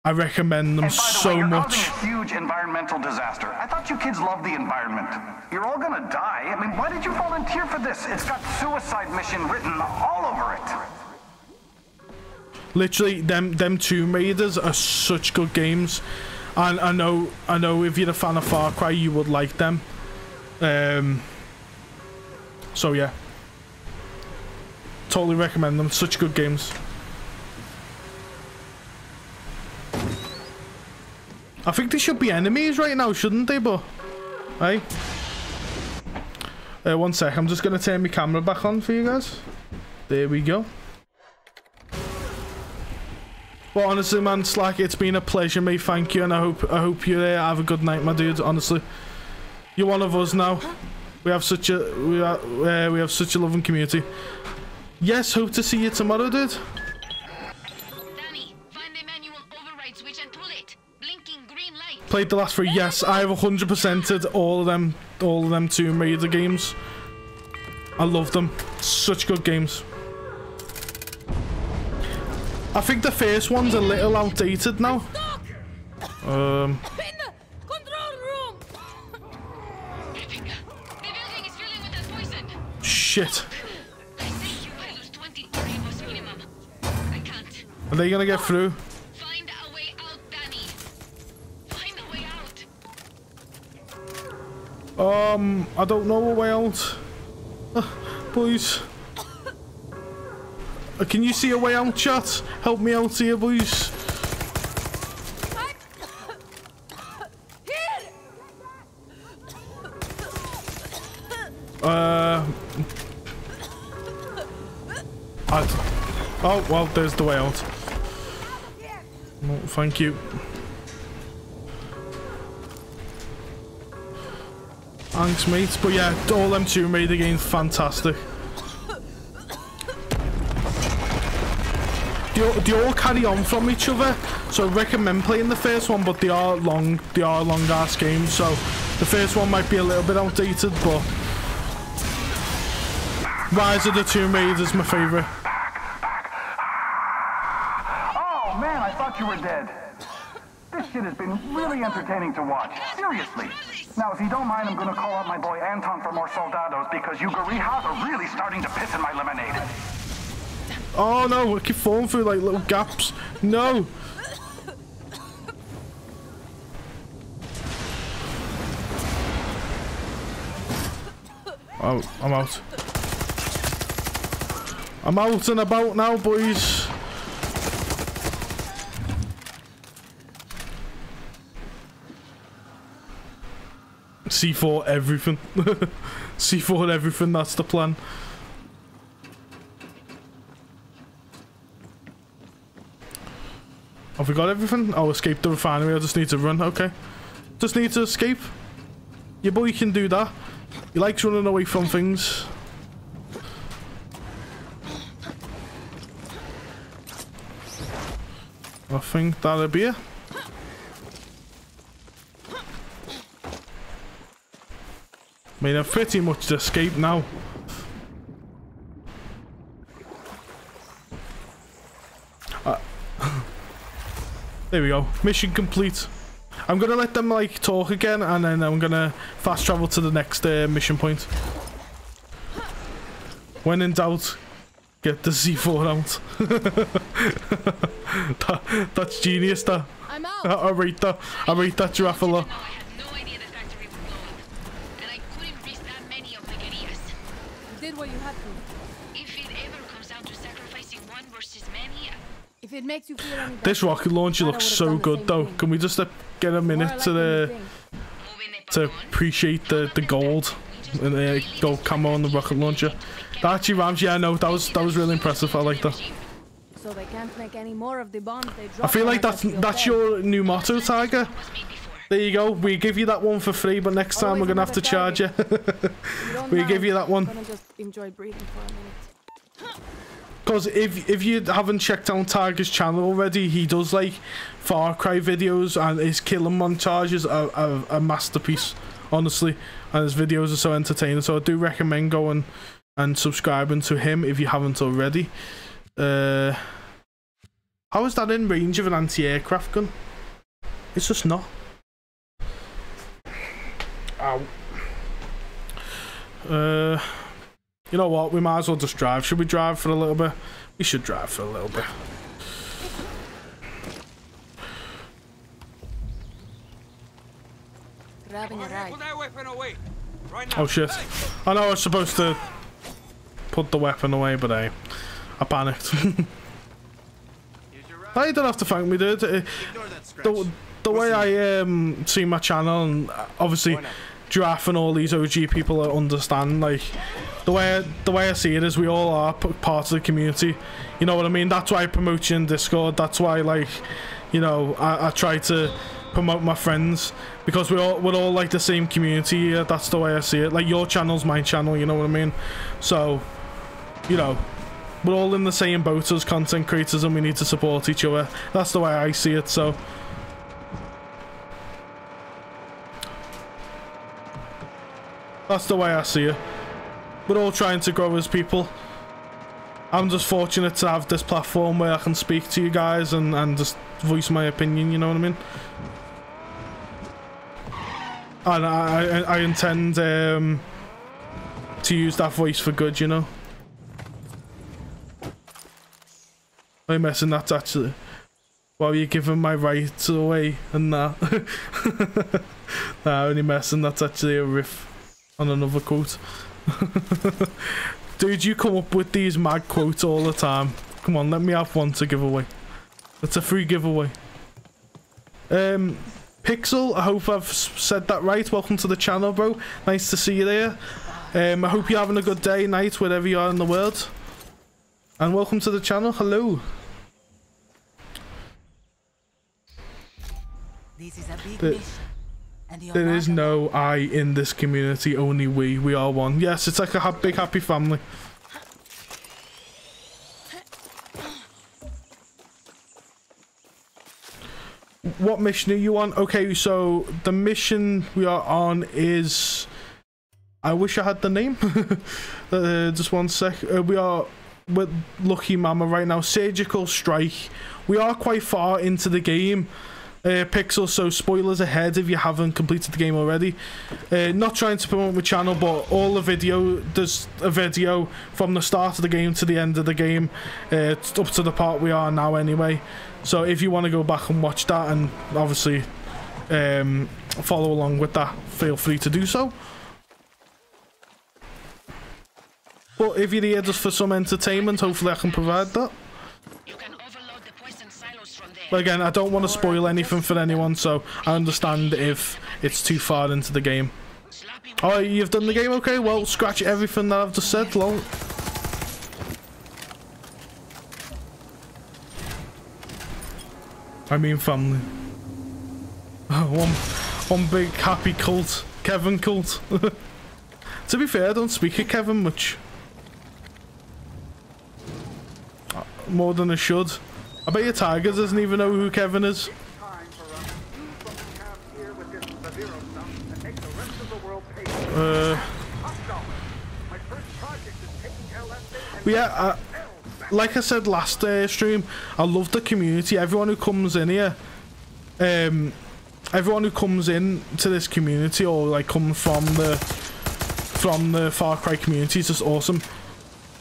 I recommend them And by the so way, much. huge environmental disaster. I thought you kids loved the environment. You're all gonna die. I mean, why did you volunteer for this? It's got suicide mission written all over it. Literally, them them Tomb Raiders are such good games, and I know I know if you're a fan of Far Cry, you would like them. Um. So yeah, totally recommend them. Such good games. I think they should be enemies right now, shouldn't they? But, hey. Uh, one sec, I'm just gonna turn my camera back on for you guys. There we go. But honestly, man, Slack, it's been a pleasure, mate. Thank you, and I hope I hope you uh, have a good night, my dude. Honestly, you're one of us now. We have such a we are uh, we have such a loving community. Yes, hope to see you tomorrow, dude. Played the last three. Yes, I have 100%ed all of them, all of them Tomb Raider games. I love them. Such good games. I think the first one's a little outdated now. Um. Shit. Are they gonna get through? Um, I don't know a way out. Uh, boys. Uh, can you see a way out, chat? Help me out here, boys. Uh. I, oh, well, there's the way out. Thank you. Thanks, mate. But yeah, all them two made the game fantastic. They all, they all carry on from each other, so I recommend playing the first one, but they are long, they are long ass games, so the first one might be a little bit outdated, but Rise of the Tomb Raider is my favourite. Ah! Oh man, I thought you were dead. This shit has been really entertaining to watch. Seriously. Now, if you don't mind, I'm gonna call out my boy Anton for more soldados because you Garihas are really starting to piss in my lemonade. Oh no, I keep falling through like little gaps. No! Oh, I'm out. I'm out and about now, boys. C4 everything. C4 everything, that's the plan. Have we got everything? Oh, escape the refinery. I just need to run. Okay. Just need to escape. Your boy can do that. He likes running away from things. I think that'll be it. I mean, I've pretty much escaped now. Uh, there we go. Mission complete. I'm gonna let them like talk again, and then I'm gonna fast travel to the next uh, mission point. When in doubt, get the C4 out. that, that's genius. That. I'm out. I, I rate that. I rate that giraffe a lot. What you had to. If it ever comes down to sacrificing one versus many, If it makes you feel any better, This rocket launcher looks so good though. thing. Can we just uh, get a minute like to when the to appreciate the the gold and the gold camo on the rocket launcher? That actually rams. Yeah, I know that was that was really impressive. I like that. So they can't make any more of the bombs they. I feel like that's that's your your new motto, Tiger. There you go. We give you that one for free, but next time we're gonna have to charge you. we give you that one. I'm gonna just enjoy breathing for a minute. Because if if you haven't checked out Tiger's channel already, he does like Far Cry videos, and his killing montages are, are a masterpiece, honestly. And his videos are so entertaining. So I do recommend going and subscribing to him if you haven't already. Uh, how is that in range of an anti-aircraft gun? It's just not. Ow. Uh. You know what? We might as well just drive. Should we drive for a little bit? We should drive for a little bit. Grabbing a. Put that weapon away. Right now. Oh shit. I know I was supposed to put the weapon away, but I, I panicked. Oh, you don't have to thank me, dude. Uh, The, the way I um, see my channel, and uh, obviously Giraffe and all these OG people understand, like, the way the way I see it is we all are part of the community. You know what I mean? That's why I promote you in Discord. That's why, like, you know, I, I try to promote my friends because we're all we're all like the same community here. That's the way I see it. Like your channel's my channel. You know what I mean? So, you know, we're all in the same boat as content creators, and we need to support each other. That's the way I see it. So. That's the way I see it. We're all trying to grow as people. I'm just fortunate to have this platform where I can speak to you guys and, and just voice my opinion, you know what I mean? And I, I, I intend um, to use that voice for good, you know? I'm messing that actually. While you're giving my rights away and that. nah, only messing. That's actually a riff on another quote. Dude, you come up with these mad quotes all the time. Come on, let me have one to give away. It's a free giveaway. Um, Pixel, I hope I've said that right. Welcome to the channel, bro. Nice to see you there. Um, I hope you're having a good day, night, wherever you are in the world. And welcome to the channel. Hello. This is a big The- mission. There is no I in this community, only we. We are one. Yes, it's like a ha big happy family. What mission are you on? Okay, so the mission we are on is... I wish I had the name. uh, just one sec. Uh, we are with Lucky Mama right now. Surgical Strike. We are quite far into the game uh, Pixel, so spoilers ahead if you haven't completed the game already. Uh, not trying to promote my channel, but all the video, there's a video from the start of the game to the end of the game, uh, up to the part we are now anyway. So if you want to go back and watch that and obviously um, follow along with that, feel free to do so. But if you're here just for some entertainment, hopefully I can provide that. But again, I don't want to spoil anything for anyone, so I understand if it's too far into the game. Oh, you've done the game? Okay, well, scratch everything that I've just said, lol. I mean family. one, one big happy cult. Kevin cult. to be fair, I don't speak of Kevin much. Uh, More than I should. I bet your Tigers doesn't even know who Kevin is. Uh, yeah, uh, like I said last uh, stream, I love the community. Everyone who comes in here, um, everyone who comes in to this community or like come from the from the Far Cry community is just awesome.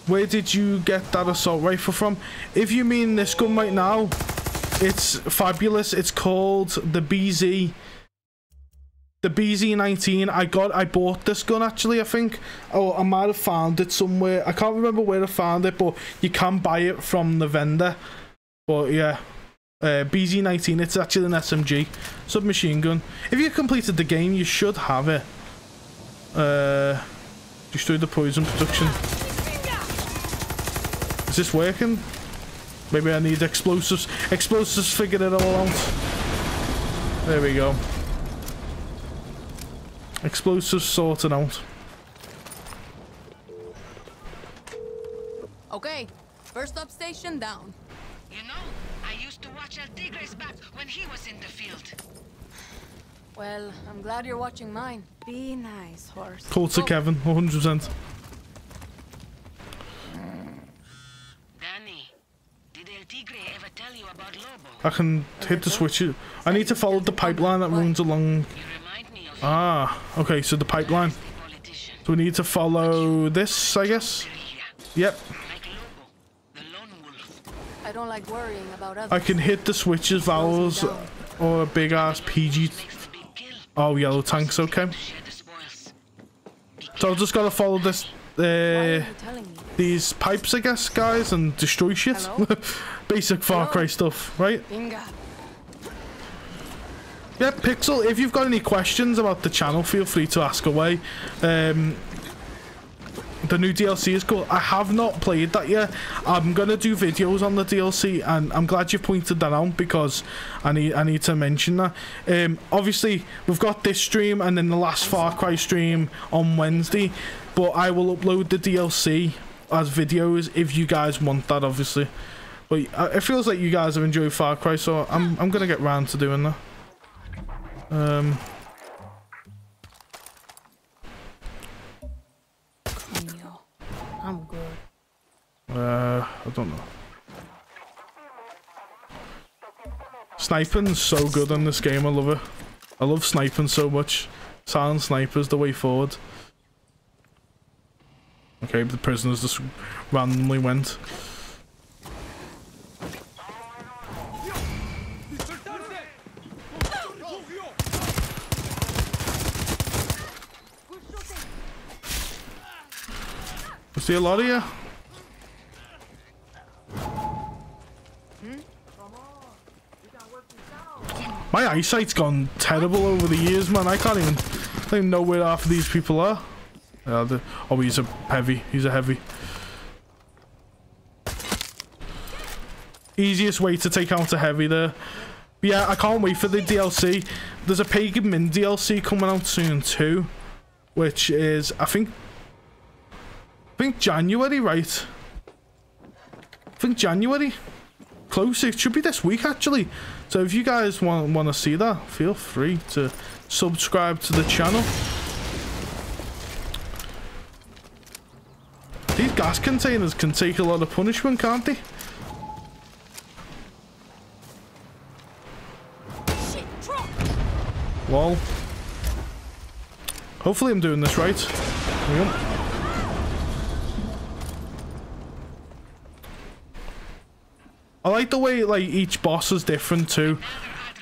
Where did you get that assault rifle from? If you mean this gun right now, it's fabulous. It's called the BZ. The BZ19. I got, I bought this gun actually, I think. Oh, I might have found it somewhere. I can't remember where I found it, but you can buy it from the vendor. But yeah, uh, BZ19, it's actually an SMG submachine gun. If you completed the game, you should have it. Uh, destroy the poison production. Is this working? Maybe I need explosives. Explosives figured it all out. There we go. Explosives sorted out. Okay, first up station down. You know, I used to watch El Tigre's back when he was in the field. Well, I'm glad you're watching mine. Be nice, horse. Call to Kevin, 100%. Dani, did El Tigre ever tell you about Lobo? I can hit the switch. I need to follow the pipeline that runs along. Ah, okay, so the pipeline. So we need to follow this, I guess. Yep. I don't like worrying about others. I can hit the switches, valves, or a big ass PG. Oh, yellow tanks, okay. So I've just gotta follow this, uh, these pipes, I guess, guys, and destroy shit. Basic Far Cry stuff, right? Yeah, Pixel, if you've got any questions about the channel, feel free to ask away. Um, the new DLC is cool. I have not played that yet. I'm gonna do videos on the DLC, and I'm glad you pointed that out because I need I need to mention that. Um, obviously, we've got this stream and then the last Far Cry stream on Wednesday, but I will upload the DLC as videos if you guys want that, obviously. But it feels like you guys have enjoyed Far Cry, so I'm I'm gonna get round to doing that. Um. I'm good. Uh, I don't know. Sniping's so good in this game. I love it. I love sniping so much. Silent snipers the way forward. Okay, the prisoners just randomly went. See a lot of you. My eyesight's gone terrible over the years, man. I can't even, I don't even know where half of these people are. Uh, the, oh, he's a heavy. He's a heavy. Easiest way to take out a heavy there. But yeah, I can't wait for the DLC. There's a Pagan Min DLC coming out soon too, which is I think think January, right? I think January. Close. It should be this week actually. So if you guys want want to see that, feel free to subscribe to the channel. These gas containers can take a lot of punishment, can't they? Well, hopefully I'm doing this right. I like the way like each boss is different too.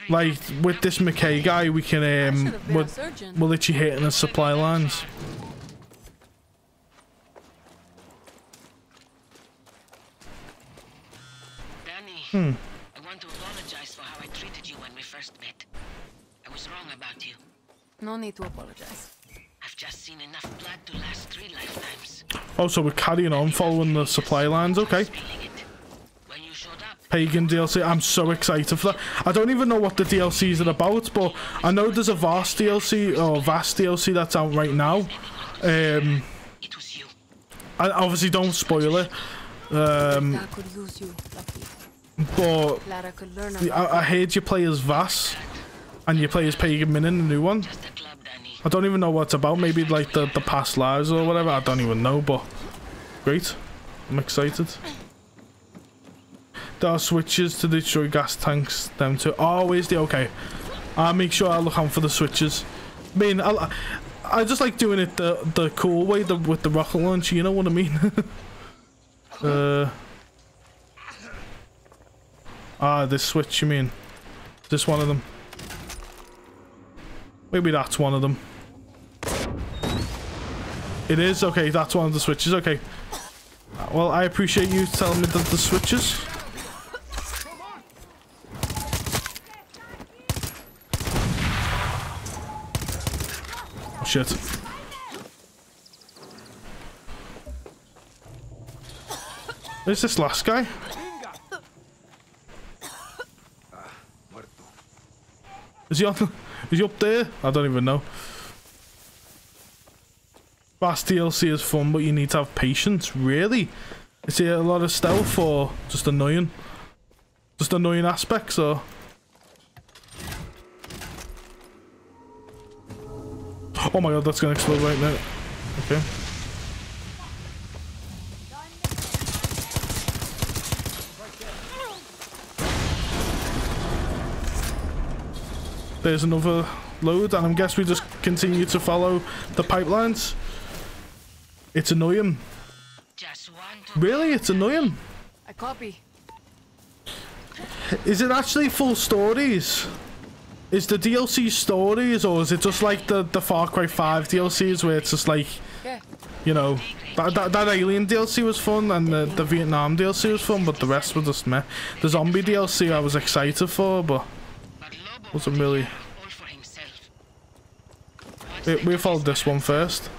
Like with this McKay guy, we can um, we're, we're literally hitting the supply lines. Hmm. I want to apologize for how I treated you when we first met. I was wrong about you. No need to apologize. I've just seen enough blood to last three lifetimes. Oh, so we're carrying on following the supply lines, okay. Pagan DLC, I'm so excited for that. I don't even know what the DLCs are about, but I know there's a Vaas DLC, or Vaas DLC that's out right now. Um, I obviously don't spoil it. Um, but I, I heard you play as Vaas and you play as Pagan Min in the new one. I don't even know what it's about. Maybe like the, the past lives or whatever. I don't even know, but great. I'm excited. Are switches to destroy gas tanks. Them. Oh, is the okay? I'll make sure I look out for the switches. I mean, I, I just like doing it the the cool way, the with the rocket launcher. You know what I mean? uh. Ah, this switch, you mean? This one of them? Maybe that's one of them. It is? Okay, that's one of the switches. Okay. Well, I appreciate you telling me that the switches. Shit. Where's this last guy? Is he on? Is he up there? I don't even know. Vaas DLC is fun, but you need to have patience. Really? Is it a lot of stealth or just annoying? Just annoying aspects or? Oh my god, that's gonna explode right now. Okay. There's another load, and I guess we just continue to follow the pipelines. It's annoying. Really? It's annoying. I copy. Is it actually full stories? Is the DLC stories, or is it just like the, the Far Cry 5 DLCs where it's just like, you know, that, that, that Alien DLC was fun and the, the Vietnam DLC was fun, but the rest was just meh. The Zombie DLC I was excited for, but wasn't really. We, we followed this one first.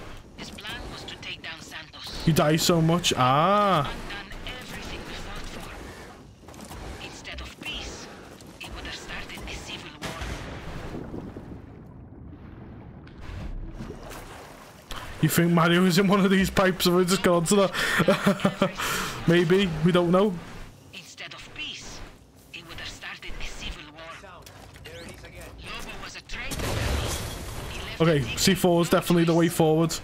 You die so much. Ah. You think Mario is in one of these pipes and we just got onto that? Maybe. We don't know. Instead of peace, it would have started a civil war. Okay, C4 is definitely the way forward.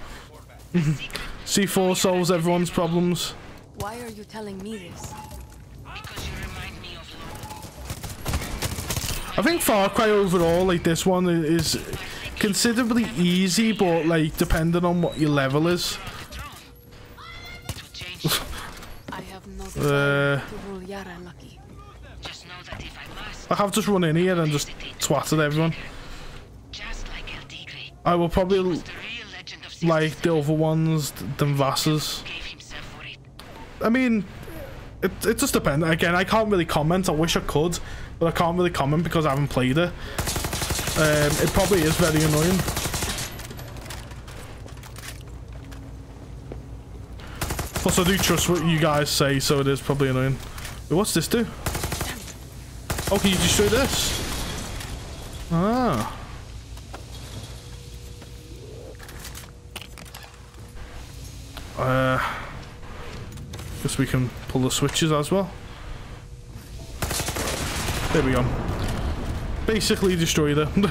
C4 solves everyone's problems. Why are you telling me this? I think Far Cry overall, like this one, is considerably easy, but like depending on what your level is. I have Uh, desire to rule Yara lucky. I have just run in here and just twatted everyone. I will probably like the other ones than Vaas's. I mean, it, it just depends. Again, I can't really comment. I wish I could, but I can't really comment because I haven't played it. Um, it probably is very annoying. Plus, I do trust what you guys say, so it is probably annoying. Wait, what's this do? Oh, can you destroy this? Ah. Uh, guess we can pull the switches as well. There we go. Basically destroyed it.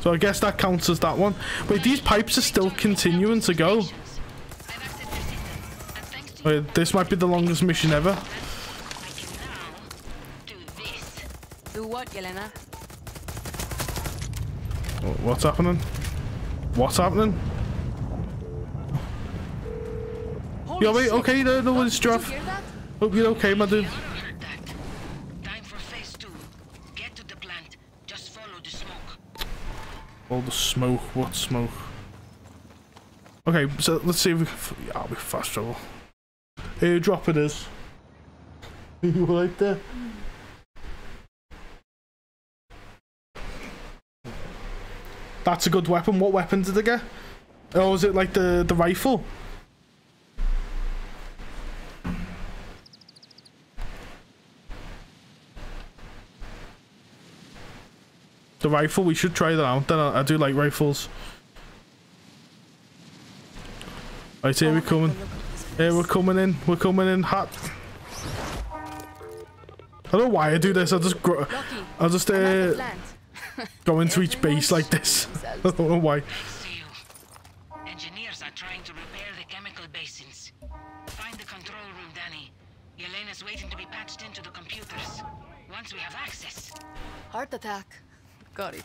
so I guess that counts as that one. Wait, these pipes are still continuing to go. Wait, this might be the longest mission ever. Do what, Yelena? What's happening? What's happening? Yeah, wait, okay, no, no one's Straff. Hope you're okay, my dude. All the smoke, what smoke? Okay, so let's see if we can. Yeah, I'll be fast travel. Airdrop it is. you right there? That's a good weapon. What weapon did they get? Oh, is it like the, the rifle? The rifle, we should try that out. Then I, I do like rifles. Right, here we're coming. Here we're coming in. We're coming in hot. I don't know why I do this. I just gr- I just uh, go into each base like this. I don't know why. Engineers are trying to repair the chemical basins. Find the control room, Dani. Yelena's waiting to be patched into the computers. Once we have access. Heart attack. Got it.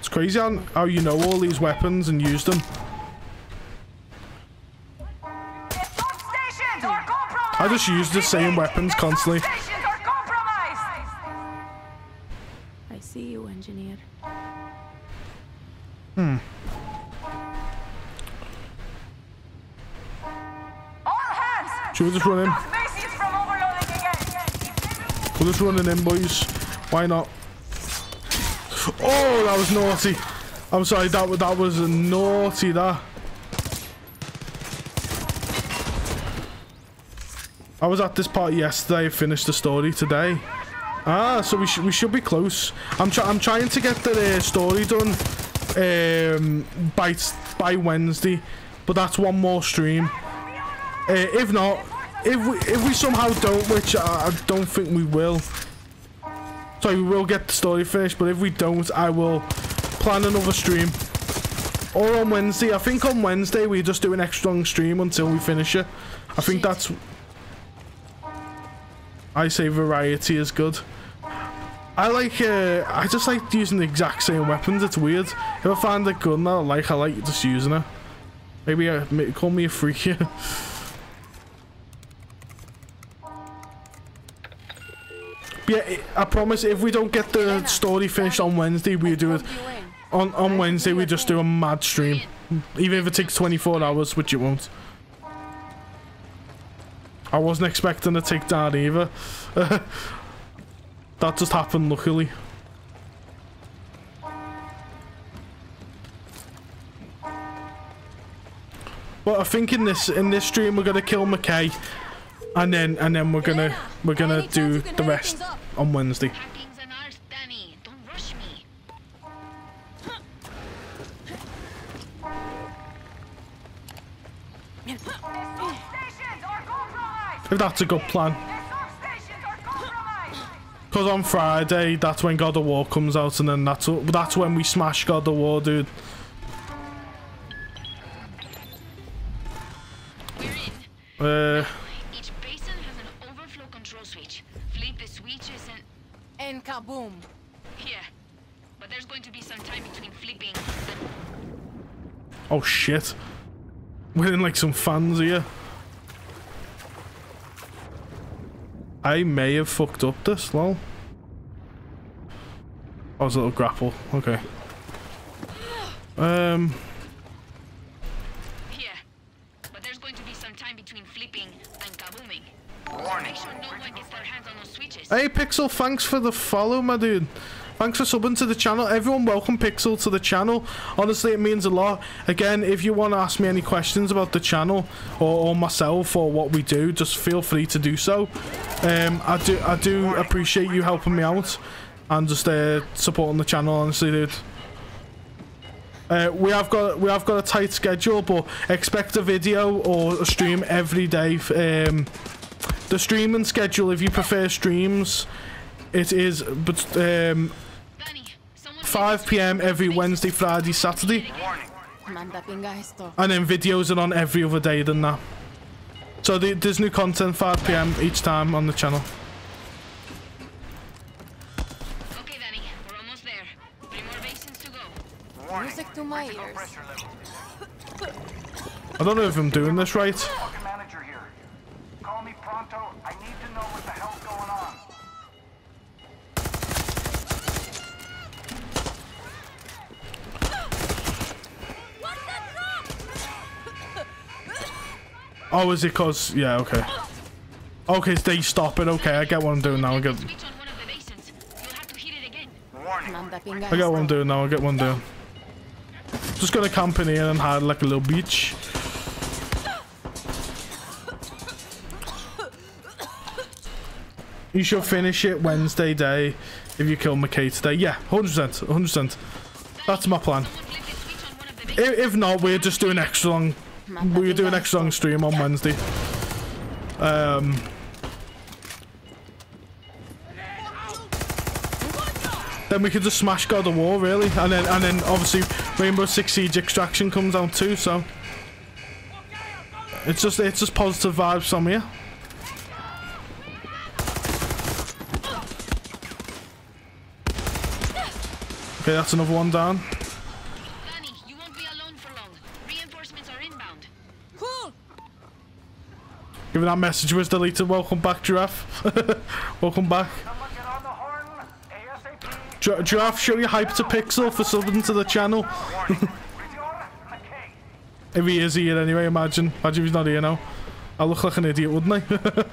It's crazy how, how you know all these weapons and use them. I just use the same weapons constantly. I see you, engineer. Hmm. Should we just run in? We're just running in, boys. Why not? Oh, that was naughty. I'm sorry, that that was naughty. That. I was at this party yesterday. Finished the story today. Ah, so we should we should be close. I'm try I'm trying to get the uh, story done um, by by Wednesday, but that's one more stream. Uh, if not, if we if we somehow don't, which I, I don't think we will. Sorry, we will get the story finished, but if we don't, I will plan another stream. Or on Wednesday. I think on Wednesday we just do an extra long stream until we finish it. I think that's. I say variety is good. I like, uh, I just like using the exact same weapons. It's weird. If I find a gun that I like, I like just using it. Maybe uh, call me a freak yeah, I- promise if we don't get the story finished on Wednesday, we do it. On, on Wednesday, we just do a mad stream. Even if it takes 24 hours, which it won't. I wasn't expecting to take that either. that just happened luckily. Well, I think in this in this stream we're gonna kill McKay, and then and then we're gonna we're gonna do the rest on Wednesday. If that's a good plan. Because on Friday, that's when God of War comes out, and then that's that's when we smash God of War, dude. Uh, kaboom. Yeah, but there's going to be some time between flipping. Oh shit. We're in like some fans here. I may have fucked up this, lol. Oh, was a little grapple. Okay. Um. Hey Pixel, thanks for the follow, my dude. Thanks for subbing to the channel. Everyone, welcome Pixel to the channel. Honestly, it means a lot. Again, if you want to ask me any questions about the channel or, or myself or what we do, just feel free to do so. Um, I do, I do appreciate you helping me out and just uh, supporting the channel. Honestly, dude. Uh, we have got we have got a tight schedule, but expect a video or a stream every day. Um, the streaming schedule, if you prefer streams, it is but um, 5 p.m. every Wednesday, Friday, Saturday, Manda pinga esto. and then videos are on every other day than that. So the, there's new content 5 p.m. each time on the channel. Music to my ears. I don't know if I'm doing this right. Fucking manager here. Call me pronto. I need to know what the hell's going on. Oh, is it cause... Yeah, okay. Okay, they stop it. Okay, I get what I'm doing now. I get, Manda I get what I'm doing now. I get what I'm doing. Just gonna camp in here and hide like a little beach. You should finish it Wednesday day if you kill McKay today. Yeah, 100%. 100%. That's my plan. If, if not, we're just doing extra long. We're doing extra long stream on Wednesday. Um. Then we could just smash God of War, really, and then and then obviously Rainbow Six Siege Extraction comes out too. So it's just it's just positive vibes from here. Okay, that's another one down. Cool. Given that message was deleted, welcome back, Giraffe. welcome back. Gi- Giraffe, show your hype to Pixel for subbing to the channel. if he is here anyway, imagine. Imagine if he's not here now. I look like an idiot, wouldn't I?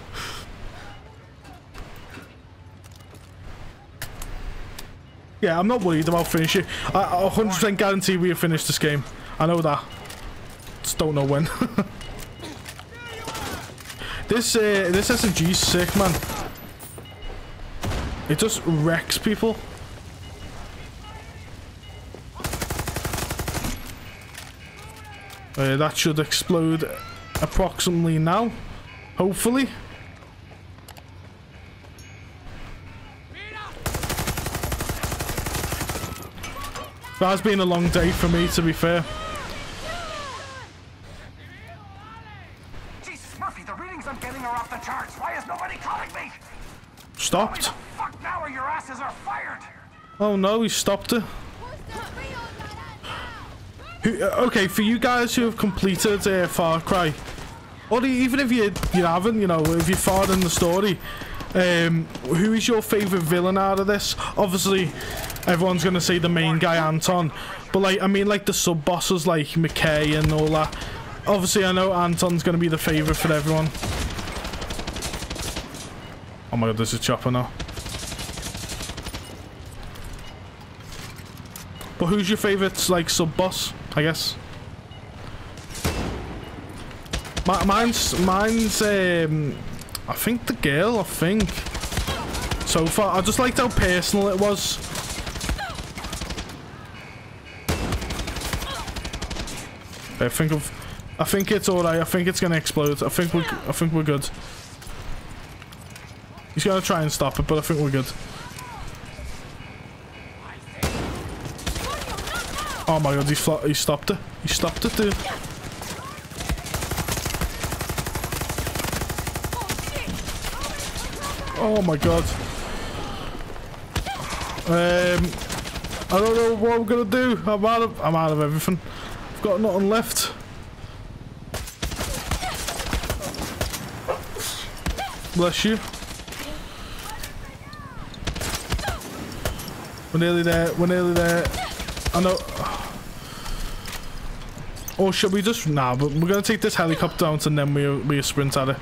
yeah, I'm not worried about finishing. I 100% guarantee we'll finish this game. I know that. Just don't know when. This uh, this SMG's sick, man. It just wrecks people. Uh, that should explode approximately now. Hopefully. That has been a long day for me, to be fair. Jesus Murphy, the readings I'm getting are off the charts. Why is nobody calling me? Stopped. Fuck now or your asses are fired. Oh no, he stopped it. Who, uh, okay, for you guys who have completed uh, Far Cry, or even if you you haven't, you know, if you're far in the story, um, who is your favourite villain out of this? Obviously, everyone's gonna say the main guy Anton, but like I mean, like the sub bosses like McKay and all that. Obviously, I know Anton's gonna be the favourite for everyone. Oh my god, there's a chopper now. But who's your favourite, like, sub-boss, I guess? Mi- mine's, mine's, um, I think the girl, I think. So far, I just liked how personal it was. I think of, I think it's alright. I think it's gonna explode. I think we're, I think we're good. He's gonna try and stop it, but I think we're good. Oh my god, he, he stopped it. He stopped it, dude. Oh my god. Um, I don't know what I'm gonna do. I'm out of I'm out of everything. I've got nothing left. Bless you. We're nearly there. We're nearly there. I know. Oh, or should we just... Nah, but we're going to take this helicopter out and then we we sprint at it.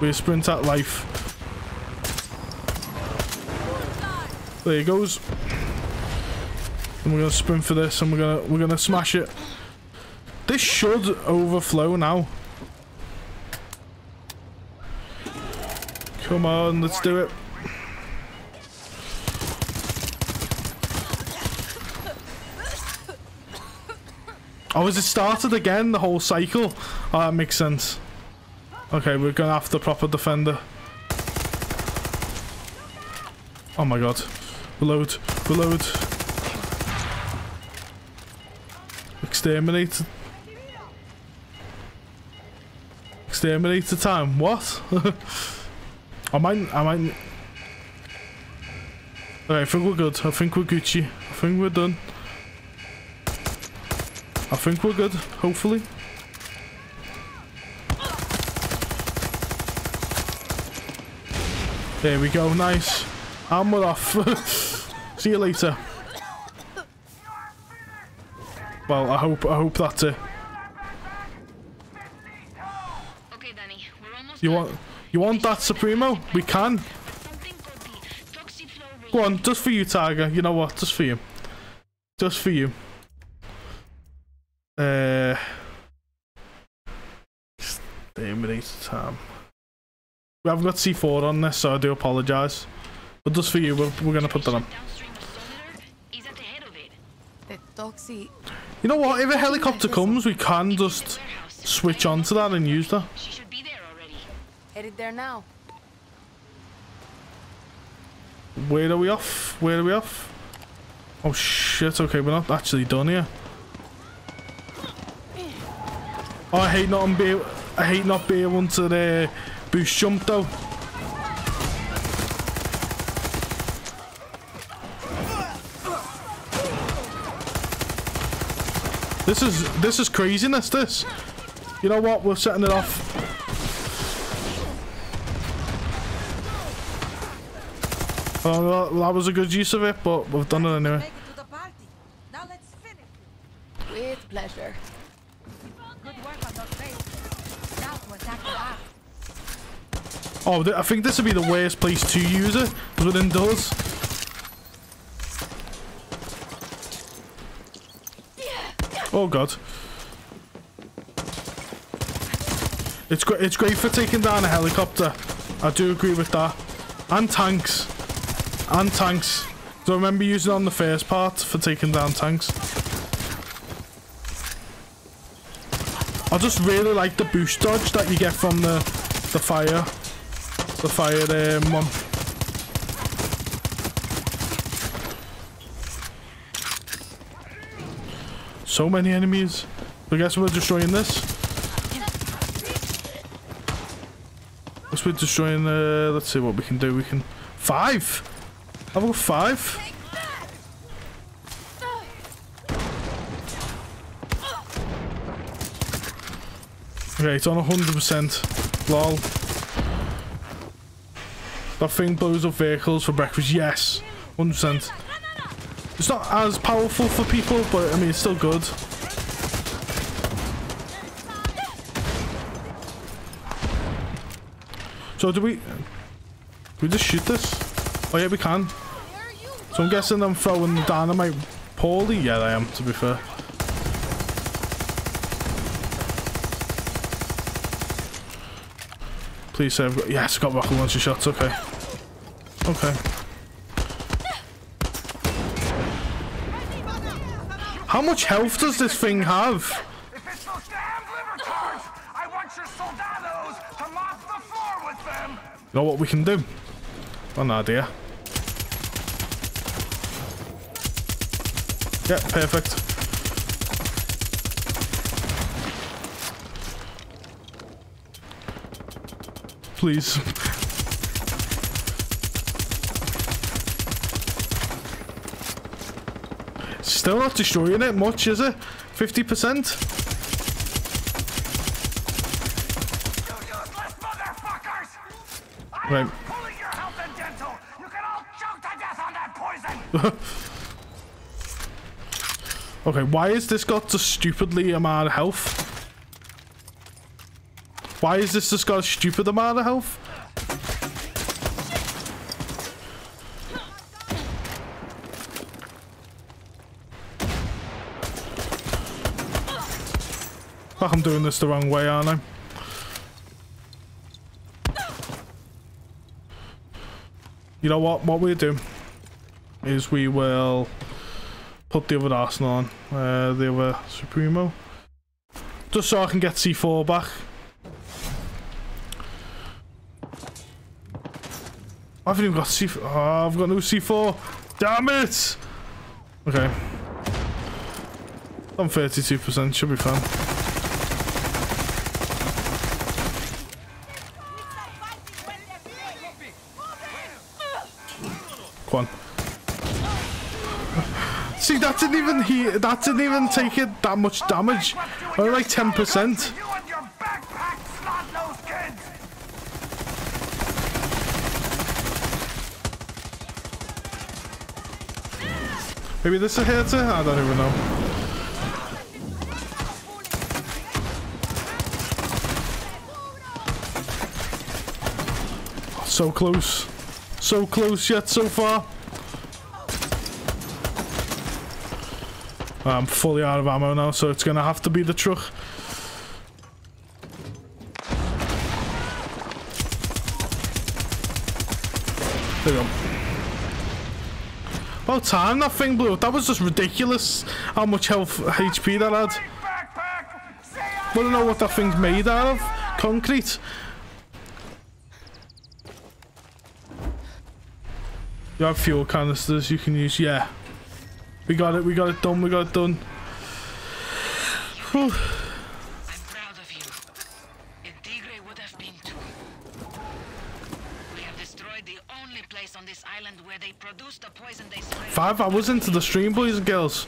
We sprint at life. There he goes. And we're going to sprint for this and we're going to we're to smash it. This should overflow now. Come on, let's do it. Oh, has it started again, the whole cycle? Oh, that makes sense. Okay, we're have the proper defender. Oh my god. Reload. Reload. Exterminate. Exterminator time. What? I might... I might... Okay, I think we're good. I think we're Gucci. I think we're done. I think we're good, hopefully. There we go, nice. And we're off. See you later. Well, I hope I hope that's it. Okay, Dani, we're almost You want you want that Supremo? We can. Go on, just for you, Tiger. You know what? Just for you. Just for you. Uh, exterminate time. We haven't got C4 on this, so I do apologise. But just for you, we're, we're going to put that on. You know what? If a helicopter comes, we can just switch on to that and use that. Headed there now. Where are we off? Where are we off? Oh shit, okay, we're not actually done here. Oh, I hate not be I hate not being able to the boost jump though. This is this is craziness. This. You know what? We're setting it off. Oh, that was a good use of it, but we've done it anyway. With pleasure. Oh, I think this would be the worst place to use it, because we're indoors. Oh god. It's great. It's great for taking down a helicopter. I do agree with that. And tanks. And tanks. I remember using on the first part for taking down tanks? I just really like the boost dodge that you get from the the fire. The fire um, one. So many enemies. I guess we're destroying this. Guess we're destroying uh let's see what we can do. We can five. Got five. Okay, it's on 100%. Lol. That thing blows up vehicles for breakfast. Yes. 100%. It's not as powerful for people, but I mean, it's still good. So do we... Do we just shoot this? Oh yeah, we can. So I'm guessing I'm throwing the dynamite poorly? Yeah, I am, to be fair. Please say I've got... Yes, got rocket launcher shots. Okay. Okay. How much health does this thing have? I want your soldados to mop the floor with them. You know what we can do? One idea. Yeah, perfect. Please. Still not destroying it much, is it? 50%? Right. okay, why is this got so stupidly amount of health? Why is this just got a stupid amount of health? Fuck, I'm doing this the wrong way, aren't I? You know what? What we'll do is we will put the other Arsenal on, uh, the other Supremo, just so I can get C4 back. I haven't even got C4. Oh, I've got no C4. Damn it! Okay. I'm 32%, should be fine. one. See, that didn't even he that didn't even take it that much damage. Only like ten percent. Maybe this is a hitter? I don't even know. So close. So close yet so far. I'm fully out of ammo now, so it's gonna have to be the truck. There we. Well, time that thing blew up. That was just ridiculous how much health HP that had. Wanna know what that thing's made out of? Concrete. You have fuel canisters you can use. Yeah. We got it. We got it done. We got it done. Whew. Five hours into the stream, boys and girls.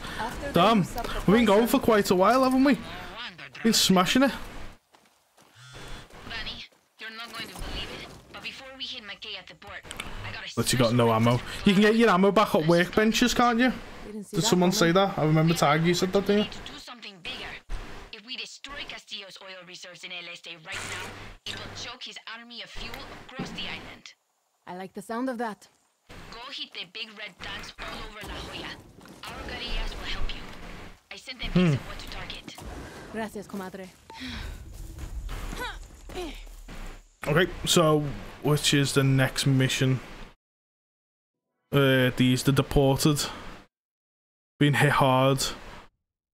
Damn, we've been going for quite a while, haven't we? Been smashing it. But you got no ammo. You can get your ammo back at workbenches, can't you? Did someone say that? I remember Tag, you said that, didn't you? If we destroy Castillo's oil reserves in El Este right now, it will choke his army of fuel across the island. I like the sound of that. Go hit the big red tanks all over La Jolla. Our guerrillas will help you. I sent them hmm. of what to target. Gracias, comadre. Okay, so which is the next mission? uh, these the deported being hit hard.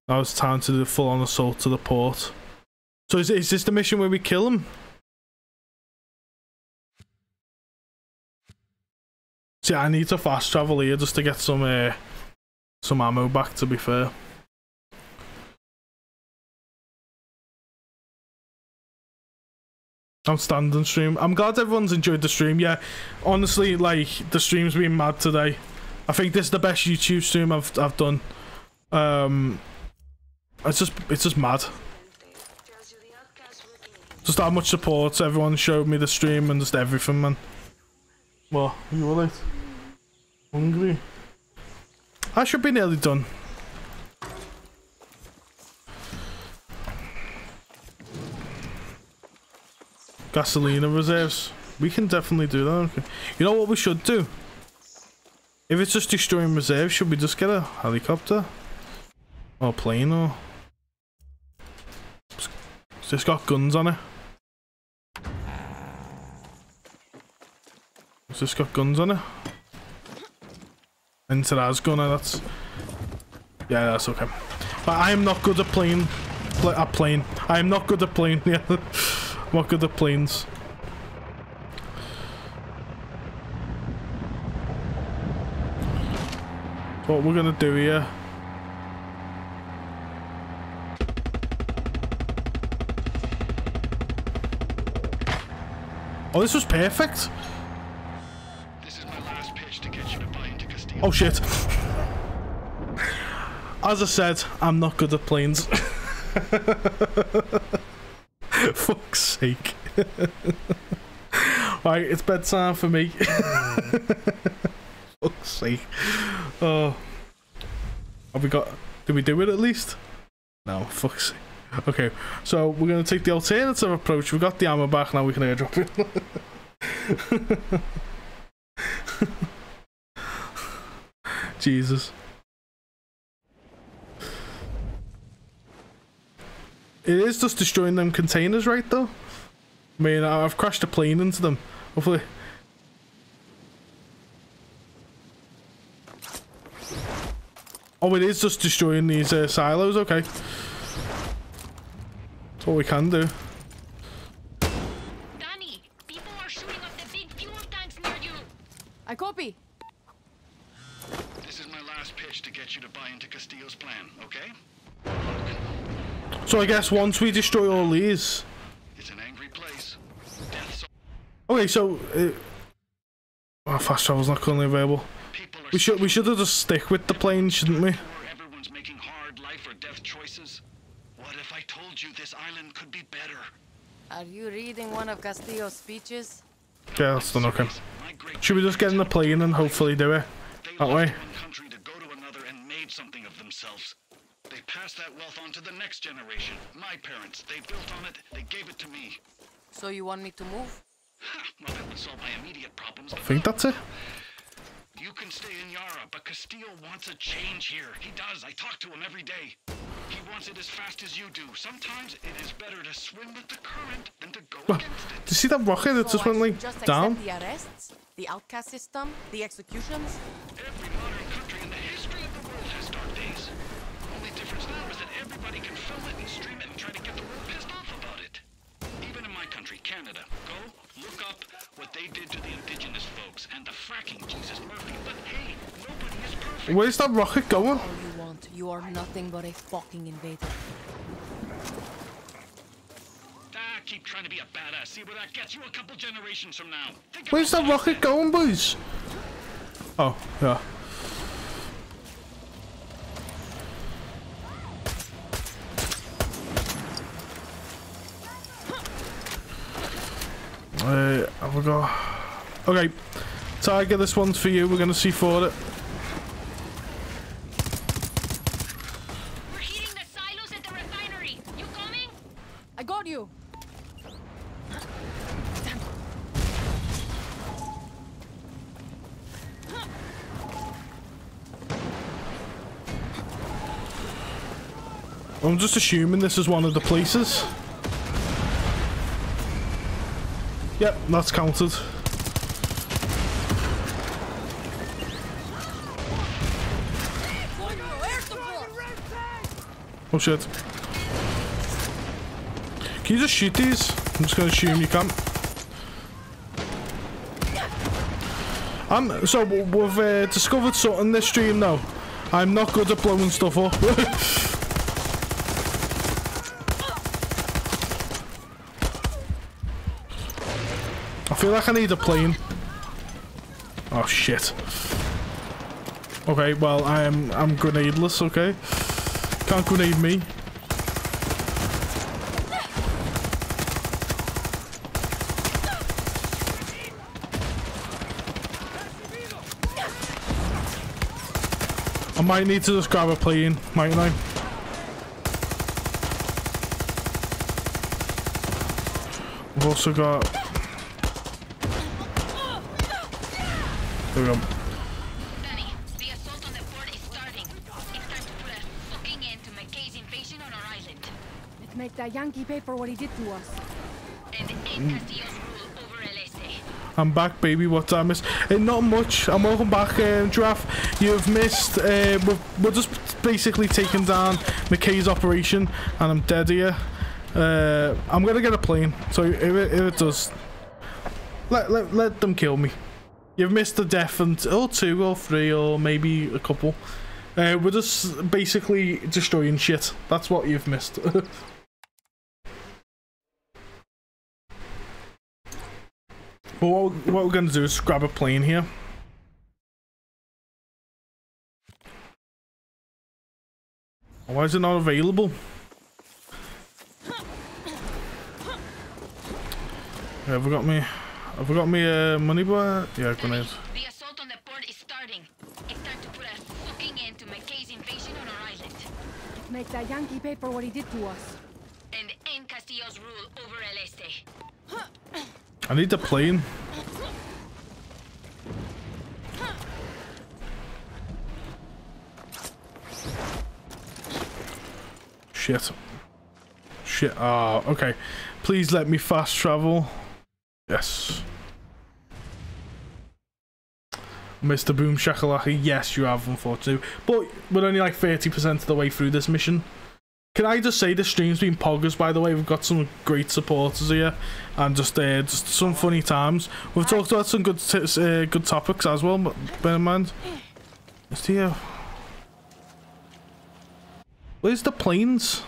Now it's time to do full on assault to the port. So is, is this the mission where we kill him? See, I need to fast travel here just to get some uh, some ammo back. To be fair. Outstanding stream. I'm glad everyone's enjoyed the stream. Yeah, honestly, like the stream's been mad today. I think this is the best YouTube stream I've I've done. Um, it's just it's just mad. Just how much support everyone showed me the stream and just everything, man. Well, you all right? Hungry? I should be nearly done. Gasolina reserves. We can definitely do that. You know what we should do? If it's just destroying reserves, should we just get a helicopter? Or plane or... It's just got guns on it. It's just got guns on it. Into that gunner, eh, that's... Yeah, that's okay. But I am not good at plane... Pl at plane. I am not good at plane, yeah. What are the planes? What we're gonna do here. Oh, this was perfect. This oh shit. as I said, I'm not good at planes. Fuck's sake. right, it's bedtime for me. Fuck's sake. Oh. Have we got... Did we do it at least? No, fuck's sake. Okay, so we're going to take the alternative approach. We've got the ammo back, now we can airdrop it. Jesus. It is just destroying them containers, right, though? I mean, I've crashed a plane into them. Hopefully... Oh, it is just destroying these uh, silos, okay. That's what we can do. Dani, people are shooting up the big fuel tanks near you. I copy. This is my last pitch to get you to buy into Castillo's plan, okay? So I guess once we destroy all these... It's an angry place. Okay, so... Uh, oh, fast travel's not currently available. We should we should have just stick with the plane, shouldn't we? Everyone's making hard life or death choices. What if I told you this island could be better? Are you reading one of Castillo's speeches? Yeah, that's done okay. Should we just get in the plane and hopefully do it that way? country to go to another and made something of themselves. They passed that wealth on to the next generation. My parents, they built on it, they gave it to me. So you want me to move? Well, that would solve my immediate problems. I think that's it. You can stay in Yara, but Castillo wants a change here. He does. I talk to him every day. He wants it as fast as you do. Sometimes it is better to swim with the current than to go Well, against it. do you see that rocket that So just I went like just down? the arrests, the outcast system, the executions. Every modern country in the history of the world has dark days. Only difference now is that everybody can film it and stream it and try to get the world pissed off about it. Even in my country, Canada, go look up what they did to the indigenous folks and the fracking Jesus Murphy. But hey, nobody is perfect. Where's that rocket going? All you want. You are nothing but a fucking invader. Ah, keep trying to be a badass. See where that gets you a couple generations from now. Think Where's that rocket going, boys? Oh, yeah. Uh, have we got... Okay, Tiger, this one's for you. We're gonna see for it. We're hitting the silos at the refinery. You coming? I got you. I'm just assuming this is one of the places. Yep, that's counted. Oh shit. Can you just shoot these? I'm just gonna assume you can. Um, so we've uh, discovered something this stream now. I'm not good at blowing stuff up. I feel like I need a plane. Oh shit. Okay, well I'm I'm grenadeless, okay? Can't grenade me. I might need to just grab a plane, mightn't I? We've also got our island. Let's make that Yankee pay for what he did to us. And end Castillo's rule over El Este. I'm back, baby. What did I miss? Uh, not much. I'm welcome back, um, Giraffe. You've missed. Uh, we're, we're just basically taking down McKay's operation, and I'm dead here. Uh, I'm gonna get a plane. So if it, if it does, let, let let them kill me. You've missed a death and or two or three or maybe a couple. Uh, we're just basically destroying shit. That's what you've missed. But what, what we're going to do is grab a plane here. Why is it not available? Have we got me? Have we got me uh, money bar? Yeah, grenade. The assault on the port is starting. It's time to put a fucking end to McKay's invasion on our island. Make that Yankee pay for what he did to us. And end Castillo's rule over El Este. I need the plane. Shit. Shit. Ah, okay. Please let me fast travel. Yes. Mr. Boom Shakalaka, yes, you have, unfortunately. But we're only like 30% of the way through this mission. Can I just say the stream's been poggers, by the way. We've got some great supporters here. And just uh, just some funny times. We've talked about some good uh, good topics as well, but bear in mind. It's here. Where's the planes?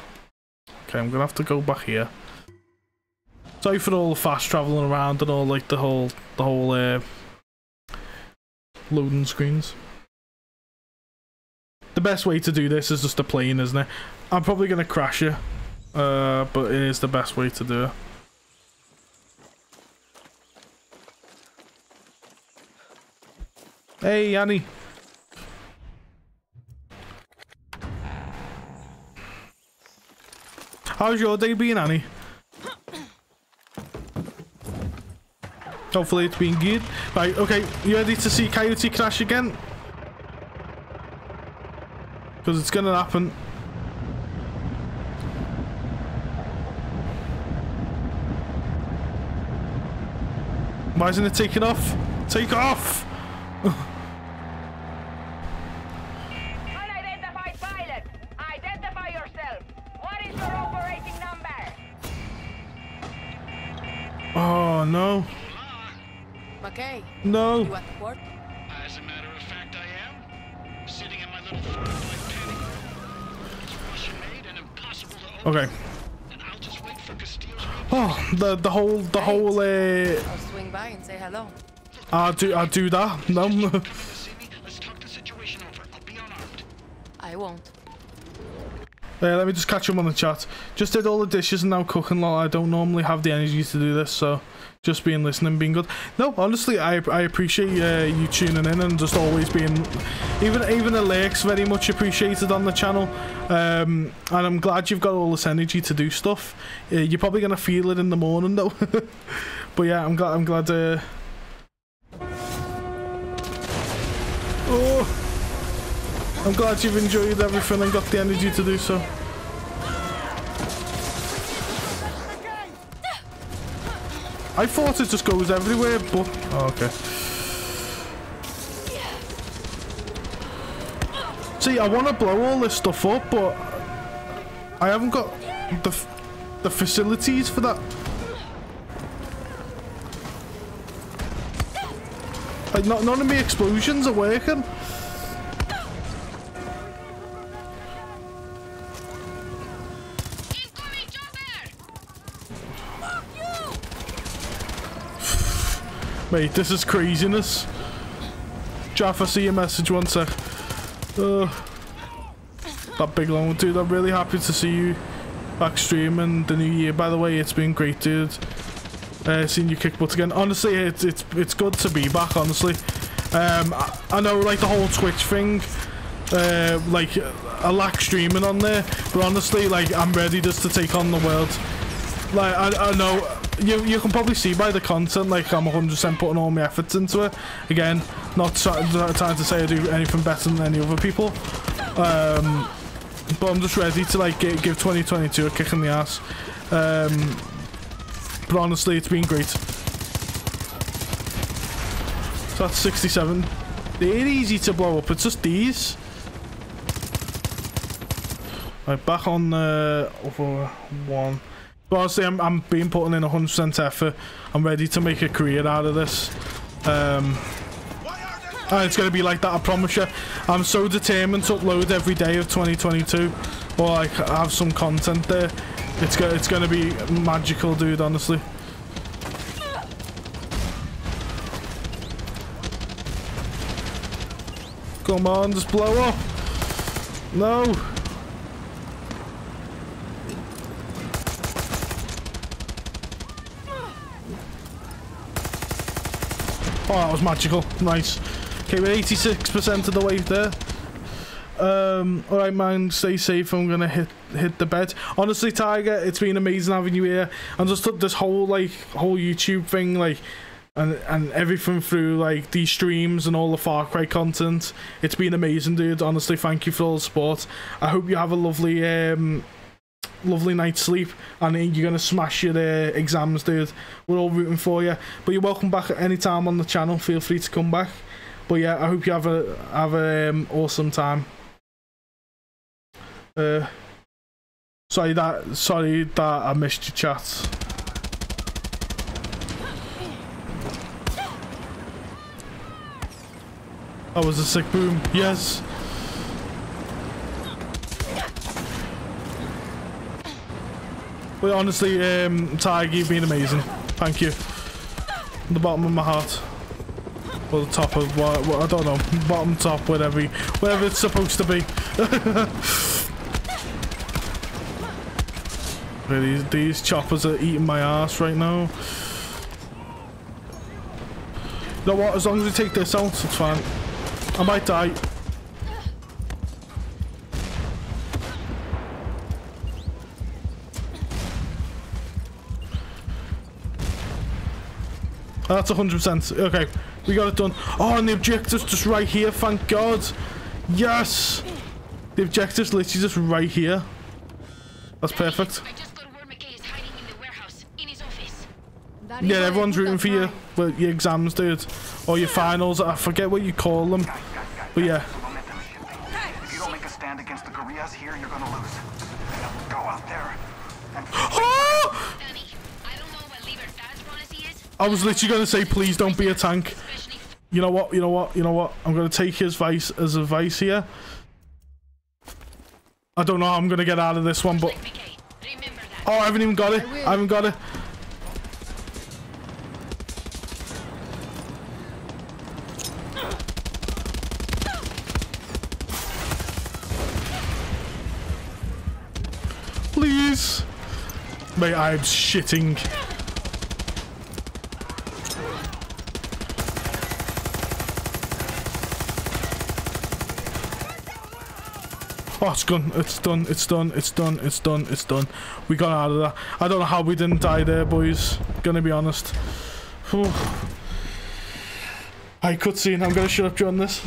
Okay, I'm gonna have to go back here. Sorry for all the fast traveling around and all like the whole the whole uh, loading screens. The best way to do this is just a plane, isn't it? I'm probably gonna crash it, uh, but it is the best way to do it. Hey, Annie. How's your day been, Annie? Hopefully it's been good. Right, okay, you ready to see Coyote crash again? Because it's gonna happen. Why isn't it taking off? Take off! Unidentified pilot, identify yourself. What is your operating number? Oh no. McKay. No. You at the port? As a matter of fact, I am. Sitting in my little Ford-like panic. It's Russian made and impossible to open. Okay. And I'll just wait for Castillo's Oh, the the whole the whole uh I'll swing by and say hello. I'll do I'll do that. No. I won't. Uh, let me just catch him on the chat. Just did all the dishes and now cooking. Lot. I don't normally have the energy to do this, so just being listening, being good. No, honestly, I I appreciate uh, you tuning in and just always being, even even the likes very much appreciated on the channel. Um, and I'm glad you've got all this energy to do stuff. Uh, you're probably gonna feel it in the morning though. but yeah, I'm glad I'm glad. Uh... Oh. I'm glad you've enjoyed everything and got the energy to do so. I thought it just goes everywhere, but... Oh, okay. See, I want to blow all this stuff up, but... I haven't got the, the facilities for that. Like, not, none of my explosions are working. Mate, this is craziness. Jaff, I see your message one sec. Uh, that big long dude, I'm really happy to see you back streaming the new year. By the way, it's been great, dude. Uh, seeing you kick butt again. Honestly, it's it's it's good to be back. Honestly, um, I, I know like the whole Twitch thing. Uh, like I lack streaming on there, but honestly, like I'm ready just to take on the world. Like I, I know you you can probably see by the content like I'm 100% putting all my efforts into it. Again, not trying to say I do anything better than any other people. Um, but I'm just ready to like give 2022 a kick in the ass. Um, but honestly, it's been great. So that's 67. They're easy to blow up. It's just these. Right, back on the other one. But honestly, I'm, I'm being putting in 100% effort. I'm ready to make a career out of this. Um, and it's going to be like that, I promise you. I'm so determined to upload every day of 2022. Or like have some content there. It's, go it's going to be magical, dude, honestly. Come on, just blow up. No. Oh, that was magical. Nice. Okay, we're 86% of the way there. Um, alright man, stay safe. I'm gonna hit hit the bed. Honestly, Tiger, it's been amazing having you here. And just this whole like whole YouTube thing, like and and everything through like these streams and all the Far Cry content. It's been amazing, dude. Honestly, thank you for all the support. I hope you have a lovely um lovely night's sleep and you're gonna smash your uh, exams, dude. We're all rooting for you. But you're welcome back at any time on the channel. Feel free to come back. But yeah, I hope you have a have a um, awesome time. Uh, sorry that sorry that I missed your chat. That was a sick boom. Yes. But honestly, um, Tiger, you've been amazing. Thank you. The bottom of my heart. Or the top of what, what I don't know. Bottom, top, whatever, whatever it's supposed to be. these, these choppers are eating my ass right now. You know what? As long as we take this out, it's fine. I might die. That's 100%. Okay, we got it done. Oh, and the objective's just right here, thank God. Yes! The objective's literally just right here. That's perfect. Yeah, everyone's rooting for you. Well, your exams, dude. Or your finals. I forget what you call them. But yeah. If you don't make a stand against the guerrillas here, you're I was literally going to say, please don't be a tank. You know what? You know what? You know what? I'm going to take his advice as advice here. I don't know how I'm going to get out of this one, but... Oh, I haven't even got it. I haven't got it. Please. Mate, I'm shitting. Oh, it's gone. It's done. It's done. It's done. It's done. It's done. We got out of that. I don't know how we didn't die there, boys. Gonna be honest. Whew. I cutscene. I'm gonna shut up during this.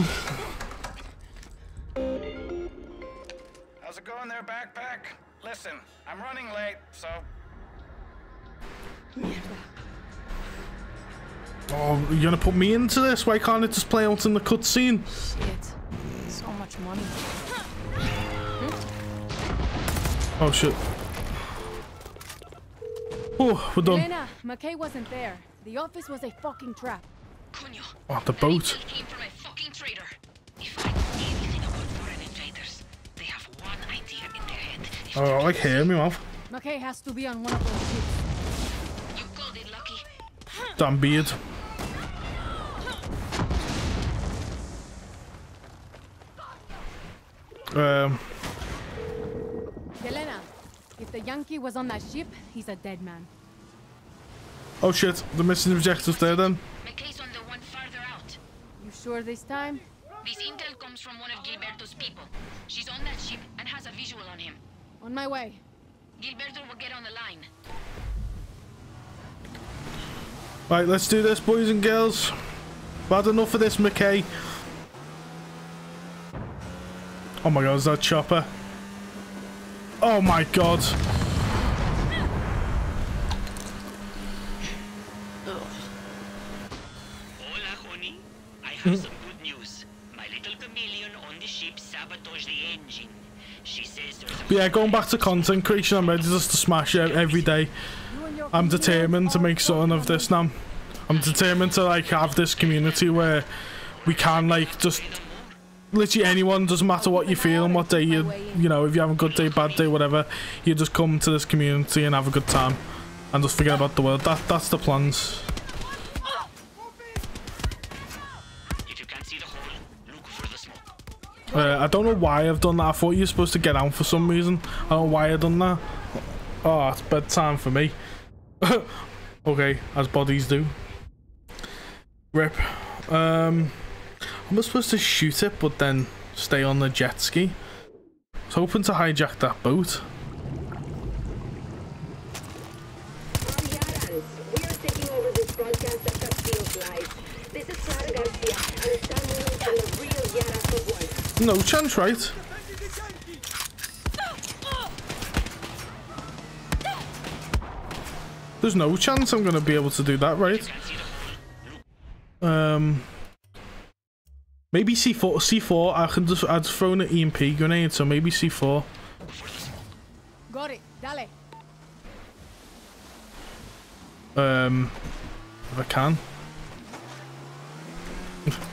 How's it going there, backpack? Listen, I'm running late, so Oh, you're gonna put me into this? Why can't it just play out in the cutscene? Shit. So much money. Oh shit. Oh, we're done. Elena, McKay wasn't there. The office was a fucking trap. Oh, the boat. Oh, I hear me, mouth. McKay has to be on one of those ships. You got it, Lucky. Damn beard. Um, Elena, if the Yankee was on that ship, he's a dead man. oh shit, the missing objectives there then. McKay's on the one farther out. You sure this time? This intel comes from one of Gilberto's people. She's on that ship and has a visual on him. On my way. Gilberto will get on the line. Right, let's do this, boys and girls. I've enough of this, McKay. Oh my god, is that chopper? Oh my god. Hola, honey. I have some good news. My little chameleon on the ship sabotaged the engine. She says But yeah, going back to content creation, I'm ready just to smash it every day. I'm determined to make something of this now. I'm determined to like have this community where we can like just literally anyone doesn't matter what you feel and what day you you know if you have a good day bad day whatever you just come to this community and have a good time and just forget about the world. That that's the plans. Uh, I don't know why I've done that. I thought you were supposed to get out for some reason. I don't know why I've done that. Oh it's bedtime for me. Okay as bodies do. Rip. Um, I supposed to shoot it, but then stay on the jet ski? I was hoping to hijack that boat. No chance, right? There's no chance I'm gonna be able to do that, right? Um, maybe C4. C4. I can just. I'd thrown an EMP grenade, so maybe C4. Got it. Dale. Um, if I can.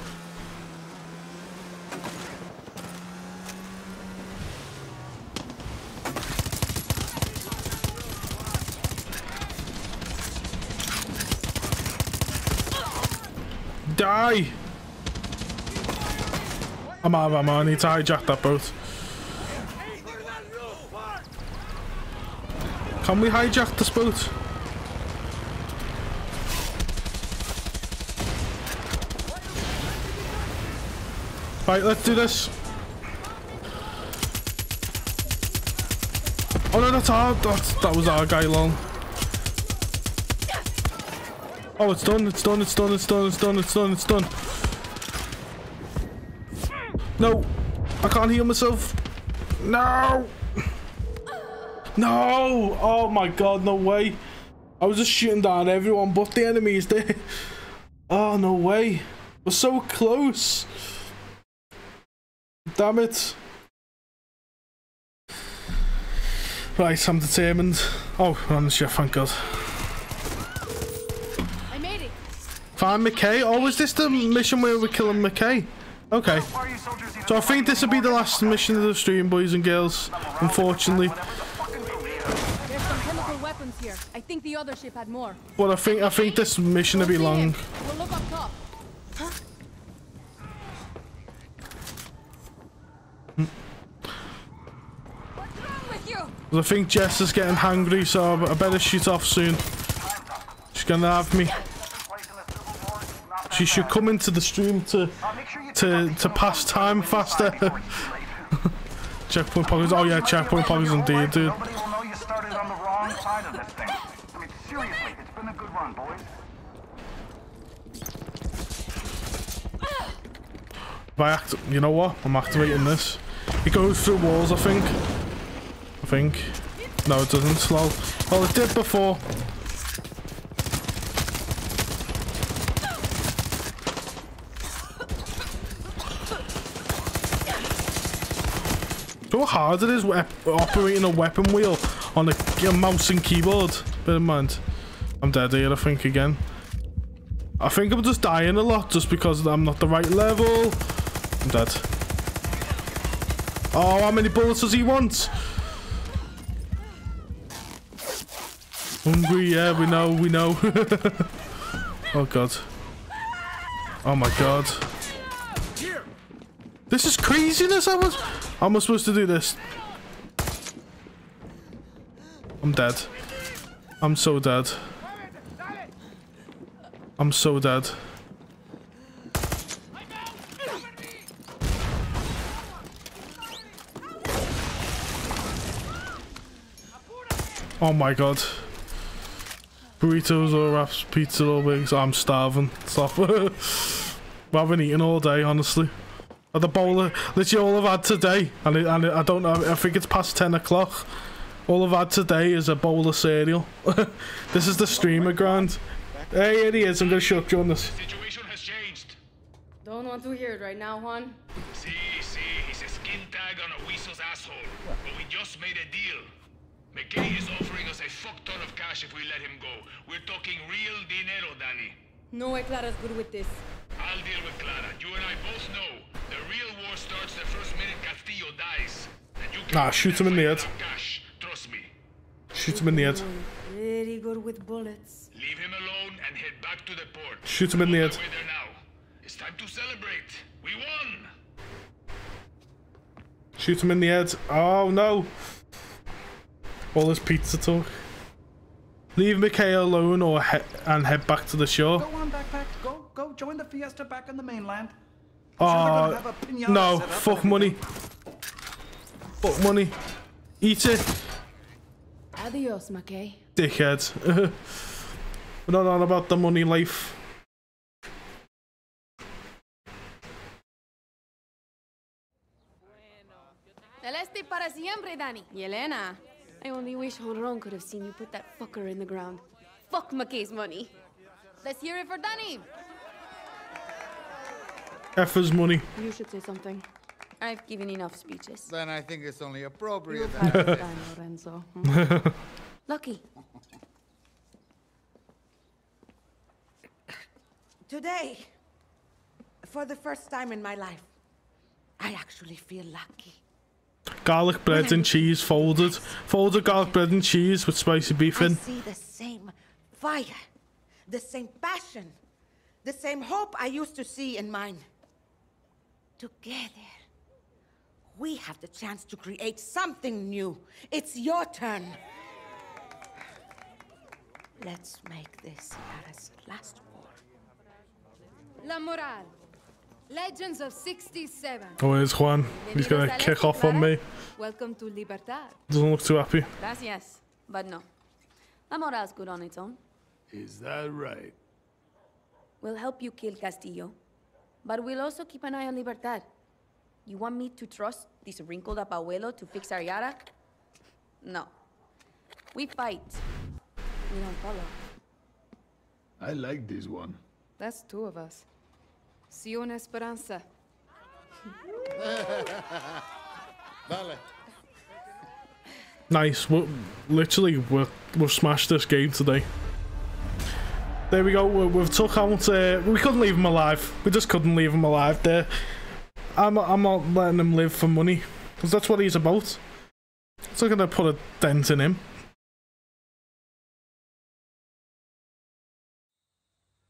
Die! I'm out of ammo. I need to hijack that boat. Can we hijack this boat? Right, let's do this. Oh no, that's our, that's, that was our guy long. Oh, it's done, it's done, it's done, it's done, it's done, it's done, it's done. No, I can't heal myself. No! No! Oh my god, no way. I was just shooting down everyone but the enemies there. Oh, no way. We're so close. Damn it. Right, I'm determined. Oh, we're on the ship, thank god. I made it. Find McKay? Oh, was this the mission where we're killing McKay? Okay. So I think this will be the last mission of the stream, boys and girls. Unfortunately. There's some chemical weapons here. I think the other ship had more. I think I think this mission will be long. I think Jess is getting hungry, so I better shoot off soon. She's gonna have me. She should come into the stream to to to pass time faster. checkpoint pockets. Oh yeah, checkpoint pockets indeed, dude. If I act, you know what? I'm activating this. It goes through walls, I think. I think. No, it doesn't. Slow. Well, it did before. So hard it is operating a weapon wheel on a, a mouse and keyboard. Bear in mind. I'm dead here, I think, again. I think I'm just dying a lot just because I'm not the right level. I'm dead. Oh, how many bullets does he want? Hungry, yeah, we know, we know. oh, God. Oh, my God. This is craziness. I was. How am I supposed to do this? I'm dead. I'm so dead. I'm so dead. Oh my god. Burritos or wraps, pizza or wings. I'm starving. Stop. I haven't eaten all day, honestly. At the bowl of, literally all I've had today, and, it, and it, I don't know, I think it's past 10 o'clock. All I've had today is a bowl of cereal. this is the streamer grind. Hey, here he is. I'm going to shut you on this. Situation has changed. Don't want to hear it right now, Juan. See, see, he's a skin tag on a weasel's asshole. But we just made a deal. McKay is offering us a fuck ton of cash if we let him go. We're talking real dinero, Dani. No way Clara's good with this. I'll deal with Clara. You and I both know the real war starts the first minute Castillo dies. And you Nah, shoot him in the head. cash. Trust me. Shoot him in the head. Pretty good with bullets. Leave him alone and head back to the port. Shoot him in the head. There now. It's time to celebrate. We won. Shoot him in the head. Oh no. All this pizza talk. Leave McKay alone or he and head back to the shore. Go on, backpack. Go, go. join the fiesta back on the mainland. Oh, no, fuck money. Fuck money. Eat it, Adios, McKay. dickhead. We're not on about the money life. Celeste para siempre, Dani. Yelena. I only wish Jonrón could have seen you put that fucker in the ground. Fuck McKay's money. Let's hear it for Dani. Effa's money. You should say something. I've given enough speeches. Then I think it's only appropriate. You'll pass it Lorenzo. Hmm? Lucky. Today, for the first time in my life, I actually feel lucky. Garlic bread and cheese folded. Folded garlic bread and cheese with spicy beef in. I see the same fire, the same passion, the same hope I used to see in mine. Together, we have the chance to create something new. It's your turn. Let's make this Yara's last war. La Moral. Legends of 67. Oh, here's Juan. He's gonna kick off on me. Welcome to Libertad. Doesn't look too happy. Gracias. But no. La Moral's good on its own. Is that right? We'll help you kill Castillo. But we'll also keep an eye on Libertad. You want me to trust this wrinkled up abuelo to fix our Yara? No. We fight. We don't follow. I like this one. That's two of us. See you in Esperanza. Dale. Nice. we literally, we're, we've smashed this game today. There we go. We, we've took out. Uh, we couldn't leave him alive. We just couldn't leave him alive there. I'm, I'm not letting him live for money. Because that's what he's about. It's not going to put a dent in him.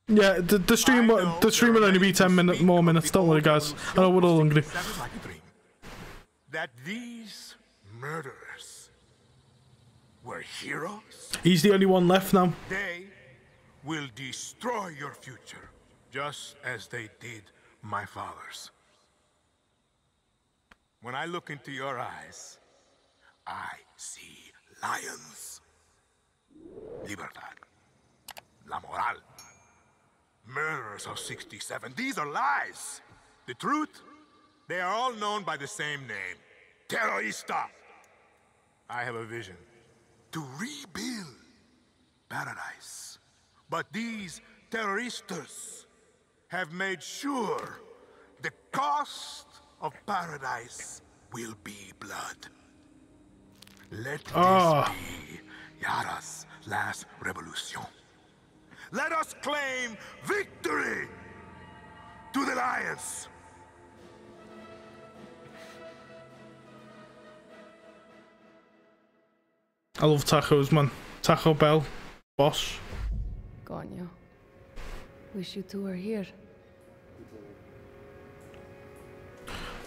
Yeah, the, the stream will- the stream will only be 10 minute, more minutes. Don't worry, guys. I know we're all hungry. like a dream. That these murderers were heroes. He's the only one left now. They will destroy your future, just as they did my father's. When I look into your eyes, I see lions. Libertad. La moral. Murderers of 67. These are lies. The truth? They are all known by the same name. Terrorista. I have a vision. To rebuild paradise. But these terroristas have made sure the cost of paradise will be blood. Let Ah. this be Yara's last revolution. Let us claim victory to the lions. I love tacos, man. Taco Bell. Boss. Coño. Wish you two were here.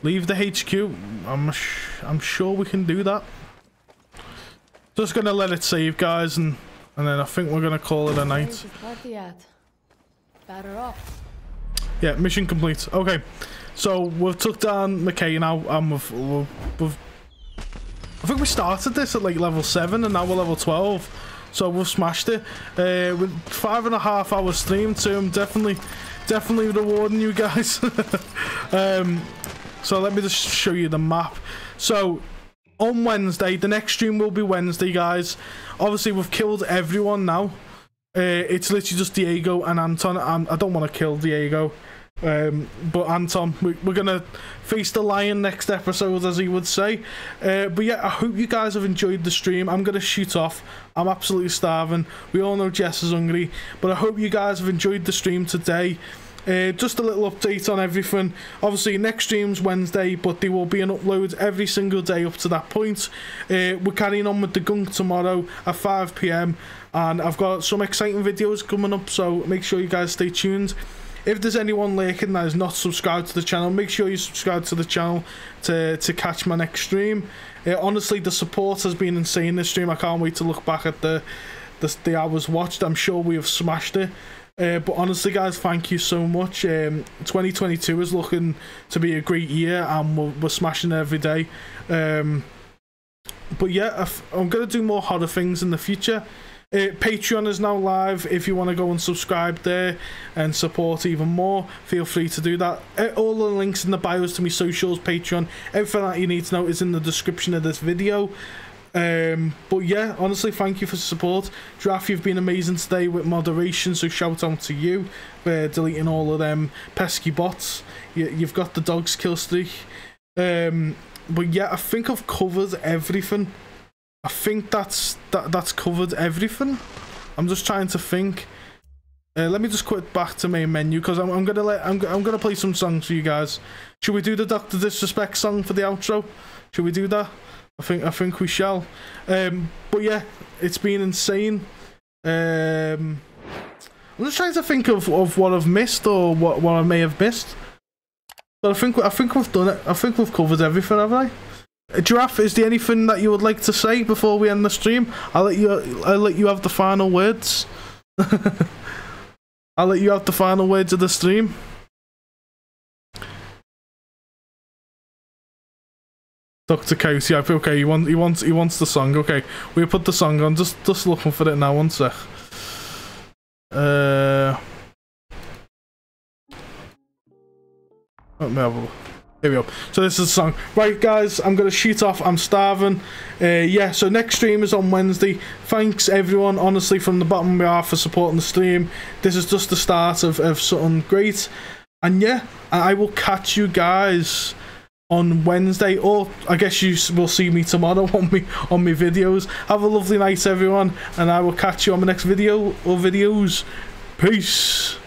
Leave the HQ. I'm sh- I'm sure we can do that. Just gonna let it save, guys, and and then I think we're gonna call it a night. Where's the party at? Batter up. Yeah, mission complete. Okay, so we've took down McKay now, and we've, we've, we've I think we started this at like level seven, and now we're level twelve. So we've smashed it. Uh, with five and a half hour stream, so I'm definitely, definitely rewarding you guys. um, so let me just show you the map. So on Wednesday, the next stream will be Wednesday, guys. Obviously, we've killed everyone now. Uh, it's literally just Diego and Anton. I'm, I don't want to kill Diego. Um, but Anton, we, we're gonna face the lion next episode, as he would say. Uh, but yeah, I hope you guys have enjoyed the stream. I'm gonna shoot off. I'm absolutely starving. We all know Jess is hungry, but I hope you guys have enjoyed the stream today. Uh, just a little update on everything. Obviously, next stream's Wednesday, but there will be an upload every single day up to that point. Uh, we're carrying on with the gunk tomorrow at 5 pm, and I've got some exciting videos coming up, so make sure you guys stay tuned. If there's anyone lurking that is not subscribed to the channel, make sure you subscribe to the channel to, to catch my next stream. Uh, honestly, the support has been insane this stream. I can't wait to look back at the the, the hours watched. I'm sure we have smashed it. Uh, but honestly, guys, thank you so much. Um, 2022 is looking to be a great year, and we're, we're smashing every day. Um, but yeah, I'm gonna do more horror things in the future. Uh, Patreon is now live. If you want to go and subscribe there and support even more, feel free to do that. Uh, all the links in the bios to my socials, Patreon, everything that you need to know is in the description of this video. Um, but yeah, honestly, thank you for the support. Draft, you've been amazing today with moderation, so shout out to you for deleting all of them pesky bots. You, you've got the dog's kill streak. Um, but yeah, I think I've covered everything. I think that's that that's covered everything. I'm just trying to think. Uh, let me just quit back to main menu because I'm, I'm gonna let I'm, I'm gonna play some songs for you guys. Should we do the Doctor Disrespect song for the outro? Should we do that? I think I think we shall. Um, but yeah, it's been insane. Um, I'm just trying to think of, of what I've missed or what, what I may have missed. But I think I think we've done it. I think we've covered everything, have I? Uh, Giraffe, is there anything that you would like to say before we end the stream? I'll let you. I'll let you have the final words. I'll let you have the final words of the stream. Case, yeah, okay. He wants, he wants, he wants the song. Okay, we put the song on. Just, just looking for it now. One sec. Uh. Here we go. So this is the song. Right, guys, I'm going to shoot off. I'm starving. Uh, yeah, so next stream is on Wednesday. Thanks, everyone, honestly, from the bottom my heart for supporting the stream. This is just the start of, of something great. And yeah, I will catch you guys on Wednesday, or I guess you will see me tomorrow on me on my videos. Have a lovely night, everyone, and I will catch you on the next video or videos. Peace.